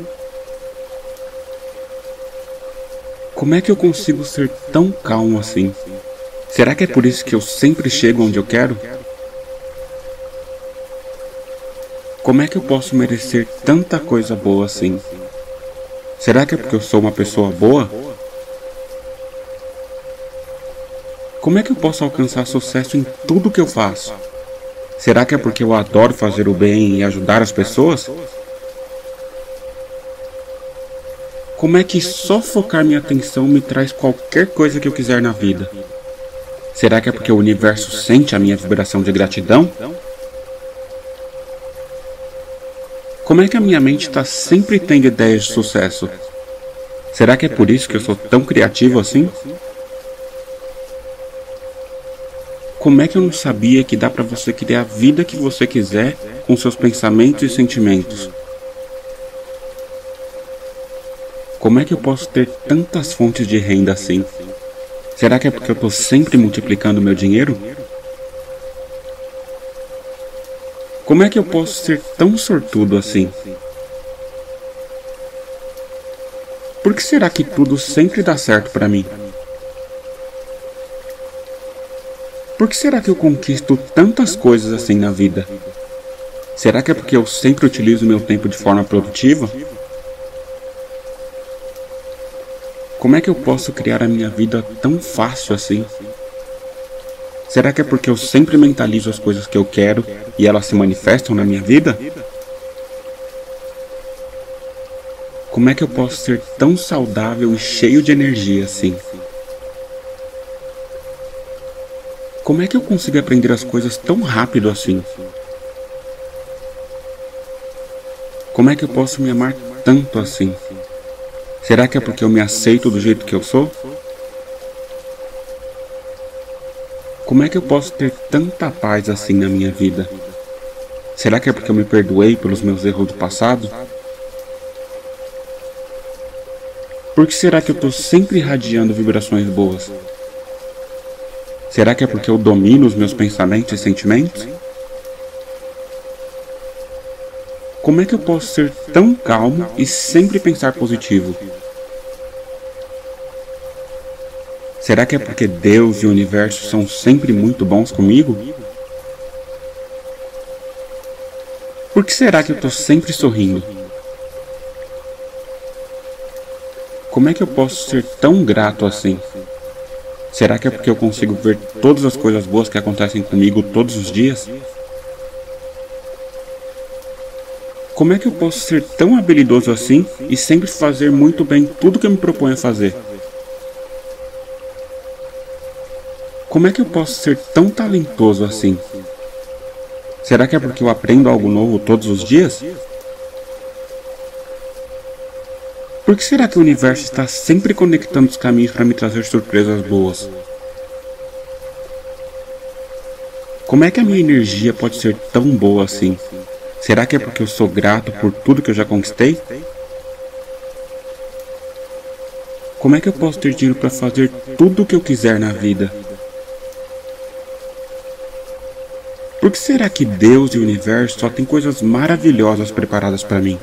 Como é que eu consigo ser tão calmo assim? Será que é por isso que eu sempre chego onde eu quero? Como é que eu posso merecer tanta coisa boa assim? Será que é porque eu sou uma pessoa boa? Como é que eu posso alcançar sucesso em tudo que eu faço? Será que é porque eu adoro fazer o bem e ajudar as pessoas? Como é que só focar minha atenção me traz qualquer coisa que eu quiser na vida? Será que é porque o universo sente a minha vibração de gratidão? Como é que a minha mente está sempre tendo ideias de sucesso? Será que é por isso que eu sou tão criativo assim? Como é que eu não sabia que dá para você criar a vida que você quiser com seus pensamentos e sentimentos? Como é que eu posso ter tantas fontes de renda assim? Será que é porque eu estou sempre multiplicando meu dinheiro? Como é que eu posso ser tão sortudo assim? Por que será que tudo sempre dá certo para mim? Por que será que eu conquisto tantas coisas assim na vida? Será que é porque eu sempre utilizo meu tempo de forma produtiva? Como é que eu posso criar a minha vida tão fácil assim? Será que é porque eu sempre mentalizo as coisas que eu quero e elas se manifestam na minha vida? Como é que eu posso ser tão saudável e cheio de energia assim? Como é que eu consigo aprender as coisas tão rápido assim? Como é que eu posso me amar tanto assim? Será que é porque eu me aceito do jeito que eu sou? Como é que eu posso ter tanta paz assim na minha vida? Será que é porque eu me perdoei pelos meus erros do passado? Por que será que eu estou sempre irradiando vibrações boas? Será que é porque eu domino os meus pensamentos e sentimentos? Como é que eu posso ser tão calmo e sempre pensar positivo? Será que é porque Deus e o universo são sempre muito bons comigo? Por que será que eu estou sempre sorrindo? Como é que eu posso ser tão grato assim? Será que é porque eu consigo ver todas as coisas boas que acontecem comigo todos os dias? Como é que eu posso ser tão habilidoso assim e sempre fazer muito bem tudo que eu me proponho a fazer? Como é que eu posso ser tão talentoso assim? Será que é porque eu aprendo algo novo todos os dias? Por que será que o universo está sempre conectando os caminhos para me trazer surpresas boas? Como é que a minha energia pode ser tão boa assim? Será que é porque eu sou grato por tudo que eu já conquistei? Como é que eu posso ter dinheiro para fazer tudo o que eu quiser na vida? Por que será que Deus e o universo só têm coisas maravilhosas preparadas para mim?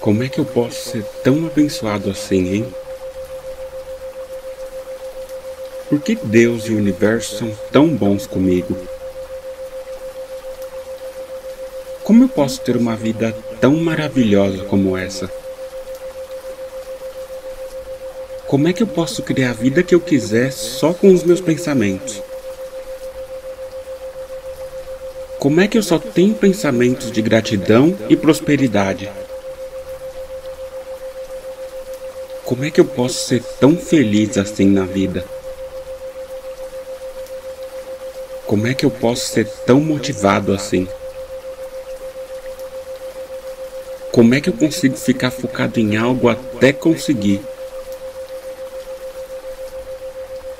Como é que eu posso ser tão abençoado assim, hein? Por que Deus e o universo são tão bons comigo? Como eu posso ter uma vida tão maravilhosa como essa? Como é que eu posso criar a vida que eu quiser só com os meus pensamentos? Como é que eu só tenho pensamentos de gratidão e prosperidade? Como é que eu posso ser tão feliz assim na vida? Como é que eu posso ser tão motivado assim? Como é que eu consigo ficar focado em algo até conseguir?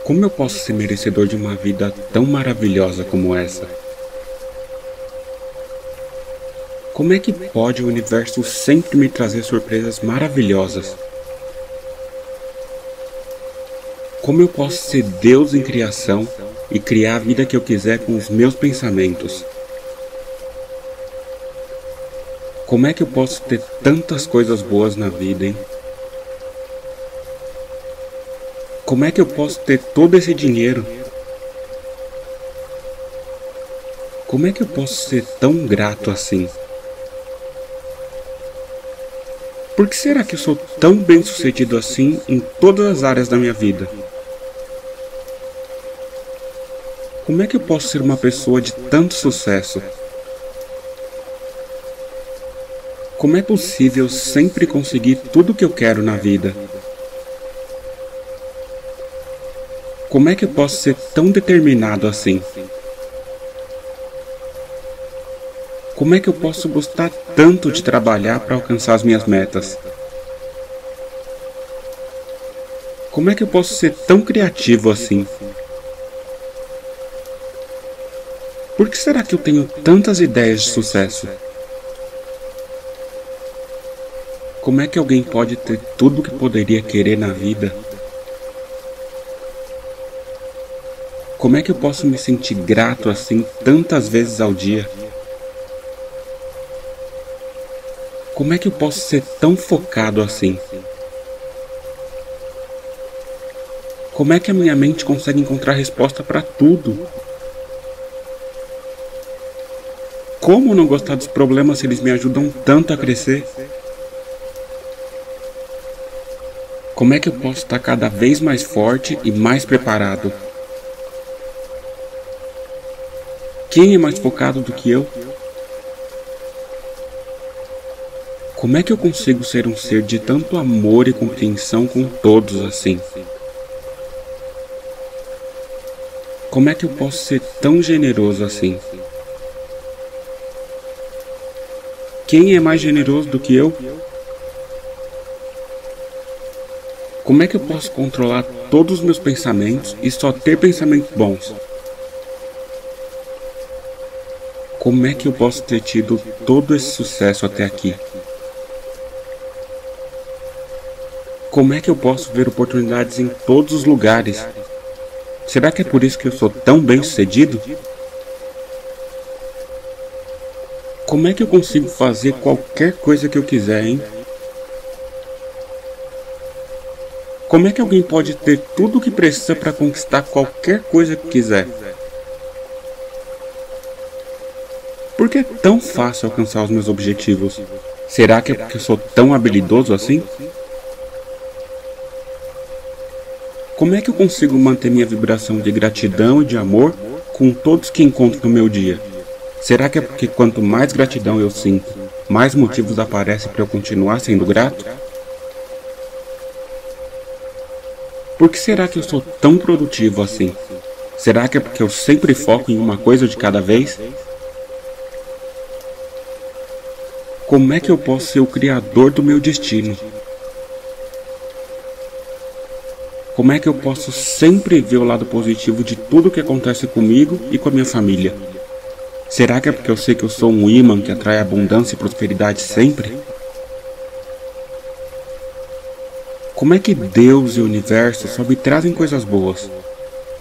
Como eu posso ser merecedor de uma vida tão maravilhosa como essa? Como é que pode o universo sempre me trazer surpresas maravilhosas? Como eu posso ser Deus em criação e criar a vida que eu quiser com os meus pensamentos? Como é que eu posso ter tantas coisas boas na vida, hein? Como é que eu posso ter todo esse dinheiro? Como é que eu posso ser tão grato assim? Por que será que eu sou tão bem sucedido assim em todas as áreas da minha vida? Como é que eu posso ser uma pessoa de tanto sucesso? Como é possível sempre conseguir tudo o que eu quero na vida? Como é que eu posso ser tão determinado assim? Como é que eu posso gostar tanto de trabalhar para alcançar as minhas metas? Como é que eu posso ser tão criativo assim? Por que será que eu tenho tantas ideias de sucesso? Como é que alguém pode ter tudo o que poderia querer na vida? Como é que eu posso me sentir grato assim tantas vezes ao dia? Como é que eu posso ser tão focado assim? Como é que a minha mente consegue encontrar resposta para tudo? Como não gostar dos problemas se eles me ajudam tanto a crescer? Como é que eu posso estar cada vez mais forte e mais preparado? Quem é mais focado do que eu? Como é que eu consigo ser um ser de tanto amor e compreensão com todos assim? Como é que eu posso ser tão generoso assim? Quem é mais generoso do que eu? Como é que eu posso controlar todos os meus pensamentos e só ter pensamentos bons? Como é que eu posso ter tido todo esse sucesso até aqui? Como é que eu posso ver oportunidades em todos os lugares? Será que é por isso que eu sou tão bem sucedido? Como é que eu consigo fazer qualquer coisa que eu quiser, hein? Como é que alguém pode ter tudo o que precisa para conquistar qualquer coisa que quiser? Por que é tão fácil alcançar os meus objetivos? Será que é porque eu sou tão habilidoso assim? Como é que eu consigo manter minha vibração de gratidão e de amor com todos que encontro no meu dia? Será que é porque quanto mais gratidão eu sinto, mais motivos aparecem para eu continuar sendo grato? Por que será que eu sou tão produtivo assim? Será que é porque eu sempre foco em uma coisa de cada vez? Como é que eu posso ser o criador do meu destino? Como é que eu posso sempre ver o lado positivo de tudo que acontece comigo e com a minha família? Será que é porque eu sei que eu sou um imã que atrai abundância e prosperidade sempre? Como é que Deus e o universo só me trazem coisas boas?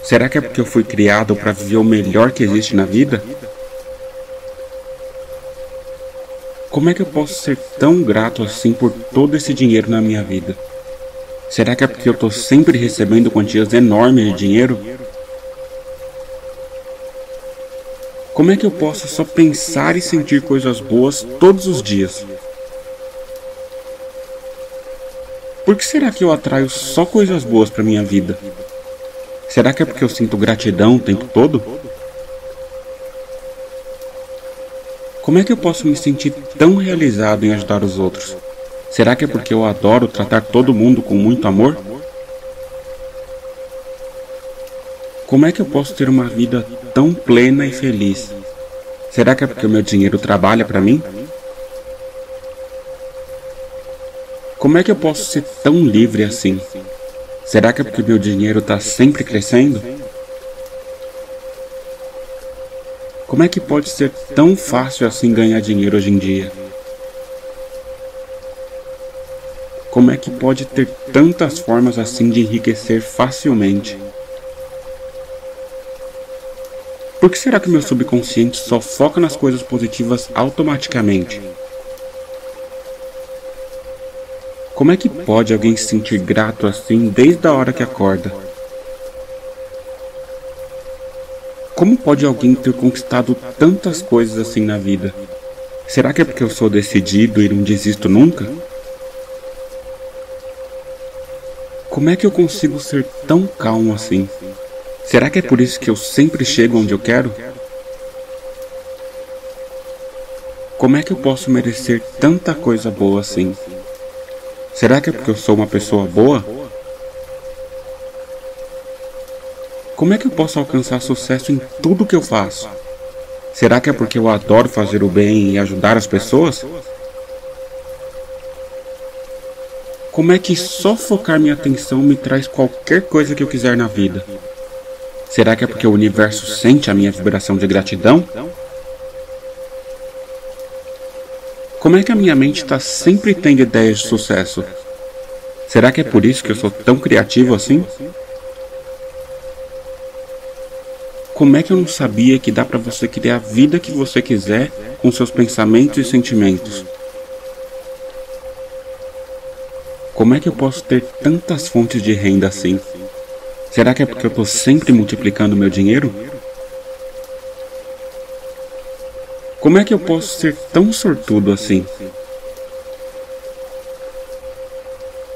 Será que é porque eu fui criado para viver o melhor que existe na vida? Como é que eu posso ser tão grato assim por todo esse dinheiro na minha vida? Será que é porque eu estou sempre recebendo quantias enormes de dinheiro? Como é que eu posso só pensar e sentir coisas boas todos os dias? Por que será que eu atraio só coisas boas para minha vida? Será que é porque eu sinto gratidão o tempo todo? Como é que eu posso me sentir tão realizado em ajudar os outros? Será que é porque eu adoro tratar todo mundo com muito amor? Como é que eu posso ter uma vida tão plena e feliz? Será que é porque o meu dinheiro trabalha para mim? Como é que eu posso ser tão livre assim? Será que é porque meu dinheiro está sempre crescendo? Como é que pode ser tão fácil assim ganhar dinheiro hoje em dia? Como é que pode ter tantas formas assim de enriquecer facilmente? Por que será que meu subconsciente só foca nas coisas positivas automaticamente? Como é que pode alguém se sentir grato assim desde a hora que acorda? Como pode alguém ter conquistado tantas coisas assim na vida? Será que é porque eu sou decidido e não desisto nunca? Como é que eu consigo ser tão calmo assim? Será que é por isso que eu sempre chego onde eu quero? Como é que eu posso merecer tanta coisa boa assim? Será que é porque eu sou uma pessoa boa? Como é que eu posso alcançar sucesso em tudo que eu faço? Será que é porque eu adoro fazer o bem e ajudar as pessoas? Como é que só focar minha atenção me traz qualquer coisa que eu quiser na vida? Será que é porque o universo sente a minha vibração de gratidão? Como é que a minha mente está sempre tendo ideias de sucesso? Será que é por isso que eu sou tão criativo assim? Como é que eu não sabia que dá para você criar a vida que você quiser com seus pensamentos e sentimentos? Como é que eu posso ter tantas fontes de renda assim? Será que é porque eu estou sempre multiplicando meu dinheiro? Como é que eu posso ser tão sortudo assim?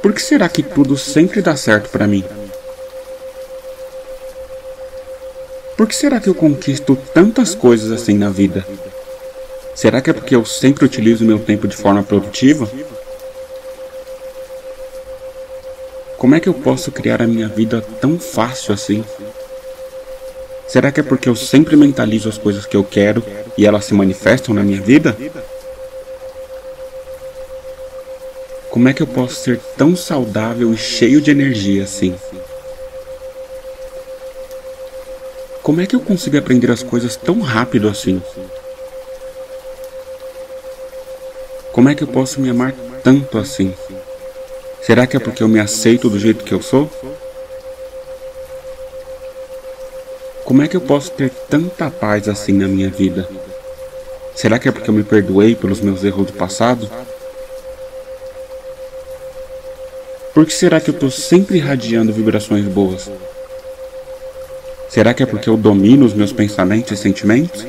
Por que será que tudo sempre dá certo para mim? Por que será que eu conquisto tantas coisas assim na vida? Será que é porque eu sempre utilizo meu tempo de forma produtiva? Como é que eu posso criar a minha vida tão fácil assim? Será que é porque eu sempre mentalizo as coisas que eu quero e elas se manifestam na minha vida? Como é que eu posso ser tão saudável e cheio de energia assim? Como é que eu consigo aprender as coisas tão rápido assim? Como é que eu posso me amar tanto assim? Será que é porque eu me aceito do jeito que eu sou? Como é que eu posso ter tanta paz assim na minha vida? Será que é porque eu me perdoei pelos meus erros do passado? Por que será que eu estou sempre irradiando vibrações boas? Será que é porque eu domino os meus pensamentos e sentimentos?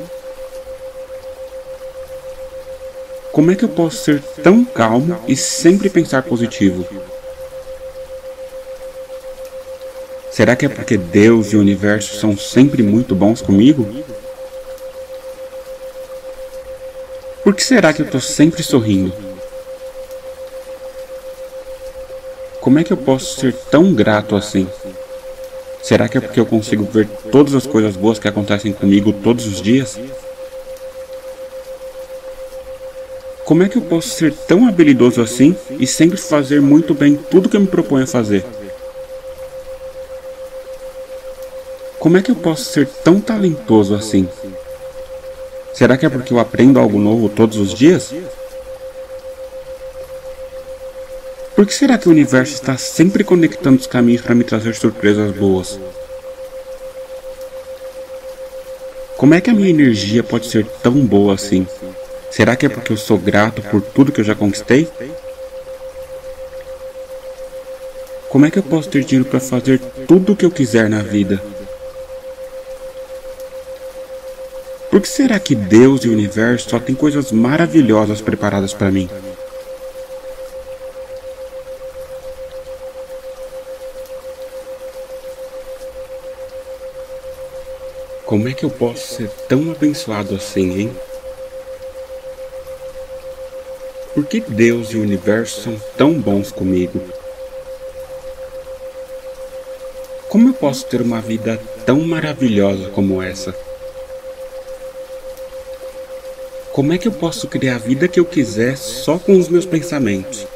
Como é que eu posso ser tão calmo e sempre pensar positivo? Será que é porque Deus e o universo são sempre muito bons comigo? Por que será que eu estou sempre sorrindo? Como é que eu posso ser tão grato assim? Será que é porque eu consigo ver todas as coisas boas que acontecem comigo todos os dias? Como é que eu posso ser tão habilidoso assim e sempre fazer muito bem tudo que eu me proponho a fazer? Como é que eu posso ser tão talentoso assim? Será que é porque eu aprendo algo novo todos os dias? Por que será que o universo está sempre conectando os caminhos para me trazer surpresas boas? Como é que a minha energia pode ser tão boa assim? Será que é porque eu sou grato por tudo que eu já conquistei? Como é que eu posso ter dinheiro para fazer tudo o que eu quiser na vida? Por que será que Deus e o universo só têm coisas maravilhosas preparadas para mim? Como é que eu posso ser tão abençoado assim, hein? Por que Deus e o universo são tão bons comigo? Como eu posso ter uma vida tão maravilhosa como essa? Como é que eu posso criar a vida que eu quiser só com os meus pensamentos?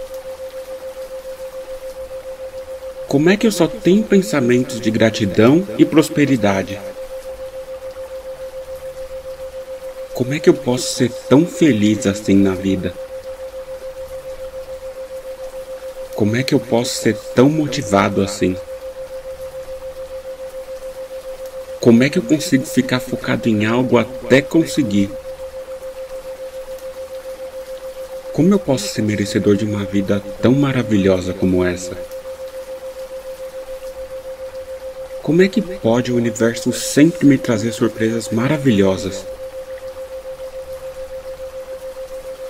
Como é que eu só tenho pensamentos de gratidão e prosperidade? Como é que eu posso ser tão feliz assim na vida? Como é que eu posso ser tão motivado assim? Como é que eu consigo ficar focado em algo até conseguir? Como eu posso ser merecedor de uma vida tão maravilhosa como essa? Como é que pode o universo sempre me trazer surpresas maravilhosas?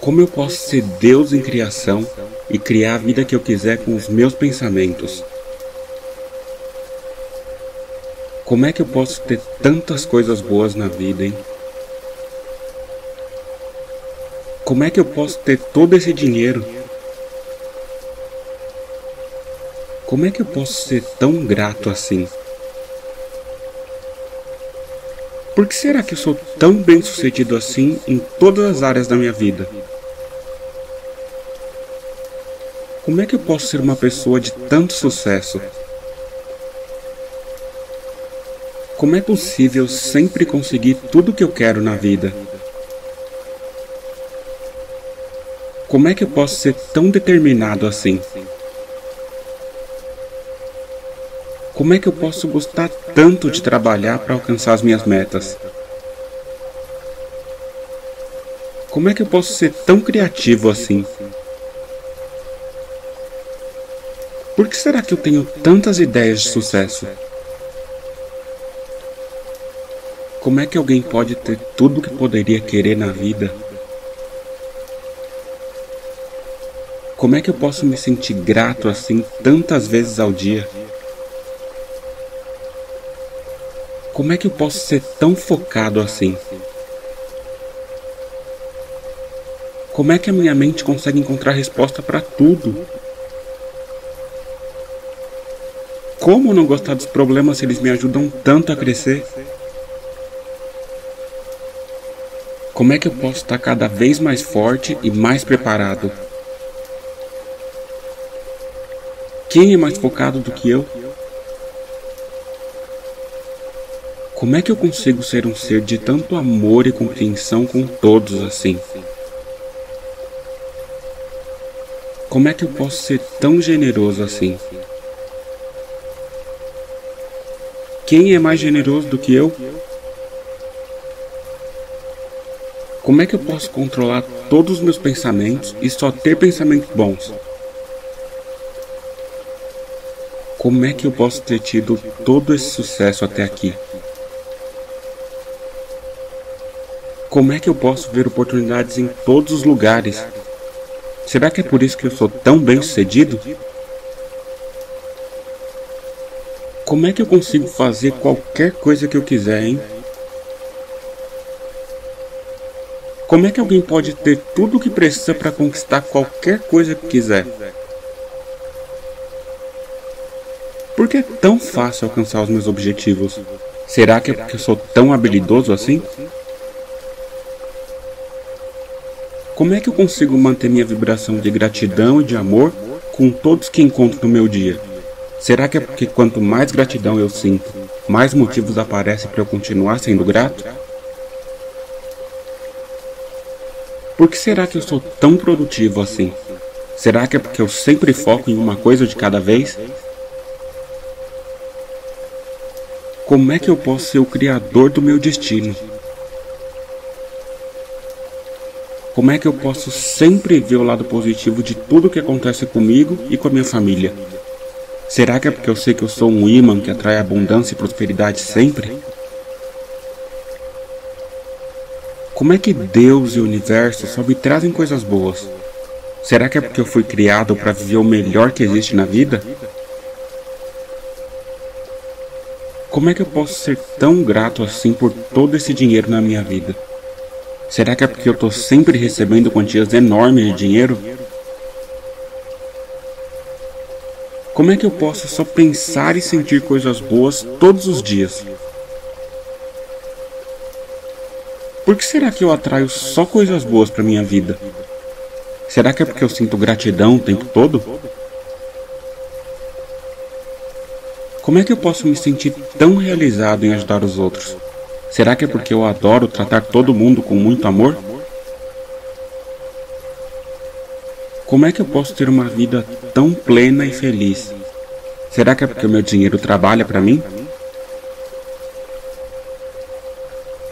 Como eu posso ser Deus em criação e criar a vida que eu quiser com os meus pensamentos? Como é que eu posso ter tantas coisas boas na vida, hein? Como é que eu posso ter todo esse dinheiro? Como é que eu posso ser tão grato assim? Por que será que eu sou tão bem sucedido assim em todas as áreas da minha vida? Como é que eu posso ser uma pessoa de tanto sucesso? Como é possível sempre conseguir tudo o que eu quero na vida? Como é que eu posso ser tão determinado assim? Como é que eu posso gostar tanto de trabalhar para alcançar as minhas metas? Como é que eu posso ser tão criativo assim? Por que será que eu tenho tantas ideias de sucesso? Como é que alguém pode ter tudo o que poderia querer na vida? Como é que eu posso me sentir grato assim tantas vezes ao dia? Como é que eu posso ser tão focado assim? Como é que a minha mente consegue encontrar resposta para tudo? Como não gostar dos problemas se eles me ajudam tanto a crescer? Como é que eu posso estar cada vez mais forte e mais preparado? Quem é mais focado do que eu? Como é que eu consigo ser um ser de tanto amor e compreensão com todos assim? Como é que eu posso ser tão generoso assim? Quem é mais generoso do que eu? Como é que eu posso controlar todos os meus pensamentos e só ter pensamentos bons? Como é que eu posso ter tido todo esse sucesso até aqui? Como é que eu posso ver oportunidades em todos os lugares? Será que é por isso que eu sou tão bem sucedido? Como é que eu consigo fazer qualquer coisa que eu quiser, hein? Como é que alguém pode ter tudo o que precisa para conquistar qualquer coisa que quiser? Por que é tão fácil alcançar os meus objetivos? Será que é porque eu sou tão habilidoso assim? Como é que eu consigo manter minha vibração de gratidão e de amor com todos que encontro no meu dia? Será que é porque quanto mais gratidão eu sinto, mais motivos aparecem para eu continuar sendo grato? Por que será que eu sou tão produtivo assim? Será que é porque eu sempre foco em uma coisa de cada vez? Como é que eu posso ser o criador do meu destino? Como é que eu posso sempre ver o lado positivo de tudo que acontece comigo e com a minha família? Será que é porque eu sei que eu sou um imã que atrai abundância e prosperidade sempre? Como é que Deus e o universo só me trazem coisas boas? Será que é porque eu fui criado para viver o melhor que existe na vida? Como é que eu posso ser tão grato assim por todo esse dinheiro na minha vida? Será que é porque eu estou sempre recebendo quantias enormes de dinheiro? Como é que eu posso só pensar e sentir coisas boas todos os dias? Por que será que eu atraio só coisas boas para minha vida? Será que é porque eu sinto gratidão o tempo todo? Como é que eu posso me sentir tão realizado em ajudar os outros? Será que é porque eu adoro tratar todo mundo com muito amor? Como é que eu posso ter uma vida tão plena e feliz? Será que é porque o meu dinheiro trabalha para mim?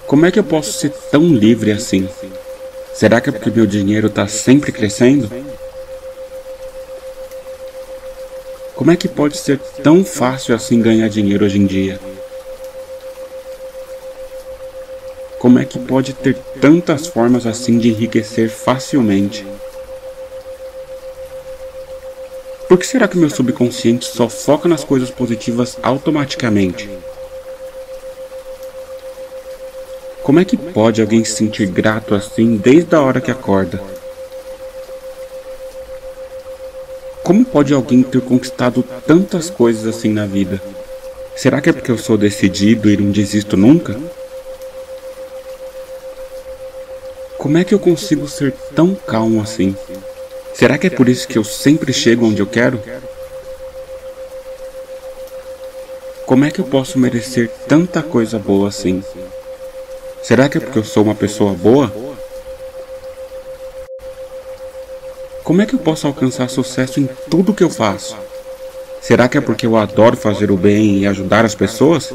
Como é que eu posso ser tão livre assim? Será que é porque meu dinheiro está sempre crescendo? Como é que pode ser tão fácil assim ganhar dinheiro hoje em dia? Como é que pode ter tantas formas assim de enriquecer facilmente? Por que será que meu subconsciente só foca nas coisas positivas automaticamente? Como é que pode alguém se sentir grato assim desde a hora que acorda? Como pode alguém ter conquistado tantas coisas assim na vida? Será que é porque eu sou decidido e não desisto nunca? Como é que eu consigo ser tão calmo assim? Será que é por isso que eu sempre chego onde eu quero? Como é que eu posso merecer tanta coisa boa assim? Será que é porque eu sou uma pessoa boa? Como é que eu posso alcançar sucesso em tudo que eu faço? Será que é porque eu adoro fazer o bem e ajudar as pessoas?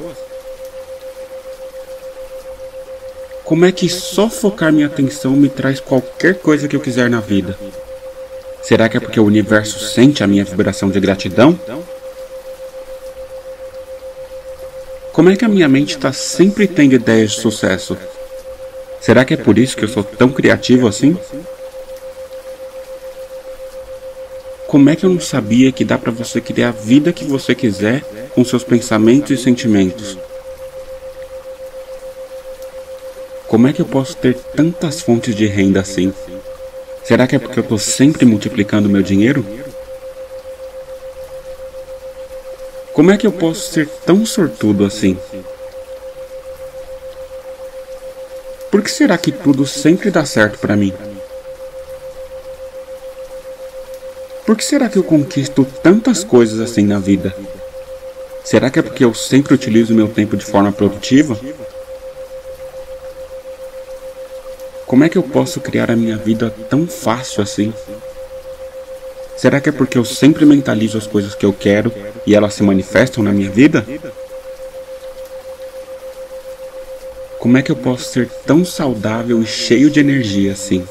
Como é que só focar minha atenção me traz qualquer coisa que eu quiser na vida? Será que é porque o universo sente a minha vibração de gratidão? Como é que a minha mente está sempre tendo ideias de sucesso? Será que é por isso que eu sou tão criativo assim? Como é que eu não sabia que dá para você criar a vida que você quiser com seus pensamentos e sentimentos? Como é que eu posso ter tantas fontes de renda assim? Será que é porque eu estou sempre multiplicando meu dinheiro? Como é que eu posso ser tão sortudo assim? Por que será que tudo sempre dá certo para mim? Por que será que eu conquisto tantas coisas assim na vida? Será que é porque eu sempre utilizo meu tempo de forma produtiva? Como é que eu posso criar a minha vida tão fácil assim? Será que é porque eu sempre mentalizo as coisas que eu quero e elas se manifestam na minha vida? Como é que eu posso ser tão saudável e cheio de energia assim?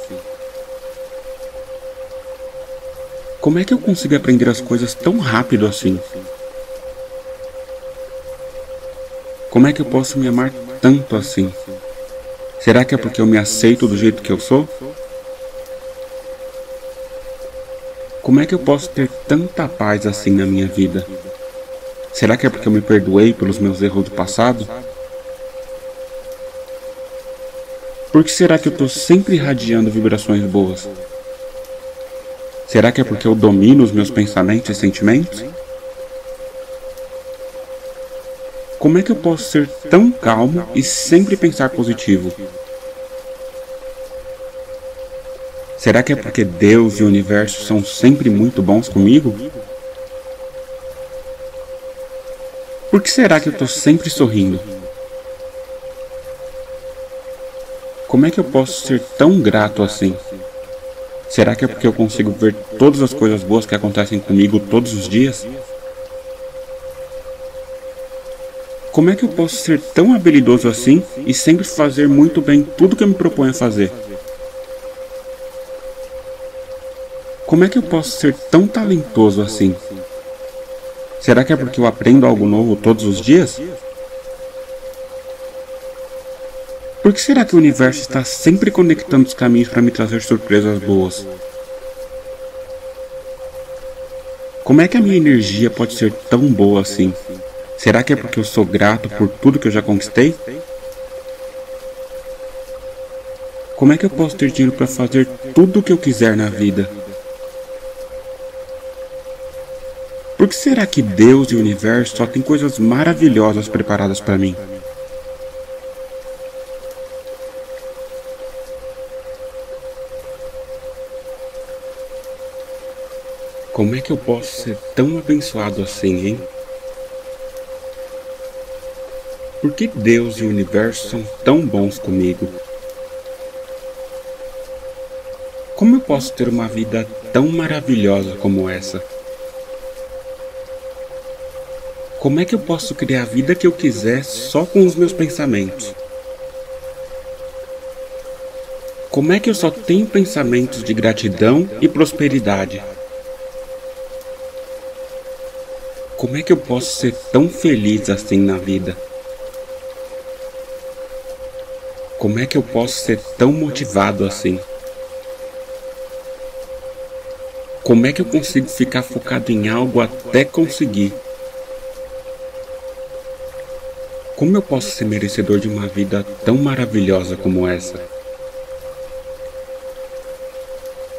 Como é que eu consigo aprender as coisas tão rápido assim? Como é que eu posso me amar tanto assim? Será que é porque eu me aceito do jeito que eu sou? Como é que eu posso ter tanta paz assim na minha vida? Será que é porque eu me perdoei pelos meus erros do passado? Por que será que eu estou sempre irradiando vibrações boas? Será que é porque eu domino os meus pensamentos e sentimentos? Como é que eu posso ser tão calmo e sempre pensar positivo? Será que é porque Deus e o universo são sempre muito bons comigo? Por que será que eu estou sempre sorrindo? Como é que eu posso ser tão grato assim? Será que é porque eu consigo ver todas as coisas boas que acontecem comigo todos os dias? Como é que eu posso ser tão habilidoso assim e sempre fazer muito bem tudo que eu me proponho a fazer? Como é que eu posso ser tão talentoso assim? Será que é porque eu aprendo algo novo todos os dias? Por que será que o universo está sempre conectando os caminhos para me trazer surpresas boas? Como é que a minha energia pode ser tão boa assim? Será que é porque eu sou grato por tudo que eu já conquistei? Como é que eu posso ter dinheiro para fazer tudo o que eu quiser na vida? Por que será que Deus e o universo só têm coisas maravilhosas preparadas para mim? Como é que eu posso ser tão abençoado assim, hein? Por que Deus e o universo são tão bons comigo? Como eu posso ter uma vida tão maravilhosa como essa? Como é que eu posso criar a vida que eu quiser só com os meus pensamentos? Como é que eu só tenho pensamentos de gratidão e prosperidade? Como é que eu posso ser tão feliz assim na vida? Como é que eu posso ser tão motivado assim? Como é que eu consigo ficar focado em algo até conseguir? Como eu posso ser merecedor de uma vida tão maravilhosa como essa?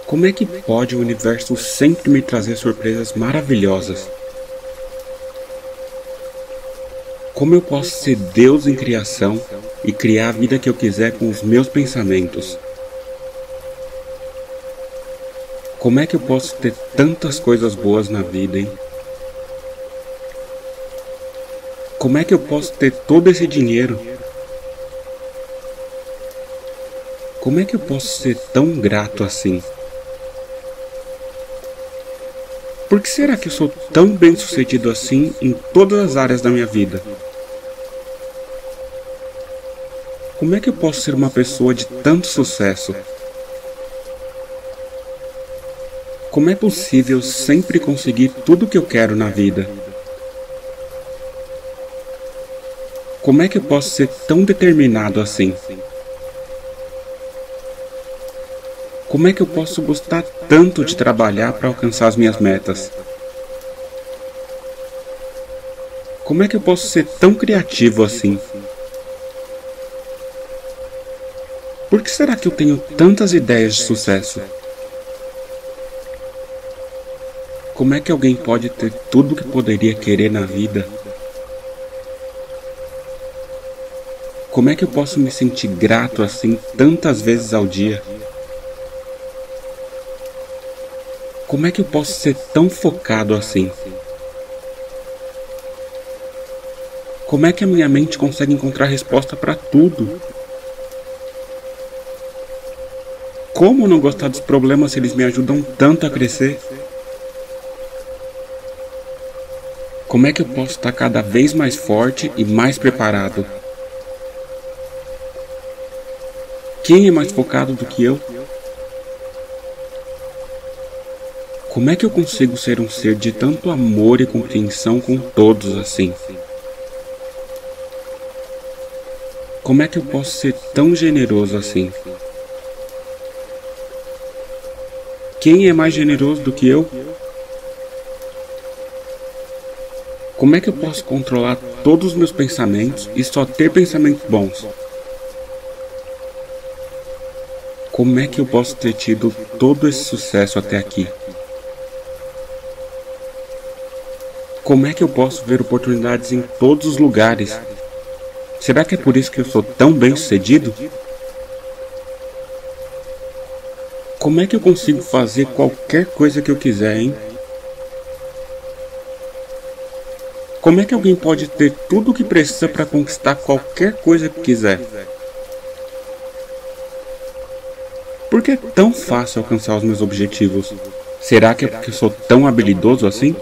Como é que pode o universo sempre me trazer surpresas maravilhosas? Como eu posso ser Deus em criação e criar a vida que eu quiser com os meus pensamentos? Como é que eu posso ter tantas coisas boas na vida, hein? Como é que eu posso ter todo esse dinheiro? Como é que eu posso ser tão grato assim? Por que será que eu sou tão bem sucedido assim em todas as áreas da minha vida? Como é que eu posso ser uma pessoa de tanto sucesso? Como é possível sempre conseguir tudo o que eu quero na vida? Como é que eu posso ser tão determinado assim? Como é que eu posso gostar tanto de trabalhar para alcançar as minhas metas? Como é que eu posso ser tão criativo assim? Por que será que eu tenho tantas ideias de sucesso? Como é que alguém pode ter tudo o que poderia querer na vida? Como é que eu posso me sentir grato assim tantas vezes ao dia? Como é que eu posso ser tão focado assim? Como é que a minha mente consegue encontrar resposta para tudo? Como não gostar dos problemas se eles me ajudam tanto a crescer? Como é que eu posso estar cada vez mais forte e mais preparado? Quem é mais focado do que eu? Como é que eu consigo ser um ser de tanto amor e compreensão com todos assim? Como é que eu posso ser tão generoso assim? Quem é mais generoso do que eu? Como é que eu posso controlar todos os meus pensamentos e só ter pensamentos bons? Como é que eu posso ter tido todo esse sucesso até aqui? Como é que eu posso ver oportunidades em todos os lugares? Será que é por isso que eu sou tão bem sucedido? Como é que eu consigo fazer qualquer coisa que eu quiser, hein? Como é que alguém pode ter tudo o que precisa para conquistar qualquer coisa que quiser? Por que é tão fácil alcançar os meus objetivos? Será que é porque eu sou tão habilidoso assim?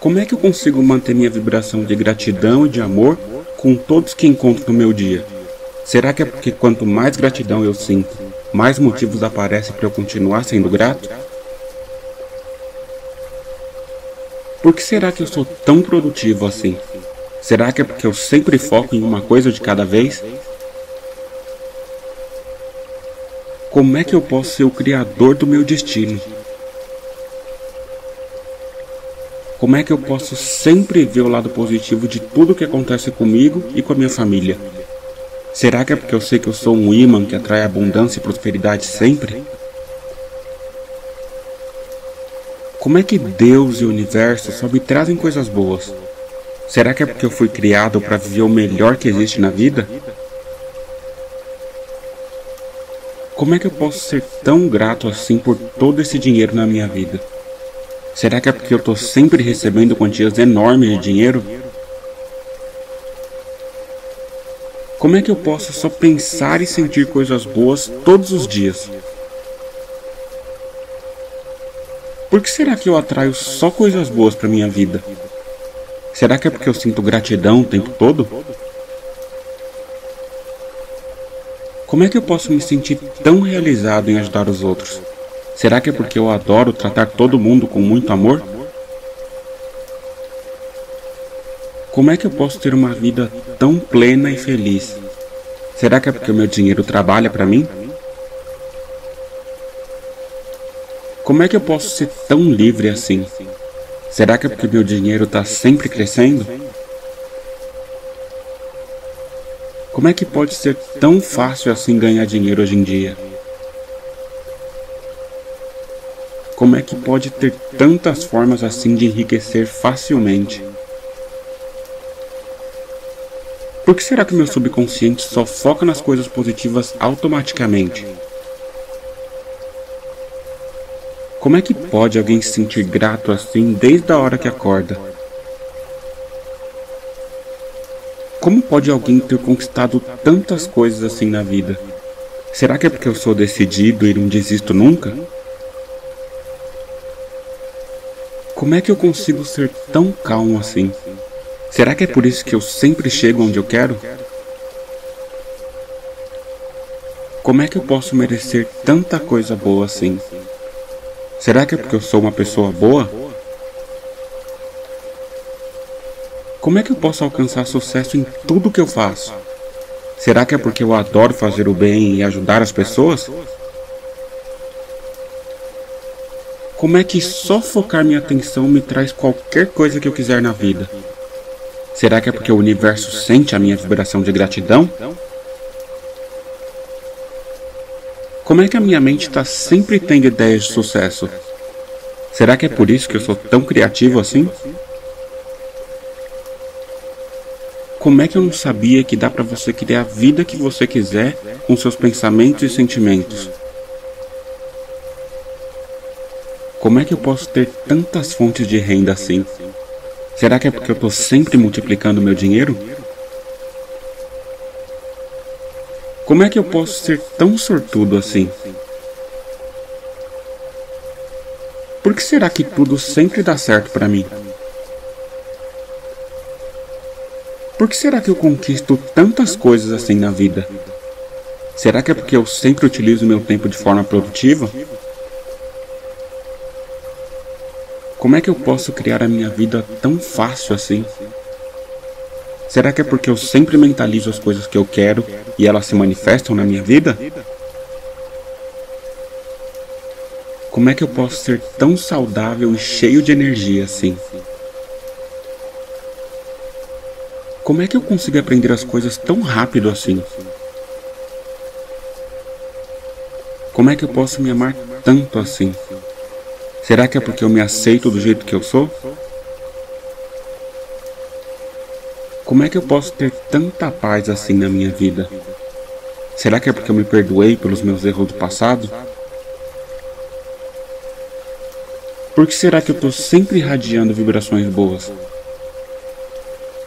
Como é que eu consigo manter minha vibração de gratidão e de amor com todos que encontro no meu dia? Será que é porque quanto mais gratidão eu sinto, mais motivos aparecem para eu continuar sendo grato? Por que será que eu sou tão produtivo assim? Será que é porque eu sempre foco em uma coisa de cada vez? Como é que eu posso ser o criador do meu destino? Como é que eu posso sempre ver o lado positivo de tudo que acontece comigo e com a minha família? Será que é porque eu sei que eu sou um imã que atrai abundância e prosperidade sempre? Como é que Deus e o universo só me trazem coisas boas? Será que é porque eu fui criado para viver o melhor que existe na vida? Como é que eu posso ser tão grato assim por todo esse dinheiro na minha vida? Será que é porque eu estou sempre recebendo quantias enormes de dinheiro? Como é que eu posso só pensar e sentir coisas boas todos os dias? Por que será que eu atraio só coisas boas para minha vida? Será que é porque eu sinto gratidão o tempo todo? Como é que eu posso me sentir tão realizado em ajudar os outros? Será que é porque eu adoro tratar todo mundo com muito amor? Como é que eu posso ter uma vida tão plena e feliz? Será que é porque o meu dinheiro trabalha para mim? Como é que eu posso ser tão livre assim? Será que é porque meu dinheiro está sempre crescendo? Como é que pode ser tão fácil assim ganhar dinheiro hoje em dia? Como é que pode ter tantas formas assim de enriquecer facilmente? Por que será que meu subconsciente só foca nas coisas positivas automaticamente? Como é que pode alguém se sentir grato assim desde a hora que acorda? Como pode alguém ter conquistado tantas coisas assim na vida? Será que é porque eu sou decidido e não desisto nunca? Como é que eu consigo ser tão calmo assim? Será que é por isso que eu sempre chego onde eu quero? Como é que eu posso merecer tanta coisa boa assim? Será que é porque eu sou uma pessoa boa? Como é que eu posso alcançar sucesso em tudo que eu faço? Será que é porque eu adoro fazer o bem e ajudar as pessoas? Como é que só focar minha atenção me traz qualquer coisa que eu quiser na vida? Será que é porque o universo sente a minha vibração de gratidão? Como é que a minha mente está sempre tendo ideias de sucesso? Será que é por isso que eu sou tão criativo assim? Como é que eu não sabia que dá para você criar a vida que você quiser com seus pensamentos e sentimentos? Como é que eu posso ter tantas fontes de renda assim? Será que é porque eu estou sempre multiplicando meu dinheiro? Como é que eu posso ser tão sortudo assim? Por que será que tudo sempre dá certo para mim? Por que será que eu conquisto tantas coisas assim na vida? Será que é porque eu sempre utilizo meu tempo de forma produtiva? Como é que eu posso criar a minha vida tão fácil assim? Será que é porque eu sempre mentalizo as coisas que eu quero e elas se manifestam na minha vida? Como é que eu posso ser tão saudável e cheio de energia assim? Como é que eu consigo aprender as coisas tão rápido assim? Como é que eu posso me amar tanto assim? Será que é porque eu me aceito do jeito que eu sou? Como é que eu posso ter tanta paz assim na minha vida? Será que é porque eu me perdoei pelos meus erros do passado? Por que será que eu estou sempre irradiando vibrações boas?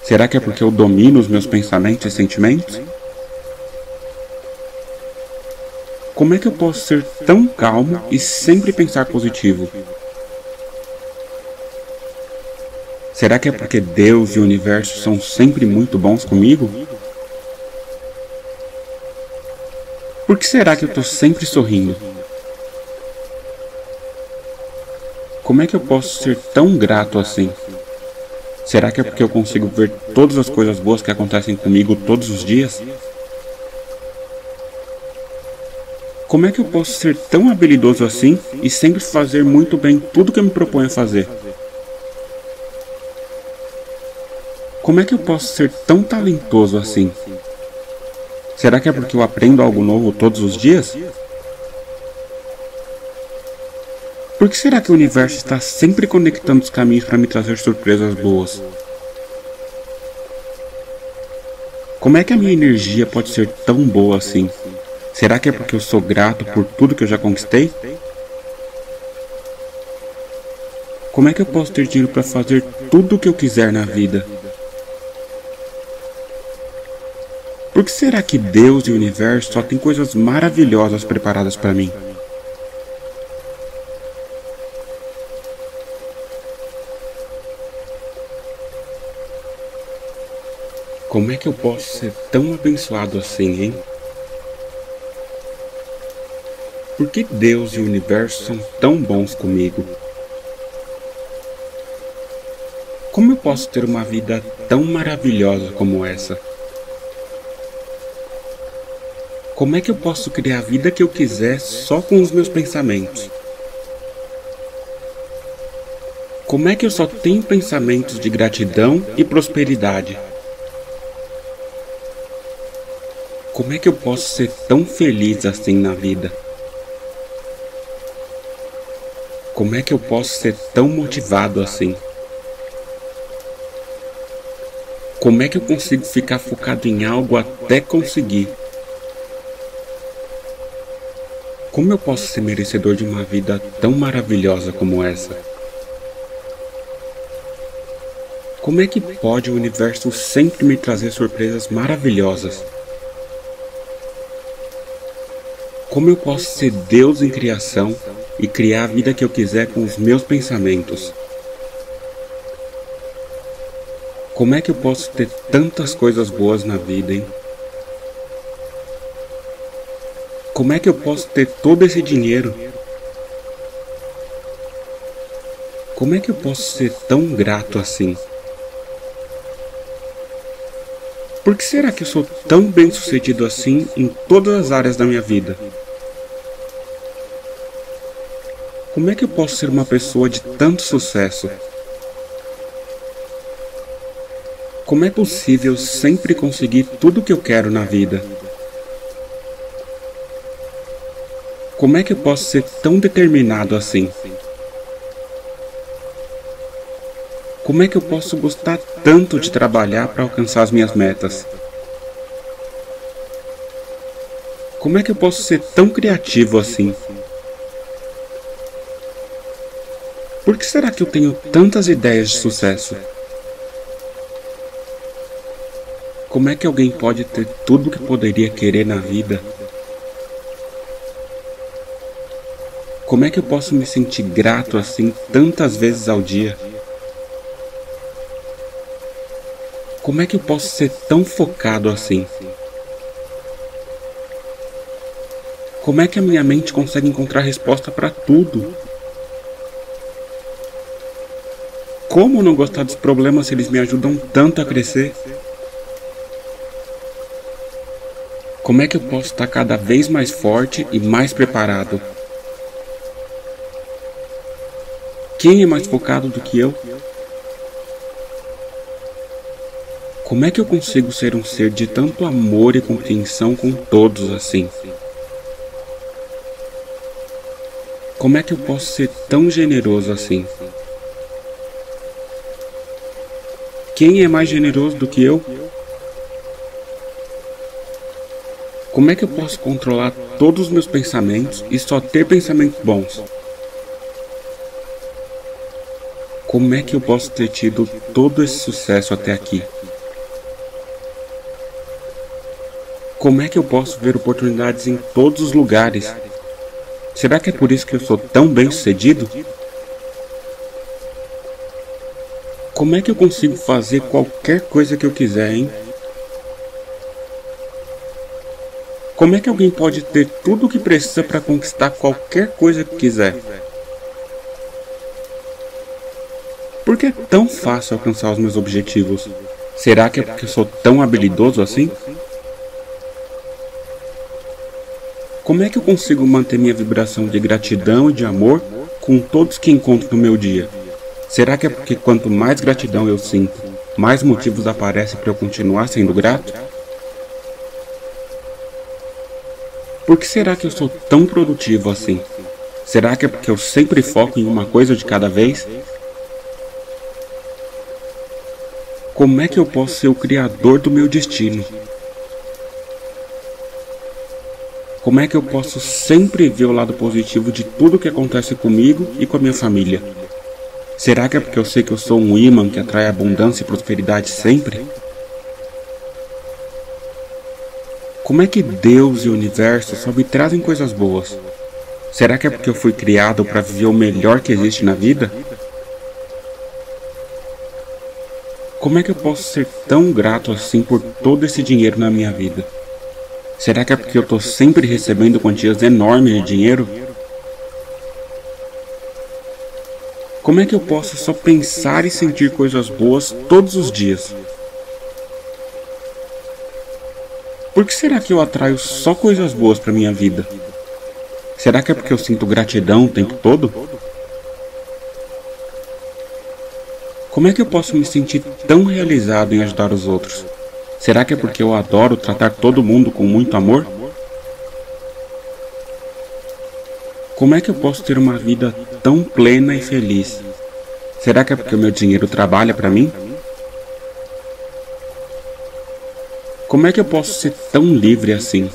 Será que é porque eu domino os meus pensamentos e sentimentos? Como é que eu posso ser tão calmo e sempre pensar positivo? Será que é porque Deus e o universo são sempre muito bons comigo? Por que será que eu estou sempre sorrindo? Como é que eu posso ser tão grato assim? Será que é porque eu consigo ver todas as coisas boas que acontecem comigo todos os dias? Como é que eu posso ser tão habilidoso assim e sempre fazer muito bem tudo que eu me proponho a fazer? Como é que eu posso ser tão talentoso assim? Será que é porque eu aprendo algo novo todos os dias? Por que será que o universo está sempre conectando os caminhos para me trazer surpresas boas? Como é que a minha energia pode ser tão boa assim? Será que é porque eu sou grato por tudo que eu já conquistei? Como é que eu posso ter dinheiro para fazer tudo o que eu quiser na vida? Por que será que Deus e o universo só têm coisas maravilhosas preparadas para mim? Como é que eu posso ser tão abençoado assim, hein? Por que Deus e o universo são tão bons comigo? Como eu posso ter uma vida tão maravilhosa como essa? Como é que eu posso criar a vida que eu quiser só com os meus pensamentos? Como é que eu só tenho pensamentos de gratidão e prosperidade? Como é que eu posso ser tão feliz assim na vida? Como é que eu posso ser tão motivado assim? Como é que eu consigo ficar focado em algo até conseguir? Como eu posso ser merecedor de uma vida tão maravilhosa como essa? Como é que pode o universo sempre me trazer surpresas maravilhosas? Como eu posso ser Deus em criação e criar a vida que eu quiser com os meus pensamentos? Como é que eu posso ter tantas coisas boas na vida, hein? Como é que eu posso ter todo esse dinheiro? Como é que eu posso ser tão grato assim? Por que será que eu sou tão bem sucedido assim em todas as áreas da minha vida? Como é que eu posso ser uma pessoa de tanto sucesso? Como é possível sempre conseguir tudo o que eu quero na vida? Como é que eu posso ser tão determinado assim? Como é que eu posso gostar tanto de trabalhar para alcançar as minhas metas? Como é que eu posso ser tão criativo assim? Por que será que eu tenho tantas ideias de sucesso? Como é que alguém pode ter tudo o que poderia querer na vida? Como é que eu posso me sentir grato assim tantas vezes ao dia? Como é que eu posso ser tão focado assim? Como é que a minha mente consegue encontrar resposta para tudo? Como não gostar dos problemas se eles me ajudam tanto a crescer? Como é que eu posso estar cada vez mais forte e mais preparado? Quem é mais focado do que eu? Como é que eu consigo ser um ser de tanto amor e compreensão com todos assim? Como é que eu posso ser tão generoso assim? Quem é mais generoso do que eu? Como é que eu posso controlar todos os meus pensamentos e só ter pensamentos bons? Como é que eu posso ter tido todo esse sucesso até aqui? Como é que eu posso ver oportunidades em todos os lugares? Será que é por isso que eu sou tão bem sucedido? Como é que eu consigo fazer qualquer coisa que eu quiser, hein? Como é que alguém pode ter tudo o que precisa para conquistar qualquer coisa que quiser? Por que é tão fácil alcançar os meus objetivos? Será que é porque eu sou tão habilidoso assim? Como é que eu consigo manter minha vibração de gratidão e de amor com todos que encontro no meu dia? Será que é porque quanto mais gratidão eu sinto, mais motivos aparecem para eu continuar sendo grato? Por que será que eu sou tão produtivo assim? Será que é porque eu sempre foco em uma coisa de cada vez? Como é que eu posso ser o criador do meu destino? Como é que eu posso sempre ver o lado positivo de tudo que acontece comigo e com a minha família? Será que é porque eu sei que eu sou um imã que atrai abundância e prosperidade sempre? Como é que Deus e o universo só me trazem coisas boas? Será que é porque eu fui criado para viver o melhor que existe na vida? Como é que eu posso ser tão grato assim por todo esse dinheiro na minha vida? Será que é porque eu estou sempre recebendo quantias enormes de dinheiro? Como é que eu posso só pensar e sentir coisas boas todos os dias? Por que será que eu atraio só coisas boas para minha vida? Será que é porque eu sinto gratidão o tempo todo? Como é que eu posso me sentir tão realizado em ajudar os outros? Será que é porque eu adoro tratar todo mundo com muito amor? Como é que eu posso ter uma vida tão plena e feliz? Será que é porque o meu dinheiro trabalha para mim? Como é que eu posso ser tão livre assim?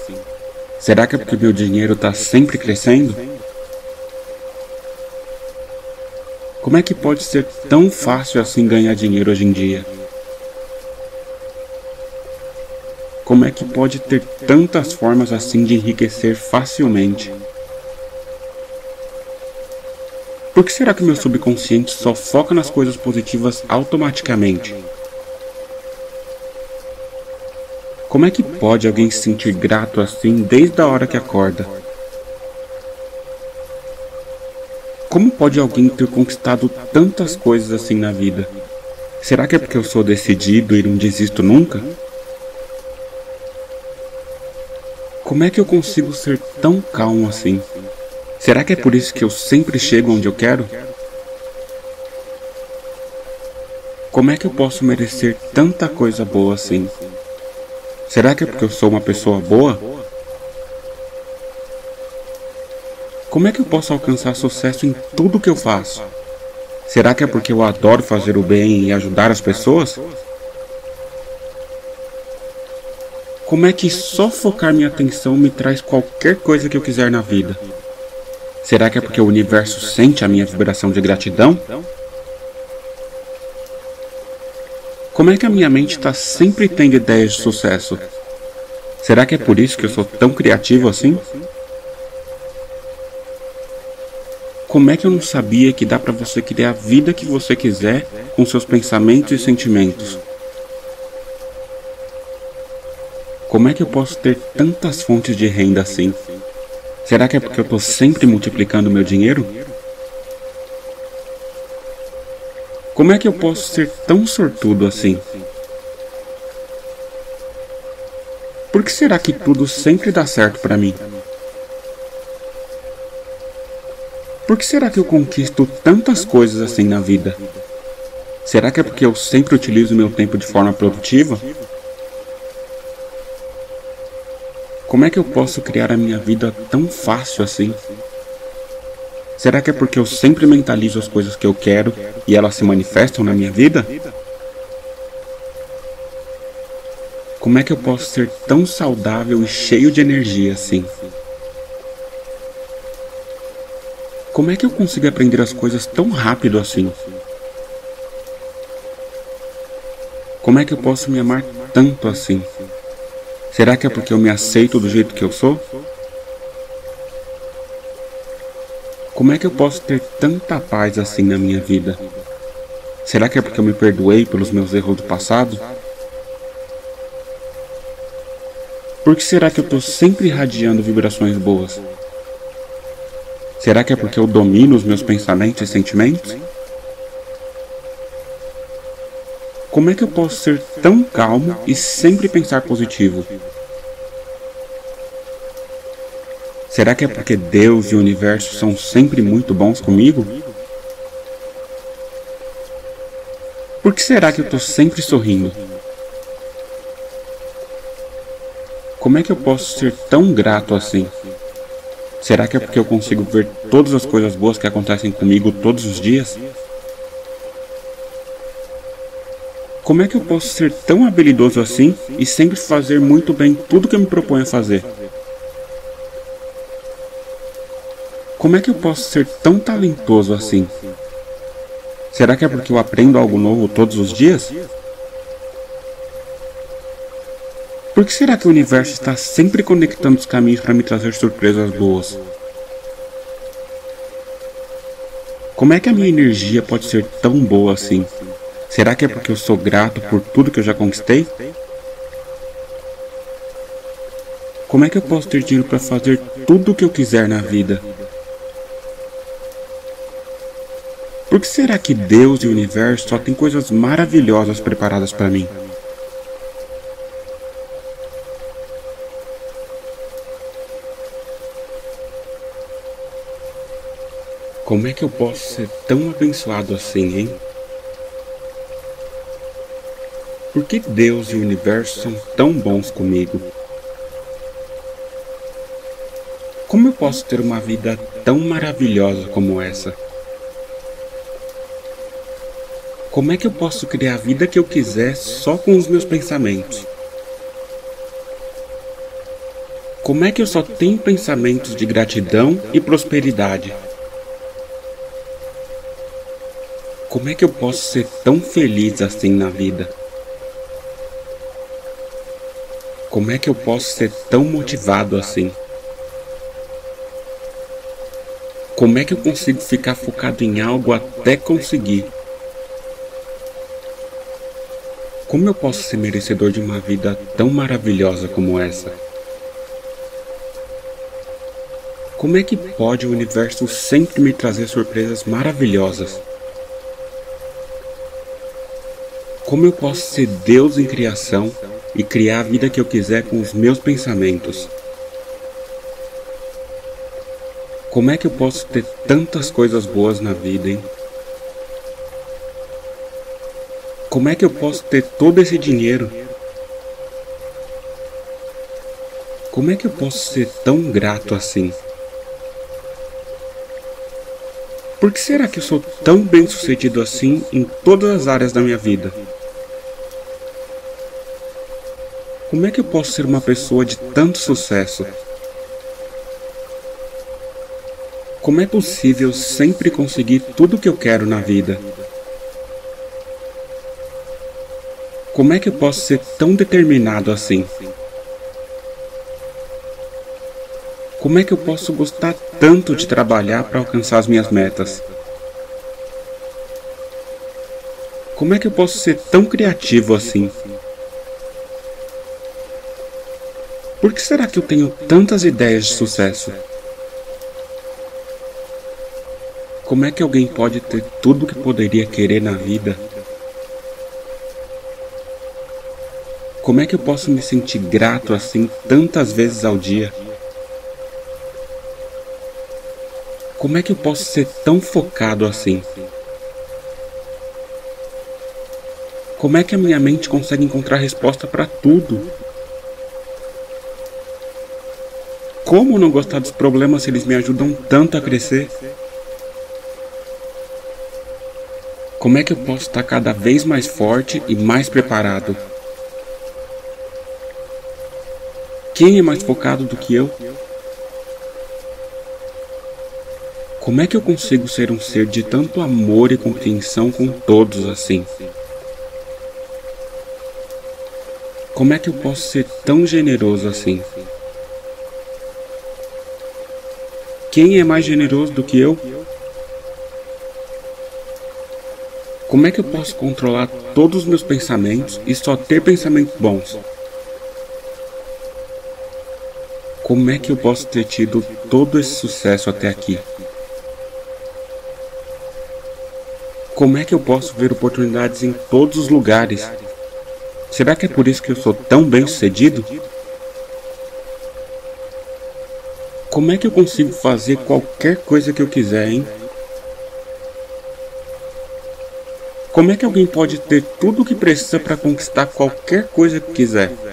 Será que é porque meu dinheiro está sempre crescendo? Como é que pode ser tão fácil assim ganhar dinheiro hoje em dia? Como é que pode ter tantas formas assim de enriquecer facilmente? Por que será que meu subconsciente só foca nas coisas positivas automaticamente? Como é que pode alguém se sentir grato assim desde a hora que acorda? Como pode alguém ter conquistado tantas coisas assim na vida? Será que é porque eu sou decidido e não desisto nunca? Como é que eu consigo ser tão calmo assim? Será que é por isso que eu sempre chego onde eu quero? Como é que eu posso merecer tanta coisa boa assim? Será que é porque eu sou uma pessoa boa? Como é que eu posso alcançar sucesso em tudo que eu faço? Será que é porque eu adoro fazer o bem e ajudar as pessoas? Como é que só focar minha atenção me traz qualquer coisa que eu quiser na vida? Será que é porque o universo sente a minha vibração de gratidão? Como é que a minha mente está sempre tendo ideias de sucesso? Será que é por isso que eu sou tão criativo assim? Como é que eu não sabia que dá para você criar a vida que você quiser com seus pensamentos e sentimentos? Como é que eu posso ter tantas fontes de renda assim? Será que é porque eu estou sempre multiplicando meu dinheiro? Como é que eu posso ser tão sortudo assim? Por que será que tudo sempre dá certo para mim? Por que será que eu conquisto tantas coisas assim na vida? Será que é porque eu sempre utilizo meu tempo de forma produtiva? Como é que eu posso criar a minha vida tão fácil assim? Será que é porque eu sempre mentalizo as coisas que eu quero e elas se manifestam na minha vida? Como é que eu posso ser tão saudável e cheio de energia assim? Como é que eu consigo aprender as coisas tão rápido assim? Como é que eu posso me amar tanto assim? Será que é porque eu me aceito do jeito que eu sou? Como é que eu posso ter tanta paz assim na minha vida? Será que é porque eu me perdoei pelos meus erros do passado? Por que será que eu estou sempre irradiando vibrações boas? Será que é porque eu domino os meus pensamentos e sentimentos? Como é que eu posso ser tão calmo e sempre pensar positivo? Será que é porque Deus e o universo são sempre muito bons comigo? Por que será que eu estou sempre sorrindo? Como é que eu posso ser tão grato assim? Será que é porque eu consigo ver todas as coisas boas que acontecem comigo todos os dias? Como é que eu posso ser tão habilidoso assim e sempre fazer muito bem tudo que eu me proponho a fazer? Como é que eu posso ser tão talentoso assim? Será que é porque eu aprendo algo novo todos os dias? Por que será que o universo está sempre conectando os caminhos para me trazer surpresas boas? Como é que a minha energia pode ser tão boa assim? Será que é porque eu sou grato por tudo que eu já conquistei? Como é que eu posso ter dinheiro para fazer tudo o que eu quiser na vida? Por que será que Deus e o universo só têm coisas maravilhosas preparadas para mim? Como é que eu posso ser tão abençoado assim, hein? Por que Deus e o universo são tão bons comigo? Como eu posso ter uma vida tão maravilhosa como essa? Como é que eu posso criar a vida que eu quiser só com os meus pensamentos? Como é que eu só tenho pensamentos de gratidão e prosperidade? Como é que eu posso ser tão feliz assim na vida? Como é que eu posso ser tão motivado assim? Como é que eu consigo ficar focado em algo até conseguir? Como eu posso ser merecedor de uma vida tão maravilhosa como essa? Como é que pode o universo sempre me trazer surpresas maravilhosas? Como eu posso ser Deus em criação e criar a vida que eu quiser com os meus pensamentos. Como é que eu posso ter tantas coisas boas na vida, hein? Como é que eu posso ter todo esse dinheiro? Como é que eu posso ser tão grato assim? Por que será que eu sou tão bem sucedido assim em todas as áreas da minha vida? Como é que eu posso ser uma pessoa de tanto sucesso? Como é possível sempre conseguir tudo o que eu quero na vida? Como é que eu posso ser tão determinado assim? Como é que eu posso gostar tanto de trabalhar para alcançar as minhas metas? Como é que eu posso ser tão criativo assim? Por que será que eu tenho tantas ideias de sucesso? Como é que alguém pode ter tudo o que poderia querer na vida? Como é que eu posso me sentir grato assim tantas vezes ao dia? Como é que eu posso ser tão focado assim? Como é que a minha mente consegue encontrar resposta para tudo? Como não gostar dos problemas se eles me ajudam tanto a crescer? Como é que eu posso estar cada vez mais forte e mais preparado? Quem é mais focado do que eu? Como é que eu consigo ser um ser de tanto amor e compreensão com todos assim? Como é que eu posso ser tão generoso assim? Quem é mais generoso do que eu? Como é que eu posso controlar todos os meus pensamentos e só ter pensamentos bons? Como é que eu posso ter tido todo esse sucesso até aqui? Como é que eu posso ver oportunidades em todos os lugares? Será que é por isso que eu sou tão bem sucedido? Como é que eu consigo fazer qualquer coisa que eu quiser, hein? Como é que alguém pode ter tudo o que precisa para conquistar qualquer coisa que quiser?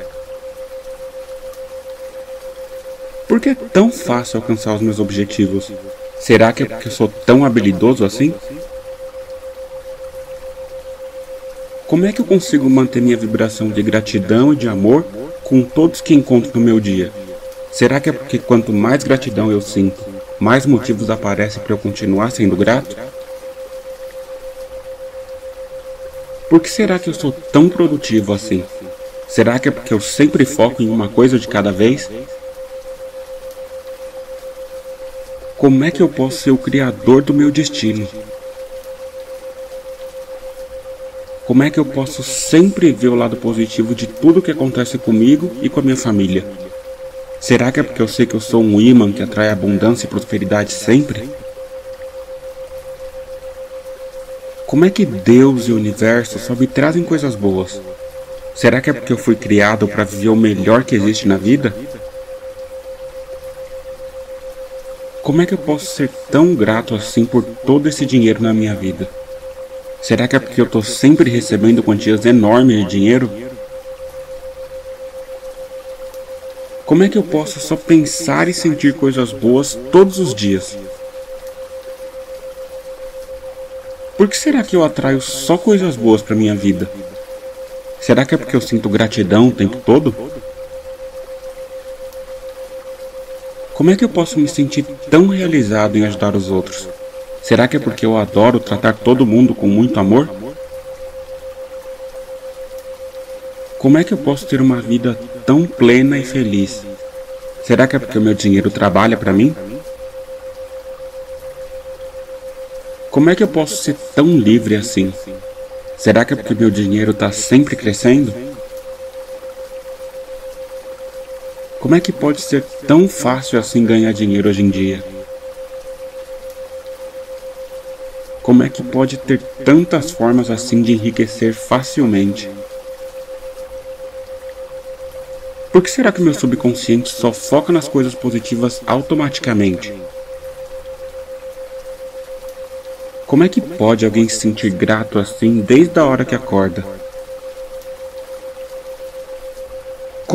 Que é tão fácil alcançar os meus objetivos? Será que é porque eu sou tão habilidoso assim? Como é que eu consigo manter minha vibração de gratidão e de amor com todos que encontro no meu dia? Será que é porque quanto mais gratidão eu sinto, mais motivos aparecem para eu continuar sendo grato? Por que será que eu sou tão produtivo assim? Será que é porque eu sempre foco em uma coisa de cada vez? Como é que eu posso ser o criador do meu destino? Como é que eu posso sempre ver o lado positivo de tudo que acontece comigo e com a minha família? Será que é porque eu sei que eu sou um imã que atrai abundância e prosperidade sempre? Como é que Deus e o universo só me trazem coisas boas? Será que é porque eu fui criado para viver o melhor que existe na vida? Como é que eu posso ser tão grato assim por todo esse dinheiro na minha vida? Será que é porque eu estou sempre recebendo quantias enormes de dinheiro? Como é que eu posso só pensar e sentir coisas boas todos os dias? Por que será que eu atraio só coisas boas para minha vida? Será que é porque eu sinto gratidão o tempo todo? Como é que eu posso me sentir tão realizado em ajudar os outros? Será que é porque eu adoro tratar todo mundo com muito amor? Como é que eu posso ter uma vida tão plena e feliz? Será que é porque o meu dinheiro trabalha para mim? Como é que eu posso ser tão livre assim? Será que é porque meu dinheiro está sempre crescendo? Como é que pode ser tão fácil assim ganhar dinheiro hoje em dia? Como é que pode ter tantas formas assim de enriquecer facilmente? Por que será que meu subconsciente só foca nas coisas positivas automaticamente? Como é que pode alguém se sentir grato assim desde a hora que acorda?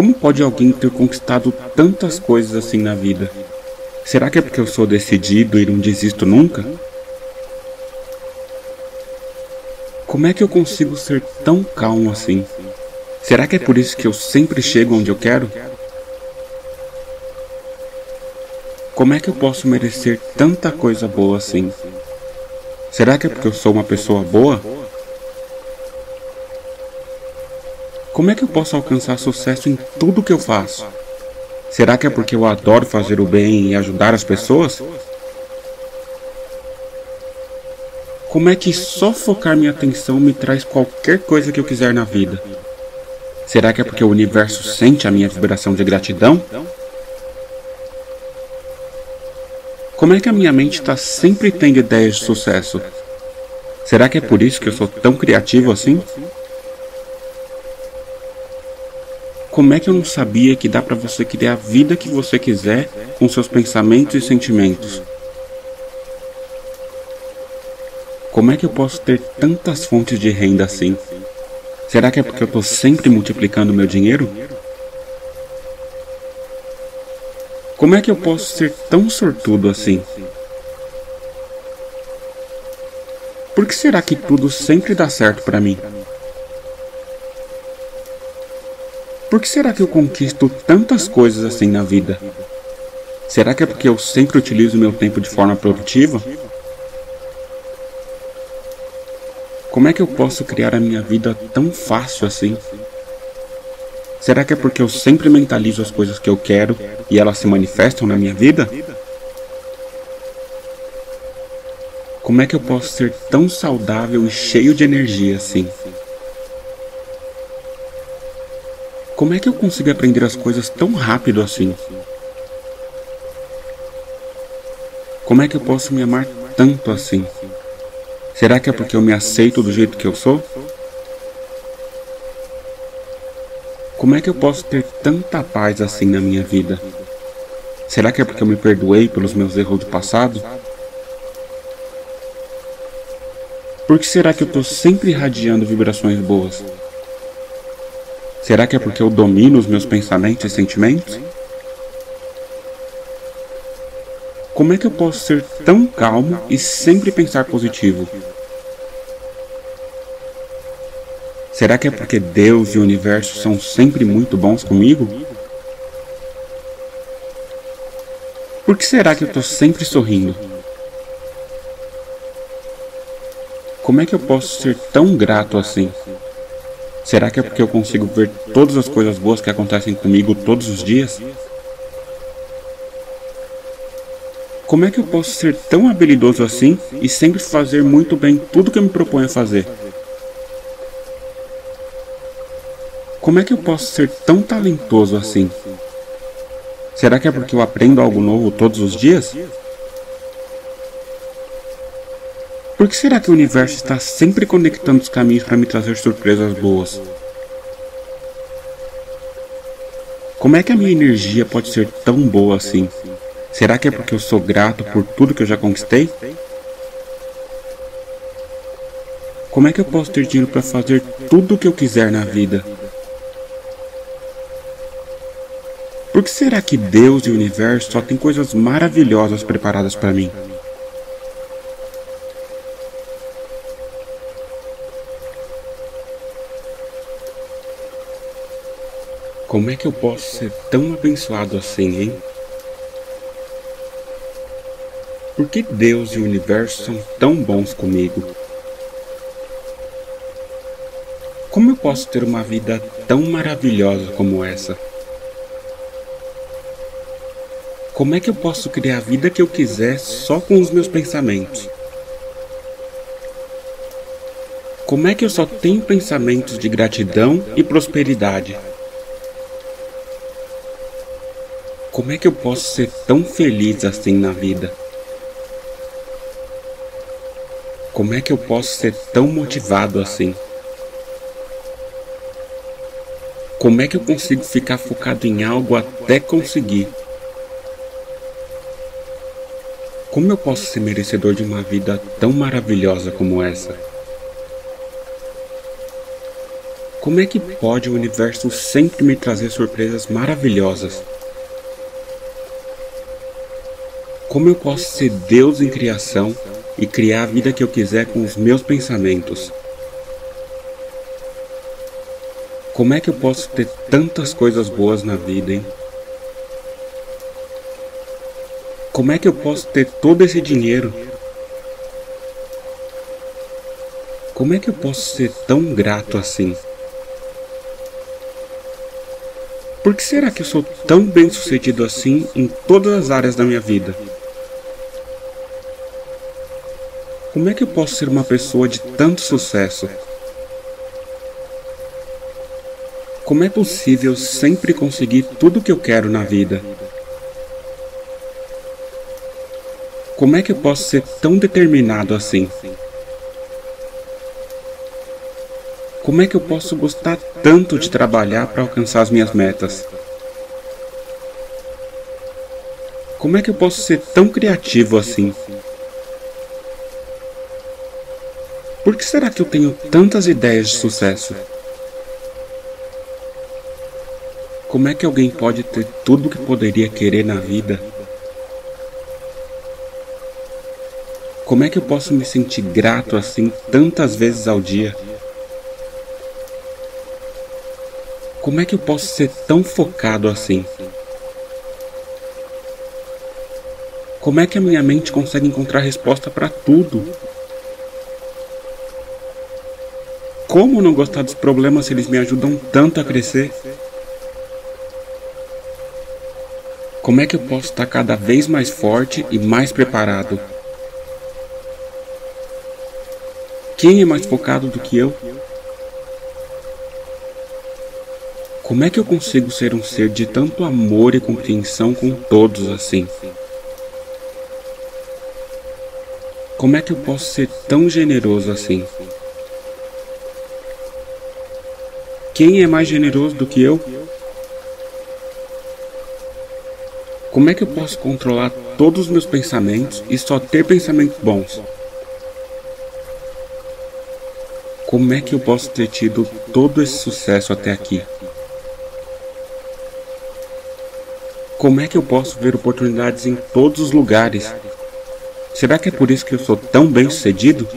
Como pode alguém ter conquistado tantas coisas assim na vida? Será que é porque eu sou decidido e não desisto nunca? Como é que eu consigo ser tão calmo assim? Será que é por isso que eu sempre chego onde eu quero? Como é que eu posso merecer tanta coisa boa assim? Será que é porque eu sou uma pessoa boa? Como é que eu posso alcançar sucesso em tudo que eu faço? Será que é porque eu adoro fazer o bem e ajudar as pessoas? Como é que só focar minha atenção me traz qualquer coisa que eu quiser na vida? Será que é porque o universo sente a minha vibração de gratidão? Como é que a minha mente está sempre tendo ideias de sucesso? Será que é por isso que eu sou tão criativo assim? Como é que eu não sabia que dá para você criar a vida que você quiser com seus pensamentos e sentimentos? Como é que eu posso ter tantas fontes de renda assim? Será que é porque eu estou sempre multiplicando meu dinheiro? Como é que eu posso ser tão sortudo assim? Por que será que tudo sempre dá certo para mim? Por que será que eu conquisto tantas coisas assim na vida? Será que é porque eu sempre utilizo meu tempo de forma produtiva? Como é que eu posso criar a minha vida tão fácil assim? Será que é porque eu sempre mentalizo as coisas que eu quero e elas se manifestam na minha vida? Como é que eu posso ser tão saudável e cheio de energia assim? Como é que eu consigo aprender as coisas tão rápido assim? Como é que eu posso me amar tanto assim? Será que é porque eu me aceito do jeito que eu sou? Como é que eu posso ter tanta paz assim na minha vida? Será que é porque eu me perdoei pelos meus erros do passado? Por que será que eu estou sempre irradiando vibrações boas? Será que é porque eu domino os meus pensamentos e sentimentos? Como é que eu posso ser tão calmo e sempre pensar positivo? Será que é porque Deus e o universo são sempre muito bons comigo? Por que será que eu estou sempre sorrindo? Como é que eu posso ser tão grato assim? Será que é porque eu consigo ver todas as coisas boas que acontecem comigo todos os dias? Como é que eu posso ser tão habilidoso assim e sempre fazer muito bem tudo que eu me proponho a fazer? Como é que eu posso ser tão talentoso assim? Será que é porque eu aprendo algo novo todos os dias? Por que será que o universo está sempre conectando os caminhos para me trazer surpresas boas? Como é que a minha energia pode ser tão boa assim? Será que é porque eu sou grato por tudo que eu já conquistei? Como é que eu posso ter dinheiro para fazer tudo o que eu quiser na vida? Por que será que Deus e o universo só têm coisas maravilhosas preparadas para mim? Como é que eu posso ser tão abençoado assim, hein? Por que Deus e o universo são tão bons comigo? Como eu posso ter uma vida tão maravilhosa como essa? Como é que eu posso criar a vida que eu quiser só com os meus pensamentos? Como é que eu só tenho pensamentos de gratidão e prosperidade? Como é que eu posso ser tão feliz assim na vida? Como é que eu posso ser tão motivado assim? Como é que eu consigo ficar focado em algo até conseguir? Como eu posso ser merecedor de uma vida tão maravilhosa como essa? Como é que pode o universo sempre me trazer surpresas maravilhosas? Como eu posso ser Deus em criação e criar a vida que eu quiser com os meus pensamentos. Como é que eu posso ter tantas coisas boas na vida, hein? Como é que eu posso ter todo esse dinheiro? Como é que eu posso ser tão grato assim? Por que será que eu sou tão bem sucedido assim em todas as áreas da minha vida? Como é que eu posso ser uma pessoa de tanto sucesso? Como é possível sempre conseguir tudo o que eu quero na vida? Como é que eu posso ser tão determinado assim? Como é que eu posso gostar tanto de trabalhar para alcançar as minhas metas? Como é que eu posso ser tão criativo assim? Por que será que eu tenho tantas ideias de sucesso? Como é que alguém pode ter tudo o que poderia querer na vida? Como é que eu posso me sentir grato assim tantas vezes ao dia? Como é que eu posso ser tão focado assim? Como é que a minha mente consegue encontrar resposta para tudo? Como não gostar dos problemas se eles me ajudam tanto a crescer? Como é que eu posso estar cada vez mais forte e mais preparado? Quem é mais focado do que eu? Como é que eu consigo ser um ser de tanto amor e compreensão com todos assim? Como é que eu posso ser tão generoso assim? Quem é mais generoso do que eu? Como é que eu posso controlar todos os meus pensamentos e só ter pensamentos bons? Como é que eu posso ter tido todo esse sucesso até aqui? Como é que eu posso ver oportunidades em todos os lugares Será que é por isso que eu sou tão bem sucedido?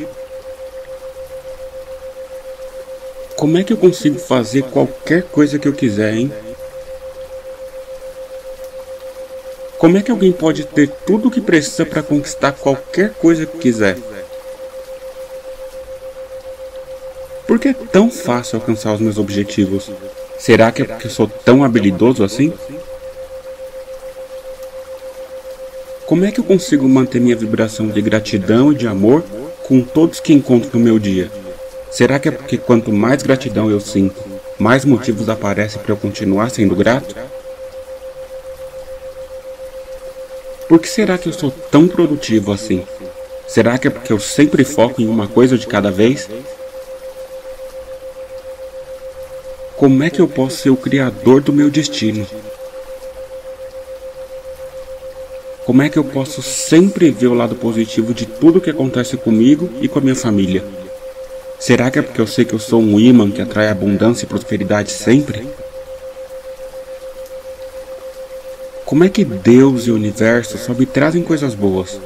Como é que eu consigo fazer qualquer coisa que eu quiser, hein? Como é que alguém pode ter tudo o que precisa para conquistar qualquer coisa que quiser? Por que é tão fácil alcançar os meus objetivos? Será que é porque eu sou tão habilidoso assim? Como é que eu consigo manter minha vibração de gratidão e de amor com todos que encontro no meu dia? Será que é porque quanto mais gratidão eu sinto, mais motivos aparecem para eu continuar sendo grato? Por que será que eu sou tão produtivo assim? Será que é porque eu sempre foco em uma coisa de cada vez? Como é que eu posso ser o criador do meu destino? Como é que eu posso sempre ver o lado positivo de tudo que acontece comigo e com a minha família? Será que é porque eu sei que eu sou um imã que atrai abundância e prosperidade sempre? Como é que Deus e o universo só me trazem coisas boas?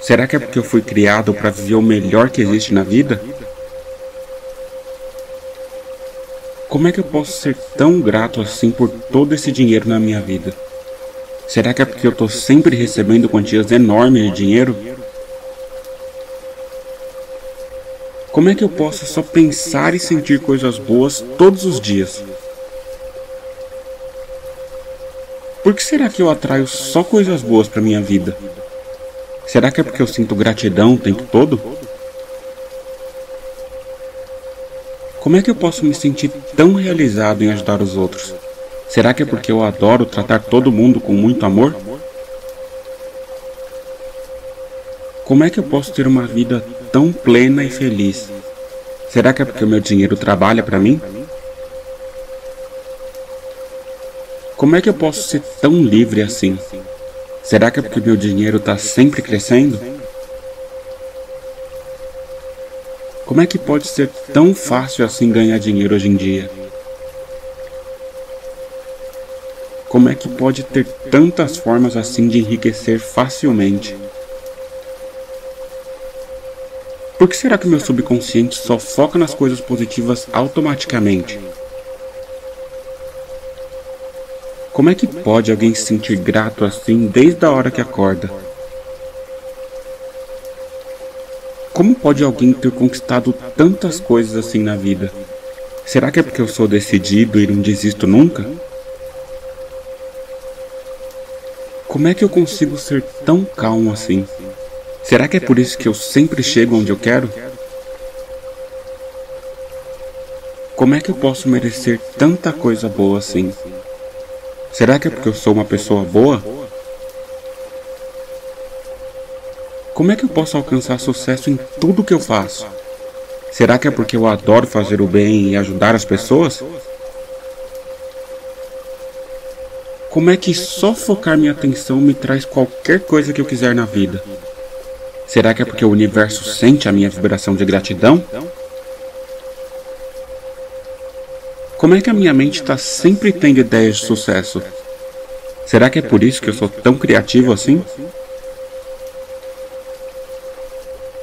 Será que é porque eu fui criado para viver o melhor que existe na vida? Como é que eu posso ser tão grato assim por todo esse dinheiro na minha vida? Será que é porque eu estou sempre recebendo quantias enormes de dinheiro? Como é que eu posso só pensar e sentir coisas boas todos os dias? Por que será que eu atraio só coisas boas para minha vida? Será que é porque eu sinto gratidão o tempo todo? Como é que eu posso me sentir tão realizado em ajudar os outros? Será que é porque eu adoro tratar todo mundo com muito amor? Como é que eu posso ter uma vida tão plena e feliz? Será que é porque o meu dinheiro trabalha para mim? Como é que eu posso ser tão livre assim? Será que é porque meu dinheiro está sempre crescendo? Como é que pode ser tão fácil assim ganhar dinheiro hoje em dia? Como é que pode ter tantas formas assim de enriquecer facilmente? Por que será que meu subconsciente só foca nas coisas positivas automaticamente? Como é que pode alguém se sentir grato assim desde a hora que acorda? Como pode alguém ter conquistado tantas coisas assim na vida? Será que é porque eu sou decidido e não desisto nunca? Como é que eu consigo ser tão calmo assim? Será que é por isso que eu sempre chego onde eu quero? Como é que eu posso merecer tanta coisa boa assim? Será que é porque eu sou uma pessoa boa? Como é que eu posso alcançar sucesso em tudo que eu faço? Será que é porque eu adoro fazer o bem e ajudar as pessoas? Como é que só focar minha atenção me traz qualquer coisa que eu quiser na vida? Será que é porque o universo sente a minha vibração de gratidão? Como é que a minha mente está sempre tendo ideias de sucesso? Será que é por isso que eu sou tão criativo assim?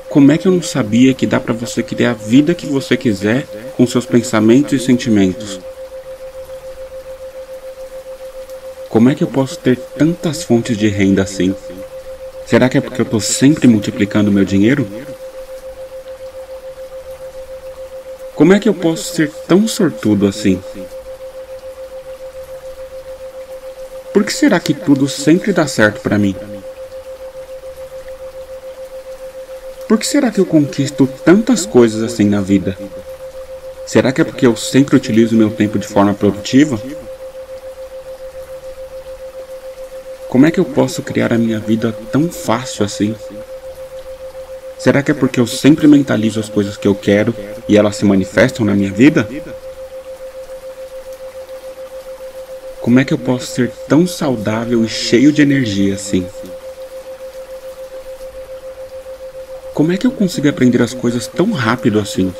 Como é que eu não sabia que dá para você criar a vida que você quiser com seus pensamentos e sentimentos? Como é que eu posso ter tantas fontes de renda assim? Será que é porque eu estou sempre multiplicando meu dinheiro? Como é que eu posso ser tão sortudo assim? Por que será que tudo sempre dá certo para mim? Por que será que eu conquisto tantas coisas assim na vida? Será que é porque eu sempre utilizo meu tempo de forma produtiva? Como é que eu posso criar a minha vida tão fácil assim? Será que é porque eu sempre mentalizo as coisas que eu quero e elas se manifestam na minha vida? Como é que eu posso ser tão saudável e cheio de energia assim? Como é que eu consigo aprender as coisas tão rápido assim?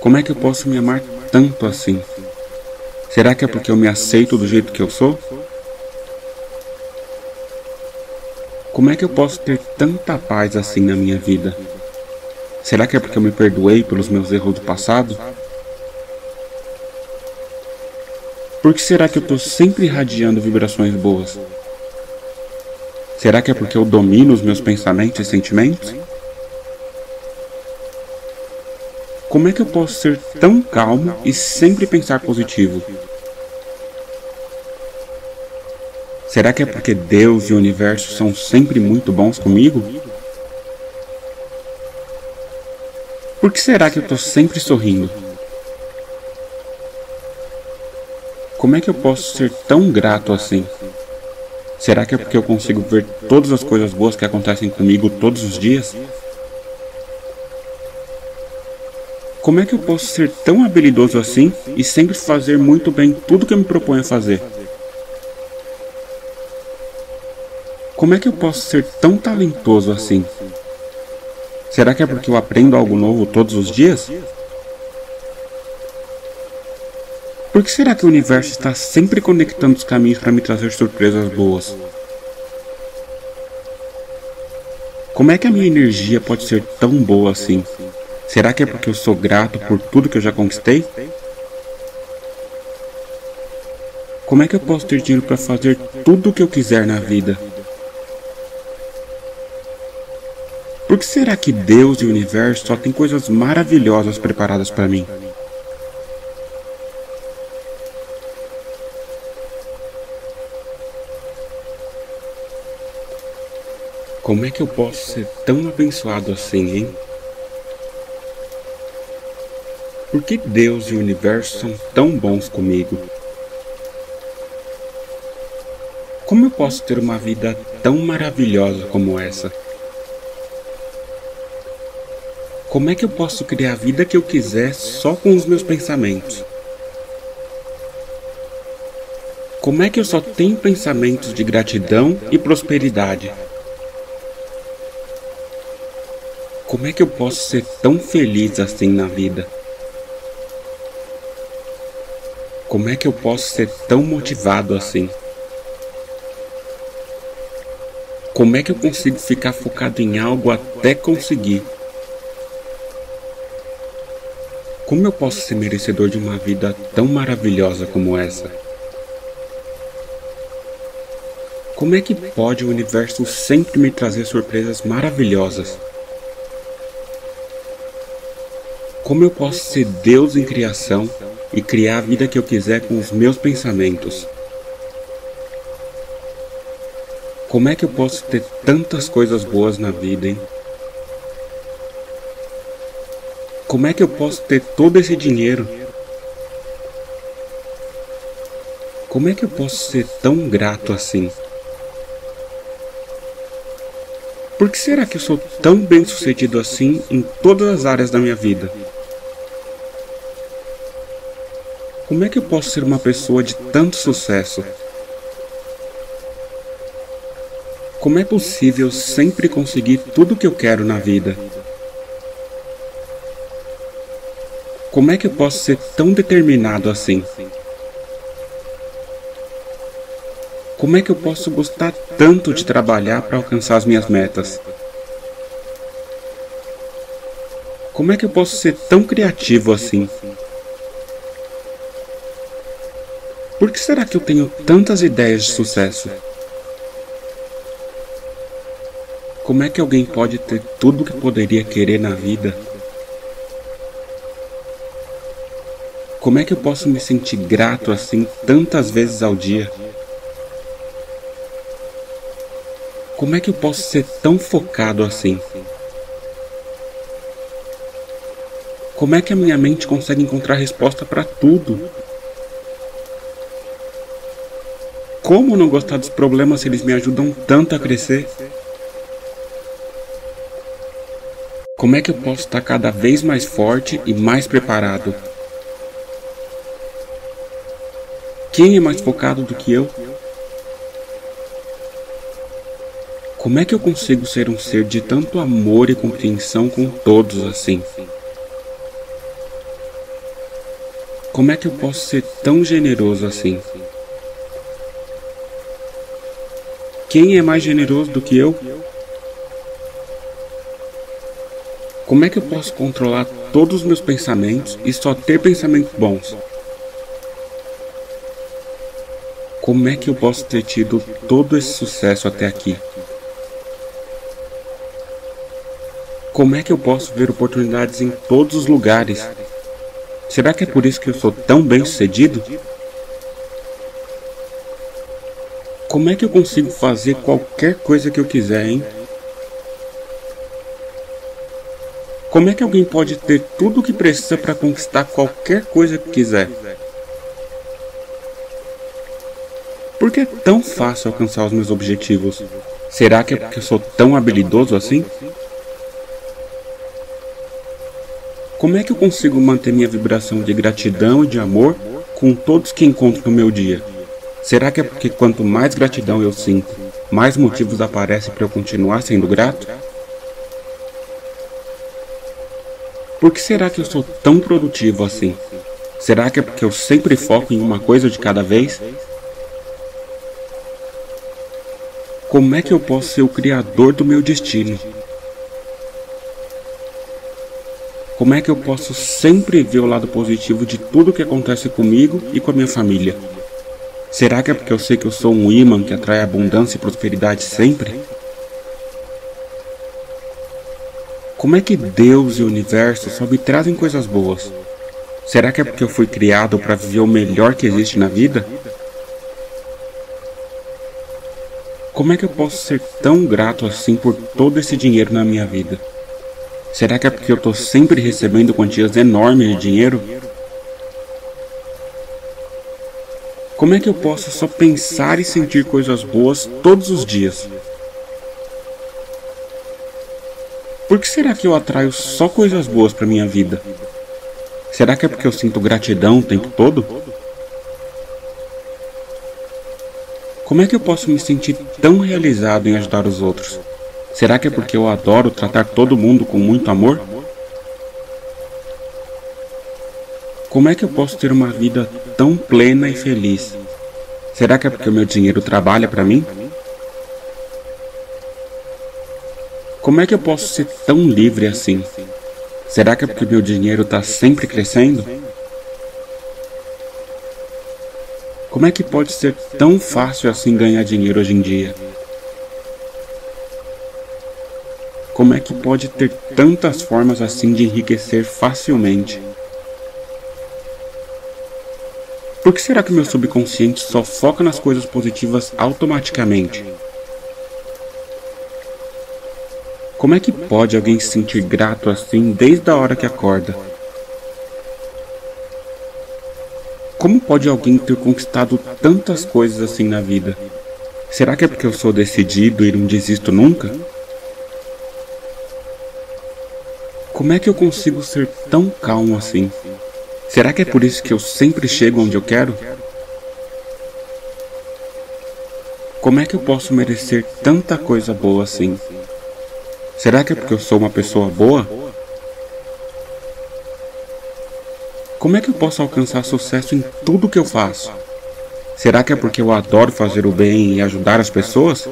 Como é que eu posso me amar tanto assim? Será que é porque eu me aceito do jeito que eu sou? Como é que eu posso ter tanta paz assim na minha vida? Será que é porque eu me perdoei pelos meus erros do passado? Por que será que eu estou sempre irradiando vibrações boas? Será que é porque eu domino os meus pensamentos e sentimentos? Como é que eu posso ser tão calmo e sempre pensar positivo? Será que é porque Deus e o universo são sempre muito bons comigo? Por que será que eu estou sempre sorrindo? Como é que eu posso ser tão grato assim? Será que é porque eu consigo ver todas as coisas boas que acontecem comigo todos os dias? Como é que eu posso ser tão habilidoso assim e sempre fazer muito bem tudo que eu me proponho a fazer? Como é que eu posso ser tão talentoso assim? Será que é porque eu aprendo algo novo todos os dias? Por que será que o universo está sempre conectando os caminhos para me trazer surpresas boas? Como é que a minha energia pode ser tão boa assim? Será que é porque eu sou grato por tudo que eu já conquistei? Como é que eu posso ter dinheiro para fazer tudo o que eu quiser na vida? Por que será que Deus e o universo só têm coisas maravilhosas preparadas para mim? Como é que eu posso ser tão abençoado assim, hein? Por que Deus e o universo são tão bons comigo? Como eu posso ter uma vida tão maravilhosa como essa? Como é que eu posso criar a vida que eu quiser só com os meus pensamentos? Como é que eu só tenho pensamentos de gratidão e prosperidade? Como é que eu posso ser tão feliz assim na vida? Como é que eu posso ser tão motivado assim? Como é que eu consigo ficar focado em algo até conseguir? Como eu posso ser merecedor de uma vida tão maravilhosa como essa? Como é que pode o universo sempre me trazer surpresas maravilhosas? Como eu posso ser Deus em criação e criar a vida que eu quiser com os meus pensamentos? Como é que eu posso ter tantas coisas boas na vida, hein? Como é que eu posso ter todo esse dinheiro? Como é que eu posso ser tão grato assim? Por que será que eu sou tão bem sucedido assim em todas as áreas da minha vida? Como é que eu posso ser uma pessoa de tanto sucesso? Como é possível sempre conseguir tudo o que eu quero na vida? Como é que eu posso ser tão determinado assim? Como é que eu posso gostar tanto de trabalhar para alcançar as minhas metas? Como é que eu posso ser tão criativo assim? Por que será que eu tenho tantas ideias de sucesso? Como é que alguém pode ter tudo o que poderia querer na vida? Como é que eu posso me sentir grato assim tantas vezes ao dia? Como é que eu posso ser tão focado assim? Como é que a minha mente consegue encontrar resposta para tudo? Como não gostar dos problemas se eles me ajudam tanto a crescer? Como é que eu posso estar cada vez mais forte e mais preparado? Quem é mais focado do que eu? Como é que eu consigo ser um ser de tanto amor e compreensão com todos assim? Como é que eu posso ser tão generoso assim? Quem é mais generoso do que eu? Como é que eu posso controlar todos os meus pensamentos e só ter pensamentos bons? Como é que eu posso ter tido todo esse sucesso até aqui? Como é que eu posso ver oportunidades em todos os lugares? Será que é por isso que eu sou tão bem sucedido? Como é que eu consigo fazer qualquer coisa que eu quiser, hein? Como é que alguém pode ter tudo o que precisa para conquistar qualquer coisa que quiser? Por que é tão fácil alcançar os meus objetivos? Será que é porque eu sou tão habilidoso assim? Como é que eu consigo manter minha vibração de gratidão e de amor com todos que encontro no meu dia? Será que é porque quanto mais gratidão eu sinto, mais motivos aparecem para eu continuar sendo grato? Por que será que eu sou tão produtivo assim? Será que é porque eu sempre foco em uma coisa de cada vez? Como é que eu posso ser o criador do meu destino? Como é que eu posso sempre ver o lado positivo de tudo que acontece comigo e com a minha família? Será que é porque eu sei que eu sou um imã que atrai abundância e prosperidade sempre? Como é que Deus e o universo só me trazem coisas boas? Será que é porque eu fui criado para viver o melhor que existe na vida? Como é que eu posso ser tão grato assim por todo esse dinheiro na minha vida? Será que é porque eu estou sempre recebendo quantias enormes de dinheiro? Como é que eu posso só pensar e sentir coisas boas todos os dias? Por que será que eu atraio só coisas boas para minha vida? Será que é porque eu sinto gratidão o tempo todo? Como é que eu posso me sentir tão realizado em ajudar os outros? Será que é porque eu adoro tratar todo mundo com muito amor? Como é que eu posso ter uma vida tão plena e feliz? Será que é porque o meu dinheiro trabalha para mim? Como é que eu posso ser tão livre assim? Será que é porque o meu dinheiro está sempre crescendo? Como é que pode ser tão fácil assim ganhar dinheiro hoje em dia? Como é que pode ter tantas formas assim de enriquecer facilmente? Por que será que meu subconsciente só foca nas coisas positivas automaticamente? Como é que pode alguém se sentir grato assim desde a hora que acorda? Como pode alguém ter conquistado tantas coisas assim na vida? Será que é porque eu sou decidido e não desisto nunca? Como é que eu consigo ser tão calmo assim? Será que é por isso que eu sempre chego onde eu quero? Como é que eu posso merecer tanta coisa boa assim? Será que é porque eu sou uma pessoa boa? Como é que eu posso alcançar sucesso em tudo que eu faço? Será que é porque eu adoro fazer o bem e ajudar as pessoas?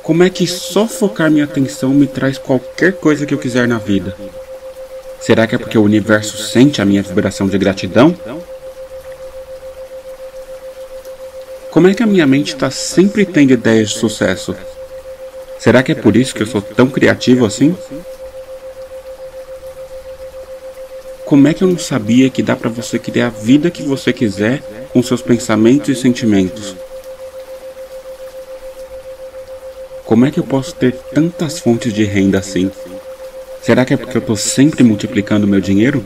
Como é que só focar minha atenção me traz qualquer coisa que eu quiser na vida? Será que é porque o universo sente a minha vibração de gratidão? Como é que a minha mente está sempre tendo ideias de sucesso? Será que é por isso que eu sou tão criativo assim? Como é que eu não sabia que dá para você criar a vida que você quiser com seus pensamentos e sentimentos? Como é que eu posso ter tantas fontes de renda assim? Será que é porque eu estou sempre multiplicando meu dinheiro?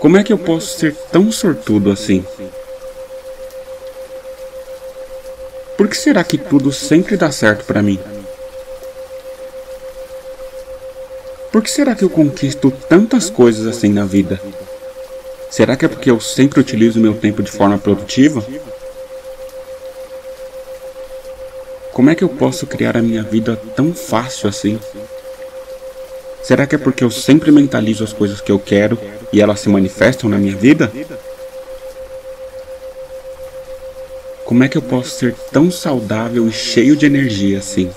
Como é que eu posso ser tão sortudo assim? Por que será que tudo sempre dá certo para mim? Por que será que eu conquisto tantas coisas assim na vida? Será que é porque eu sempre utilizo meu tempo de forma produtiva? Como é que eu posso criar a minha vida tão fácil assim? Será que é porque eu sempre mentalizo as coisas que eu quero e elas se manifestam na minha vida? Como é que eu posso ser tão saudável e cheio de energia assim?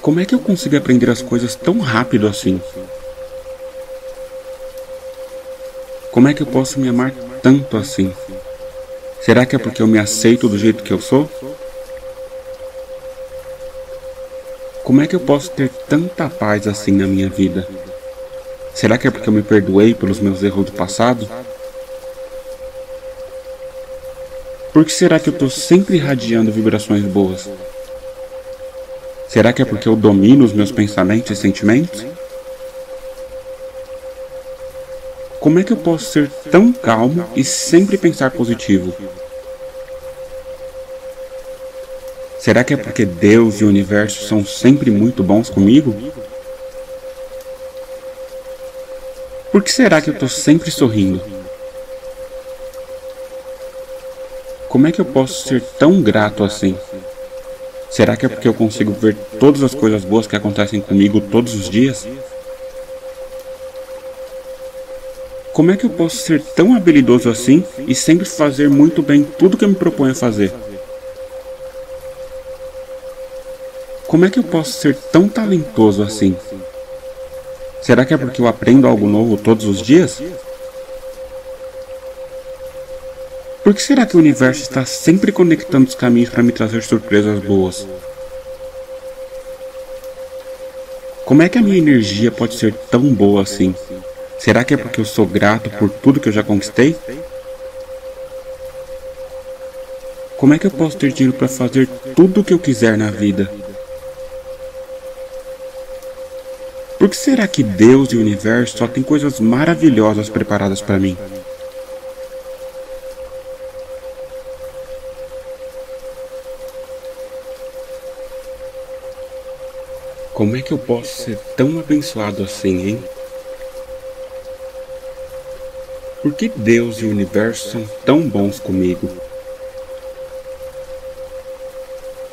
Como é que eu consigo aprender as coisas tão rápido assim? Como é que eu posso me amar tanto assim? Será que é porque eu me aceito do jeito que eu sou? Como é que eu posso ter tanta paz assim na minha vida? Será que é porque eu me perdoei pelos meus erros do passado? Por que será que eu estou sempre irradiando vibrações boas? Será que é porque eu domino os meus pensamentos e sentimentos? Como é que eu posso ser tão calmo e sempre pensar positivo? Será que é porque Deus e o universo são sempre muito bons comigo? Por que será que eu estou sempre sorrindo? Como é que eu posso ser tão grato assim? Será que é porque eu consigo ver todas as coisas boas que acontecem comigo todos os dias? Como é que eu posso ser tão habilidoso assim e sempre fazer muito bem tudo que eu me proponho a fazer? Como é que eu posso ser tão talentoso assim? Será que é porque eu aprendo algo novo todos os dias? Por que será que o universo está sempre conectando os caminhos para me trazer surpresas boas? Como é que a minha energia pode ser tão boa assim? Será que é porque eu sou grato por tudo que eu já conquistei? Como é que eu posso ter dinheiro para fazer tudo o que eu quiser na vida? Por que será que Deus e o universo só têm coisas maravilhosas preparadas para mim? Como é que eu posso ser tão abençoado assim, hein? Por que Deus e o universo são tão bons comigo?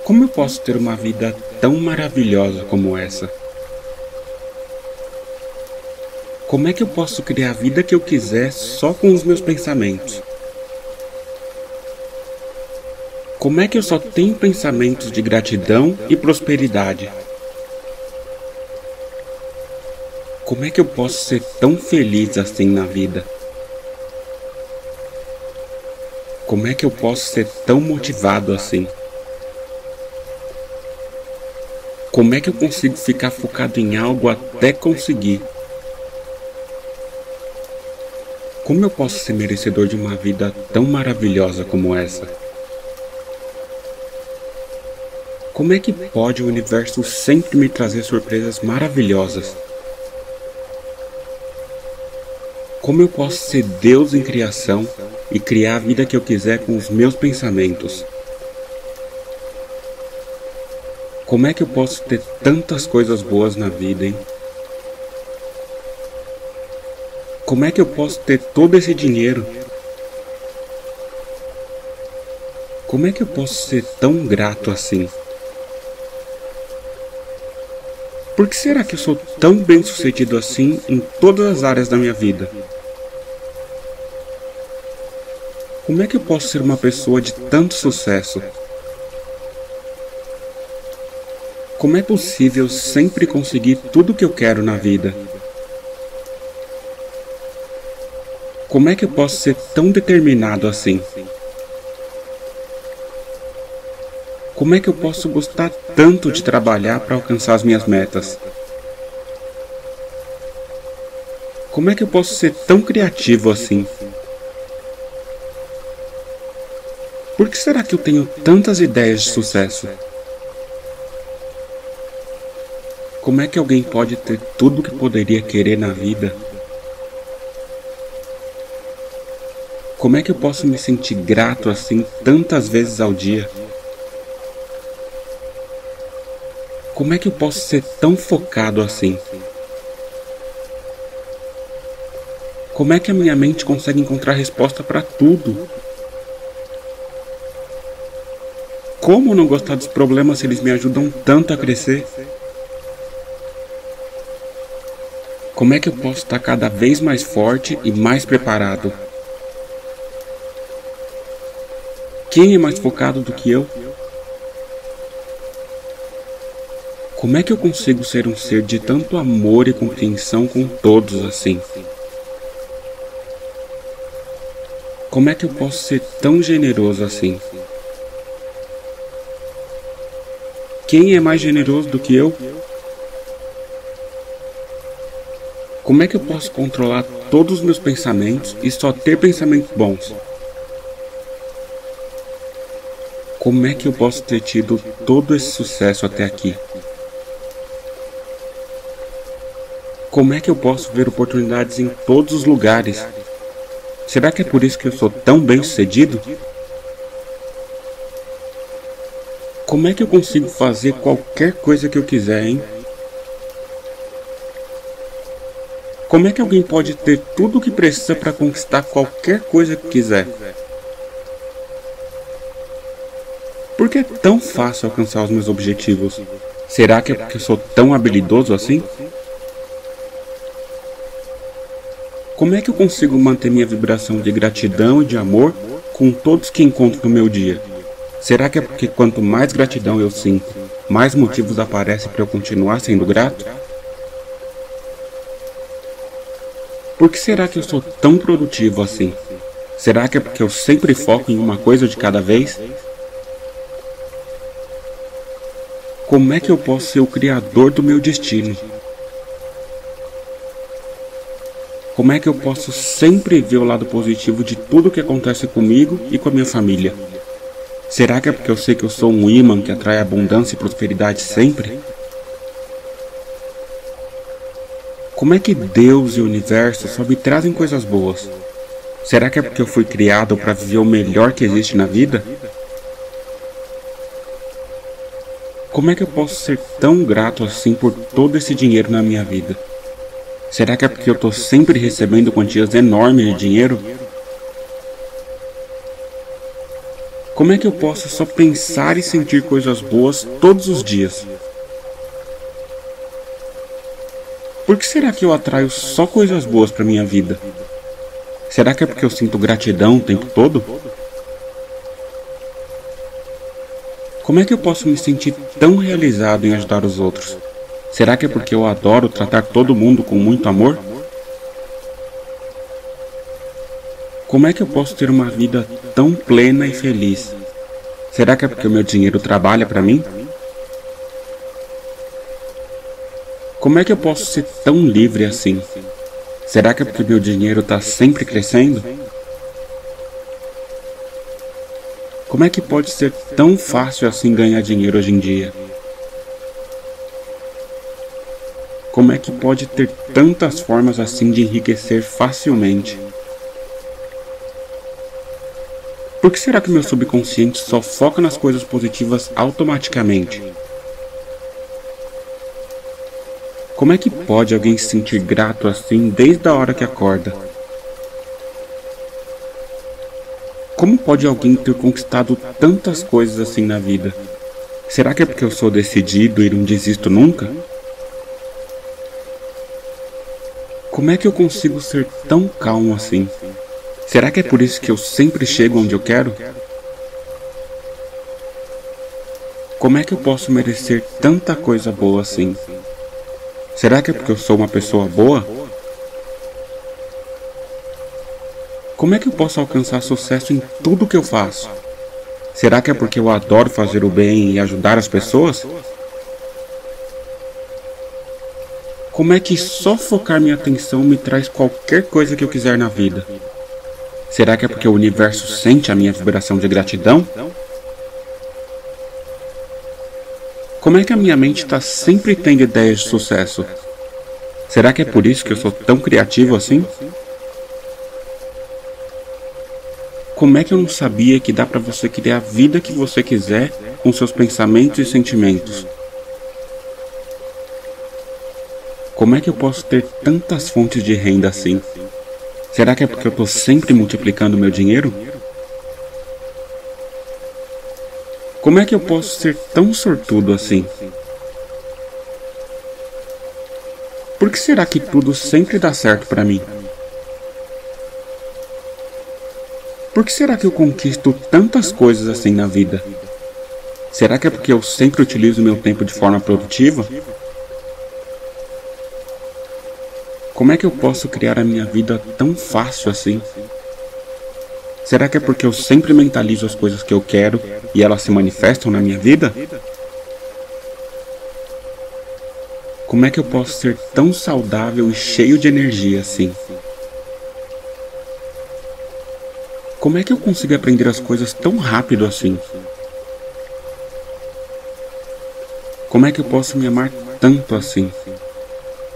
Como eu posso ter uma vida tão maravilhosa como essa? Como é que eu posso criar a vida que eu quiser só com os meus pensamentos? Como é que eu só tenho pensamentos de gratidão e prosperidade? Como é que eu posso ser tão feliz assim na vida? Como é que eu posso ser tão motivado assim? Como é que eu consigo ficar focado em algo até conseguir? Como eu posso ser merecedor de uma vida tão maravilhosa como essa? Como é que pode o universo sempre me trazer surpresas maravilhosas? Como eu posso ser Deus em criação e criar a vida que eu quiser com os meus pensamentos? Como é que eu posso ter tantas coisas boas na vida, hein? Como é que eu posso ter todo esse dinheiro? Como é que eu posso ser tão grato assim? Por que será que eu sou tão bem sucedido assim em todas as áreas da minha vida? Como é que eu posso ser uma pessoa de tanto sucesso? Como é possível sempre conseguir tudo o que eu quero na vida? Como é que eu posso ser tão determinado assim? Como é que eu posso gostar tanto de trabalhar para alcançar as minhas metas? Como é que eu posso ser tão criativo assim? Por que será que eu tenho tantas ideias de sucesso? Como é que alguém pode ter tudo o que poderia querer na vida? Como é que eu posso me sentir grato assim tantas vezes ao dia? Como é que eu posso ser tão focado assim? Como é que a minha mente consegue encontrar resposta para tudo? Como não gostar dos problemas se eles me ajudam tanto a crescer? Como é que eu posso estar cada vez mais forte e mais preparado? Quem é mais focado do que eu? Como é que eu consigo ser um ser de tanto amor e compreensão com todos assim? Como é que eu posso ser tão generoso assim? Quem é mais generoso do que eu? Como é que eu posso controlar todos os meus pensamentos e só ter pensamentos bons? Como é que eu posso ter tido todo esse sucesso até aqui? Como é que eu posso ver oportunidades em todos os lugares? Será que é por isso que eu sou tão bem sucedido? Como é que eu consigo fazer qualquer coisa que eu quiser, hein? Como é que alguém pode ter tudo o que precisa para conquistar qualquer coisa que quiser? Por que é tão fácil alcançar os meus objetivos? Será que é porque sou tão habilidoso assim? Como é que eu consigo manter minha vibração de gratidão e de amor com todos que encontro no meu dia? Será que é porque quanto mais gratidão eu sinto, mais motivos aparecem para eu continuar sendo grato? Por que será que eu sou tão produtivo assim? Será que é porque eu sempre foco em uma coisa de cada vez? Como é que eu posso ser o criador do meu destino? Como é que eu posso sempre ver o lado positivo de tudo que acontece comigo e com a minha família? Será que é porque eu sei que eu sou um imã que atrai abundância e prosperidade sempre? Como é que Deus e o universo só me trazem coisas boas? Será que é porque eu fui criado para viver o melhor que existe na vida? Como é que eu posso ser tão grato assim por todo esse dinheiro na minha vida? Será que é porque eu estou sempre recebendo quantias enormes de dinheiro? Como é que eu posso só pensar e sentir coisas boas todos os dias? Por que será que eu atraio só coisas boas para minha vida? Será que é porque eu sinto gratidão o tempo todo? Como é que eu posso me sentir tão realizado em ajudar os outros? Será que é porque eu adoro tratar todo mundo com muito amor? Como é que eu posso ter uma vida tão plena e feliz? Será que é porque o meu dinheiro trabalha para mim? Como é que eu posso ser tão livre assim? Será que é porque meu dinheiro está sempre crescendo? Como é que pode ser tão fácil assim ganhar dinheiro hoje em dia? Como é que pode ter tantas formas assim de enriquecer facilmente? Por que será que meu subconsciente só foca nas coisas positivas automaticamente? Como é que pode alguém se sentir grato assim desde a hora que acorda? Como pode alguém ter conquistado tantas coisas assim na vida? Será que é porque eu sou decidido e não desisto nunca? Como é que eu consigo ser tão calmo assim? Será que é por isso que eu sempre chego onde eu quero? Como é que eu posso merecer tanta coisa boa assim? Será que é porque eu sou uma pessoa boa? Como é que eu posso alcançar sucesso em tudo que eu faço? Será que é porque eu adoro fazer o bem e ajudar as pessoas? Como é que só focar minha atenção me traz qualquer coisa que eu quiser na vida? Será que é porque o universo sente a minha vibração de gratidão? Como é que a minha mente está sempre tendo ideias de sucesso? Será que é por isso que eu sou tão criativo assim? Como é que eu não sabia que dá para você criar a vida que você quiser com seus pensamentos e sentimentos? Como é que eu posso ter tantas fontes de renda assim? Será que é porque eu estou sempre multiplicando meu dinheiro? Como é que eu posso ser tão sortudo assim? Por que será que tudo sempre dá certo para mim? Por que será que eu conquisto tantas coisas assim na vida? Será que é porque eu sempre utilizo meu tempo de forma produtiva? Como é que eu posso criar a minha vida tão fácil assim? Será que é porque eu sempre mentalizo as coisas que eu quero e elas se manifestam na minha vida? Como é que eu posso ser tão saudável e cheio de energia assim? Como é que eu consigo aprender as coisas tão rápido assim? Como é que eu posso me amar tanto assim?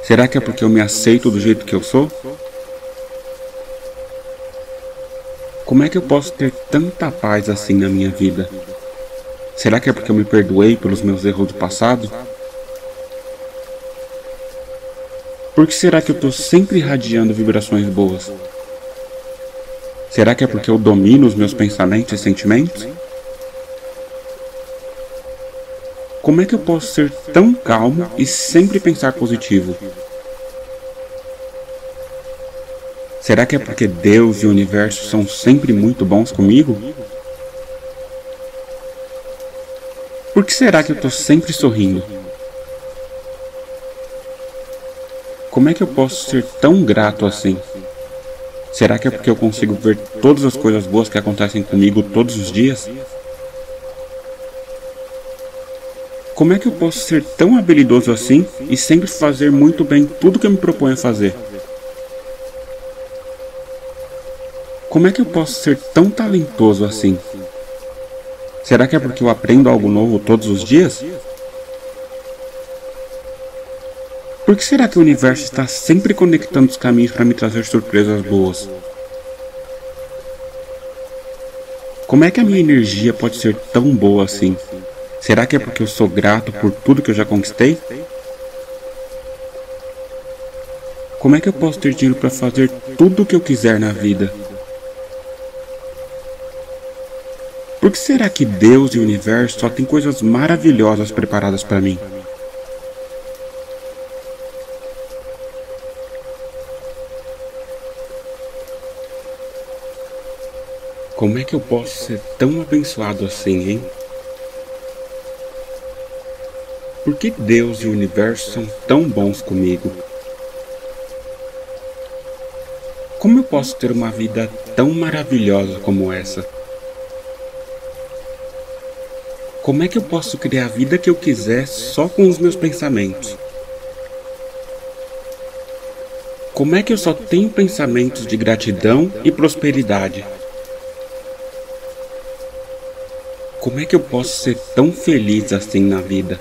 Será que é porque eu me aceito do jeito que eu sou? Como é que eu posso ter tanta paz assim na minha vida? Será que é porque eu me perdoei pelos meus erros do passado? Por que será que eu estou sempre irradiando vibrações boas? Será que é porque eu domino os meus pensamentos e sentimentos? Como é que eu posso ser tão calmo e sempre pensar positivo? Será que é porque Deus e o universo são sempre muito bons comigo? Por que será que eu estou sempre sorrindo? Como é que eu posso ser tão grato assim? Será que é porque eu consigo ver todas as coisas boas que acontecem comigo todos os dias? Como é que eu posso ser tão habilidoso assim e sempre fazer muito bem tudo que eu me proponho a fazer? Como é que eu posso ser tão talentoso assim? Será que é porque eu aprendo algo novo todos os dias? Por que será que o universo está sempre conectando os caminhos para me trazer surpresas boas? Como é que a minha energia pode ser tão boa assim? Será que é porque eu sou grato por tudo que eu já conquistei? Como é que eu posso ter dinheiro para fazer tudo o que eu quiser na vida? Por que será que Deus e o universo só têm coisas maravilhosas preparadas para mim? Como é que eu posso ser tão abençoado assim, hein? Por que Deus e o universo são tão bons comigo? Como eu posso ter uma vida tão maravilhosa como essa? Como é que eu posso criar a vida que eu quiser só com os meus pensamentos? Como é que eu só tenho pensamentos de gratidão e prosperidade? Como é que eu posso ser tão feliz assim na vida?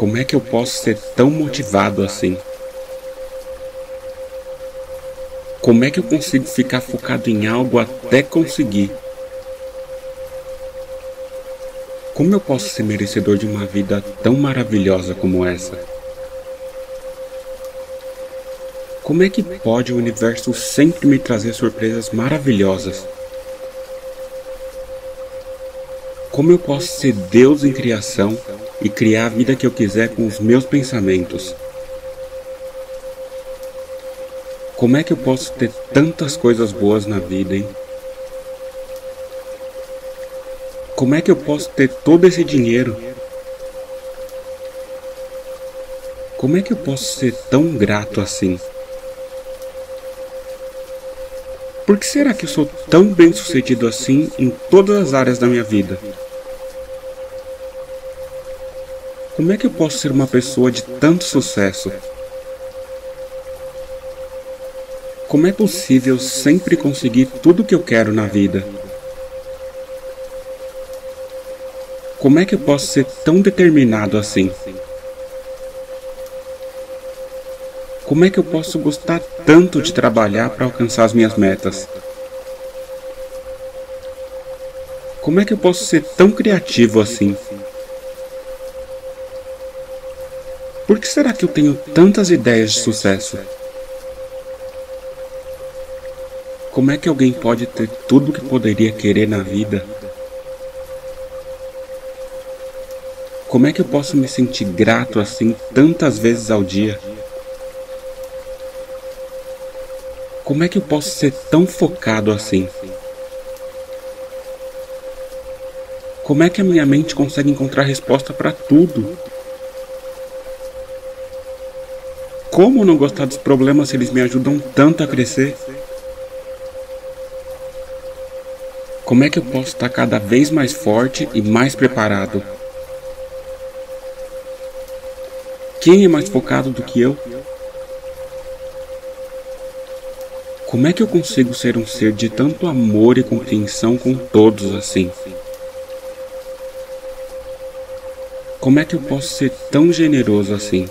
Como é que eu posso ser tão motivado assim? Como é que eu consigo ficar focado em algo até conseguir? Como eu posso ser merecedor de uma vida tão maravilhosa como essa? Como é que pode o universo sempre me trazer surpresas maravilhosas? Como eu posso ser Deus em criação e criar a vida que eu quiser com os meus pensamentos? Como é que eu posso ter tantas coisas boas na vida, hein? Como é que eu posso ter todo esse dinheiro? Como é que eu posso ser tão grato assim? Por que será que eu sou tão bem sucedido assim em todas as áreas da minha vida? Como é que eu posso ser uma pessoa de tanto sucesso? Como é possível sempre conseguir tudo o que eu quero na vida? Como é que eu posso ser tão determinado assim? Como é que eu posso gostar tanto de trabalhar para alcançar as minhas metas? Como é que eu posso ser tão criativo assim? Por que será que eu tenho tantas ideias de sucesso? Como é que alguém pode ter tudo o que poderia querer na vida? Como é que eu posso me sentir grato assim tantas vezes ao dia? Como é que eu posso ser tão focado assim? Como é que a minha mente consegue encontrar resposta para tudo? Como não gostar dos problemas se eles me ajudam tanto a crescer? Como é que eu posso estar cada vez mais forte e mais preparado? Quem é mais focado do que eu? Como é que eu consigo ser um ser de tanto amor e compreensão com todos assim? Como é que eu posso ser tão generoso assim?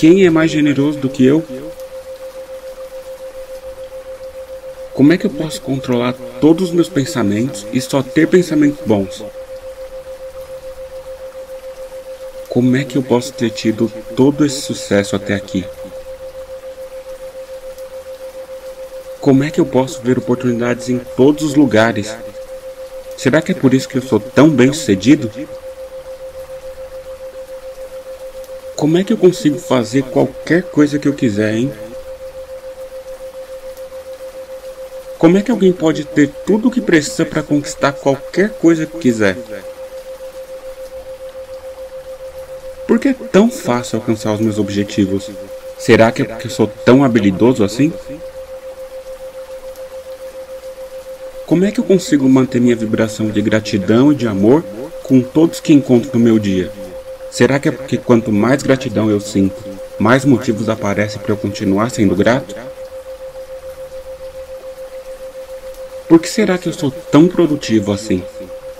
Quem é mais generoso do que eu? Como é que eu posso controlar todos os meus pensamentos e só ter pensamentos bons? Como é que eu posso ter tido todo esse sucesso até aqui? Como é que eu posso ver oportunidades em todos os lugares? Será que é por isso que eu sou tão bem sucedido? Como é que eu consigo fazer qualquer coisa que eu quiser, hein? Como é que alguém pode ter tudo o que precisa para conquistar qualquer coisa que quiser? Por que é tão fácil alcançar os meus objetivos? Será que é porque eu sou tão habilidoso assim? Como é que eu consigo manter minha vibração de gratidão e de amor com todos que encontro no meu dia? Será que é porque quanto mais gratidão eu sinto, mais motivos aparecem para eu continuar sendo grato? Por que será que eu sou tão produtivo assim?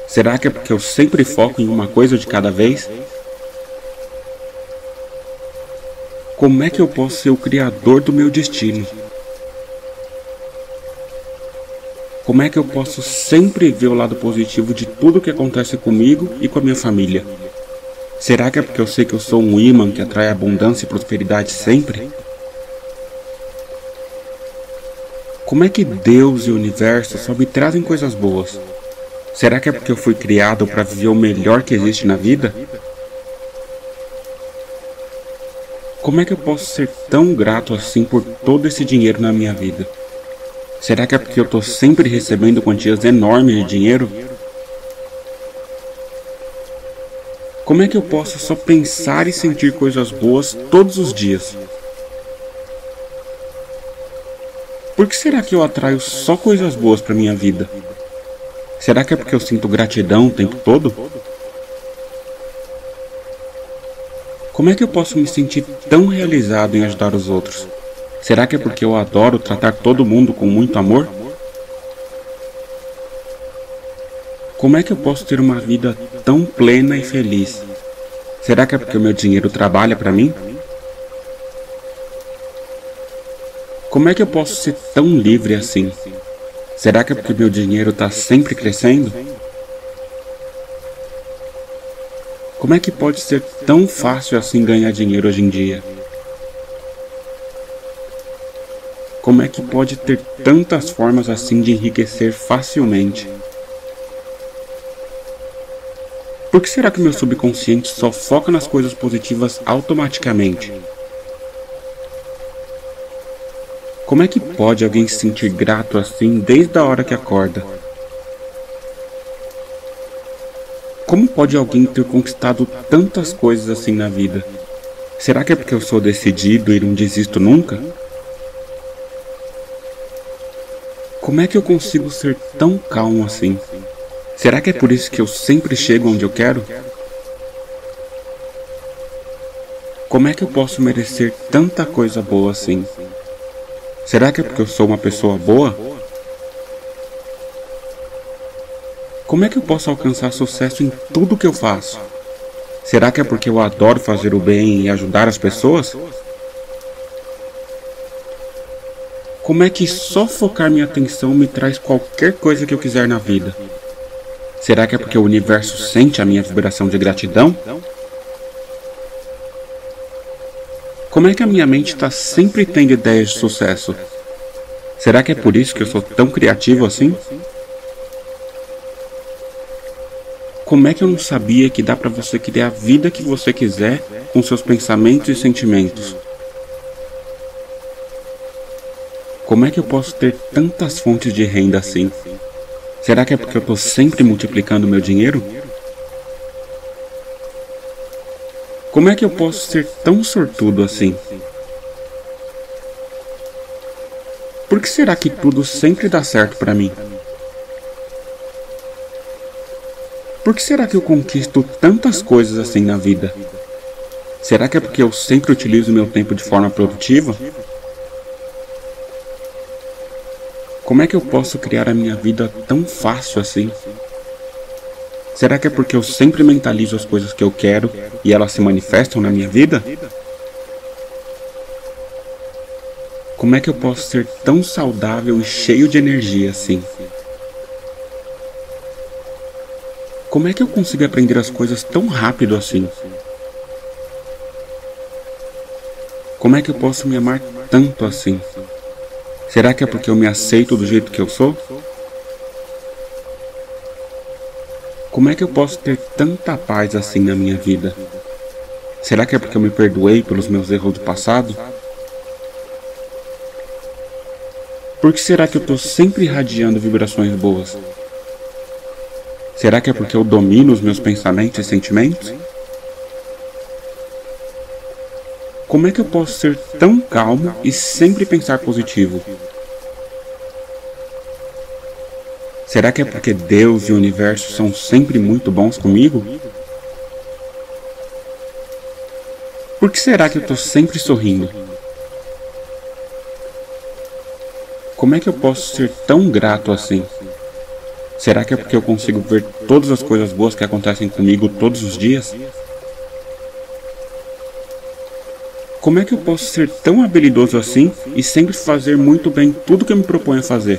Será que é porque eu sempre foco em uma coisa de cada vez? Como é que eu posso ser o criador do meu destino? Como é que eu posso sempre ver o lado positivo de tudo que acontece comigo e com a minha família? Será que é porque eu sei que eu sou um imã que atrai abundância e prosperidade sempre? Como é que Deus e o universo só me trazem coisas boas? Será que é porque eu fui criado para viver o melhor que existe na vida? Como é que eu posso ser tão grato assim por todo esse dinheiro na minha vida? Será que é porque eu estou sempre recebendo quantias enormes de dinheiro? Como é que eu posso só pensar e sentir coisas boas todos os dias? Por que será que eu atraio só coisas boas para minha vida? Será que é porque eu sinto gratidão o tempo todo? Como é que eu posso me sentir tão realizado em ajudar os outros? Será que é porque eu adoro tratar todo mundo com muito amor? Como é que eu posso ter uma vida tão plena e feliz? Será que é porque o meu dinheiro trabalha para mim? Como é que eu posso ser tão livre assim? Será que é porque meu dinheiro está sempre crescendo? Como é que pode ser tão fácil assim ganhar dinheiro hoje em dia? Como é que pode ter tantas formas assim de enriquecer facilmente? Por que será que meu subconsciente só foca nas coisas positivas automaticamente? Como é que pode alguém se sentir grato assim desde a hora que acorda? Como pode alguém ter conquistado tantas coisas assim na vida? Será que é porque eu sou decidido e não desisto nunca? Como é que eu consigo ser tão calmo assim? Será que é por isso que eu sempre chego onde eu quero? Como é que eu posso merecer tanta coisa boa assim? Será que é porque eu sou uma pessoa boa? Como é que eu posso alcançar sucesso em tudo que eu faço? Será que é porque eu adoro fazer o bem e ajudar as pessoas? Como é que só focar minha atenção me traz qualquer coisa que eu quiser na vida? Será que é porque o universo sente a minha vibração de gratidão? Como é que a minha mente está sempre tendo ideias de sucesso? Será que é por isso que eu sou tão criativo assim? Como é que eu não sabia que dá para você criar a vida que você quiser com seus pensamentos e sentimentos? Como é que eu posso ter tantas fontes de renda assim? Será que é porque eu estou sempre multiplicando meu dinheiro? Como é que eu posso ser tão sortudo assim? Por que será que tudo sempre dá certo para mim? Por que será que eu conquisto tantas coisas assim na vida? Será que é porque eu sempre utilizo meu tempo de forma produtiva? Como é que eu posso criar a minha vida tão fácil assim? Será que é porque eu sempre mentalizo as coisas que eu quero e elas se manifestam na minha vida? Como é que eu posso ser tão saudável e cheio de energia assim? Como é que eu consigo aprender as coisas tão rápido assim? Como é que eu posso me amar tanto assim? Será que é porque eu me aceito do jeito que eu sou? Como é que eu posso ter tanta paz assim na minha vida? Será que é porque eu me perdoei pelos meus erros do passado? Por que será que eu estou sempre irradiando vibrações boas? Será que é porque eu domino os meus pensamentos e sentimentos? Como é que eu posso ser tão calmo e sempre pensar positivo? Será que é porque Deus e o universo são sempre muito bons comigo? Por que será que eu estou sempre sorrindo? Como é que eu posso ser tão grato assim? Será que é porque eu consigo ver todas as coisas boas que acontecem comigo todos os dias? Como é que eu posso ser tão habilidoso assim e sempre fazer muito bem tudo que eu me proponho a fazer?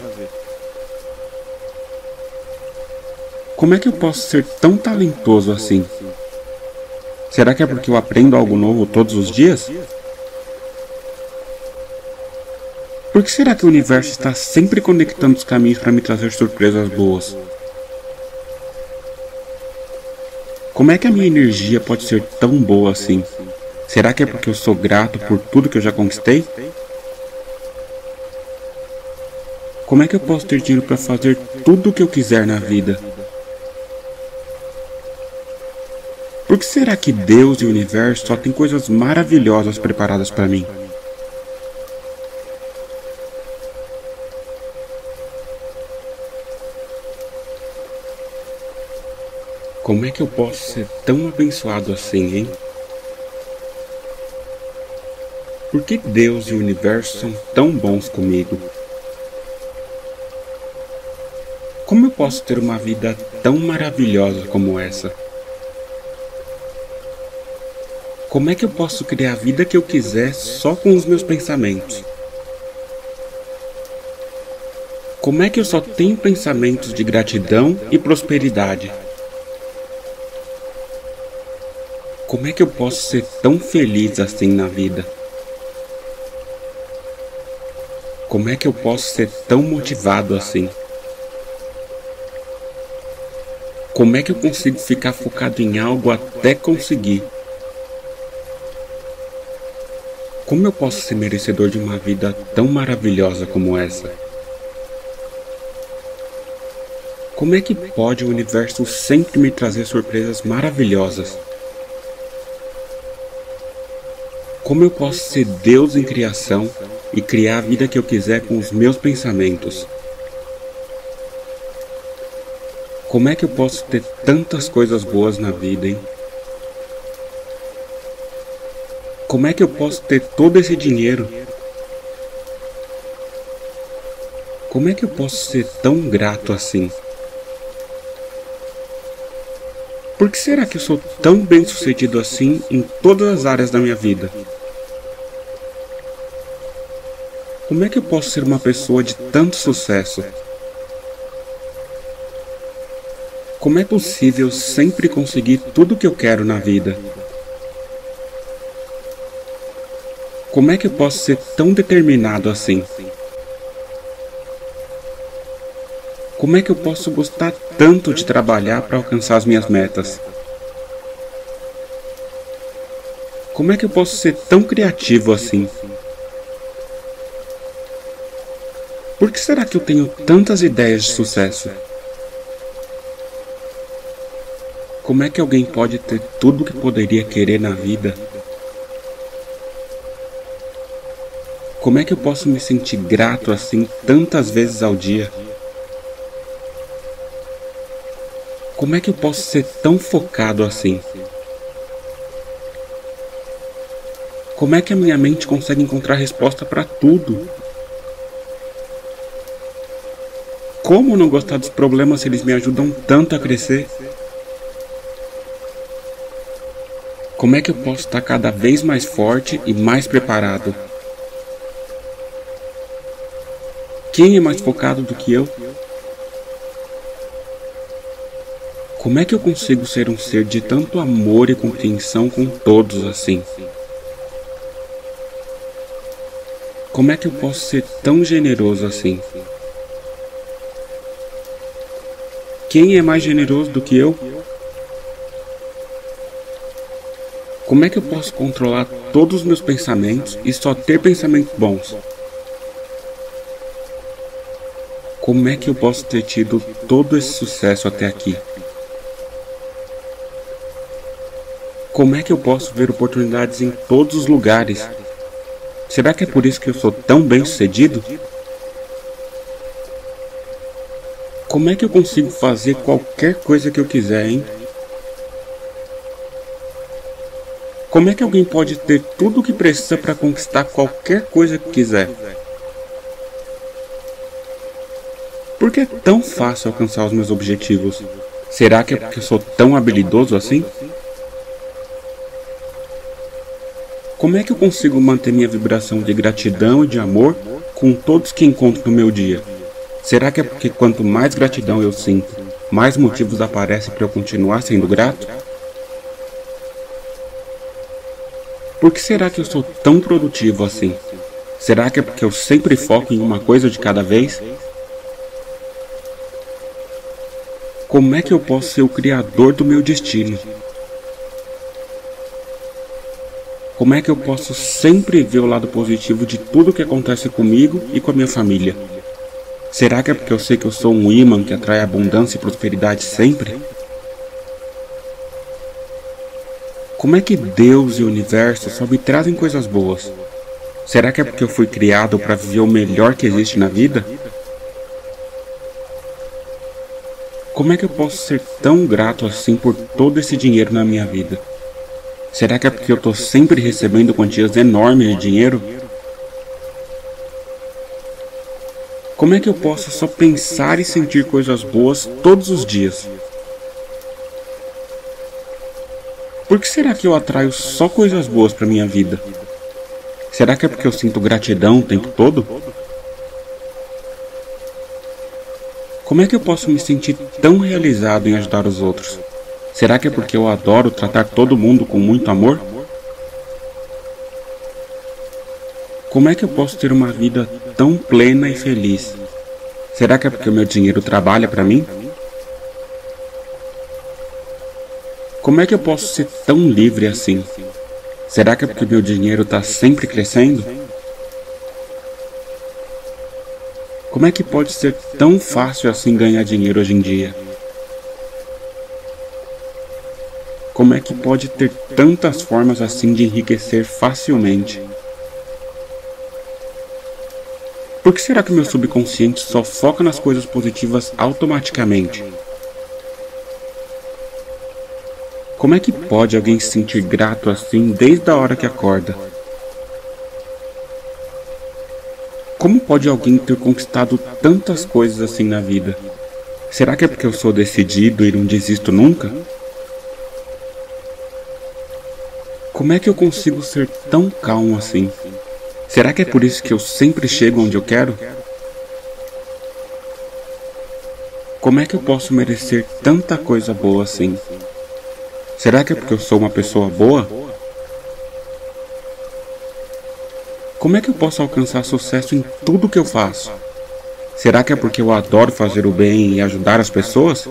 Como é que eu posso ser tão talentoso assim? Será que é porque eu aprendo algo novo todos os dias? Por que será que o universo está sempre conectando os caminhos para me trazer surpresas boas? Como é que a minha energia pode ser tão boa assim? Será que é porque eu sou grato por tudo que eu já conquistei? Como é que eu posso ter dinheiro para fazer tudo o que eu quiser na vida? Por que será que Deus e o universo só têm coisas maravilhosas preparadas para mim? Como é que eu posso ser tão abençoado assim, hein? Por que Deus e o universo são tão bons comigo? Como eu posso ter uma vida tão maravilhosa como essa? Como é que eu posso criar a vida que eu quiser só com os meus pensamentos? Como é que eu só tenho pensamentos de gratidão e prosperidade? Como é que eu posso ser tão feliz assim na vida? Como é que eu posso ser tão motivado assim? Como é que eu consigo ficar focado em algo até conseguir? Como eu posso ser merecedor de uma vida tão maravilhosa como essa? Como é que pode o universo sempre me trazer surpresas maravilhosas? Como eu posso ser Deus em criação e criar a vida que eu quiser com os meus pensamentos? Como é que eu posso ter tantas coisas boas na vida, hein? Como é que eu posso ter todo esse dinheiro? Como é que eu posso ser tão grato assim? Por que será que eu sou tão bem sucedido assim em todas as áreas da minha vida? Como é que eu posso ser uma pessoa de tanto sucesso? Como é possível sempre conseguir tudo o que eu quero na vida? Como é que eu posso ser tão determinado assim? Como é que eu posso gostar tanto de trabalhar para alcançar as minhas metas? Como é que eu posso ser tão criativo assim? Por que será que eu tenho tantas ideias de sucesso? Como é que alguém pode ter tudo o que poderia querer na vida? Como é que eu posso me sentir grato assim tantas vezes ao dia? Como é que eu posso ser tão focado assim? Como é que a minha mente consegue encontrar resposta para tudo? Como não gostar dos problemas se eles me ajudam tanto a crescer? Como é que eu posso estar cada vez mais forte e mais preparado? Quem é mais focado do que eu? Como é que eu consigo ser um ser de tanto amor e compreensão com todos assim? Como é que eu posso ser tão generoso assim? Quem é mais generoso do que eu? Como é que eu posso controlar todos os meus pensamentos e só ter pensamentos bons? Como é que eu posso ter tido todo esse sucesso até aqui? Como é que eu posso ver oportunidades em todos os lugares? Será que é por isso que eu sou tão bem sucedido? Como é que eu consigo fazer qualquer coisa que eu quiser, hein? Como é que alguém pode ter tudo o que precisa para conquistar qualquer coisa que quiser? Por que é tão fácil alcançar os meus objetivos? Será que é porque eu sou tão habilidoso assim? Como é que eu consigo manter minha vibração de gratidão e de amor com todos que encontro no meu dia? Será que é porque quanto mais gratidão eu sinto, mais motivos aparecem para eu continuar sendo grato? Por que será que eu sou tão produtivo assim? Será que é porque eu sempre foco em uma coisa de cada vez? Como é que eu posso ser o criador do meu destino? Como é que eu posso sempre ver o lado positivo de tudo que acontece comigo e com a minha família? Será que é porque eu sei que eu sou um imã que atrai abundância e prosperidade sempre? Como é que Deus e o universo só me trazem coisas boas? Será que é porque eu fui criado para viver o melhor que existe na vida? Como é que eu posso ser tão grato assim por todo esse dinheiro na minha vida? Será que é porque eu estou sempre recebendo quantias enormes de dinheiro? Como é que eu posso só pensar e sentir coisas boas todos os dias? Por que será que eu atraio só coisas boas para minha vida? Será que é porque eu sinto gratidão o tempo todo? Como é que eu posso me sentir tão realizado em ajudar os outros? Será que é porque eu adoro tratar todo mundo com muito amor? Como é que eu posso ter uma vida tão plena e feliz? Será que é porque o meu dinheiro trabalha para mim? Como é que eu posso ser tão livre assim? Será que é porque meu dinheiro está sempre crescendo? Como é que pode ser tão fácil assim ganhar dinheiro hoje em dia? Como é que pode ter tantas formas assim de enriquecer facilmente? Por que será que meu subconsciente só foca nas coisas positivas automaticamente? Como é que pode alguém se sentir grato assim desde a hora que acorda? Como pode alguém ter conquistado tantas coisas assim na vida? Será que é porque eu sou decidido e não desisto nunca? Como é que eu consigo ser tão calmo assim? Será que é por isso que eu sempre chego onde eu quero? Como é que eu posso merecer tanta coisa boa assim? Será que é porque eu sou uma pessoa boa? Como é que eu posso alcançar sucesso em tudo que eu faço? Será que é porque eu adoro fazer o bem e ajudar as pessoas?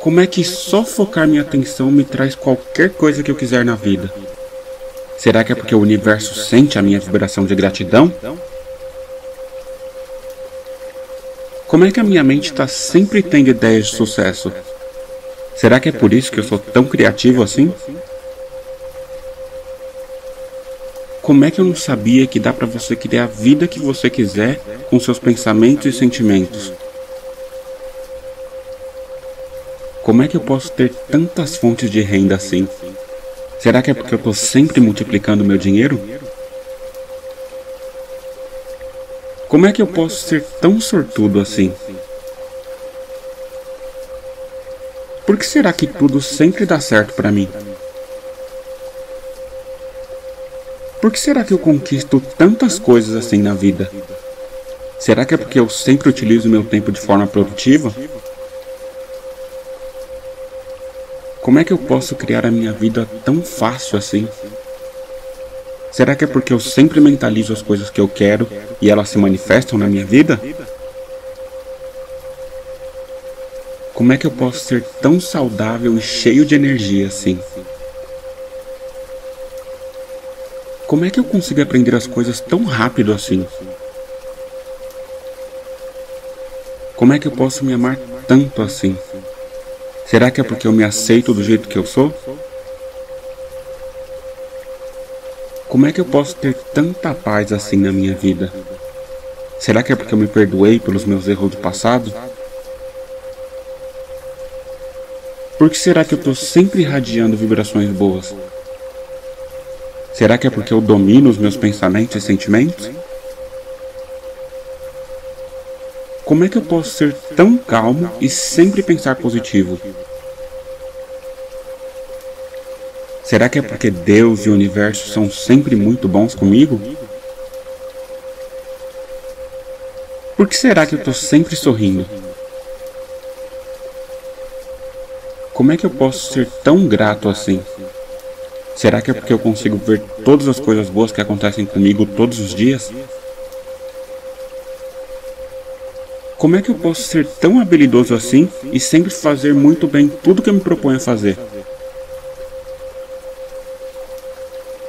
Como é que só focar minha atenção me traz qualquer coisa que eu quiser na vida? Será que é porque o universo sente a minha vibração de gratidão? Como é que a minha mente está sempre tendo ideias de sucesso? Será que é por isso que eu sou tão criativo assim? Como é que eu não sabia que dá para você criar a vida que você quiser com seus pensamentos e sentimentos? Como é que eu posso ter tantas fontes de renda assim? Será que é porque eu estou sempre multiplicando meu dinheiro? Como é que eu posso ser tão sortudo assim? Por que será que tudo sempre dá certo para mim? Por que será que eu conquisto tantas coisas assim na vida? Será que é porque eu sempre utilizo meu tempo de forma produtiva? Como é que eu posso criar a minha vida tão fácil assim? Será que é porque eu sempre mentalizo as coisas que eu quero e elas se manifestam na minha vida? Como é que eu posso ser tão saudável e cheio de energia assim? Como é que eu consigo aprender as coisas tão rápido assim? Como é que eu posso me amar tanto assim? Será que é porque eu me aceito do jeito que eu sou? Como é que eu posso ter tanta paz assim na minha vida? Será que é porque eu me perdoei pelos meus erros do passado? Por que será que eu estou sempre irradiando vibrações boas? Será que é porque eu domino os meus pensamentos e sentimentos? Como é que eu posso ser tão calmo e sempre pensar positivo? Será que é porque Deus e o universo são sempre muito bons comigo? Por que será que eu estou sempre sorrindo? Como é que eu posso ser tão grato assim? Será que é porque eu consigo ver todas as coisas boas que acontecem comigo todos os dias? Como é que eu posso ser tão habilidoso assim e sempre fazer muito bem tudo que eu me proponho a fazer?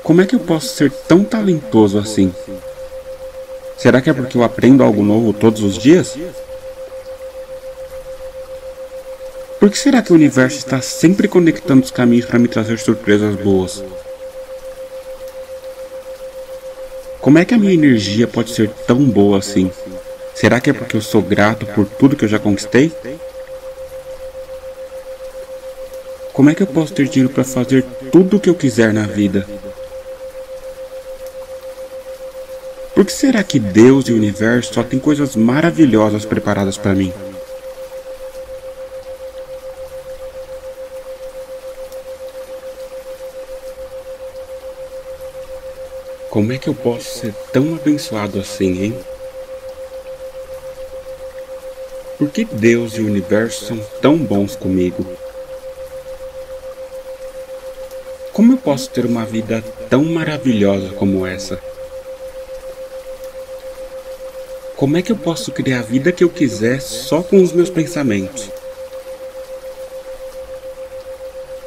Como é que eu posso ser tão talentoso assim? Será que é porque eu aprendo algo novo todos os dias? Por que será que o universo está sempre conectando os caminhos para me trazer surpresas boas? Como é que a minha energia pode ser tão boa assim? Será que é porque eu sou grato por tudo que eu já conquistei? Como é que eu posso ter dinheiro para fazer tudo o que eu quiser na vida? Por que será que Deus e o universo só têm coisas maravilhosas preparadas para mim? Como é que eu posso ser tão abençoado assim, hein? Por que Deus e o universo são tão bons comigo? Como eu posso ter uma vida tão maravilhosa como essa? Como é que eu posso criar a vida que eu quiser só com os meus pensamentos?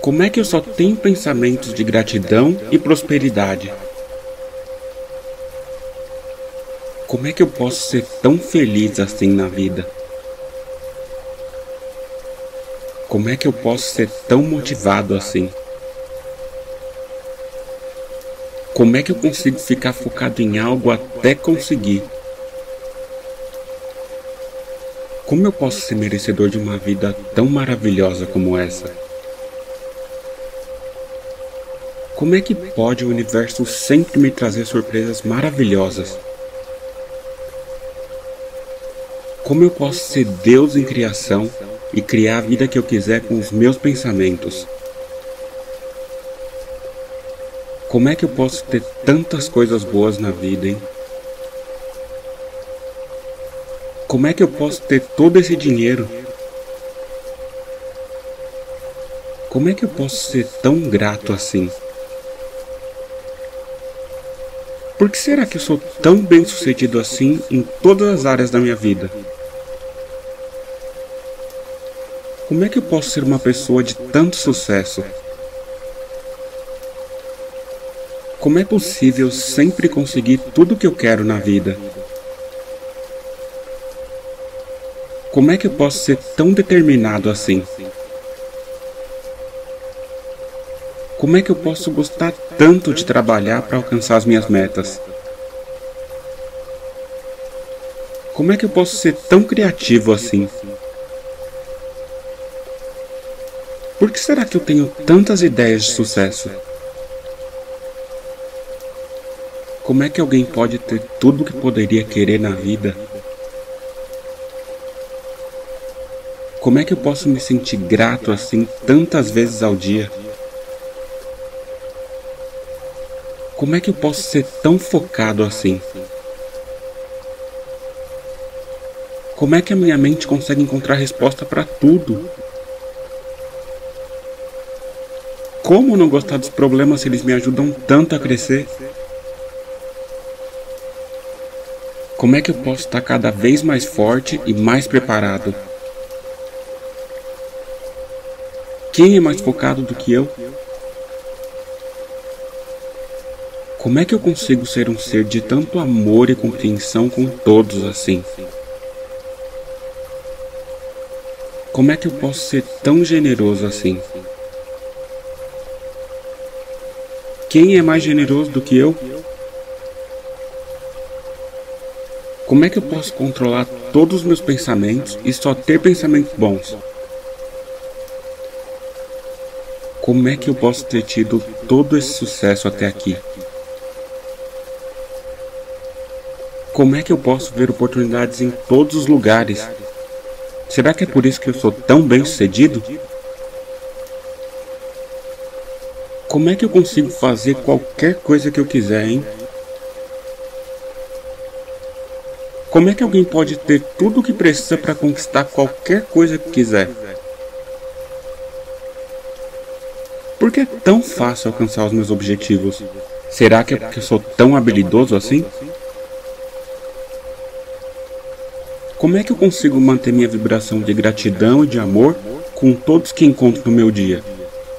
Como é que eu só tenho pensamentos de gratidão e prosperidade? Como é que eu posso ser tão feliz assim na vida? Como é que eu posso ser tão motivado assim? Como é que eu consigo ficar focado em algo até conseguir? Como eu posso ser merecedor de uma vida tão maravilhosa como essa? Como é que pode o universo sempre me trazer surpresas maravilhosas? Como eu posso ser Deus em criação e criar a vida que eu quiser com os meus pensamentos? Como é que eu posso ter tantas coisas boas na vida, hein? Como é que eu posso ter todo esse dinheiro? Como é que eu posso ser tão grato assim? Por que será que eu sou tão bem sucedido assim em todas as áreas da minha vida? Como é que eu posso ser uma pessoa de tanto sucesso? Como é possível sempre conseguir tudo o que eu quero na vida? Como é que eu posso ser tão determinado assim? Como é que eu posso gostar tanto de trabalhar para alcançar as minhas metas? Como é que eu posso ser tão criativo assim? Por que será que eu tenho tantas ideias de sucesso? Como é que alguém pode ter tudo o que poderia querer na vida Como é que eu posso me sentir grato assim tantas vezes ao dia? Como é que eu posso ser tão focado assim? Como é que a minha mente consegue encontrar resposta para tudo? Como não gostar dos problemas se eles me ajudam tanto a crescer? Como é que eu posso estar cada vez mais forte e mais preparado? Quem é mais focado do que eu? Como é que eu consigo ser um ser de tanto amor e compreensão com todos assim? Como é que eu posso ser tão generoso assim? Quem é mais generoso do que eu? Como é que eu posso controlar todos os meus pensamentos e só ter pensamentos bons? Como é que eu posso ter tido todo esse sucesso até aqui? Como é que eu posso ver oportunidades em todos os lugares? Será que é por isso que eu sou tão bem sucedido? Como é que eu consigo fazer qualquer coisa que eu quiser, hein? Como é que alguém pode ter tudo o que precisa para conquistar qualquer coisa que quiser? Por que é tão fácil alcançar os meus objetivos? Será que é porque eu sou tão habilidoso assim? Como é que eu consigo manter minha vibração de gratidão e de amor com todos que encontro no meu dia?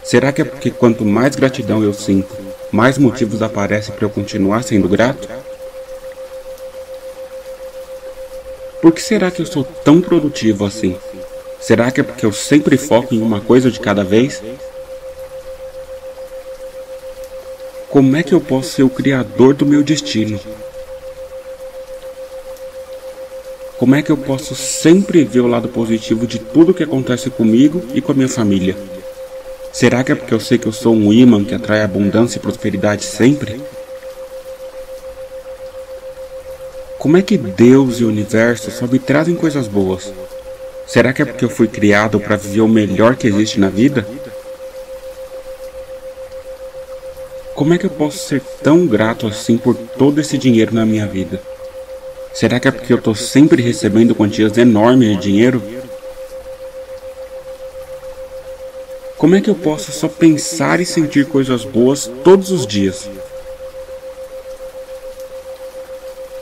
Será que é porque quanto mais gratidão eu sinto, mais motivos aparecem para eu continuar sendo grato? Por que será que eu sou tão produtivo assim? Será que é porque eu sempre foco em uma coisa de cada vez? Como é que eu posso ser o criador do meu destino? Como é que eu posso sempre ver o lado positivo de tudo que acontece comigo e com a minha família? Será que é porque eu sei que eu sou um imã que atrai abundância e prosperidade sempre? Como é que Deus e o universo só me trazem coisas boas? Será que é porque eu fui criado para viver o melhor que existe na vida? Como é que eu posso ser tão grato assim por todo esse dinheiro na minha vida? Será que é porque eu estou sempre recebendo quantias enormes de dinheiro? Como é que eu posso só pensar e sentir coisas boas todos os dias?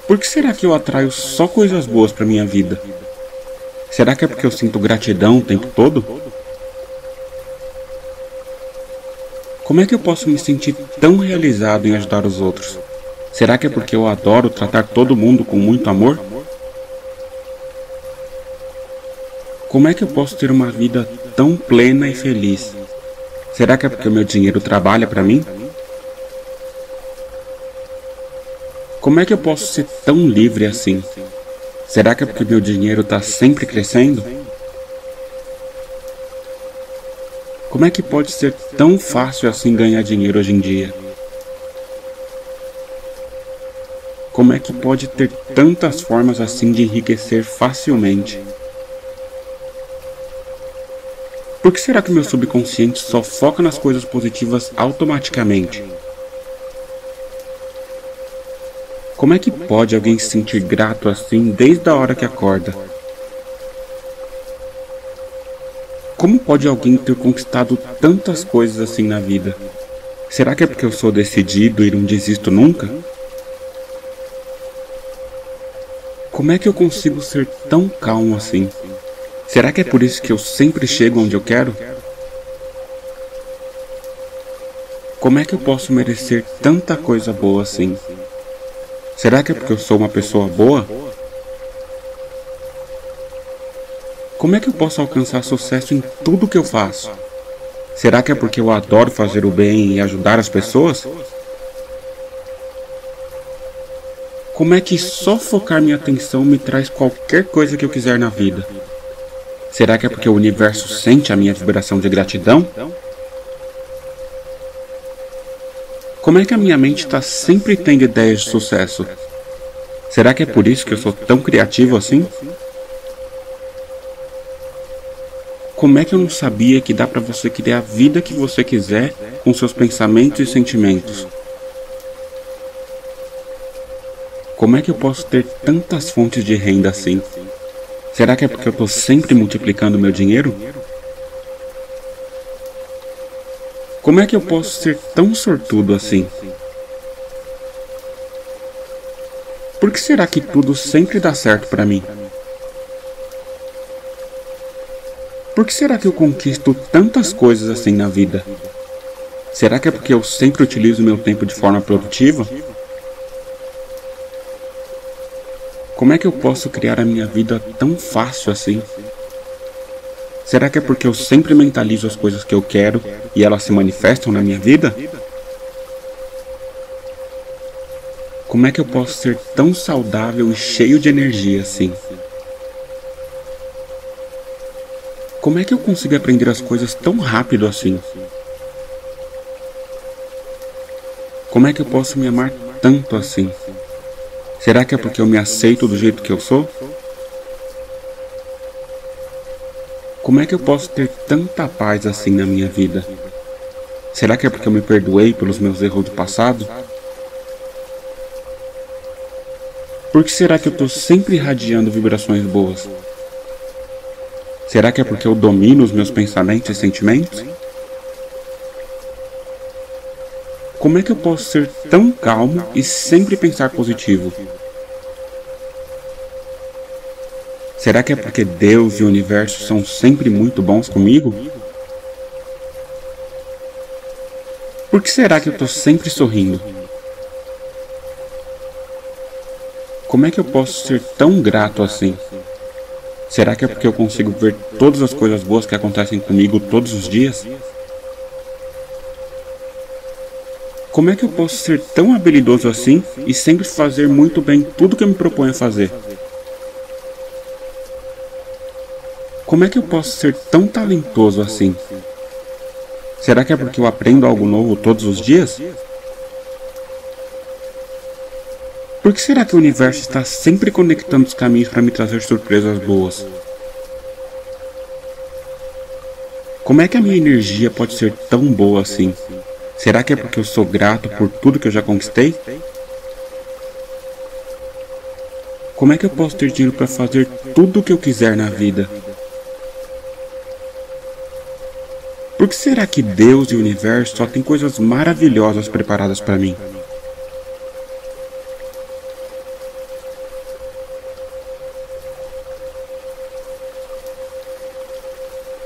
Por que será que eu atraio só coisas boas para minha vida? Será que é porque eu sinto gratidão o tempo todo? Como é que eu posso me sentir tão realizado em ajudar os outros? Será que é porque eu adoro tratar todo mundo com muito amor? Como é que eu posso ter uma vida tão plena e feliz? Será que é porque o meu dinheiro trabalha para mim? Como é que eu posso ser tão livre assim? Será que é porque meu dinheiro está sempre crescendo? Como é que pode ser tão fácil assim ganhar dinheiro hoje em dia? Como é que pode ter tantas formas assim de enriquecer facilmente? Por que será que meu subconsciente só foca nas coisas positivas automaticamente? Como é que pode alguém se sentir grato assim desde a hora que acorda? Como pode alguém ter conquistado tantas coisas assim na vida? Será que é porque eu sou decidido e não desisto nunca? Como é que eu consigo ser tão calmo assim? Será que é por isso que eu sempre chego onde eu quero? Como é que eu posso merecer tanta coisa boa assim? Será que é porque eu sou uma pessoa boa? Como é que eu posso alcançar sucesso em tudo que eu faço? Será que é porque eu adoro fazer o bem e ajudar as pessoas? Como é que só focar minha atenção me traz qualquer coisa que eu quiser na vida? Será que é porque o universo sente a minha vibração de gratidão? Como é que a minha mente está sempre tendo ideias de sucesso? Será que é por isso que eu sou tão criativo assim? Como é que eu não sabia que dá para você criar a vida que você quiser com seus pensamentos e sentimentos? Como é que eu posso ter tantas fontes de renda assim? Será que é porque eu estou sempre multiplicando meu dinheiro? Como é que eu posso ser tão sortudo assim? Por que será que tudo sempre dá certo para mim? Por que será que eu conquisto tantas coisas assim na vida? Será que é porque eu sempre utilizo meu tempo de forma produtiva? Como é que eu posso criar a minha vida tão fácil assim? Será que é porque eu sempre mentalizo as coisas que eu quero e elas se manifestam na minha vida? Como é que eu posso ser tão saudável e cheio de energia assim? Como é que eu consigo aprender as coisas tão rápido assim? Como é que eu posso me amar tanto assim? Será que é porque eu me aceito do jeito que eu sou? Como é que eu posso ter tanta paz assim na minha vida? Será que é porque eu me perdoei pelos meus erros do passado? Por que será que eu estou sempre irradiando vibrações boas? Será que é porque eu domino os meus pensamentos e sentimentos? Como é que eu posso ser tão calmo e sempre pensar positivo? Será que é porque Deus e o universo são sempre muito bons comigo? Por que será que eu estou sempre sorrindo? Como é que eu posso ser tão grato assim? Será que é porque eu consigo ver todas as coisas boas que acontecem comigo todos os dias? Como é que eu posso ser tão habilidoso assim e sempre fazer muito bem tudo que eu me proponho a fazer? Como é que eu posso ser tão talentoso assim? Será que é porque eu aprendo algo novo todos os dias? Por que será que o universo está sempre conectando os caminhos para me trazer surpresas boas? Como é que a minha energia pode ser tão boa assim? Será que é porque eu sou grato por tudo que eu já conquistei? Como é que eu posso ter dinheiro para fazer tudo o que eu quiser na vida? Por que será que Deus e o universo só têm coisas maravilhosas preparadas para mim?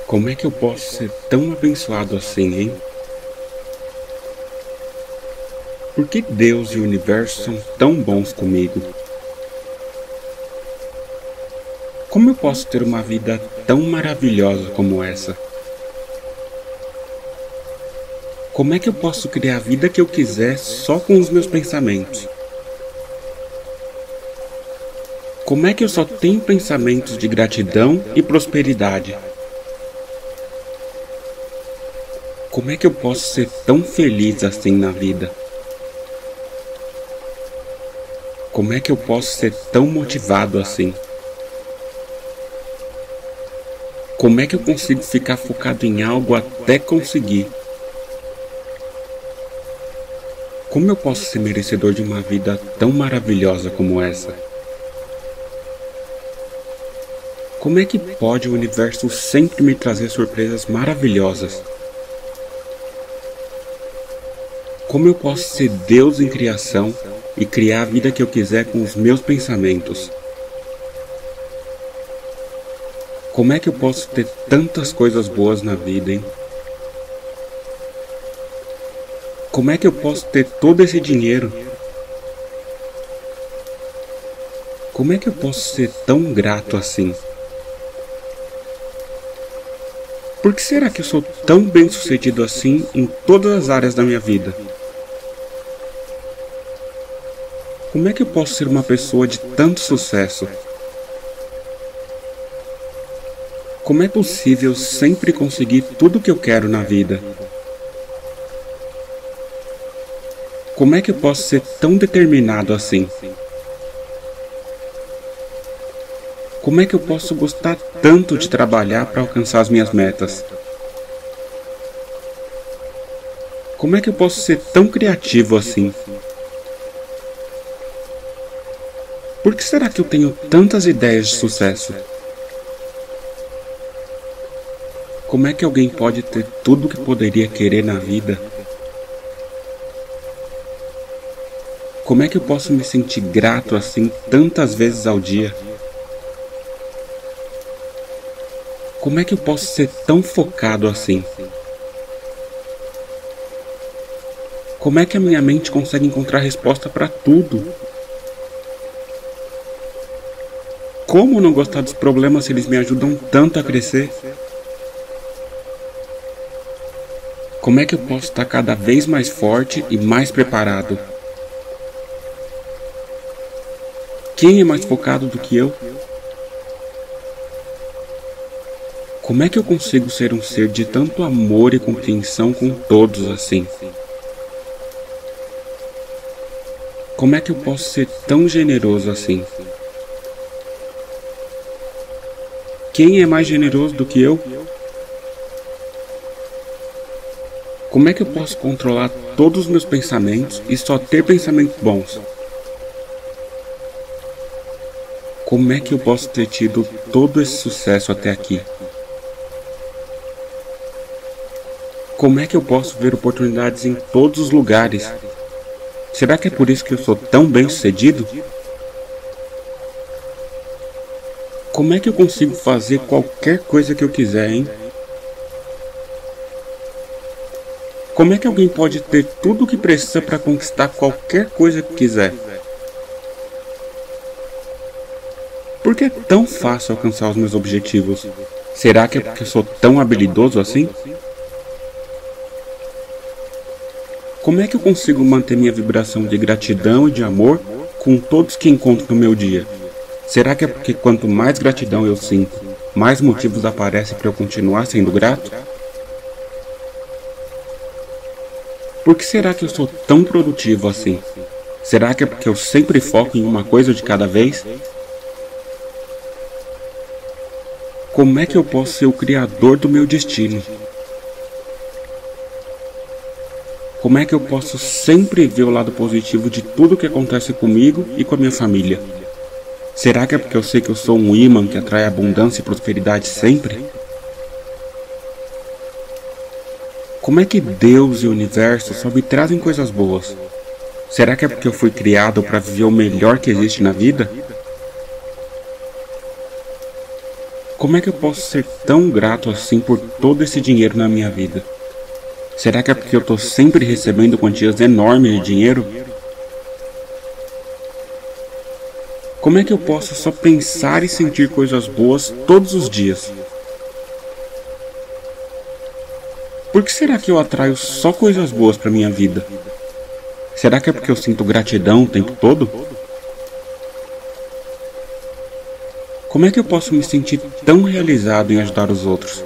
Como é que eu posso ser tão abençoado assim, hein? Por que Deus e o universo são tão bons comigo? Como eu posso ter uma vida tão maravilhosa como essa? Como é que eu posso criar a vida que eu quiser só com os meus pensamentos? Como é que eu só tenho pensamentos de gratidão e prosperidade? Como é que eu posso ser tão feliz assim na vida? Como é que eu posso ser tão motivado assim? Como é que eu consigo ficar focado em algo até conseguir? Como eu posso ser merecedor de uma vida tão maravilhosa como essa? Como é que pode o universo sempre me trazer surpresas maravilhosas? Como eu posso ser Deus em criação e criar a vida que eu quiser com os meus pensamentos? Como é que eu posso ter tantas coisas boas na vida, hein? Como é que eu posso ter todo esse dinheiro? Como é que eu posso ser tão grato assim? Por que será que eu sou tão bem sucedido assim em todas as áreas da minha vida? Como é que eu posso ser uma pessoa de tanto sucesso? Como é possível sempre conseguir tudo o que eu quero na vida? Como é que eu posso ser tão determinado assim? Como é que eu posso gostar tanto de trabalhar para alcançar as minhas metas? Como é que eu posso ser tão criativo assim? Por que será que eu tenho tantas ideias de sucesso? Como é que alguém pode ter tudo o que poderia querer na vida Como é que eu posso me sentir grato assim tantas vezes ao dia? Como é que eu posso ser tão focado assim? Como é que a minha mente consegue encontrar resposta para tudo? Como não gostar dos problemas se eles me ajudam tanto a crescer? Como é que eu posso estar cada vez mais forte e mais preparado? Quem é mais focado do que eu? Como é que eu consigo ser um ser de tanto amor e compreensão com todos assim? Como é que eu posso ser tão generoso assim? Quem é mais generoso do que eu? Como é que eu posso controlar todos os meus pensamentos e só ter pensamentos bons? Como é que eu posso ter tido todo esse sucesso até aqui? Como é que eu posso ver oportunidades em todos os lugares? Será que é por isso que eu sou tão bem sucedido? Como é que eu consigo fazer qualquer coisa que eu quiser, hein? Como é que alguém pode ter tudo o que precisa para conquistar qualquer coisa que quiser? Por que é tão fácil alcançar os meus objetivos? Será que é porque sou tão habilidoso assim? Como é que eu consigo manter minha vibração de gratidão e de amor com todos que encontro no meu dia? Será que é porque quanto mais gratidão eu sinto, mais motivos aparecem para eu continuar sendo grato? Por que será que eu sou tão produtivo assim? Será que é porque eu sempre foco em uma coisa de cada vez Como é que eu posso ser o criador do meu destino? Como é que eu posso sempre ver o lado positivo de tudo que acontece comigo e com a minha família? Será que é porque eu sei que eu sou um imã que atrai abundância e prosperidade sempre? Como é que Deus e o universo só me trazem coisas boas? Será que é porque eu fui criado para viver o melhor que existe na vida? Como é que eu posso ser tão grato assim por todo esse dinheiro na minha vida? Será que é porque eu estou sempre recebendo quantias enormes de dinheiro? Como é que eu posso só pensar e sentir coisas boas todos os dias? Por que será que eu atraio só coisas boas para minha vida? Será que é porque eu sinto gratidão o tempo todo? Como é que eu posso me sentir tão realizado em ajudar os outros?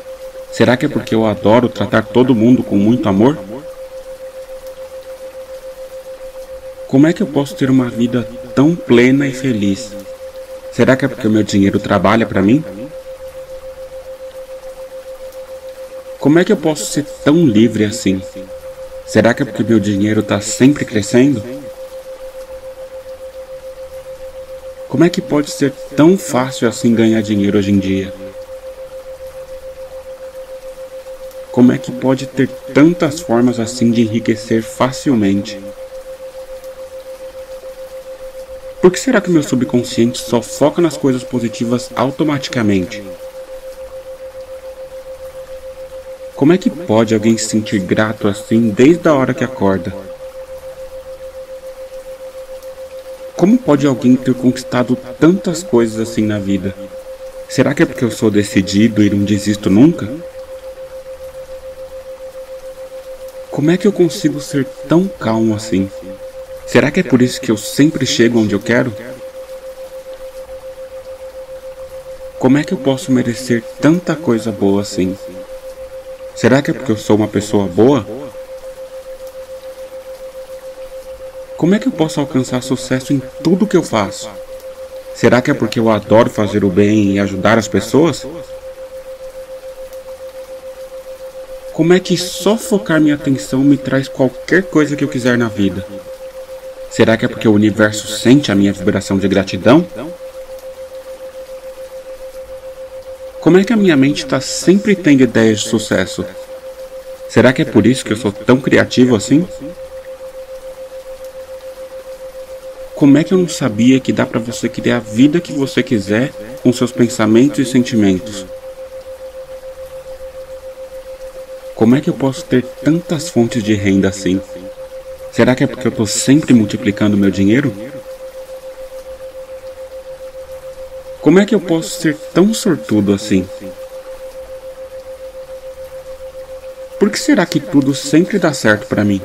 Será que é porque eu adoro tratar todo mundo com muito amor? Como é que eu posso ter uma vida tão plena e feliz? Será que é porque o meu dinheiro trabalha para mim? Como é que eu posso ser tão livre assim? Será que é porque meu dinheiro está sempre crescendo? Como é que pode ser tão fácil assim ganhar dinheiro hoje em dia? Como é que pode ter tantas formas assim de enriquecer facilmente? Por que será que meu subconsciente só foca nas coisas positivas automaticamente? Como é que pode alguém se sentir grato assim desde a hora que acorda? Como pode alguém ter conquistado tantas coisas assim na vida? Será que é porque eu sou decidido e não desisto nunca? Como é que eu consigo ser tão calmo assim? Será que é por isso que eu sempre chego onde eu quero? Como é que eu posso merecer tanta coisa boa assim? Será que é porque eu sou uma pessoa boa? Como é que eu posso alcançar sucesso em tudo que eu faço? Será que é porque eu adoro fazer o bem e ajudar as pessoas? Como é que só focar minha atenção me traz qualquer coisa que eu quiser na vida? Será que é porque o universo sente a minha vibração de gratidão? Como é que a minha mente está sempre tendo ideias de sucesso? Será que é por isso que eu sou tão criativo assim? Como é que eu não sabia que dá para você criar a vida que você quiser com seus pensamentos e sentimentos? Como é que eu posso ter tantas fontes de renda assim? Será que é porque eu estou sempre multiplicando meu dinheiro? Como é que eu posso ser tão sortudo assim? Por que será que tudo sempre dá certo para mim?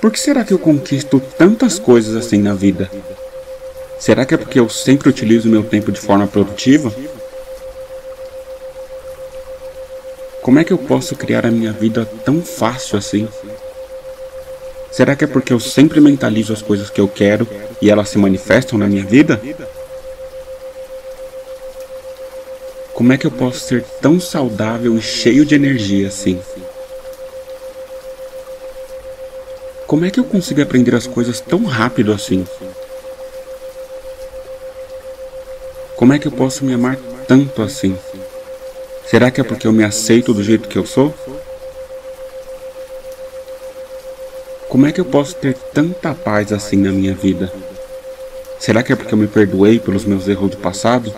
Por que será que eu conquisto tantas coisas assim na vida? Será que é porque eu sempre utilizo meu tempo de forma produtiva? Como é que eu posso criar a minha vida tão fácil assim? Será que é porque eu sempre mentalizo as coisas que eu quero e elas se manifestam na minha vida? Como é que eu posso ser tão saudável e cheio de energia assim? Como é que eu consigo aprender as coisas tão rápido assim? Como é que eu posso me amar tanto assim? Será que é porque eu me aceito do jeito que eu sou? Como é que eu posso ter tanta paz assim na minha vida? Será que é porque eu me perdoei pelos meus erros do passado?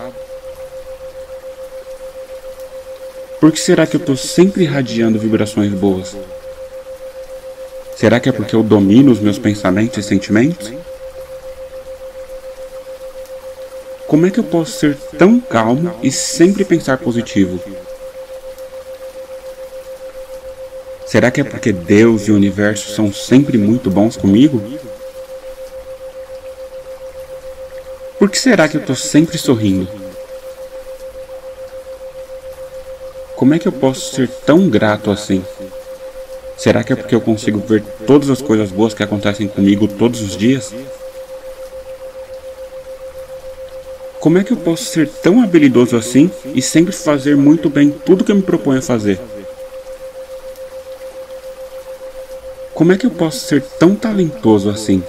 Por que será que eu estou sempre irradiando vibrações boas? Será que é porque eu domino os meus pensamentos e sentimentos? Como é que eu posso ser tão calmo e sempre pensar positivo? Será que é porque Deus e o universo são sempre muito bons comigo? Por que será que eu estou sempre sorrindo? Como é que eu posso ser tão grato assim? Será que é porque eu consigo ver todas as coisas boas que acontecem comigo todos os dias? Como é que eu posso ser tão habilidoso assim e sempre fazer muito bem tudo que eu me proponho a fazer? Como é que eu posso ser tão talentoso assim?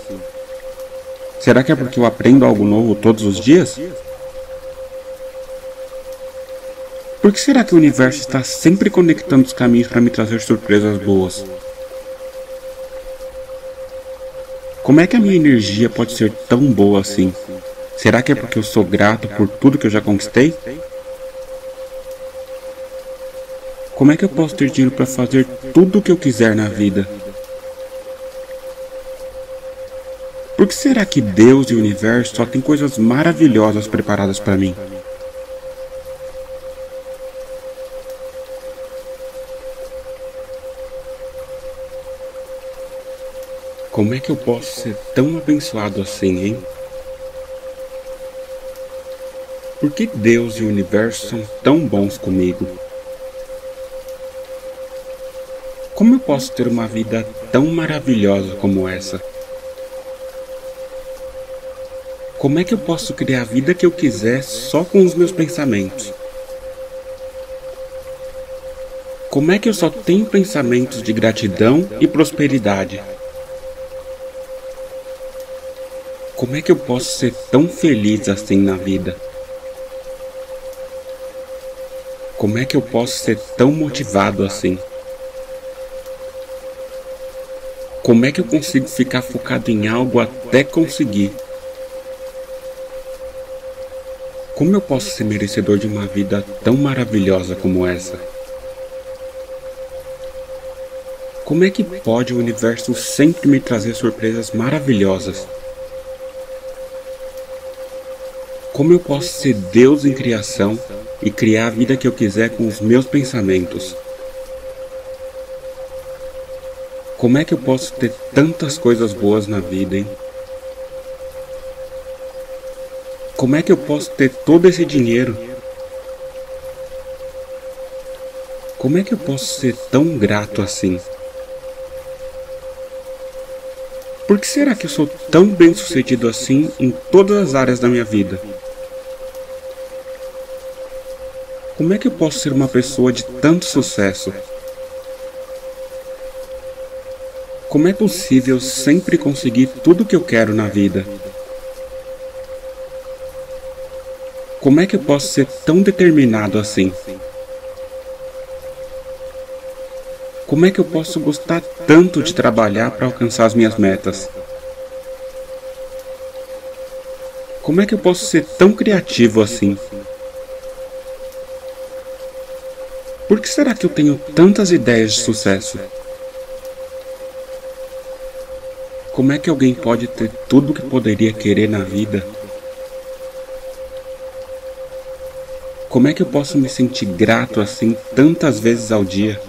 Será que é porque eu aprendo algo novo todos os dias? Por que será que o universo está sempre conectando os caminhos para me trazer surpresas boas? Como é que a minha energia pode ser tão boa assim? Será que é porque eu sou grato por tudo que eu já conquistei? Como é que eu posso ter dinheiro para fazer tudo o que eu quiser na vida? Por que será que Deus e o universo só têm coisas maravilhosas preparadas para mim? Como é que eu posso ser tão abençoado assim, hein? Por que Deus e o universo são tão bons comigo? Como eu posso ter uma vida tão maravilhosa como essa? Como é que eu posso criar a vida que eu quiser só com os meus pensamentos? Como é que eu só tenho pensamentos de gratidão e prosperidade? Como é que eu posso ser tão feliz assim na vida? Como é que eu posso ser tão motivado assim? Como é que eu consigo ficar focado em algo até conseguir? Como eu posso ser merecedor de uma vida tão maravilhosa como essa? Como é que pode o universo sempre me trazer surpresas maravilhosas? Como eu posso ser Deus em criação e criar a vida que eu quiser com os meus pensamentos? Como é que eu posso ter tantas coisas boas na vida, hein? Como é que eu posso ter todo esse dinheiro? Como é que eu posso ser tão grato assim? Por que será que eu sou tão bem sucedido assim em todas as áreas da minha vida? Como é que eu posso ser uma pessoa de tanto sucesso? Como é possível sempre conseguir tudo o que eu quero na vida? Como é que eu posso ser tão determinado assim? Como é que eu posso gostar tanto de trabalhar para alcançar as minhas metas? Como é que eu posso ser tão criativo assim? Por que será que eu tenho tantas ideias de sucesso? Como é que alguém pode ter tudo o que poderia querer na vida? Como é que eu posso me sentir grato assim tantas vezes ao dia?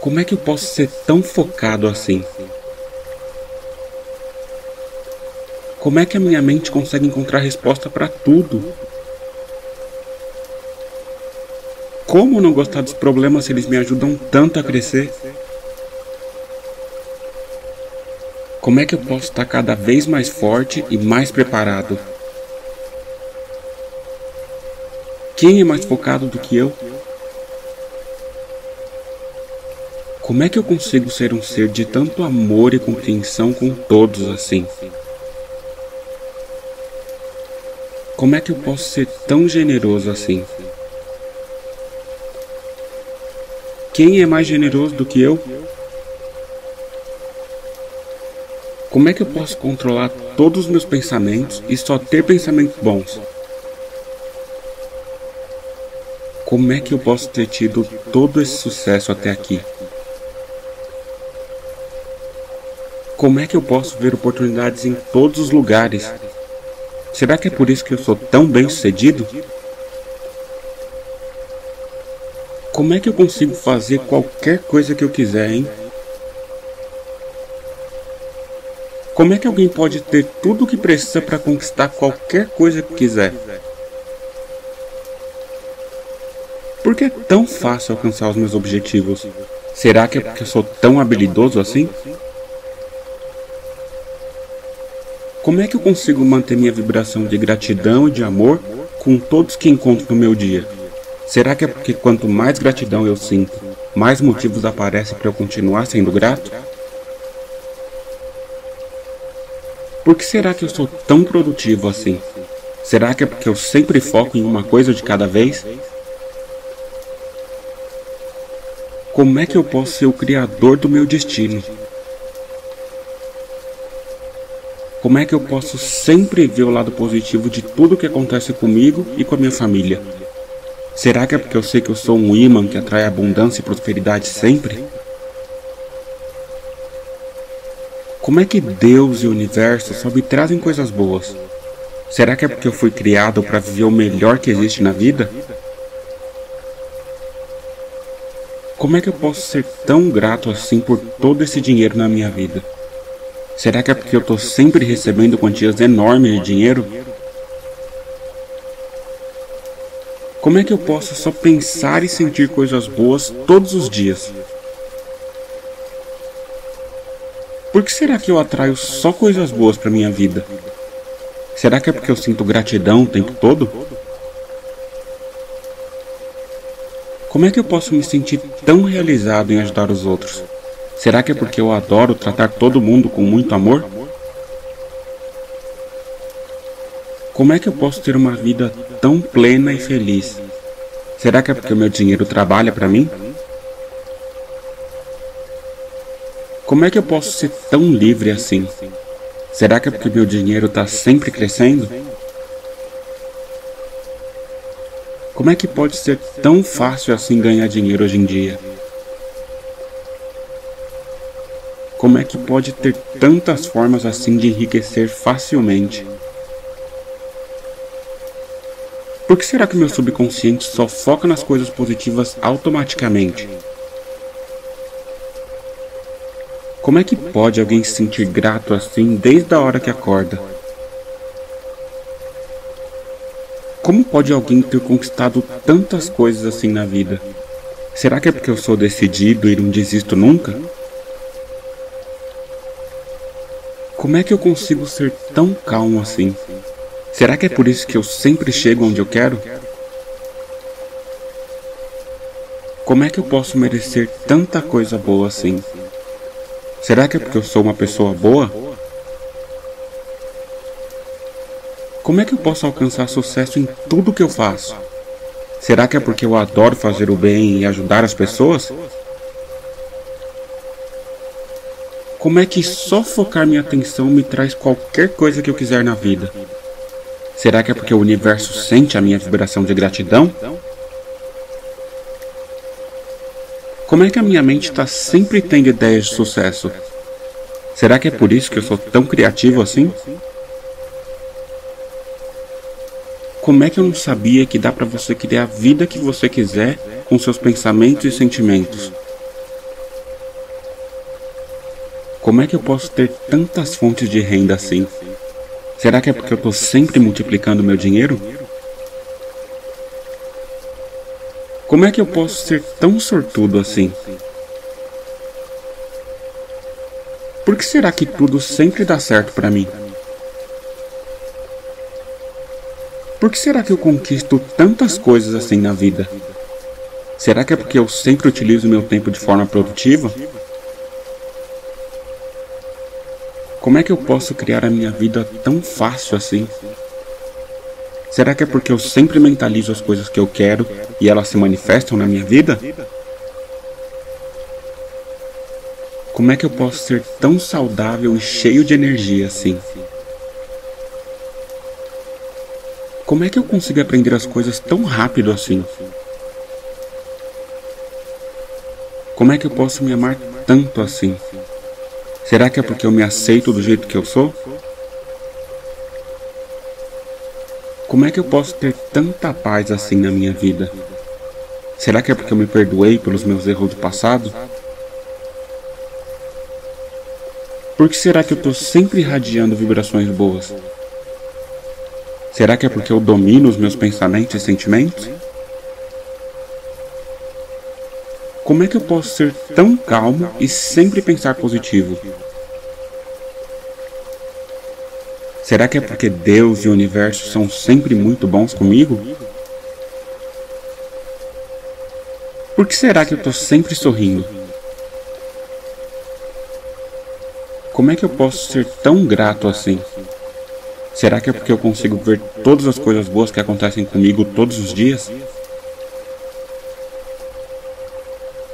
Como é que eu posso ser tão focado assim? Como é que a minha mente consegue encontrar resposta para tudo? Como não gostar dos problemas se eles me ajudam tanto a crescer? Como é que eu posso estar cada vez mais forte e mais preparado? Quem é mais focado do que eu? Como é que eu consigo ser um ser de tanto amor e compreensão com todos assim? Como é que eu posso ser tão generoso assim? Quem é mais generoso do que eu? Como é que eu posso controlar todos os meus pensamentos e só ter pensamentos bons? Como é que eu posso ter tido todo esse sucesso até aqui? Como é que eu posso ver oportunidades em todos os lugares? Será que é por isso que eu sou tão bem sucedido? Como é que eu consigo fazer qualquer coisa que eu quiser, hein? Como é que alguém pode ter tudo o que precisa para conquistar qualquer coisa que quiser? Por que é tão fácil alcançar os meus objetivos? Será que é porque eu sou tão habilidoso assim? Como é que eu consigo manter minha vibração de gratidão e de amor com todos que encontro no meu dia? Será que é porque quanto mais gratidão eu sinto, mais motivos aparecem para eu continuar sendo grato? Por que será que eu sou tão produtivo assim? Será que é porque eu sempre foco em uma coisa de cada vez? Como é que eu posso ser o criador do meu destino? Como é que eu posso sempre ver o lado positivo de tudo que acontece comigo e com a minha família? Será que é porque eu sei que eu sou um imã que atrai abundância e prosperidade sempre? Como é que Deus e o universo só me trazem coisas boas? Será que é porque eu fui criado para viver o melhor que existe na vida? Como é que eu posso ser tão grato assim por todo esse dinheiro na minha vida? Será que é porque eu estou sempre recebendo quantias enormes de dinheiro? Como é que eu posso só pensar e sentir coisas boas todos os dias? Por que será que eu atraio só coisas boas para minha vida? Será que é porque eu sinto gratidão o tempo todo? Como é que eu posso me sentir tão realizado em ajudar os outros? Será que é porque eu adoro tratar todo mundo com muito amor? Como é que eu posso ter uma vida tão plena e feliz? Será que é porque o meu dinheiro trabalha para mim? Como é que eu posso ser tão livre assim? Será que é porque meu dinheiro está sempre crescendo? Como é que pode ser tão fácil assim ganhar dinheiro hoje em dia? Como é que pode ter tantas formas assim de enriquecer facilmente? Por que será que meu subconsciente só foca nas coisas positivas automaticamente? Como é que pode alguém se sentir grato assim desde a hora que acorda? Como pode alguém ter conquistado tantas coisas assim na vida? Será que é porque eu sou decidido e não desisto nunca? Como é que eu consigo ser tão calmo assim? Será que é por isso que eu sempre chego onde eu quero? Como é que eu posso merecer tanta coisa boa assim? Será que é porque eu sou uma pessoa boa? Como é que eu posso alcançar sucesso em tudo que eu faço? Será que é porque eu adoro fazer o bem e ajudar as pessoas? Como é que só focar minha atenção me traz qualquer coisa que eu quiser na vida? Será que é porque o universo sente a minha vibração de gratidão? Como é que a minha mente está sempre tendo ideias de sucesso? Será que é por isso que eu sou tão criativo assim? Como é que eu não sabia que dá para você criar a vida que você quiser com seus pensamentos e sentimentos? Como é que eu posso ter tantas fontes de renda assim? Será que é porque eu estou sempre multiplicando meu dinheiro? Como é que eu posso ser tão sortudo assim? Por que será que tudo sempre dá certo para mim? Por que será que eu conquisto tantas coisas assim na vida? Será que é porque eu sempre utilizo meu tempo de forma produtiva? Como é que eu posso criar a minha vida tão fácil assim? Será que é porque eu sempre mentalizo as coisas que eu quero e elas se manifestam na minha vida? Como é que eu posso ser tão saudável e cheio de energia assim? Como é que eu consigo aprender as coisas tão rápido assim? Como é que eu posso me amar tanto assim? Será que é porque eu me aceito do jeito que eu sou? Como é que eu posso ter tanta paz assim na minha vida? Será que é porque eu me perdoei pelos meus erros do passado? Por que será que eu estou sempre irradiando vibrações boas? Será que é porque eu domino os meus pensamentos e sentimentos? Como é que eu posso ser tão calmo e sempre pensar positivo? Será que é porque Deus e o universo são sempre muito bons comigo? Por que será que eu estou sempre sorrindo? Como é que eu posso ser tão grato assim? Será que é porque eu consigo ver todas as coisas boas que acontecem comigo todos os dias?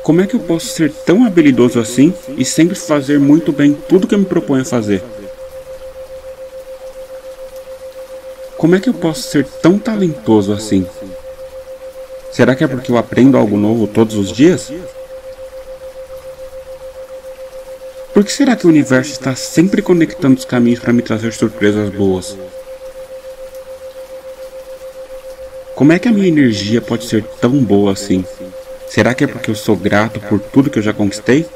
Como é que eu posso ser tão habilidoso assim e sempre fazer muito bem tudo que eu me proponho a fazer? Como é que eu posso ser tão talentoso assim? Será que é porque eu aprendo algo novo todos os dias? Por que será que o universo está sempre conectando os caminhos para me trazer surpresas boas? Como é que a minha energia pode ser tão boa assim? Será que é porque eu sou grato por tudo que eu já conquistei?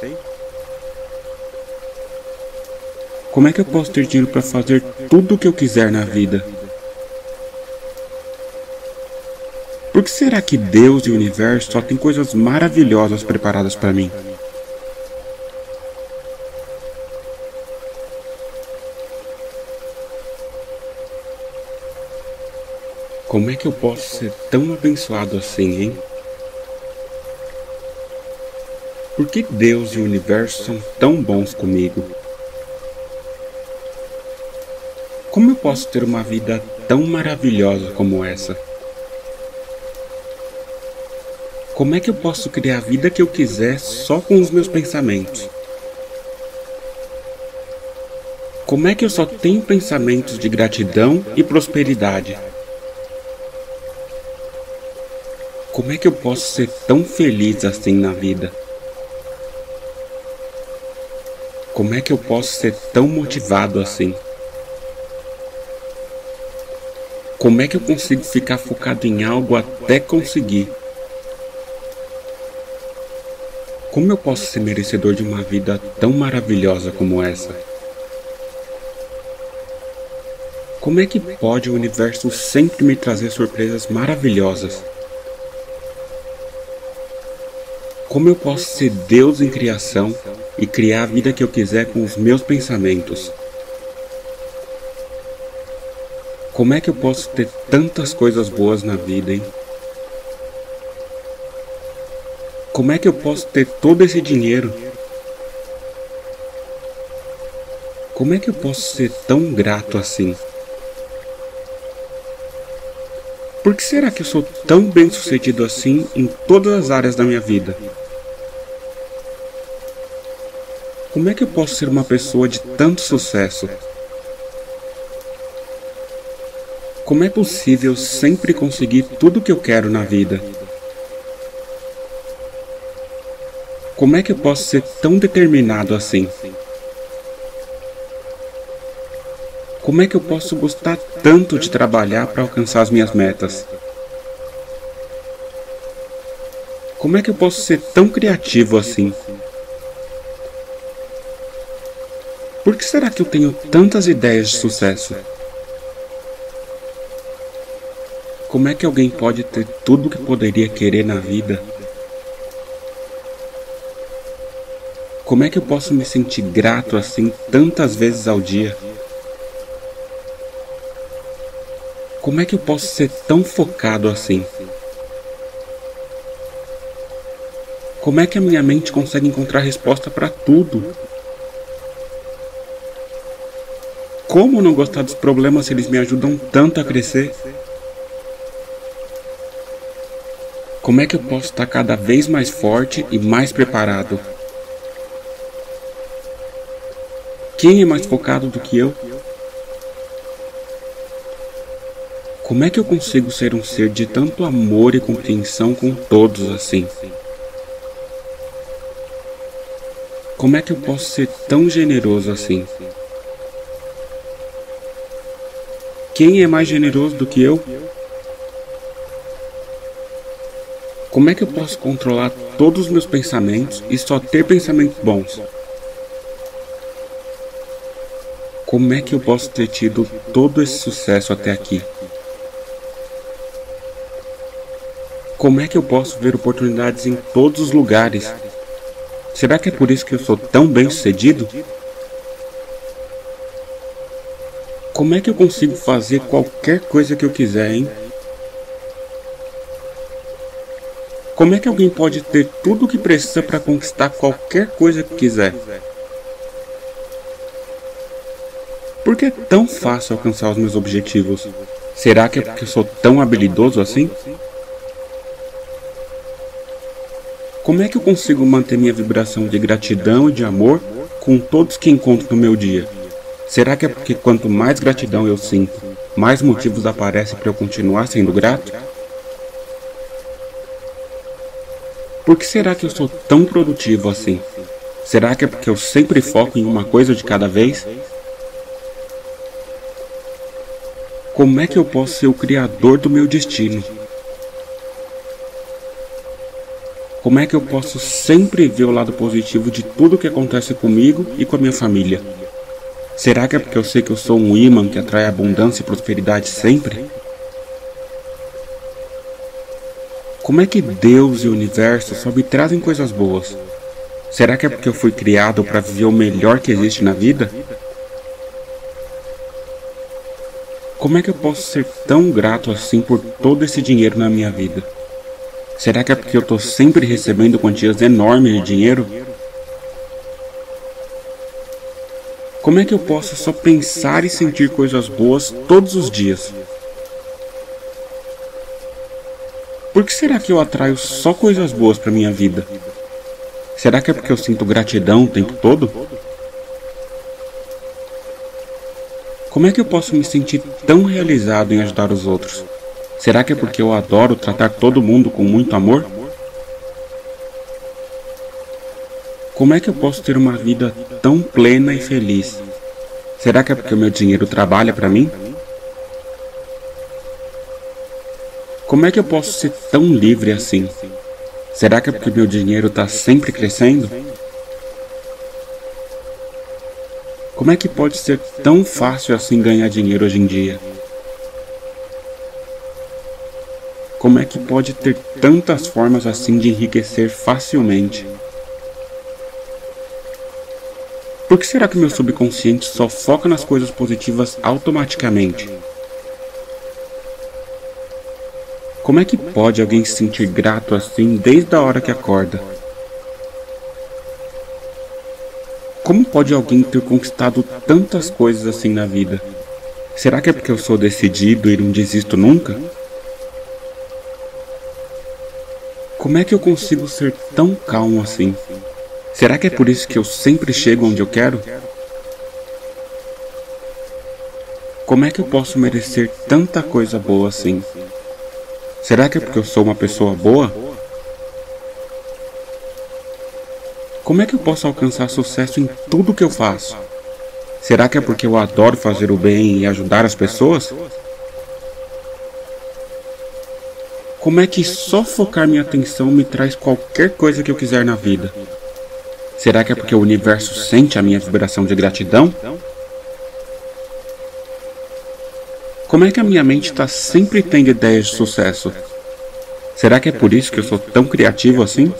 Como é que eu posso ter dinheiro para fazer tudo o que eu quiser na vida? Por que será que Deus e o universo só têm coisas maravilhosas preparadas para mim? Como é que eu posso ser tão abençoado assim, hein? Por que Deus e o universo são tão bons comigo? Como eu posso ter uma vida tão maravilhosa como essa? Como é que eu posso criar a vida que eu quiser só com os meus pensamentos? Como é que eu só tenho pensamentos de gratidão e prosperidade? Como é que eu posso ser tão feliz assim na vida? Como é que eu posso ser tão motivado assim? Como é que eu consigo ficar focado em algo até conseguir? Como eu posso ser merecedor de uma vida tão maravilhosa como essa? Como é que pode o universo sempre me trazer surpresas maravilhosas? Como eu posso ser Deus em criação e criar a vida que eu quiser com os meus pensamentos? Como é que eu posso ter tantas coisas boas na vida, hein? Como é que eu posso ter todo esse dinheiro? Como é que eu posso ser tão grato assim? Por que será que eu sou tão bem sucedido assim em todas as áreas da minha vida? Como é que eu posso ser uma pessoa de tanto sucesso? Como é possível sempre conseguir tudo o que eu quero na vida? Como é que eu posso ser tão determinado assim? Como é que eu posso gostar tanto de trabalhar para alcançar as minhas metas? Como é que eu posso ser tão criativo assim? Por que será que eu tenho tantas ideias de sucesso? Como é que alguém pode ter tudo o que poderia querer na vida Como é que eu posso me sentir grato assim tantas vezes ao dia? Como é que eu posso ser tão focado assim? Como é que a minha mente consegue encontrar resposta para tudo? Como não gostar dos problemas se eles me ajudam tanto a crescer? Como é que eu posso estar cada vez mais forte e mais preparado? Quem é mais focado do que eu? Como é que eu consigo ser um ser de tanto amor e compreensão com todos assim? Como é que eu posso ser tão generoso assim? Quem é mais generoso do que eu? Como é que eu posso controlar todos os meus pensamentos e só ter pensamentos bons? Como é que eu posso ter tido todo esse sucesso até aqui? Como é que eu posso ver oportunidades em todos os lugares? Será que é por isso que eu sou tão bem sucedido? Como é que eu consigo fazer qualquer coisa que eu quiser, hein? Como é que alguém pode ter tudo o que precisa para conquistar qualquer coisa que quiser? Por que é tão fácil alcançar os meus objetivos? Será que é porque eu sou tão habilidoso assim? Como é que eu consigo manter minha vibração de gratidão e de amor com todos que encontro no meu dia? Será que é porque quanto mais gratidão eu sinto, mais motivos aparecem para eu continuar sendo grato? Por que será que eu sou tão produtivo assim? Será que é porque eu sempre foco em uma coisa de cada vez? Como é que eu posso ser o criador do meu destino? Como é que eu posso sempre ver o lado positivo de tudo que acontece comigo e com a minha família? Será que é porque eu sei que eu sou um imã que atrai abundância e prosperidade sempre? Como é que Deus e o universo só me trazem coisas boas? Será que é porque eu fui criado para viver o melhor que existe na vida? Como é que eu posso ser tão grato assim por todo esse dinheiro na minha vida? Será que é porque eu estou sempre recebendo quantias enormes de dinheiro? Como é que eu posso só pensar e sentir coisas boas todos os dias? Por que será que eu atraio só coisas boas para minha vida? Será que é porque eu sinto gratidão o tempo todo? Como é que eu posso me sentir tão realizado em ajudar os outros? Será que é porque eu adoro tratar todo mundo com muito amor? Como é que eu posso ter uma vida tão plena e feliz? Será que é porque o meu dinheiro trabalha para mim? Como é que eu posso ser tão livre assim? Será que é porque meu dinheiro está sempre crescendo? Como é que pode ser tão fácil assim ganhar dinheiro hoje em dia? Como é que pode ter tantas formas assim de enriquecer facilmente? Por que será que meu subconsciente só foca nas coisas positivas automaticamente? Como é que pode alguém se sentir grato assim desde a hora que acorda? Como pode alguém ter conquistado tantas coisas assim na vida? Será que é porque eu sou decidido e não desisto nunca? Como é que eu consigo ser tão calmo assim? Será que é por isso que eu sempre chego onde eu quero? Como é que eu posso merecer tanta coisa boa assim? Será que é porque eu sou uma pessoa boa? Como é que eu posso alcançar sucesso em tudo que eu faço? Será que é porque eu adoro fazer o bem e ajudar as pessoas? Como é que só focar minha atenção me traz qualquer coisa que eu quiser na vida? Será que é porque o universo sente a minha vibração de gratidão? Como é que a minha mente está sempre tendo ideias de sucesso? Será que é por isso que eu sou tão criativo assim?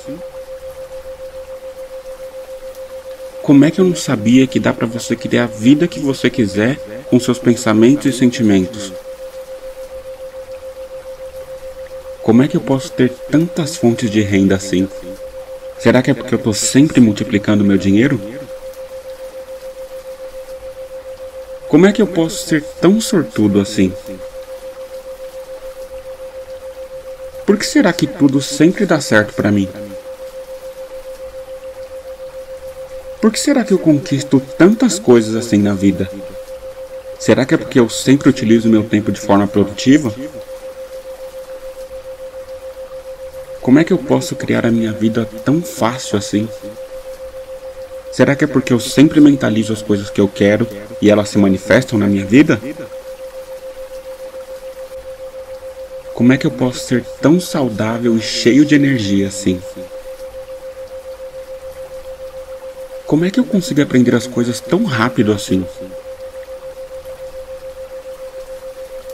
Como é que eu não sabia que dá para você criar a vida que você quiser com seus pensamentos e sentimentos? Como é que eu posso ter tantas fontes de renda assim? Será que é porque eu estou sempre multiplicando meu dinheiro? Como é que eu posso ser tão sortudo assim? Por que será que tudo sempre dá certo para mim? Por que será que eu conquisto tantas coisas assim na vida? Será que é porque eu sempre utilizo meu tempo de forma produtiva? Como é que eu posso criar a minha vida tão fácil assim? Será que é porque eu sempre mentalizo as coisas que eu quero e elas se manifestam na minha vida? Como é que eu posso ser tão saudável e cheio de energia assim? Como é que eu consigo aprender as coisas tão rápido assim?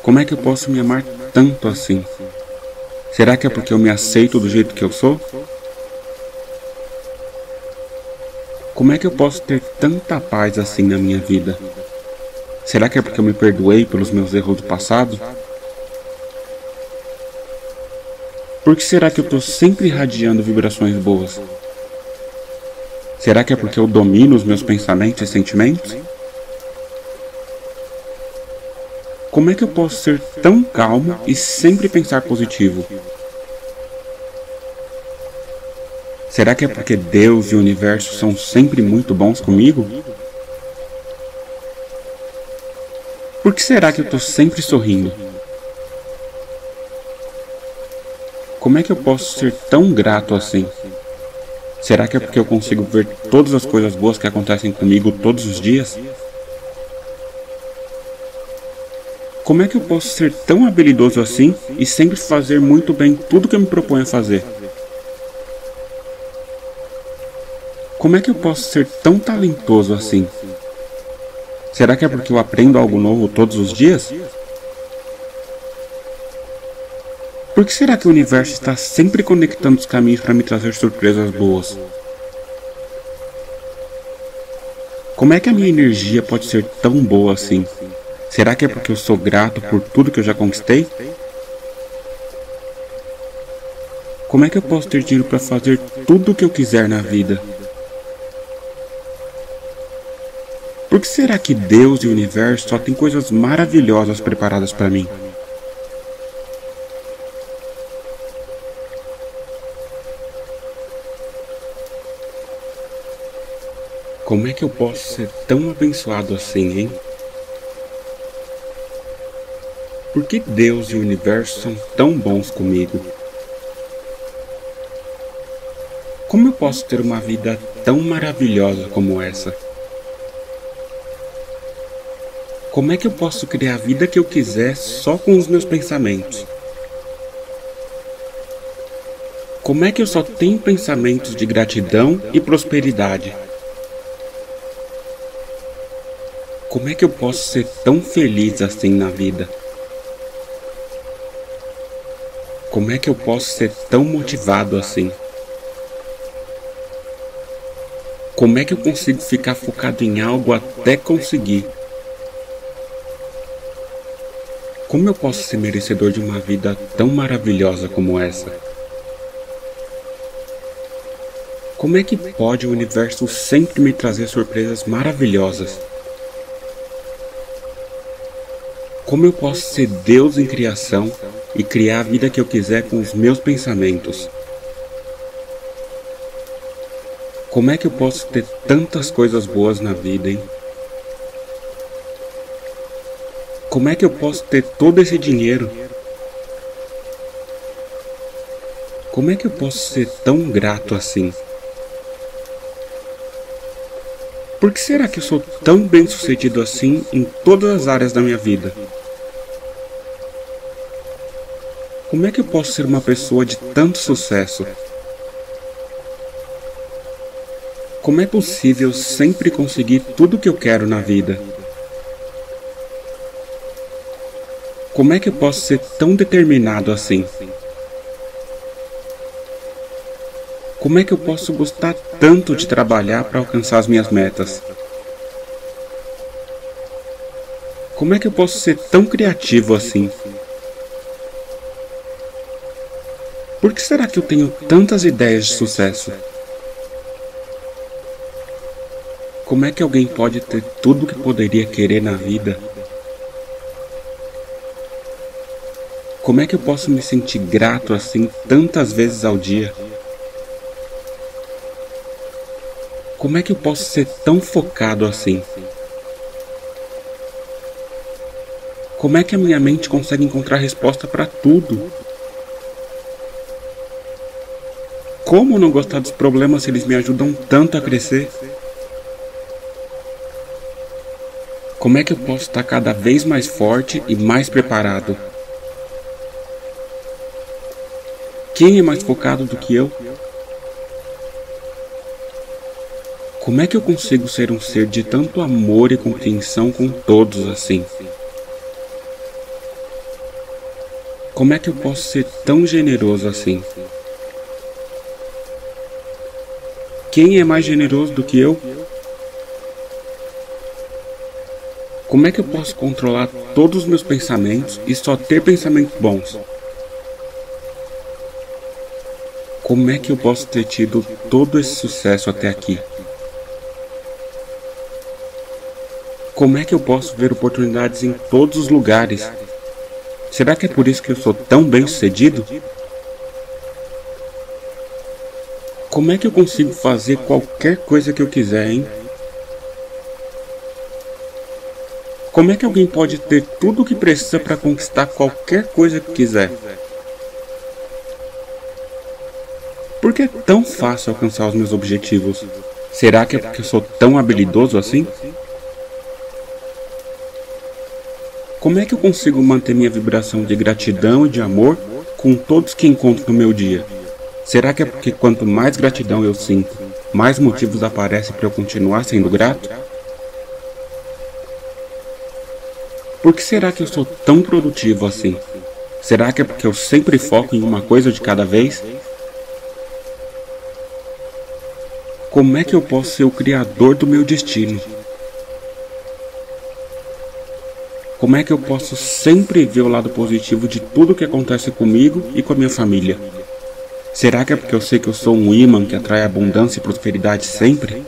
Como é que eu posso me amar tanto assim? Será que é porque eu me aceito do jeito que eu sou? Como é que eu posso ter tanta paz assim na minha vida? Será que é porque eu me perdoei pelos meus erros do passado? Por que será que eu estou sempre irradiando vibrações boas? Será que é porque eu domino os meus pensamentos e sentimentos? Como é que eu posso ser tão calmo e sempre pensar positivo? Será que é porque Deus e o universo são sempre muito bons comigo? Por que será que eu estou sempre sorrindo? Como é que eu posso ser tão grato assim? Será que é porque eu consigo ver todas as coisas boas que acontecem comigo todos os dias? Como é que eu posso ser tão habilidoso assim e sempre fazer muito bem tudo que eu me proponho a fazer? Como é que eu posso ser tão talentoso assim? Será que é porque eu aprendo algo novo todos os dias? Por que será que o universo está sempre conectando os caminhos para me trazer surpresas boas? Como é que a minha energia pode ser tão boa assim? Será que é porque eu sou grato por tudo que eu já conquistei? Como é que eu posso ter dinheiro para fazer tudo o que eu quiser na vida? Por que será que Deus e o universo só têm coisas maravilhosas preparadas para mim? Como é que eu posso ser tão abençoado assim, hein? Por que Deus e o universo são tão bons comigo? Como eu posso ter uma vida tão maravilhosa como essa? Como é que eu posso criar a vida que eu quiser só com os meus pensamentos? Como é que eu só tenho pensamentos de gratidão e prosperidade? Como é que eu posso ser tão feliz assim na vida? Como é que eu posso ser tão motivado assim? Como é que eu consigo ficar focado em algo até conseguir? Como eu posso ser merecedor de uma vida tão maravilhosa como essa? Como é que pode o universo sempre me trazer surpresas maravilhosas? Como eu posso ser Deus em criação e criar a vida que eu quiser com os meus pensamentos? Como é que eu posso ter tantas coisas boas na vida, hein? Como é que eu posso ter todo esse dinheiro? Como é que eu posso ser tão grato assim? Por que será que eu sou tão bem sucedido assim em todas as áreas da minha vida? Como é que eu posso ser uma pessoa de tanto sucesso? Como é possível sempre conseguir tudo o que eu quero na vida? Como é que eu posso ser tão determinado assim? Como é que eu posso gostar tanto de trabalhar para alcançar as minhas metas? Como é que eu posso ser tão criativo assim? Por que será que eu tenho tantas ideias de sucesso? Como é que alguém pode ter tudo o que poderia querer na vida? Como é que eu posso me sentir grato assim tantas vezes ao dia? Como é que eu posso ser tão focado assim? Como é que a minha mente consegue encontrar resposta para tudo? Como não gostar dos problemas se eles me ajudam tanto a crescer? Como é que eu posso estar cada vez mais forte e mais preparado? Quem é mais focado do que eu? Como é que eu consigo ser um ser de tanto amor e compreensão com todos assim? Como é que eu posso ser tão generoso assim? Quem é mais generoso do que eu? Como é que eu posso controlar todos os meus pensamentos e só ter pensamentos bons? Como é que eu posso ter tido todo esse sucesso até aqui? Como é que eu posso ver oportunidades em todos os lugares? Será que é por isso que eu sou tão bem sucedido? Como é que eu consigo fazer qualquer coisa que eu quiser, hein? Como é que alguém pode ter tudo o que precisa para conquistar qualquer coisa que quiser? Por que é tão fácil alcançar os meus objetivos? Será que é porque eu sou tão habilidoso assim? Como é que eu consigo manter minha vibração de gratidão e de amor com todos que encontro no meu dia? Será que é porque quanto mais gratidão eu sinto, mais motivos aparecem para eu continuar sendo grato? Por que será que eu sou tão produtivo assim? Será que é porque eu sempre foco em uma coisa de cada vez? Como é que eu posso ser o criador do meu destino? Como é que eu posso sempre ver o lado positivo de tudo que acontece comigo e com a minha família? Será que é porque eu sei que eu sou um imã que atrai abundância e prosperidade sempre?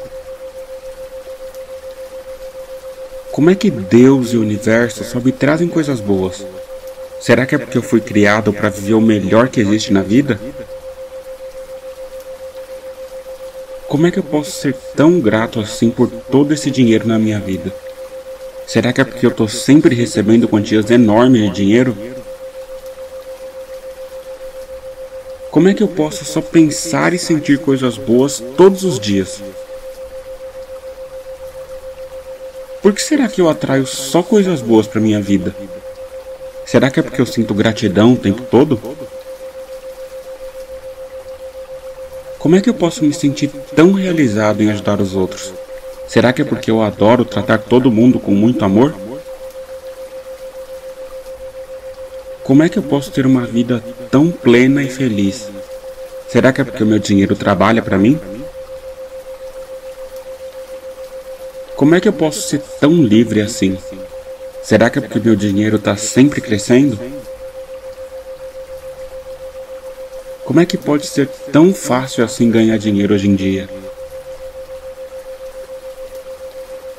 Como é que Deus e o universo só me trazem coisas boas? Será que é porque eu fui criado para viver o melhor que existe na vida? Como é que eu posso ser tão grato assim por todo esse dinheiro na minha vida? Será que é porque eu estou sempre recebendo quantias enormes de dinheiro? Como é que eu posso só pensar e sentir coisas boas todos os dias? Por que será que eu atraio só coisas boas para minha vida? Será que é porque eu sinto gratidão o tempo todo? Como é que eu posso me sentir tão realizado em ajudar os outros? Será que é porque eu adoro tratar todo mundo com muito amor? Como é que eu posso ter uma vida tão plena e feliz? Será que é porque o meu dinheiro trabalha para mim? Como é que eu posso ser tão livre assim? Será que é porque meu dinheiro está sempre crescendo? Como é que pode ser tão fácil assim ganhar dinheiro hoje em dia?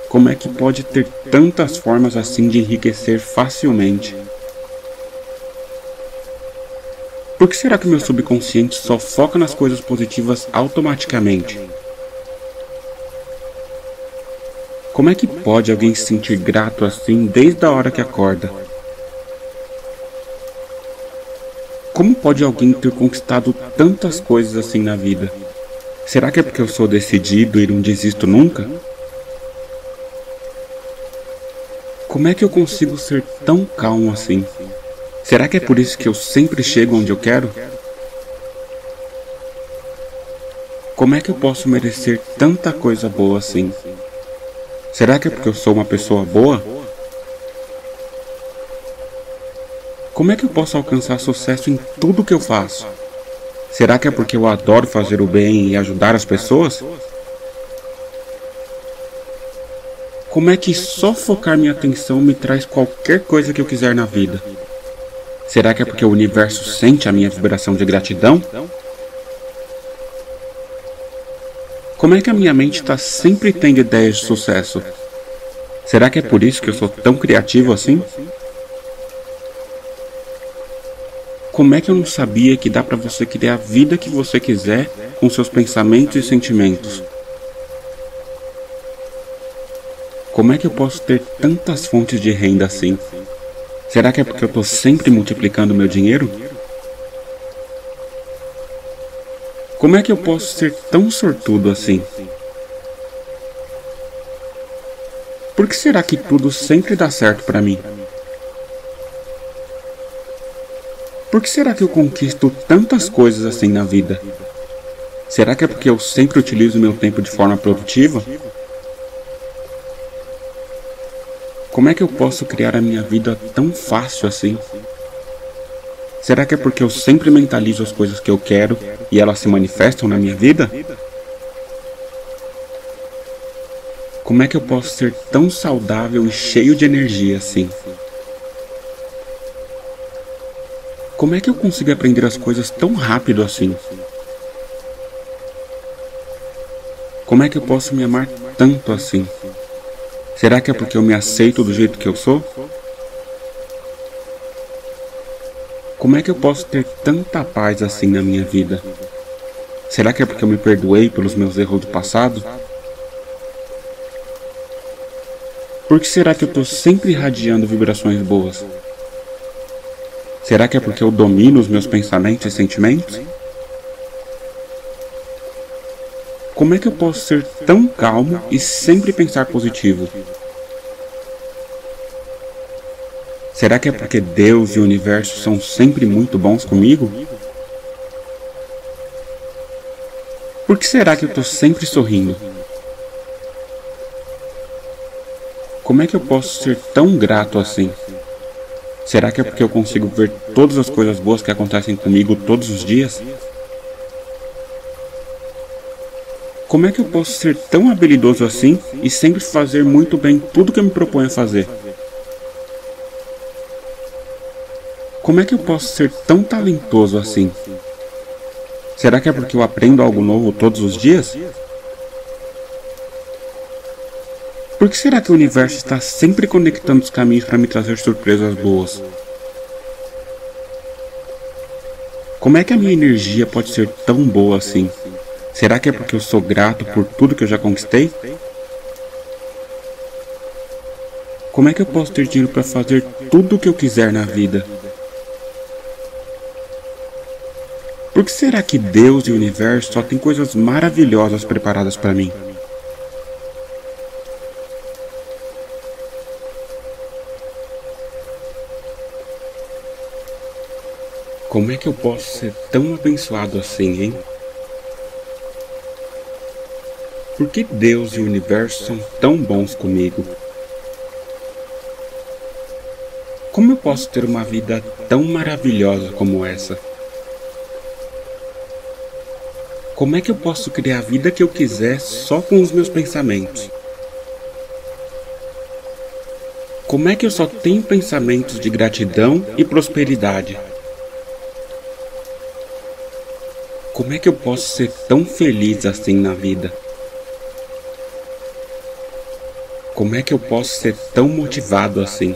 Como é que pode ter tantas formas assim de enriquecer facilmente? Por que será que meu subconsciente só foca nas coisas positivas automaticamente? Como é que pode alguém se sentir grato assim desde a hora que acorda? Como pode alguém ter conquistado tantas coisas assim na vida? Será que é porque eu sou decidido e não desisto nunca? Como é que eu consigo ser tão calmo assim? Será que é por isso que eu sempre chego onde eu quero? Como é que eu posso merecer tanta coisa boa assim? Será que é porque eu sou uma pessoa boa? Como é que eu posso alcançar sucesso em tudo que eu faço? Será que é porque eu adoro fazer o bem e ajudar as pessoas? Como é que só focar minha atenção me traz qualquer coisa que eu quiser na vida? Será que é porque o universo sente a minha vibração de gratidão? Como é que a minha mente está sempre tendo ideias de sucesso? Será que é por isso que eu sou tão criativo assim? Como é que eu não sabia que dá para você criar a vida que você quiser com seus pensamentos e sentimentos? Como é que eu posso ter tantas fontes de renda assim? Será que é porque eu estou sempre multiplicando meu dinheiro? Como é que eu posso ser tão sortudo assim? Por que será que tudo sempre dá certo para mim? Por que será que eu conquisto tantas coisas assim na vida? Será que é porque eu sempre utilizo meu tempo de forma produtiva? Como é que eu posso criar a minha vida tão fácil assim? Será que é porque eu sempre mentalizo as coisas que eu quero e elas se manifestam na minha vida? Como é que eu posso ser tão saudável e cheio de energia assim? Como é que eu consigo aprender as coisas tão rápido assim? Como é que eu posso me amar tanto assim? Será que é porque eu me aceito do jeito que eu sou? Como é que eu posso ter tanta paz assim na minha vida? Será que é porque eu me perdoei pelos meus erros do passado? Por que será que eu estou sempre irradiando vibrações boas? Será que é porque eu domino os meus pensamentos e sentimentos? Como é que eu posso ser tão calmo e sempre pensar positivo? Será que é porque Deus e o universo são sempre muito bons comigo? Por que será que eu estou sempre sorrindo? Como é que eu posso ser tão grato assim? Será que é porque eu consigo ver todas as coisas boas que acontecem comigo todos os dias? Como é que eu posso ser tão habilidoso assim e sempre fazer muito bem tudo que eu me proponho a fazer? Como é que eu posso ser tão talentoso assim? Será que é porque eu aprendo algo novo todos os dias? Por que será que o universo está sempre conectando os caminhos para me trazer surpresas boas? Como é que a minha energia pode ser tão boa assim? Será que é porque eu sou grato por tudo que eu já conquistei? Como é que eu posso ter dinheiro para fazer tudo o que eu quiser na vida? Por que será que Deus e o universo só têm coisas maravilhosas preparadas para mim? Como é que eu posso ser tão abençoado assim, hein? Por que Deus e o universo são tão bons comigo? Como eu posso ter uma vida tão maravilhosa como essa? Como é que eu posso criar a vida que eu quiser só com os meus pensamentos? Como é que eu só tenho pensamentos de gratidão e prosperidade? Como é que eu posso ser tão feliz assim na vida? Como é que eu posso ser tão motivado assim?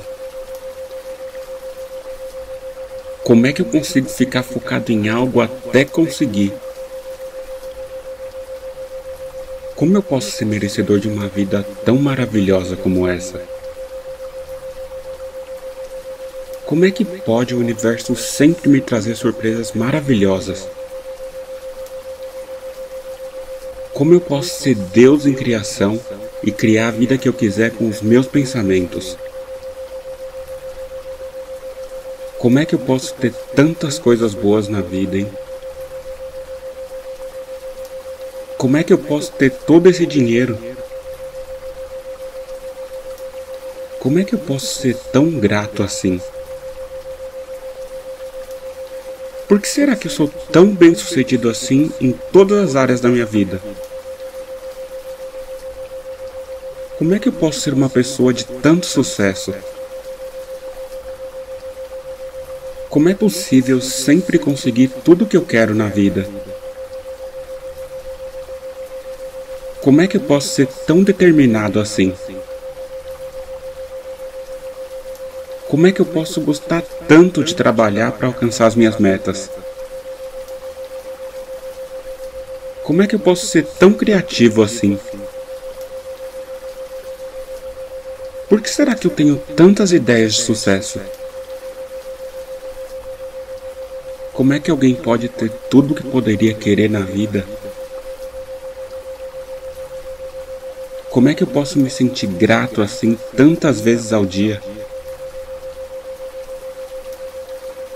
Como é que eu consigo ficar focado em algo até conseguir? Como eu posso ser merecedor de uma vida tão maravilhosa como essa? Como é que pode o universo sempre me trazer surpresas maravilhosas? Como eu posso ser Deus em criação e criar a vida que eu quiser com os meus pensamentos? Como é que eu posso ter tantas coisas boas na vida, hein? Como é que eu posso ter todo esse dinheiro? Como é que eu posso ser tão grato assim? Por que será que eu sou tão bem sucedido assim em todas as áreas da minha vida? Como é que eu posso ser uma pessoa de tanto sucesso? Como é possível sempre conseguir tudo o que eu quero na vida? Como é que eu posso ser tão determinado assim? Como é que eu posso gostar tanto de trabalhar para alcançar as minhas metas? Como é que eu posso ser tão criativo assim? Por que será que eu tenho tantas ideias de sucesso? Como é que alguém pode ter tudo o que poderia querer na vida? Como é que eu posso me sentir grato assim tantas vezes ao dia?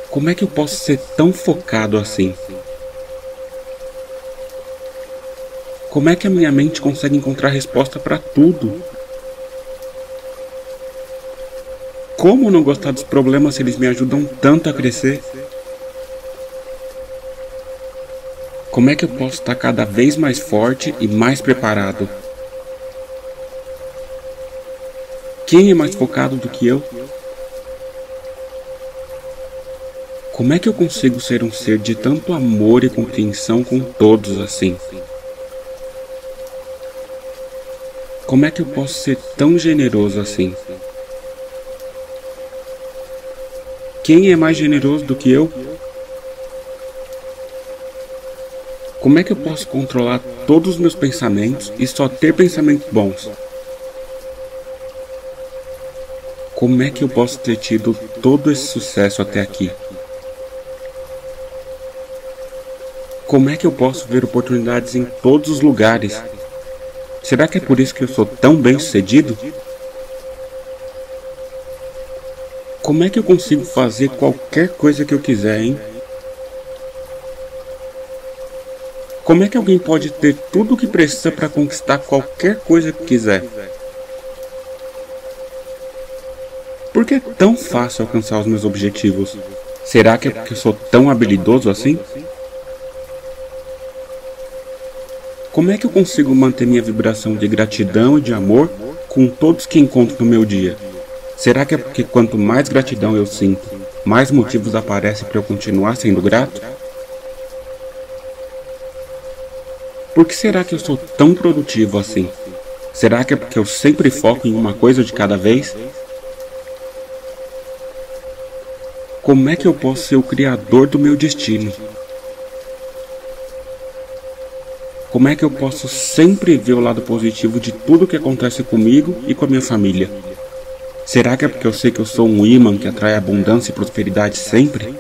Como é que eu posso ser tão focado assim? Como é que a minha mente consegue encontrar resposta para tudo? Como não gostar dos problemas se eles me ajudam tanto a crescer? Como é que eu posso estar cada vez mais forte e mais preparado? Quem é mais focado do que eu? Como é que eu consigo ser um ser de tanto amor e compreensão com todos assim? Como é que eu posso ser tão generoso assim? Quem é mais generoso do que eu? Como é que eu posso controlar todos os meus pensamentos e só ter pensamentos bons? Como é que eu posso ter tido todo esse sucesso até aqui? Como é que eu posso ver oportunidades em todos os lugares Será que é por isso que eu sou tão bem sucedido? Como é que eu consigo fazer qualquer coisa que eu quiser, hein? Como é que alguém pode ter tudo o que precisa para conquistar qualquer coisa que quiser? Por que é tão fácil alcançar os meus objetivos? Será que é porque eu sou tão habilidoso assim? Como é que eu consigo manter minha vibração de gratidão e de amor com todos que encontro no meu dia? Será que é porque quanto mais gratidão eu sinto, mais motivos aparecem para eu continuar sendo grato? Por que será que eu sou tão produtivo assim? Será que é porque eu sempre foco em uma coisa de cada vez? Como é que eu posso ser o criador do meu destino? Como é que eu posso sempre ver o lado positivo de tudo que acontece comigo e com a minha família? Será que é porque eu sei que eu sou um imã que atrai abundância e prosperidade sempre?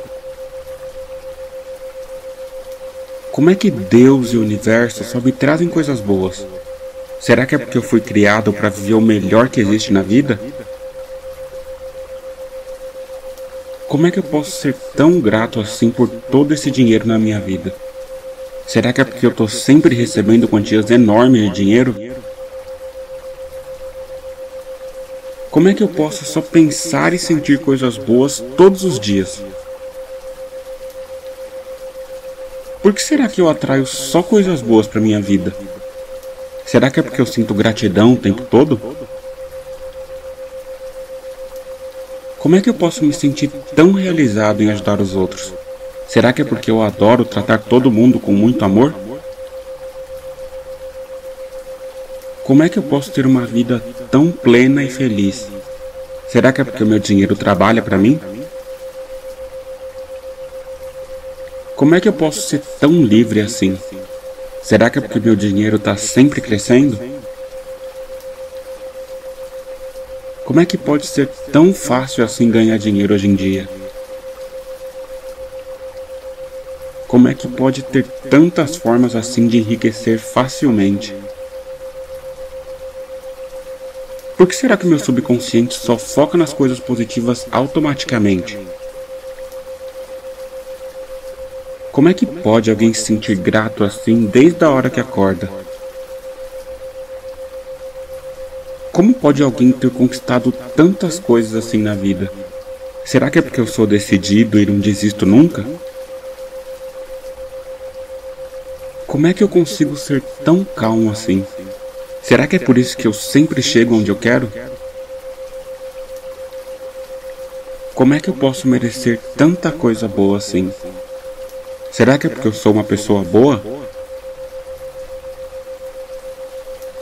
Como é que Deus e o universo só me trazem coisas boas? Será que é porque eu fui criado para viver o melhor que existe na vida? Como é que eu posso ser tão grato assim por todo esse dinheiro na minha vida? Será que é porque eu estou sempre recebendo quantias enormes de dinheiro? Como é que eu posso só pensar e sentir coisas boas todos os dias? Por que será que eu atraio só coisas boas para minha vida? Será que é porque eu sinto gratidão o tempo todo? Como é que eu posso me sentir tão realizado em ajudar os outros? Será que é porque eu adoro tratar todo mundo com muito amor? Como é que eu posso ter uma vida tão plena e feliz? Será que é porque o meu dinheiro trabalha para mim? Como é que eu posso ser tão livre assim? Será que é porque meu dinheiro está sempre crescendo? Como é que pode ser tão fácil assim ganhar dinheiro hoje em dia? Como é que pode ter tantas formas assim de enriquecer facilmente? Por que será que meu subconsciente só foca nas coisas positivas automaticamente? Como é que pode alguém se sentir grato assim desde a hora que acorda? Como pode alguém ter conquistado tantas coisas assim na vida? Será que é porque eu sou decidido e não desisto nunca? Como é que eu consigo ser tão calmo assim? Será que é por isso que eu sempre chego onde eu quero? Como é que eu posso merecer tanta coisa boa assim? Será que é porque eu sou uma pessoa boa?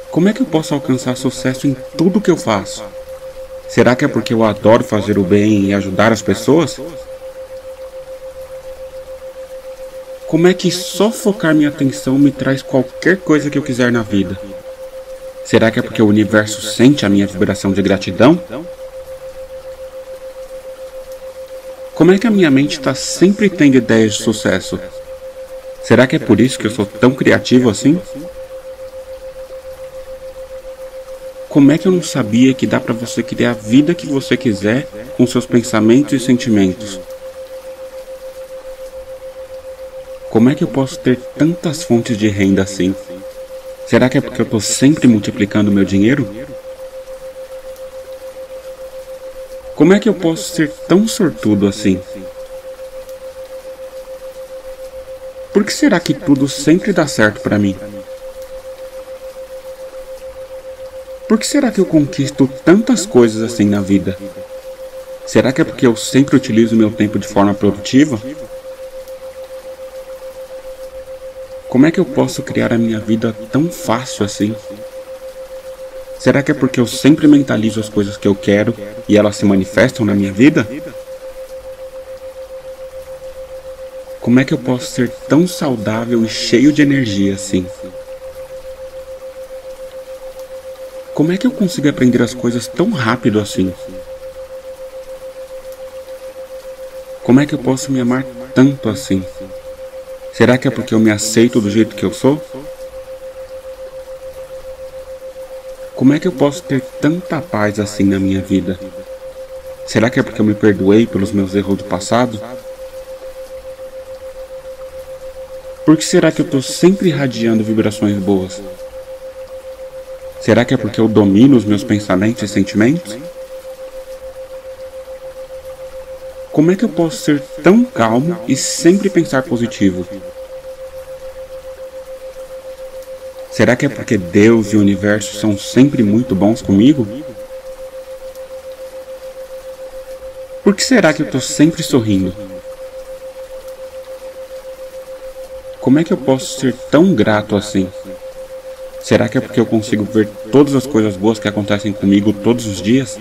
Como é que eu posso alcançar sucesso em tudo que eu faço? Será que é porque eu adoro fazer o bem e ajudar as pessoas? Como é que só focar minha atenção me traz qualquer coisa que eu quiser na vida? Será que é porque o universo sente a minha vibração de gratidão? Como é que a minha mente está sempre tendo ideias de sucesso? Será que é por isso que eu sou tão criativo assim? Como é que eu não sabia que dá para você criar a vida que você quiser com seus pensamentos e sentimentos? Como é que eu posso ter tantas fontes de renda assim? Será que é porque eu estou sempre multiplicando meu dinheiro? Como é que eu posso ser tão sortudo assim? Por que será que tudo sempre dá certo para mim? Por que será que eu conquisto tantas coisas assim na vida? Será que é porque eu sempre utilizo meu tempo de forma produtiva? Como é que eu posso criar a minha vida tão fácil assim? Será que é porque eu sempre mentalizo as coisas que eu quero e elas se manifestam na minha vida? Como é que eu posso ser tão saudável e cheio de energia assim? Como é que eu consigo aprender as coisas tão rápido assim? Como é que eu posso me amar tanto assim? Será que é porque eu me aceito do jeito que eu sou? Como é que eu posso ter tanta paz assim na minha vida? Será que é porque eu me perdoei pelos meus erros do passado? Por que será que eu estou sempre irradiando vibrações boas? Será que é porque eu domino os meus pensamentos e sentimentos? Como é que eu posso ser tão calmo e sempre pensar positivo? Será que é porque Deus e o universo são sempre muito bons comigo? Por que será que eu estou sempre sorrindo? Como é que eu posso ser tão grato assim? Será que é porque eu consigo ver todas as coisas boas que acontecem comigo todos os dias?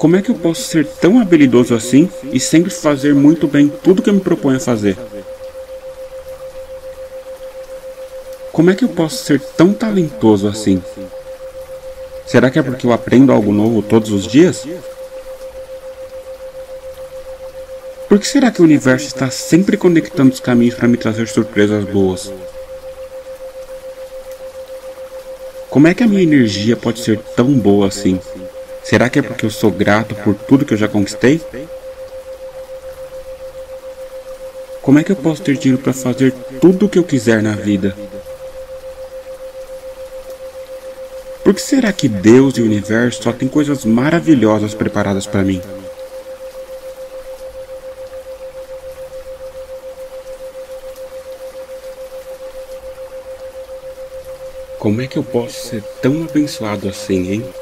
Como é que eu posso ser tão habilidoso assim e sempre fazer muito bem tudo que eu me proponho a fazer? Como é que eu posso ser tão talentoso assim? Será que é porque eu aprendo algo novo todos os dias? Por que será que o universo está sempre conectando os caminhos para me trazer surpresas boas? Como é que a minha energia pode ser tão boa assim? Será que é porque eu sou grato por tudo que eu já conquistei? Como é que eu posso ter dinheiro para fazer tudo o que eu quiser na vida? Por que será que Deus e o universo só têm coisas maravilhosas preparadas para mim? Como é que eu posso ser tão abençoado assim, hein?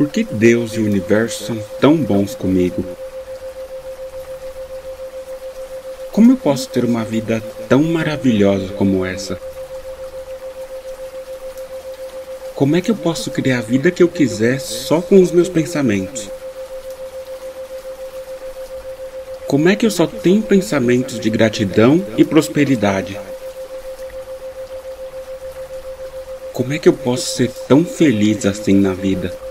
Por que Deus e o universo são tão bons comigo? Como eu posso ter uma vida tão maravilhosa como essa? Como é que eu posso criar a vida que eu quiser só com os meus pensamentos? Como é que eu só tenho pensamentos de gratidão e prosperidade? Como é que eu posso ser tão feliz assim na vida?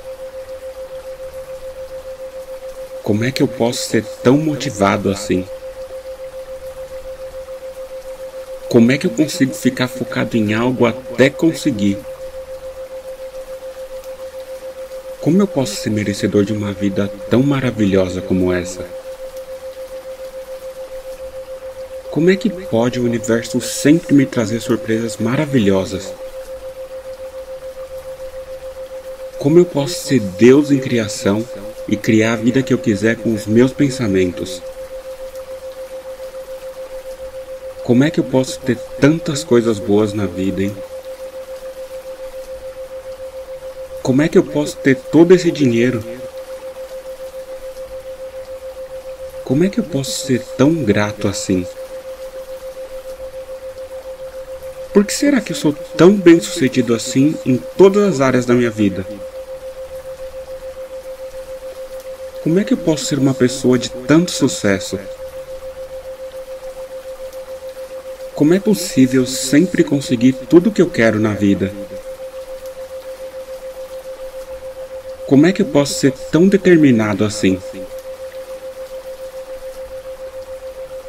Como é que eu posso ser tão motivado assim? Como é que eu consigo ficar focado em algo até conseguir? Como eu posso ser merecedor de uma vida tão maravilhosa como essa? Como é que pode o universo sempre me trazer surpresas maravilhosas? Como eu posso ser Deus em criação e criar a vida que eu quiser com os meus pensamentos? Como é que eu posso ter tantas coisas boas na vida, hein? Como é que eu posso ter todo esse dinheiro? Como é que eu posso ser tão grato assim? Por que será que eu sou tão bem sucedido assim em todas as áreas da minha vida? Como é que eu posso ser uma pessoa de tanto sucesso? Como é possível sempre conseguir tudo o que eu quero na vida? Como é que eu posso ser tão determinado assim?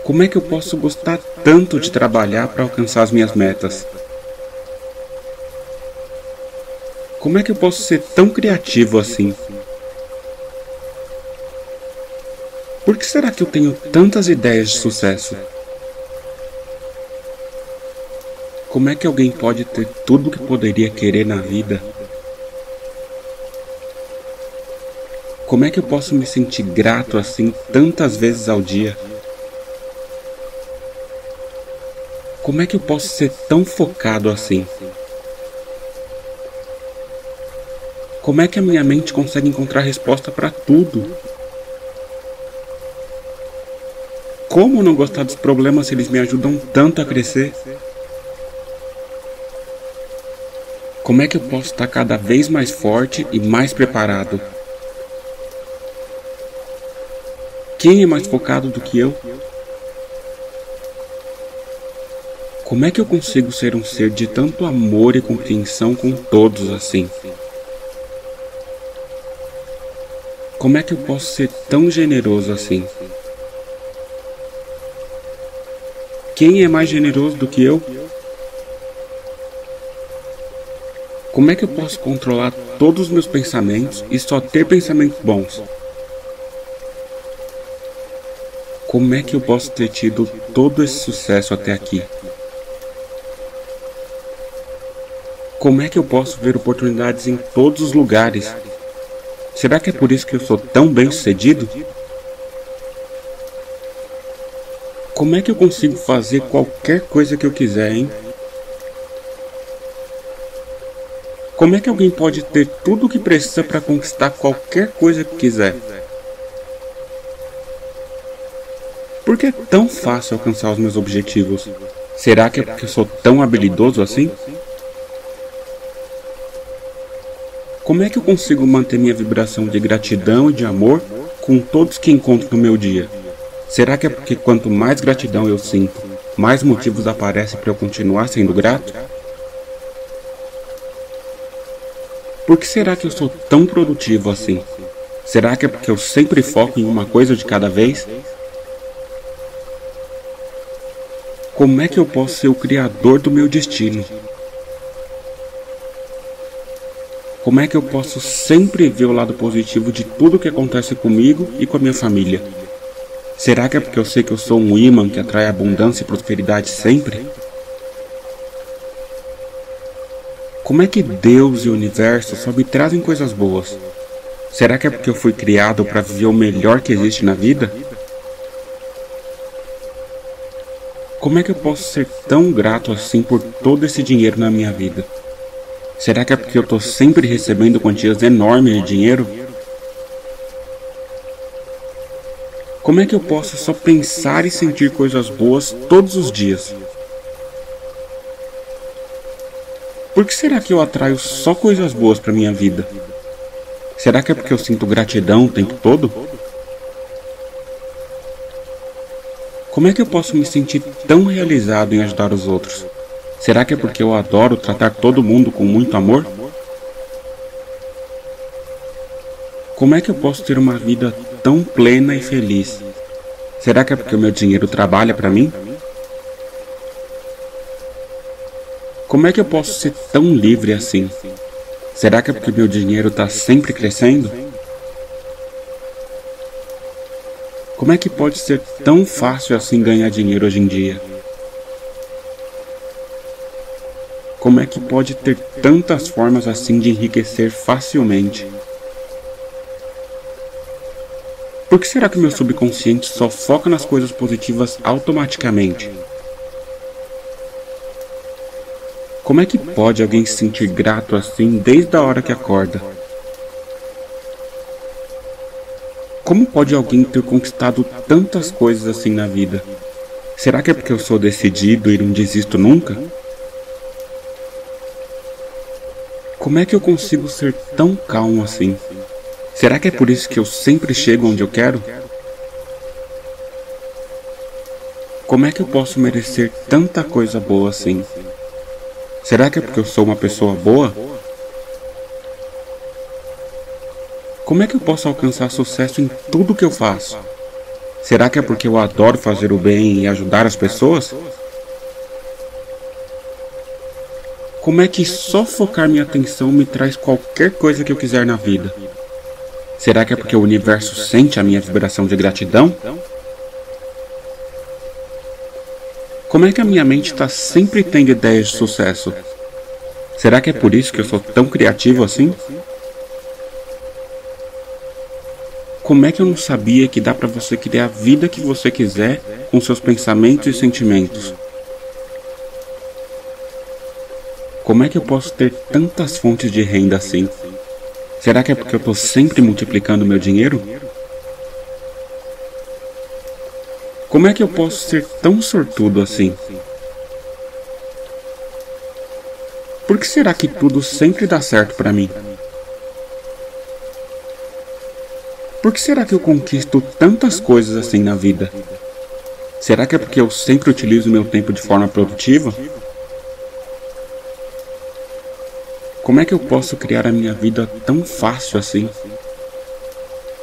Como é que eu posso gostar tanto de trabalhar para alcançar as minhas metas? Como é que eu posso ser tão criativo assim? Por que será que eu tenho tantas ideias de sucesso? Como é que alguém pode ter tudo o que poderia querer na vida Como é que eu posso me sentir grato assim tantas vezes ao dia? Como é que eu posso ser tão focado assim? Como é que a minha mente consegue encontrar resposta para tudo? Como não gostar dos problemas se eles me ajudam tanto a crescer? Como é que eu posso estar cada vez mais forte e mais preparado? Quem é mais focado do que eu? Como é que eu consigo ser um ser de tanto amor e compreensão com todos assim? Como é que eu posso ser tão generoso assim? Quem é mais generoso do que eu? Como é que eu posso controlar todos os meus pensamentos e só ter pensamentos bons? Como é que eu posso ter tido todo esse sucesso até aqui? Como é que eu posso ver oportunidades em todos os lugares? Será que é por isso que eu sou tão bem sucedido? Como é que eu consigo fazer qualquer coisa que eu quiser, hein? Como é que alguém pode ter tudo o que precisa para conquistar qualquer coisa que quiser? Por que é tão fácil alcançar os meus objetivos? Será que é porque eu sou tão habilidoso assim? Como é que eu consigo manter minha vibração de gratidão e de amor com todos que encontro no meu dia? Será que é porque quanto mais gratidão eu sinto, mais motivos aparecem para eu continuar sendo grato? Por que será que eu sou tão produtivo assim? Será que é porque eu sempre foco em uma coisa de cada vez? Como é que eu posso ser o criador do meu destino? Como é que eu posso sempre ver o lado positivo de tudo que acontece comigo e com a minha família? Será que é porque eu sei que eu sou um imã que atrai abundância e prosperidade sempre? Como é que Deus e o universo só me trazem coisas boas? Será que é porque eu fui criado para viver o melhor que existe na vida? Como é que eu posso ser tão grato assim por todo esse dinheiro na minha vida? Será que é porque eu estou sempre recebendo quantias enormes de dinheiro? Como é que eu posso só pensar e sentir coisas boas todos os dias? Por que será que eu atraio só coisas boas para minha vida? Será que é porque eu sinto gratidão o tempo todo? Como é que eu posso me sentir tão realizado em ajudar os outros? Será que é porque eu adoro tratar todo mundo com muito amor? Como é que eu posso ter uma vida tão plena e feliz? Será que é porque o meu dinheiro trabalha para mim? Como é que eu posso ser tão livre assim? Será que é porque meu dinheiro está sempre crescendo? Como é que pode ser tão fácil assim ganhar dinheiro hoje em dia? Como é que pode ter tantas formas assim de enriquecer facilmente? Por que será que meu subconsciente só foca nas coisas positivas automaticamente? Como é que pode alguém se sentir grato assim desde a hora que acorda? Como pode alguém ter conquistado tantas coisas assim na vida? Será que é porque eu sou decidido e não desisto nunca? Como é que eu consigo ser tão calmo assim? Será que é por isso que eu sempre chego onde eu quero? Como é que eu posso merecer tanta coisa boa assim? Será que é porque eu sou uma pessoa boa? Como é que eu posso alcançar sucesso em tudo que eu faço? Será que é porque eu adoro fazer o bem e ajudar as pessoas? Como é que só focar minha atenção me traz qualquer coisa que eu quiser na vida? Será que é porque o universo sente a minha vibração de gratidão? Como é que a minha mente está sempre tendo ideias de sucesso? Será que é por isso que eu sou tão criativo assim? Como é que eu não sabia que dá para você criar a vida que você quiser com seus pensamentos e sentimentos? Como é que eu posso ter tantas fontes de renda assim? Será que é porque eu estou sempre multiplicando meu dinheiro? Como é que eu posso ser tão sortudo assim? Por que será que tudo sempre dá certo para mim? Por que será que eu conquisto tantas coisas assim na vida? Será que é porque eu sempre utilizo meu tempo de forma produtiva? Como é que eu posso criar a minha vida tão fácil assim?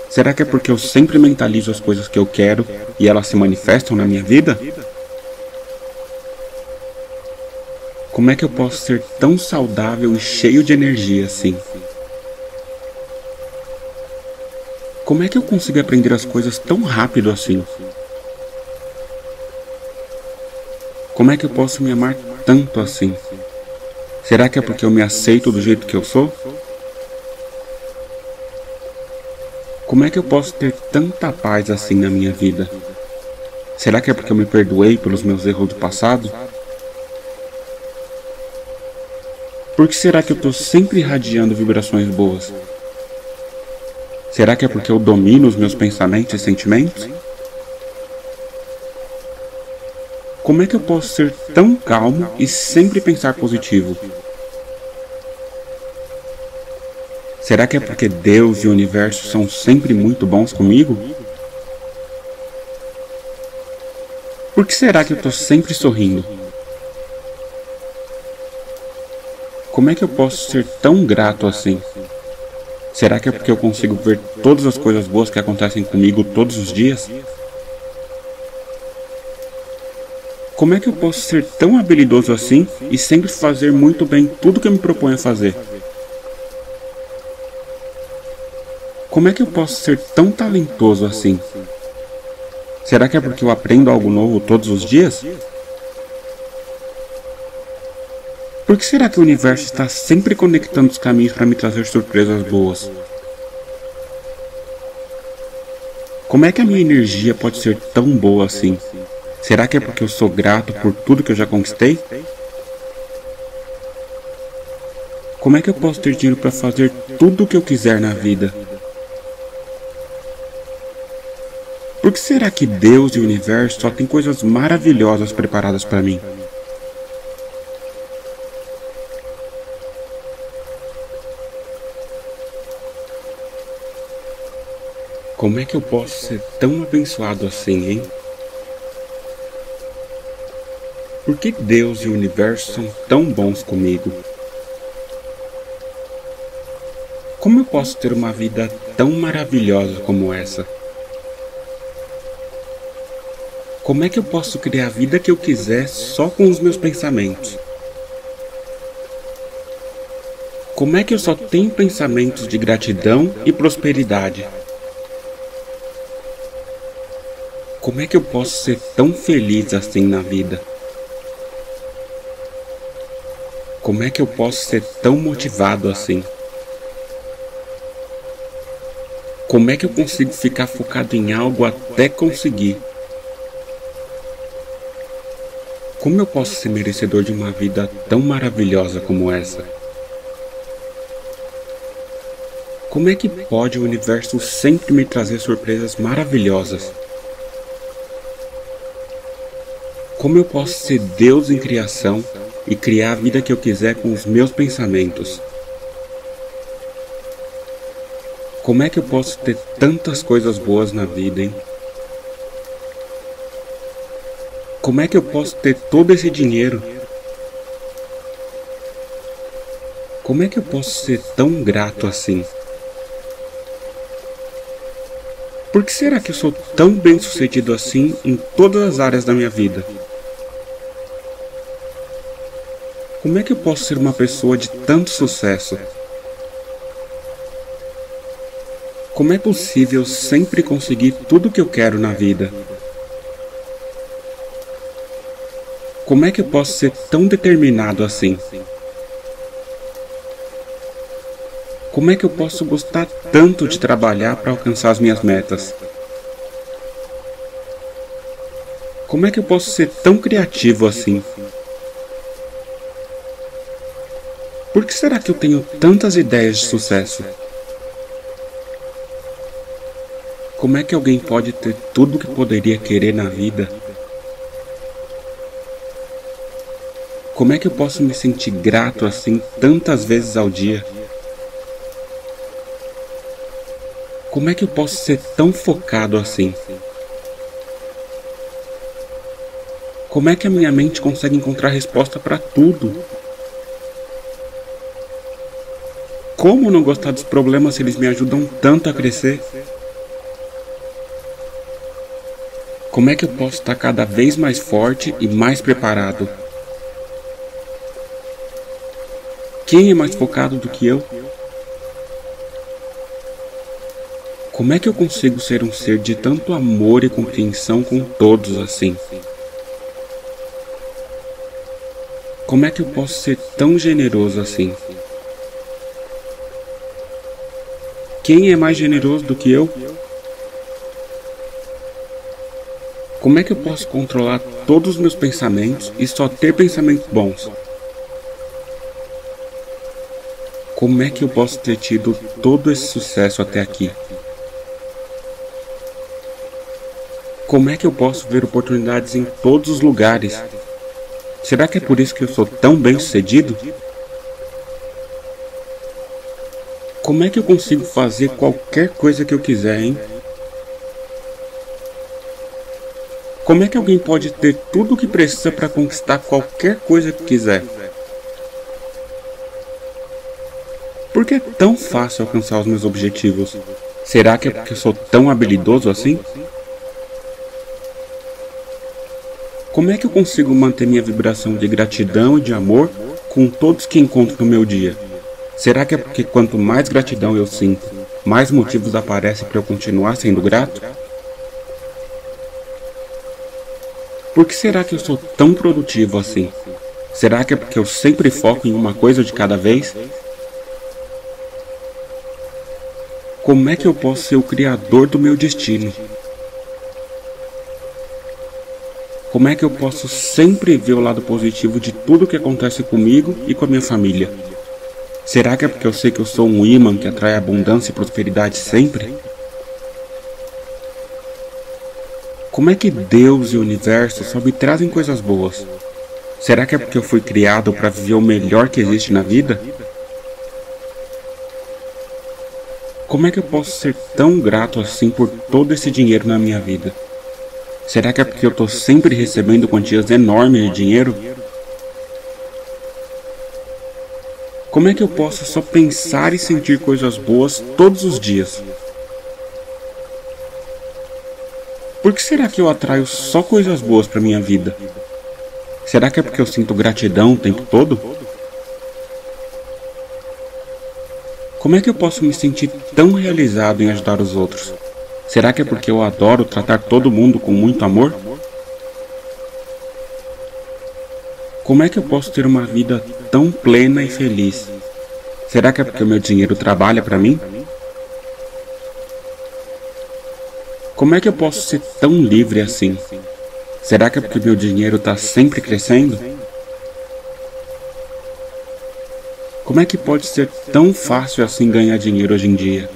Será que é porque eu sempre mentalizo as coisas que eu quero e elas se manifestam na minha vida? Como é que eu posso ser tão saudável e cheio de energia assim? Como é que eu consigo aprender as coisas tão rápido assim? Como é que eu posso me amar tanto assim? Será que é porque eu me aceito do jeito que eu sou? Como é que eu posso ter tanta paz assim na minha vida? Será que é porque eu me perdoei pelos meus erros do passado? Por que será que eu estou sempre irradiando vibrações boas? Será que é porque eu domino os meus pensamentos e sentimentos? Como é que eu posso ser tão calmo e sempre pensar positivo? Será que é porque Deus e o universo são sempre muito bons comigo? Por que será que eu estou sempre sorrindo? Como é que eu posso ser tão grato assim? Será que é porque eu consigo ver todas as coisas boas que acontecem comigo todos os dias? Como é que eu posso ser tão habilidoso assim e sempre fazer muito bem tudo que eu me proponho a fazer? Como é que eu posso ser tão talentoso assim? Será que é porque eu aprendo algo novo todos os dias? Por que será que o universo está sempre conectando os caminhos para me trazer surpresas boas? Como é que a minha energia pode ser tão boa assim? Será que é porque eu sou grato por tudo que eu já conquistei? Como é que eu posso ter dinheiro para fazer tudo o que eu quiser na vida? Por que será que Deus e o universo só têm coisas maravilhosas preparadas para mim? Como é que eu posso ser tão abençoado assim, hein? Por que Deus e o universo são tão bons comigo? Como eu posso ter uma vida tão maravilhosa como essa? Como é que eu posso criar a vida que eu quiser só com os meus pensamentos? Como é que eu só tenho pensamentos de gratidão e prosperidade? Como é que eu posso ser tão feliz assim na vida? Como é que eu posso ser tão motivado assim? Como é que eu consigo ficar focado em algo até conseguir? Como eu posso ser merecedor de uma vida tão maravilhosa como essa? Como é que pode o universo sempre me trazer surpresas maravilhosas? Como eu posso ser Deus em criação e criar a vida que eu quiser com os meus pensamentos? Como é que eu posso ter tantas coisas boas na vida, hein? Como é que eu posso ter todo esse dinheiro? Como é que eu posso ser tão grato assim? Por que será que eu sou tão bem sucedido assim em todas as áreas da minha vida? Como é que eu posso ser uma pessoa de tanto sucesso? Como é possível sempre conseguir tudo o que eu quero na vida? Como é que eu posso ser tão determinado assim? Como é que eu posso gostar tanto de trabalhar para alcançar as minhas metas? Como é que eu posso ser tão criativo assim? Por que será que eu tenho tantas ideias de sucesso? Como é que alguém pode ter tudo o que poderia querer na vida? Como é que eu posso me sentir grato assim tantas vezes ao dia? Como é que eu posso ser tão focado assim? Como é que a minha mente consegue encontrar resposta para tudo? Como não gostar dos problemas se eles me ajudam tanto a crescer? Como é que eu posso estar cada vez mais forte e mais preparado? Quem é mais focado do que eu? Como é que eu consigo ser um ser de tanto amor e compreensão com todos assim? Como é que eu posso ser tão generoso assim? Quem é mais generoso do que eu? Como é que eu posso controlar todos os meus pensamentos e só ter pensamentos bons? Como é que eu posso ter tido todo esse sucesso até aqui? Como é que eu posso ver oportunidades em todos os lugares? Será que é por isso que eu sou tão bem sucedido? Como é que eu consigo fazer qualquer coisa que eu quiser, hein? Como é que alguém pode ter tudo o que precisa para conquistar qualquer coisa que quiser? Por que é tão fácil alcançar os meus objetivos? Será que é porque eu sou tão habilidoso assim? Como é que eu consigo manter minha vibração de gratidão e de amor com todos que encontro no meu dia? Será que é porque quanto mais gratidão eu sinto, mais motivos aparecem para eu continuar sendo grato? Por que será que eu sou tão produtivo assim? Será que é porque eu sempre foco em uma coisa de cada vez? Como é que eu posso ser o criador do meu destino? Como é que eu posso sempre ver o lado positivo de tudo que acontece comigo e com a minha família? Será que é porque eu sei que eu sou um imã que atrai abundância e prosperidade sempre? Como é que Deus e o universo só me trazem coisas boas? Será que é porque eu fui criado para viver o melhor que existe na vida? Como é que eu posso ser tão grato assim por todo esse dinheiro na minha vida? Será que é porque eu estou sempre recebendo quantias enormes de dinheiro? Como é que eu posso só pensar e sentir coisas boas todos os dias? Por que será que eu atraio só coisas boas para minha vida? Será que é porque eu sinto gratidão o tempo todo? Como é que eu posso me sentir tão realizado em ajudar os outros? Será que é porque eu adoro tratar todo mundo com muito amor? Como é que eu posso ter uma vida tão plena e feliz? Será que é porque o meu dinheiro trabalha para mim? Como é que eu posso ser tão livre assim? Será que é porque o meu dinheiro está sempre crescendo? Como é que pode ser tão fácil assim ganhar dinheiro hoje em dia?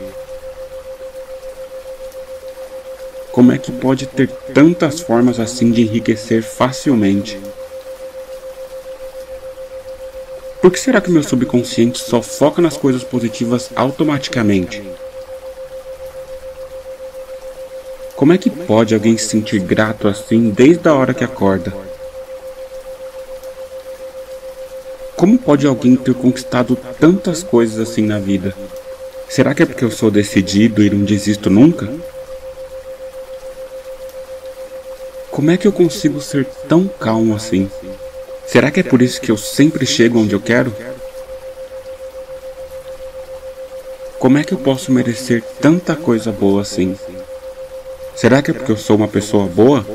Como é que pode ter tantas formas assim de enriquecer facilmente? Por que será que meu subconsciente só foca nas coisas positivas automaticamente? Como é que pode alguém se sentir grato assim desde a hora que acorda? Como pode alguém ter conquistado tantas coisas assim na vida? Será que é porque eu sou decidido e não desisto nunca? Como é que eu consigo ser tão calmo assim? Será que é por isso que eu sempre chego onde eu quero? Como é que eu posso merecer tanta coisa boa assim? Será que é porque eu sou uma pessoa boa?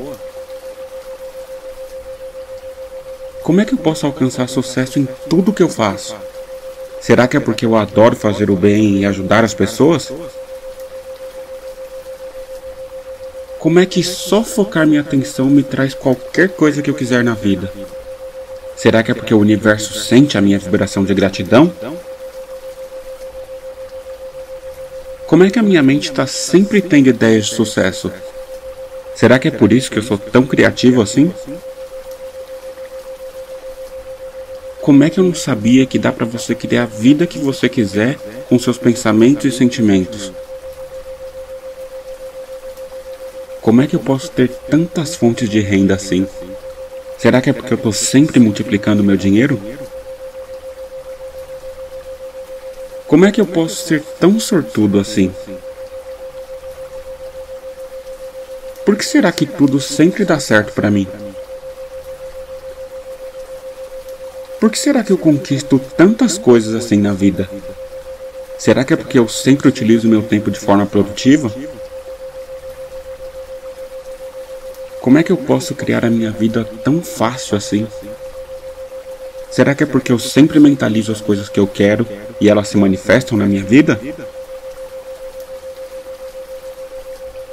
Como é que eu posso alcançar sucesso em tudo que eu faço? Será que é porque eu adoro fazer o bem e ajudar as pessoas? Como é que só focar minha atenção me traz qualquer coisa que eu quiser na vida? Será que é porque o universo sente a minha vibração de gratidão? Como é que a minha mente está sempre tendo ideias de sucesso? Será que é por isso que eu sou tão criativo assim? como é que eu não sabia que dá para você criar a vida que você quiser com seus pensamentos e sentimentos? Como é que eu posso ter tantas fontes de renda assim? Será que é porque eu estou sempre multiplicando meu dinheiro? Como é que eu posso ser tão sortudo assim? Por que será que tudo sempre dá certo para mim? Por que será que eu conquisto tantas coisas assim na vida? Será que é porque eu sempre utilizo meu tempo de forma produtiva? Como é que eu posso criar a minha vida tão fácil assim? Será que é porque eu sempre mentalizo as coisas que eu quero e elas se manifestam na minha vida?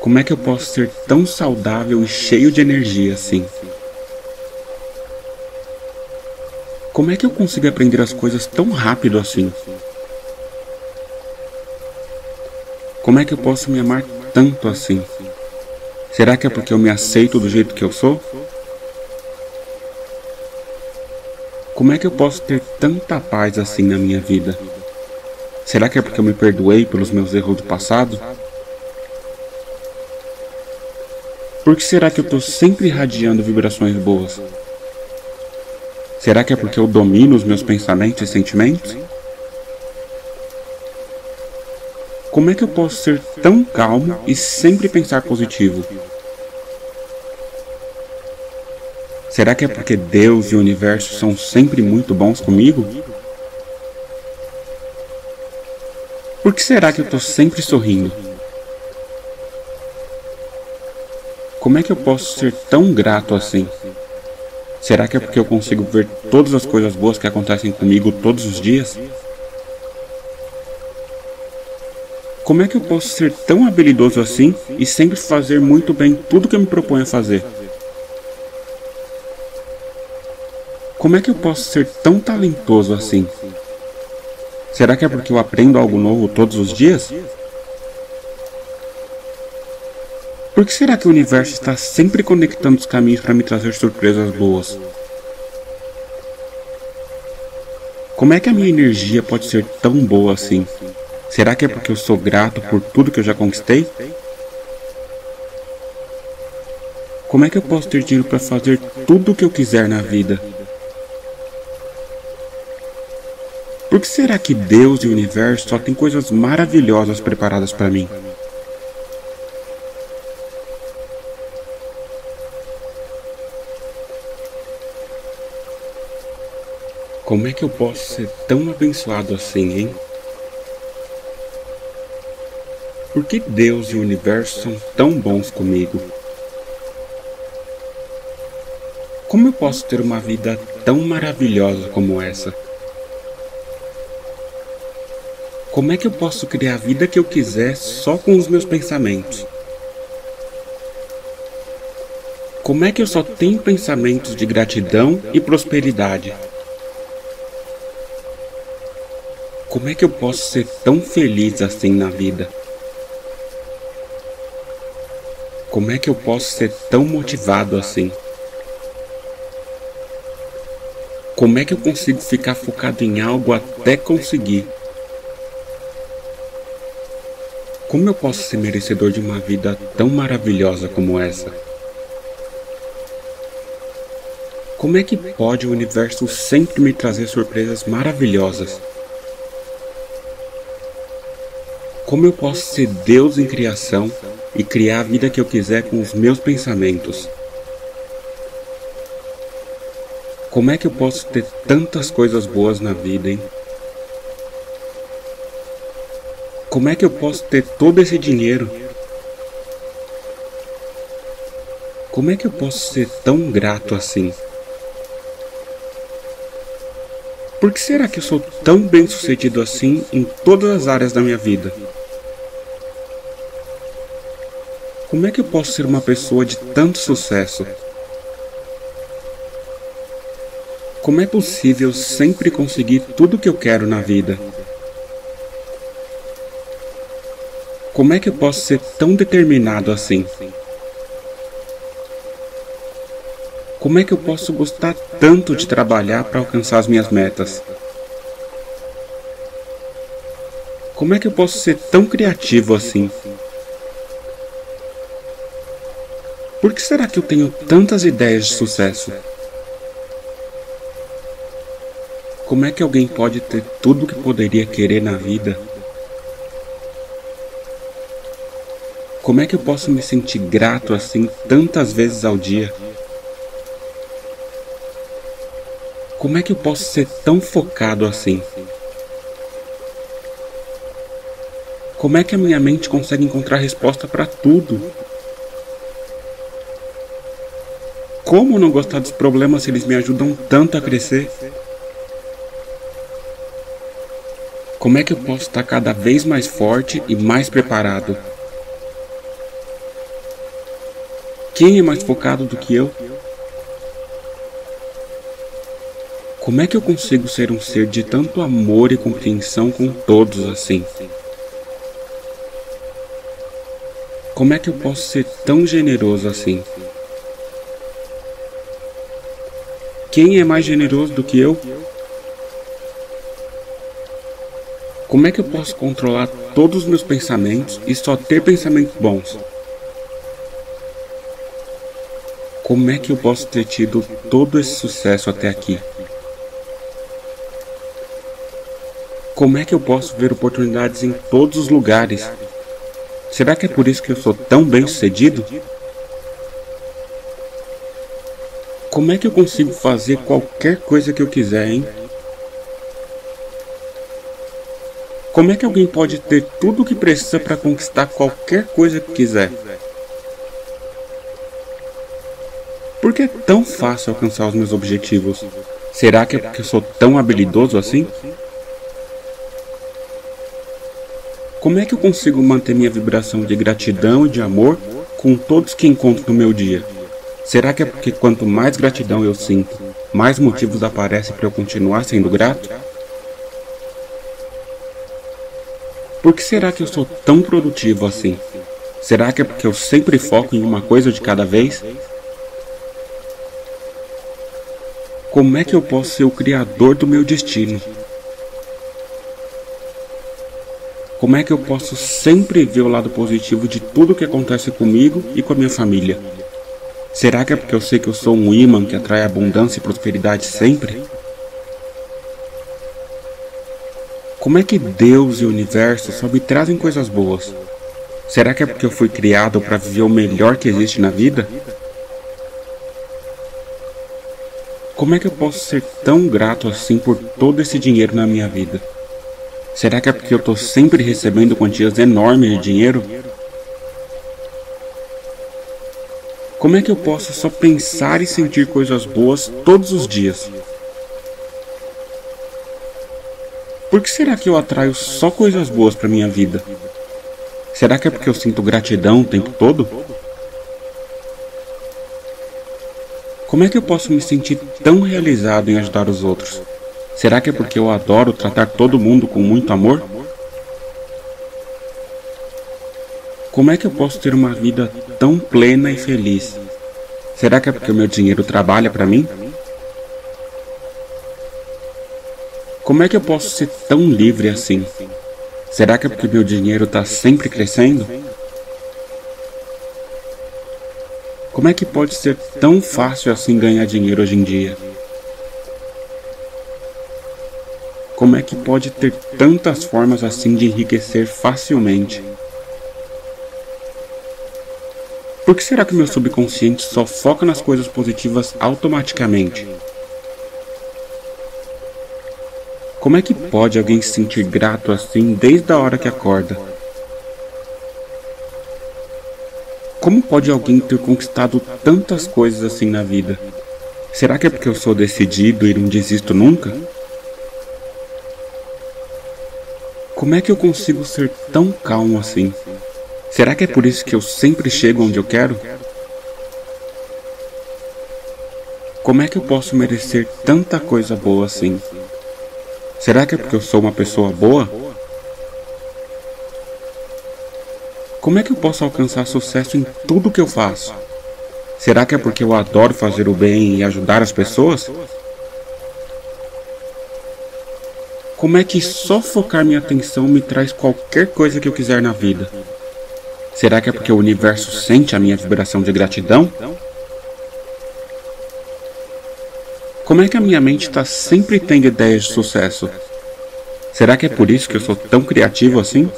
Como é que eu posso ser tão saudável e cheio de energia assim? Como é que eu consigo aprender as coisas tão rápido assim? Como é que eu posso me amar tanto assim? Será que é porque eu me aceito do jeito que eu sou? Como é que eu posso ter tanta paz assim na minha vida? Será que é porque eu me perdoei pelos meus erros do passado? Por que será que eu estou sempre irradiando vibrações boas? Será que é porque eu domino os meus pensamentos e sentimentos? Como é que eu posso ser tão calmo e sempre pensar positivo? Será que é porque Deus e o universo são sempre muito bons comigo? Por que será que eu estou sempre sorrindo? Como é que eu posso ser tão grato assim? Será que é porque eu consigo ver todas as coisas boas que acontecem comigo todos os dias? Como é que eu posso ser tão habilidoso assim e sempre fazer muito bem tudo que eu me proponho a fazer? Como é que eu posso ser tão talentoso assim? Será que é porque eu aprendo algo novo todos os dias? Por que será que o universo está sempre conectando os caminhos para me trazer surpresas boas? Como é que a minha energia pode ser tão boa assim? Será que é porque eu sou grato por tudo que eu já conquistei? Como é que eu posso ter dinheiro para fazer tudo o que eu quiser na vida? Por que será que Deus e o universo só têm coisas maravilhosas preparadas para mim? Como é que eu posso ser tão abençoado assim, hein? Por que Deus e o universo são tão bons comigo? Como eu posso ter uma vida tão maravilhosa como essa? Como é que eu posso criar a vida que eu quiser só com os meus pensamentos? Como é que eu só tenho pensamentos de gratidão e prosperidade? Como é que eu posso ser tão feliz assim na vida? Como é que eu posso ser tão motivado assim? Como é que eu consigo ficar focado em algo até conseguir? Como eu posso ser merecedor de uma vida tão maravilhosa como essa? Como é que pode o universo sempre me trazer surpresas maravilhosas? Como eu posso ser Deus em criação e criar a vida que eu quiser com os meus pensamentos? Como é que eu posso ter tantas coisas boas na vida, hein? Como é que eu posso ter todo esse dinheiro? Como é que eu posso ser tão grato assim? Por que será que eu sou tão bem sucedido assim em todas as áreas da minha vida? Como é que eu posso ser uma pessoa de tanto sucesso? Como é possível sempre conseguir tudo o que eu quero na vida? Como é que eu posso ser tão determinado assim? Como é que eu posso gostar tanto de trabalhar para alcançar as minhas metas? Como é que eu posso ser tão criativo assim? Por que será que eu tenho tantas ideias de sucesso? Como é que alguém pode ter tudo o que poderia querer na vida? Como é que eu posso me sentir grato assim tantas vezes ao dia? Como é que eu posso ser tão focado assim? Como é que a minha mente consegue encontrar resposta para tudo? Como não gostar dos problemas se eles me ajudam tanto a crescer? Como é que eu posso estar cada vez mais forte e mais preparado? Quem é mais focado do que eu? Como é que eu consigo ser um ser de tanto amor e compreensão com todos assim? Como é que eu posso ser tão generoso assim? Quem é mais generoso do que eu? Como é que eu posso controlar todos os meus pensamentos e só ter pensamentos bons? Como é que eu posso ter tido todo esse sucesso até aqui? Como é que eu posso ver oportunidades em todos os lugares? Será que é por isso que eu sou tão bem sucedido? Como é que eu consigo fazer qualquer coisa que eu quiser, hein? Como é que alguém pode ter tudo o que precisa para conquistar qualquer coisa que quiser? Por que é tão fácil alcançar os meus objetivos? Será que é porque eu sou tão habilidoso assim? Como é que eu consigo manter minha vibração de gratidão e de amor com todos que encontro no meu dia? Será que é porque quanto mais gratidão eu sinto, mais motivos aparecem para eu continuar sendo grato? Por que será que eu sou tão produtivo assim? Será que é porque eu sempre foco em uma coisa de cada vez? Como é que eu posso ser o criador do meu destino? Como é que eu posso sempre ver o lado positivo de tudo que acontece comigo e com a minha família? Será que é porque eu sei que eu sou um imã que atrai abundância e prosperidade sempre? Como é que Deus e o universo só me trazem coisas boas? Será que é porque eu fui criado para viver o melhor que existe na vida? Como é que eu posso ser tão grato assim por todo esse dinheiro na minha vida? Será que é porque eu estou sempre recebendo quantias enormes de dinheiro? Como é que eu posso só pensar e sentir coisas boas todos os dias? Por que será que eu atraio só coisas boas para minha vida? Será que é porque eu sinto gratidão o tempo todo? Como é que eu posso me sentir tão realizado em ajudar os outros? Será que é porque eu adoro tratar todo mundo com muito amor? Como é que eu posso ter uma vida tão plena e feliz? Será que é porque o meu dinheiro trabalha para mim? Como é que eu posso ser tão livre assim? Será que é porque meu dinheiro está sempre crescendo? Como é que pode ser tão fácil assim ganhar dinheiro hoje em dia? Como é que pode ter tantas formas assim de enriquecer facilmente? Por que será que meu subconsciente só foca nas coisas positivas automaticamente? Como é que pode alguém se sentir grato assim desde a hora que acorda? Como pode alguém ter conquistado tantas coisas assim na vida? Será que é porque eu sou decidido e não desisto nunca? Como é que eu consigo ser tão calmo assim? Será que é por isso que eu sempre chego onde eu quero? Como é que eu posso merecer tanta coisa boa assim? Será que é porque eu sou uma pessoa boa? Como é que eu posso alcançar sucesso em tudo que eu faço? Será que é porque eu adoro fazer o bem e ajudar as pessoas? Como é que só focar minha atenção me traz qualquer coisa que eu quiser na vida? Será que é porque o universo sente a minha vibração de gratidão? Como é que a minha mente está sempre tendo ideias de sucesso? Será que é por isso que eu sou tão criativo assim?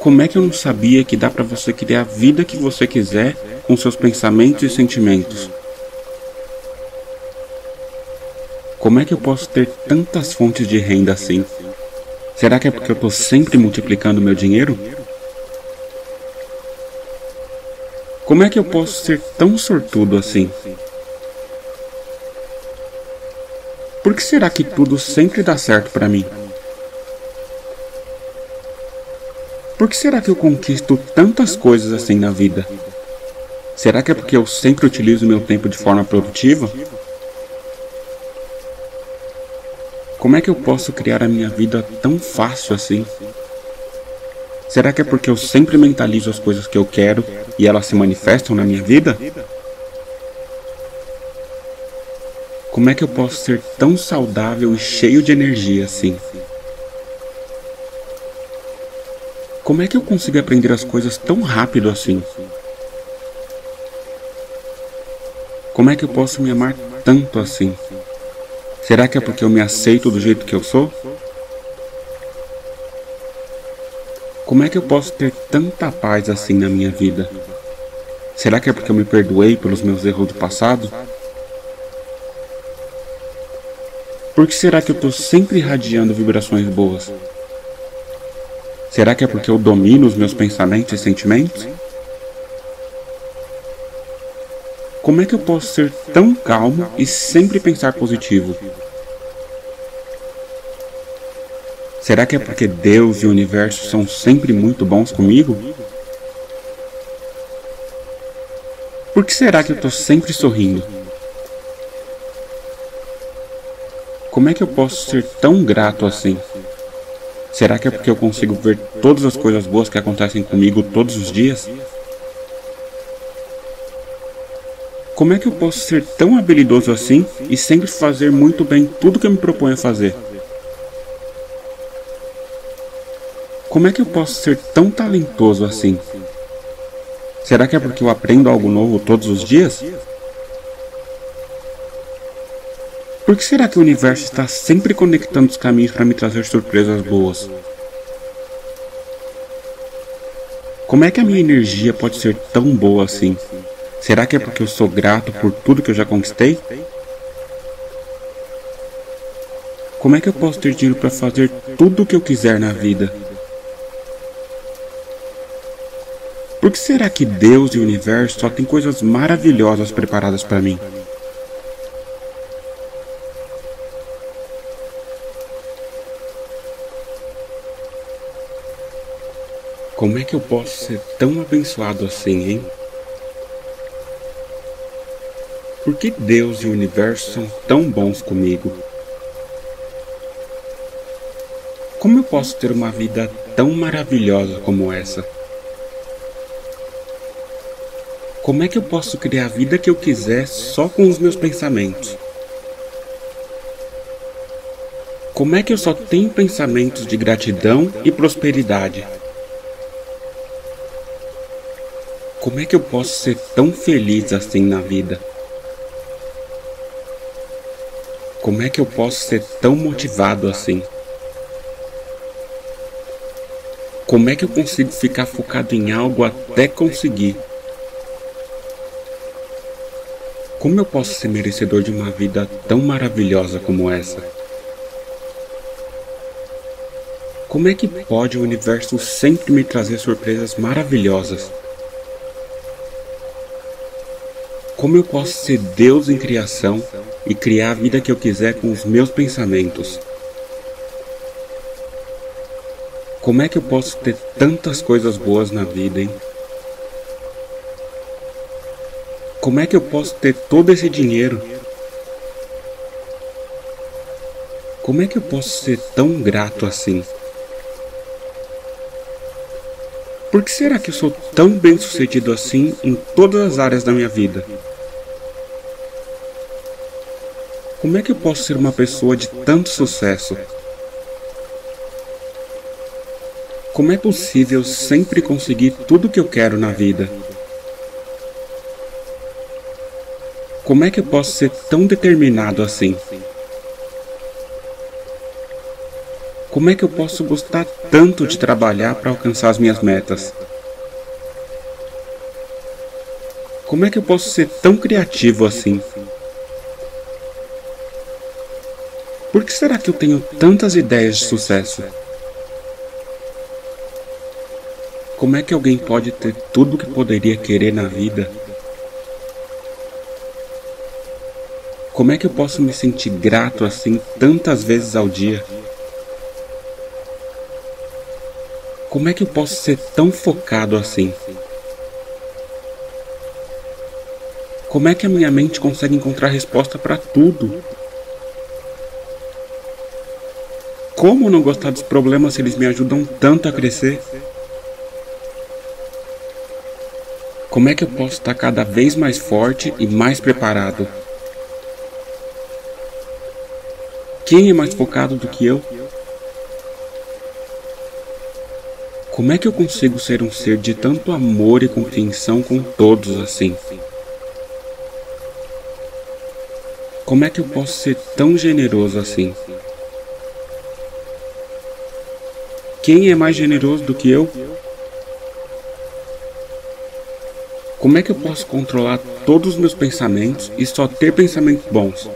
Como é que eu não sabia que dá para você criar a vida que você quiser com seus pensamentos e sentimentos? Como é que eu posso ter tantas fontes de renda assim? Será que é porque eu estou sempre multiplicando meu dinheiro? Como é que eu posso ser tão sortudo assim? Por que será que tudo sempre dá certo para mim? Por que será que eu conquisto tantas coisas assim na vida? Será que é porque eu sempre utilizo meu tempo de forma produtiva? Como é que eu posso criar a minha vida tão fácil assim? Será que é porque eu sempre mentalizo as coisas que eu quero e elas se manifestam na minha vida? Como é que eu posso ser tão saudável e cheio de energia assim? Como é que eu consigo aprender as coisas tão rápido assim? Como é que eu posso me amar tanto assim? Será que é porque eu me aceito do jeito que eu sou? Como é que eu posso ter tanta paz assim na minha vida? Será que é porque eu me perdoei pelos meus erros do passado? Por que será que eu estou sempre irradiando vibrações boas? Será que é porque eu domino os meus pensamentos e sentimentos? Como é que eu posso ser tão calmo e sempre pensar positivo? Será que é porque Deus e o universo são sempre muito bons comigo? Por que será que eu estou sempre sorrindo? Como é que eu posso ser tão grato assim? Será que é porque eu consigo ver todas as coisas boas que acontecem comigo todos os dias? Como é que eu posso ser tão habilidoso assim e sempre fazer muito bem tudo que eu me proponho a fazer? Como é que eu posso ser tão talentoso assim? Será que é porque eu aprendo algo novo todos os dias? Por que será que o universo está sempre conectando os caminhos para me trazer surpresas boas? Como é que a minha energia pode ser tão boa assim? Será que é porque eu sou grato por tudo que eu já conquistei? Como é que eu posso ter dinheiro para fazer tudo o que eu quiser na vida? Por que será que Deus e o universo só têm coisas maravilhosas preparadas para mim? Como é que eu posso ser tão abençoado assim, hein? Por que Deus e o universo são tão bons comigo? Como eu posso ter uma vida tão maravilhosa como essa? Como é que eu posso criar a vida que eu quiser só com os meus pensamentos? Como é que eu só tenho pensamentos de gratidão e prosperidade? Como é que eu posso ser tão feliz assim na vida? Como é que eu posso ser tão motivado assim? Como é que eu consigo ficar focado em algo até conseguir? Como eu posso ser merecedor de uma vida tão maravilhosa como essa? Como é que pode o universo sempre me trazer surpresas maravilhosas? Como eu posso ser Deus em criação e criar a vida que eu quiser com os meus pensamentos? Como é que eu posso ter tantas coisas boas na vida, hein? Como é que eu posso ter todo esse dinheiro? Como é que eu posso ser tão grato assim? Por que será que eu sou tão bem sucedido assim em todas as áreas da minha vida? Como é que eu posso ser uma pessoa de tanto sucesso? Como é possível sempre conseguir tudo o que eu quero na vida? Como é que eu posso ser tão determinado assim? Como é que eu posso gostar tanto de trabalhar para alcançar as minhas metas? Como é que eu posso ser tão criativo assim? Por que será que eu tenho tantas ideias de sucesso? Como é que alguém pode ter tudo o que poderia querer na vida Como é que eu posso me sentir grato assim tantas vezes ao dia? Como é que eu posso ser tão focado assim? Como é que a minha mente consegue encontrar resposta para tudo? Como não gostar dos problemas se eles me ajudam tanto a crescer? Como é que eu posso estar cada vez mais forte e mais preparado? Quem é mais focado do que eu? Como é que eu consigo ser um ser de tanto amor e compreensão com todos assim? Como é que eu posso ser tão generoso assim? Quem é mais generoso do que eu? Como é que eu posso controlar todos os meus pensamentos e só ter pensamentos bons?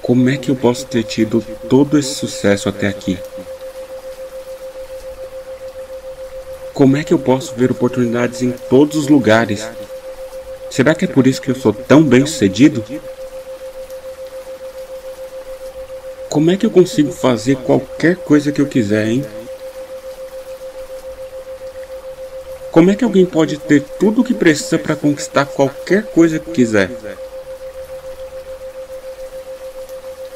Como é que eu posso ter tido todo esse sucesso até aqui? Como é que eu posso ver oportunidades em todos os lugares? Será que é por isso que eu sou tão bem sucedido? Como é que eu consigo fazer qualquer coisa que eu quiser, hein? Como é que alguém pode ter tudo o que precisa para conquistar qualquer coisa que quiser?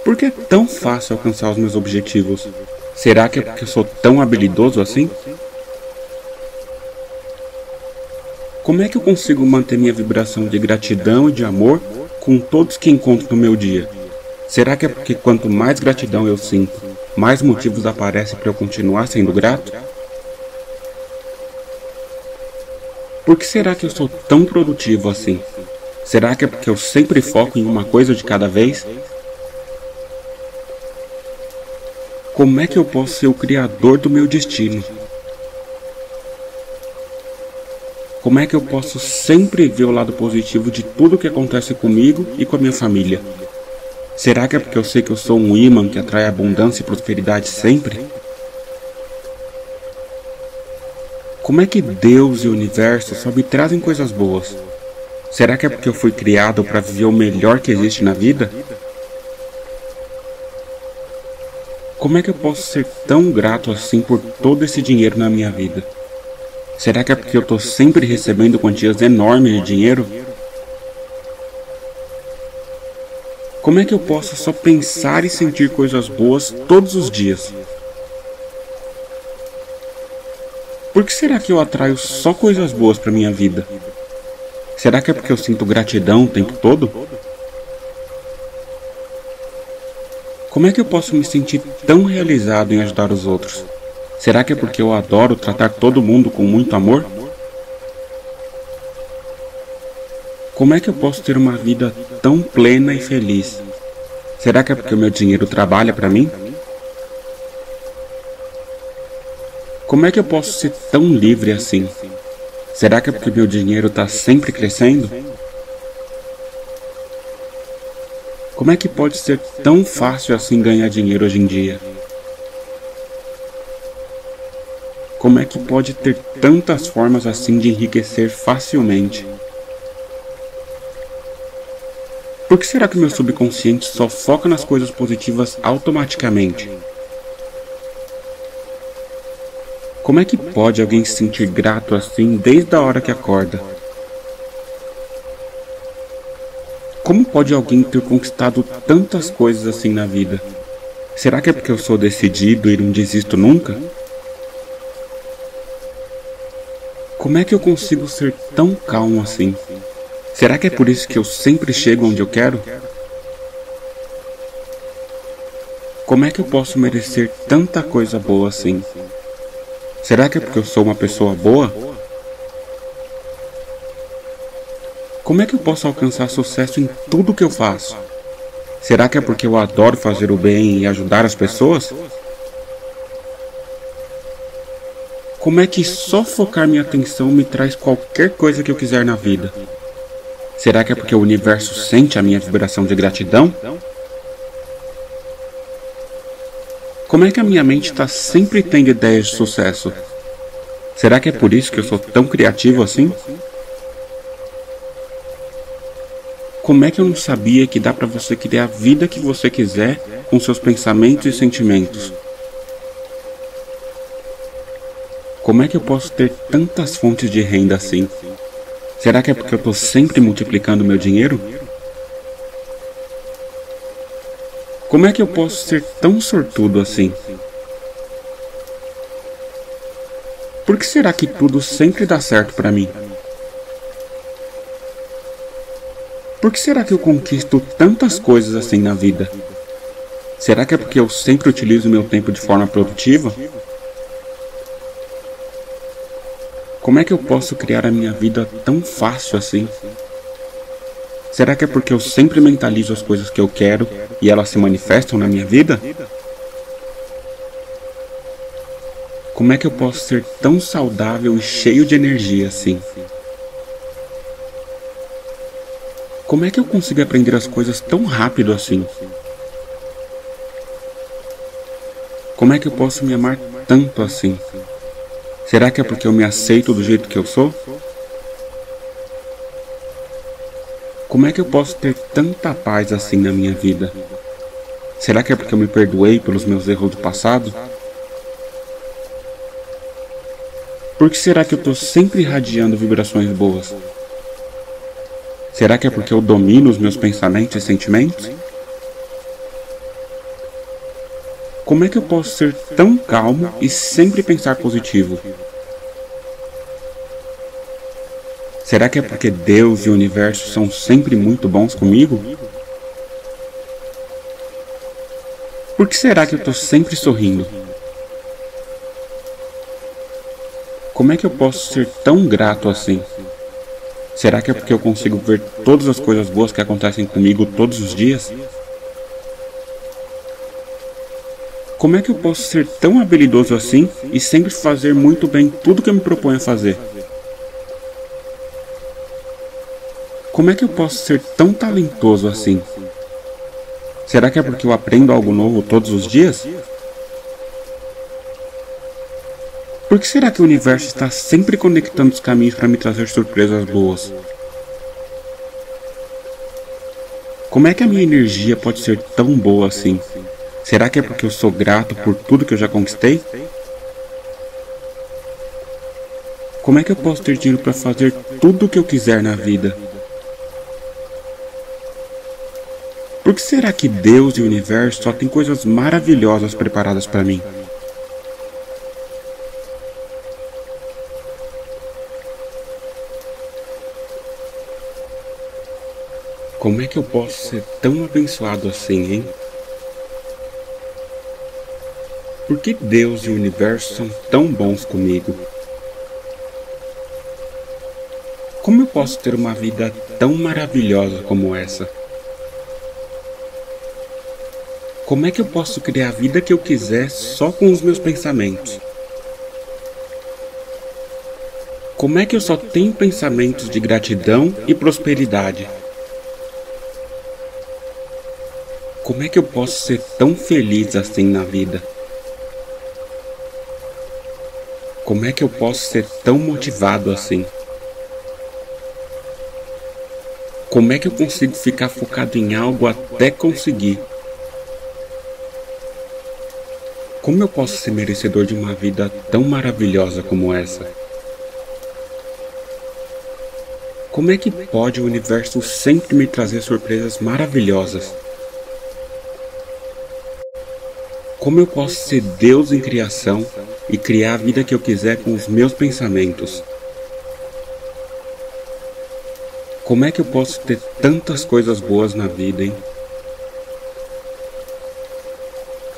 Por que é tão fácil alcançar os meus objetivos? Será que é porque eu sou tão habilidoso assim? Como é que eu consigo manter minha vibração de gratidão e de amor com todos que encontro no meu dia? Será que é porque quanto mais gratidão eu sinto, mais motivos aparecem para eu continuar sendo grato? Por que será que eu sou tão produtivo assim? Será que é porque eu sempre foco em uma coisa de cada vez? Como é que eu posso ser o criador do meu destino? Como é que eu posso sempre ver o lado positivo de tudo que acontece comigo e com a minha família? Será que é porque eu sei que eu sou um imã que atrai abundância e prosperidade sempre? Como é que Deus e o universo só me trazem coisas boas? Será que é porque eu fui criado para viver o melhor que existe na vida? Como é que eu posso ser tão grato assim por todo esse dinheiro na minha vida? Será que é porque eu estou sempre recebendo quantias enormes de dinheiro? Como é que eu posso só pensar e sentir coisas boas todos os dias? Por que será que eu atraio só coisas boas para minha vida? Será que é porque eu sinto gratidão o tempo todo? Como é que eu posso me sentir tão realizado em ajudar os outros? Será que é porque eu adoro tratar todo mundo com muito amor? Como é que eu posso ter uma vida tão plena e feliz? Será que é porque o meu dinheiro trabalha para mim? Como é que eu posso ser tão livre assim? Será que é porque meu dinheiro está sempre crescendo? Como é que pode ser tão fácil assim ganhar dinheiro hoje em dia? Como é que pode ter tantas formas assim de enriquecer facilmente? Por que será que meu subconsciente só foca nas coisas positivas automaticamente? Como é que pode alguém se sentir grato assim desde a hora que acorda? Como pode alguém ter conquistado tantas coisas assim na vida? Será que é porque eu sou decidido e não desisto nunca? Como é que eu consigo ser tão calmo assim? Será que é por isso que eu sempre chego onde eu quero? Como é que eu posso merecer tanta coisa boa assim? Será que é porque eu sou uma pessoa boa? Como é que eu posso alcançar sucesso em tudo que eu faço? Será que é porque eu adoro fazer o bem e ajudar as pessoas? Como é que só focar minha atenção me traz qualquer coisa que eu quiser na vida? Será que é porque o universo sente a minha vibração de gratidão? Como é que a minha mente está sempre tendo ideias de sucesso? Será que é por isso que eu sou tão criativo assim? Como é que eu não sabia que dá para você criar a vida que você quiser com seus pensamentos e sentimentos? Como é que eu posso ter tantas fontes de renda assim? Será que é porque eu estou sempre multiplicando meu dinheiro? Como é que eu posso ser tão sortudo assim? Por que será que tudo sempre dá certo para mim? Por que será que eu conquisto tantas coisas assim na vida? Será que é porque eu sempre utilizo meu tempo de forma produtiva? Como é que eu posso criar a minha vida tão fácil assim? Será que é porque eu sempre mentalizo as coisas que eu quero e elas se manifestam na minha vida? Como é que eu posso ser tão saudável e cheio de energia assim? Como é que eu consigo aprender as coisas tão rápido assim? Como é que eu posso me amar tanto assim? Será que é porque eu me aceito do jeito que eu sou? Como é que eu posso ter tanta paz assim na minha vida? Será que é porque eu me perdoei pelos meus erros do passado? Por que será que eu estou sempre irradiando vibrações boas? Será que é porque eu domino os meus pensamentos e sentimentos? Como é que eu posso ser tão calmo e sempre pensar positivo? Será que é porque Deus e o universo são sempre muito bons comigo? Por que será que eu estou sempre sorrindo? Como é que eu posso ser tão grato assim? Será que é porque eu consigo ver todas as coisas boas que acontecem comigo todos os dias? Como é que eu posso ser tão habilidoso assim e sempre fazer muito bem tudo que eu me proponho a fazer? Como é que eu posso ser tão talentoso assim? Será que é porque eu aprendo algo novo todos os dias? Por que será que o universo está sempre conectando os caminhos para me trazer surpresas boas? Como é que a minha energia pode ser tão boa assim? Será que é porque eu sou grato por tudo que eu já conquistei? Como é que eu posso ter dinheiro para fazer tudo o que eu quiser na vida? Por que será que Deus e o universo só têm coisas maravilhosas preparadas para mim? Como é que eu posso ser tão abençoado assim, hein? Por que Deus e o universo são tão bons comigo? Como eu posso ter uma vida tão maravilhosa como essa? Como é que eu posso criar a vida que eu quiser só com os meus pensamentos? Como é que eu só tenho pensamentos de gratidão e prosperidade? Como é que eu posso ser tão feliz assim na vida? Como é que eu posso ser tão motivado assim? Como é que eu consigo ficar focado em algo até conseguir? Como eu posso ser merecedor de uma vida tão maravilhosa como essa? Como é que pode o universo sempre me trazer surpresas maravilhosas? Como eu posso ser Deus em criação e criar a vida que eu quiser com os meus pensamentos? Como é que eu posso ter tantas coisas boas na vida, hein?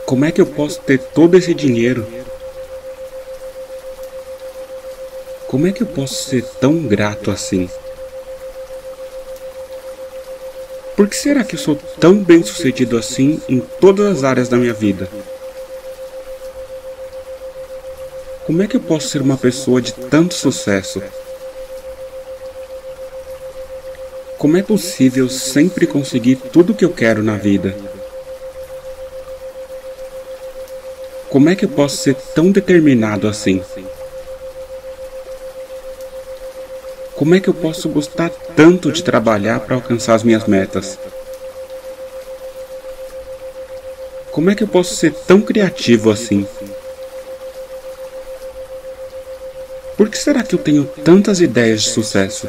Como é que eu posso ter todo esse dinheiro? Como é que eu posso ser tão grato assim? Por que será que eu sou tão bem sucedido assim em todas as áreas da minha vida? Como é que eu posso ser uma pessoa de tanto sucesso? Como é possível sempre conseguir tudo o que eu quero na vida? Como é que eu posso ser tão determinado assim? Como é que eu posso gostar tanto de trabalhar para alcançar as minhas metas? Como é que eu posso ser tão criativo assim? Por que será que eu tenho tantas ideias de sucesso?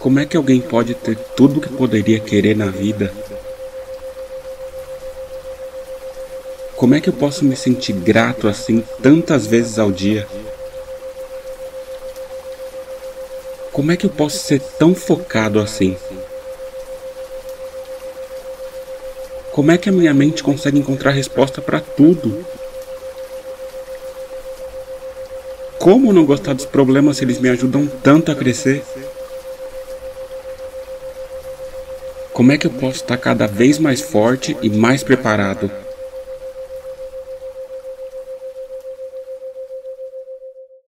Como é que alguém pode ter tudo o que poderia querer na vida Como é que eu posso me sentir grato assim tantas vezes ao dia? Como é que eu posso ser tão focado assim? Como é que a minha mente consegue encontrar resposta para tudo? Como não gostar dos problemas se eles me ajudam tanto a crescer? Como é que eu posso estar cada vez mais forte e mais preparado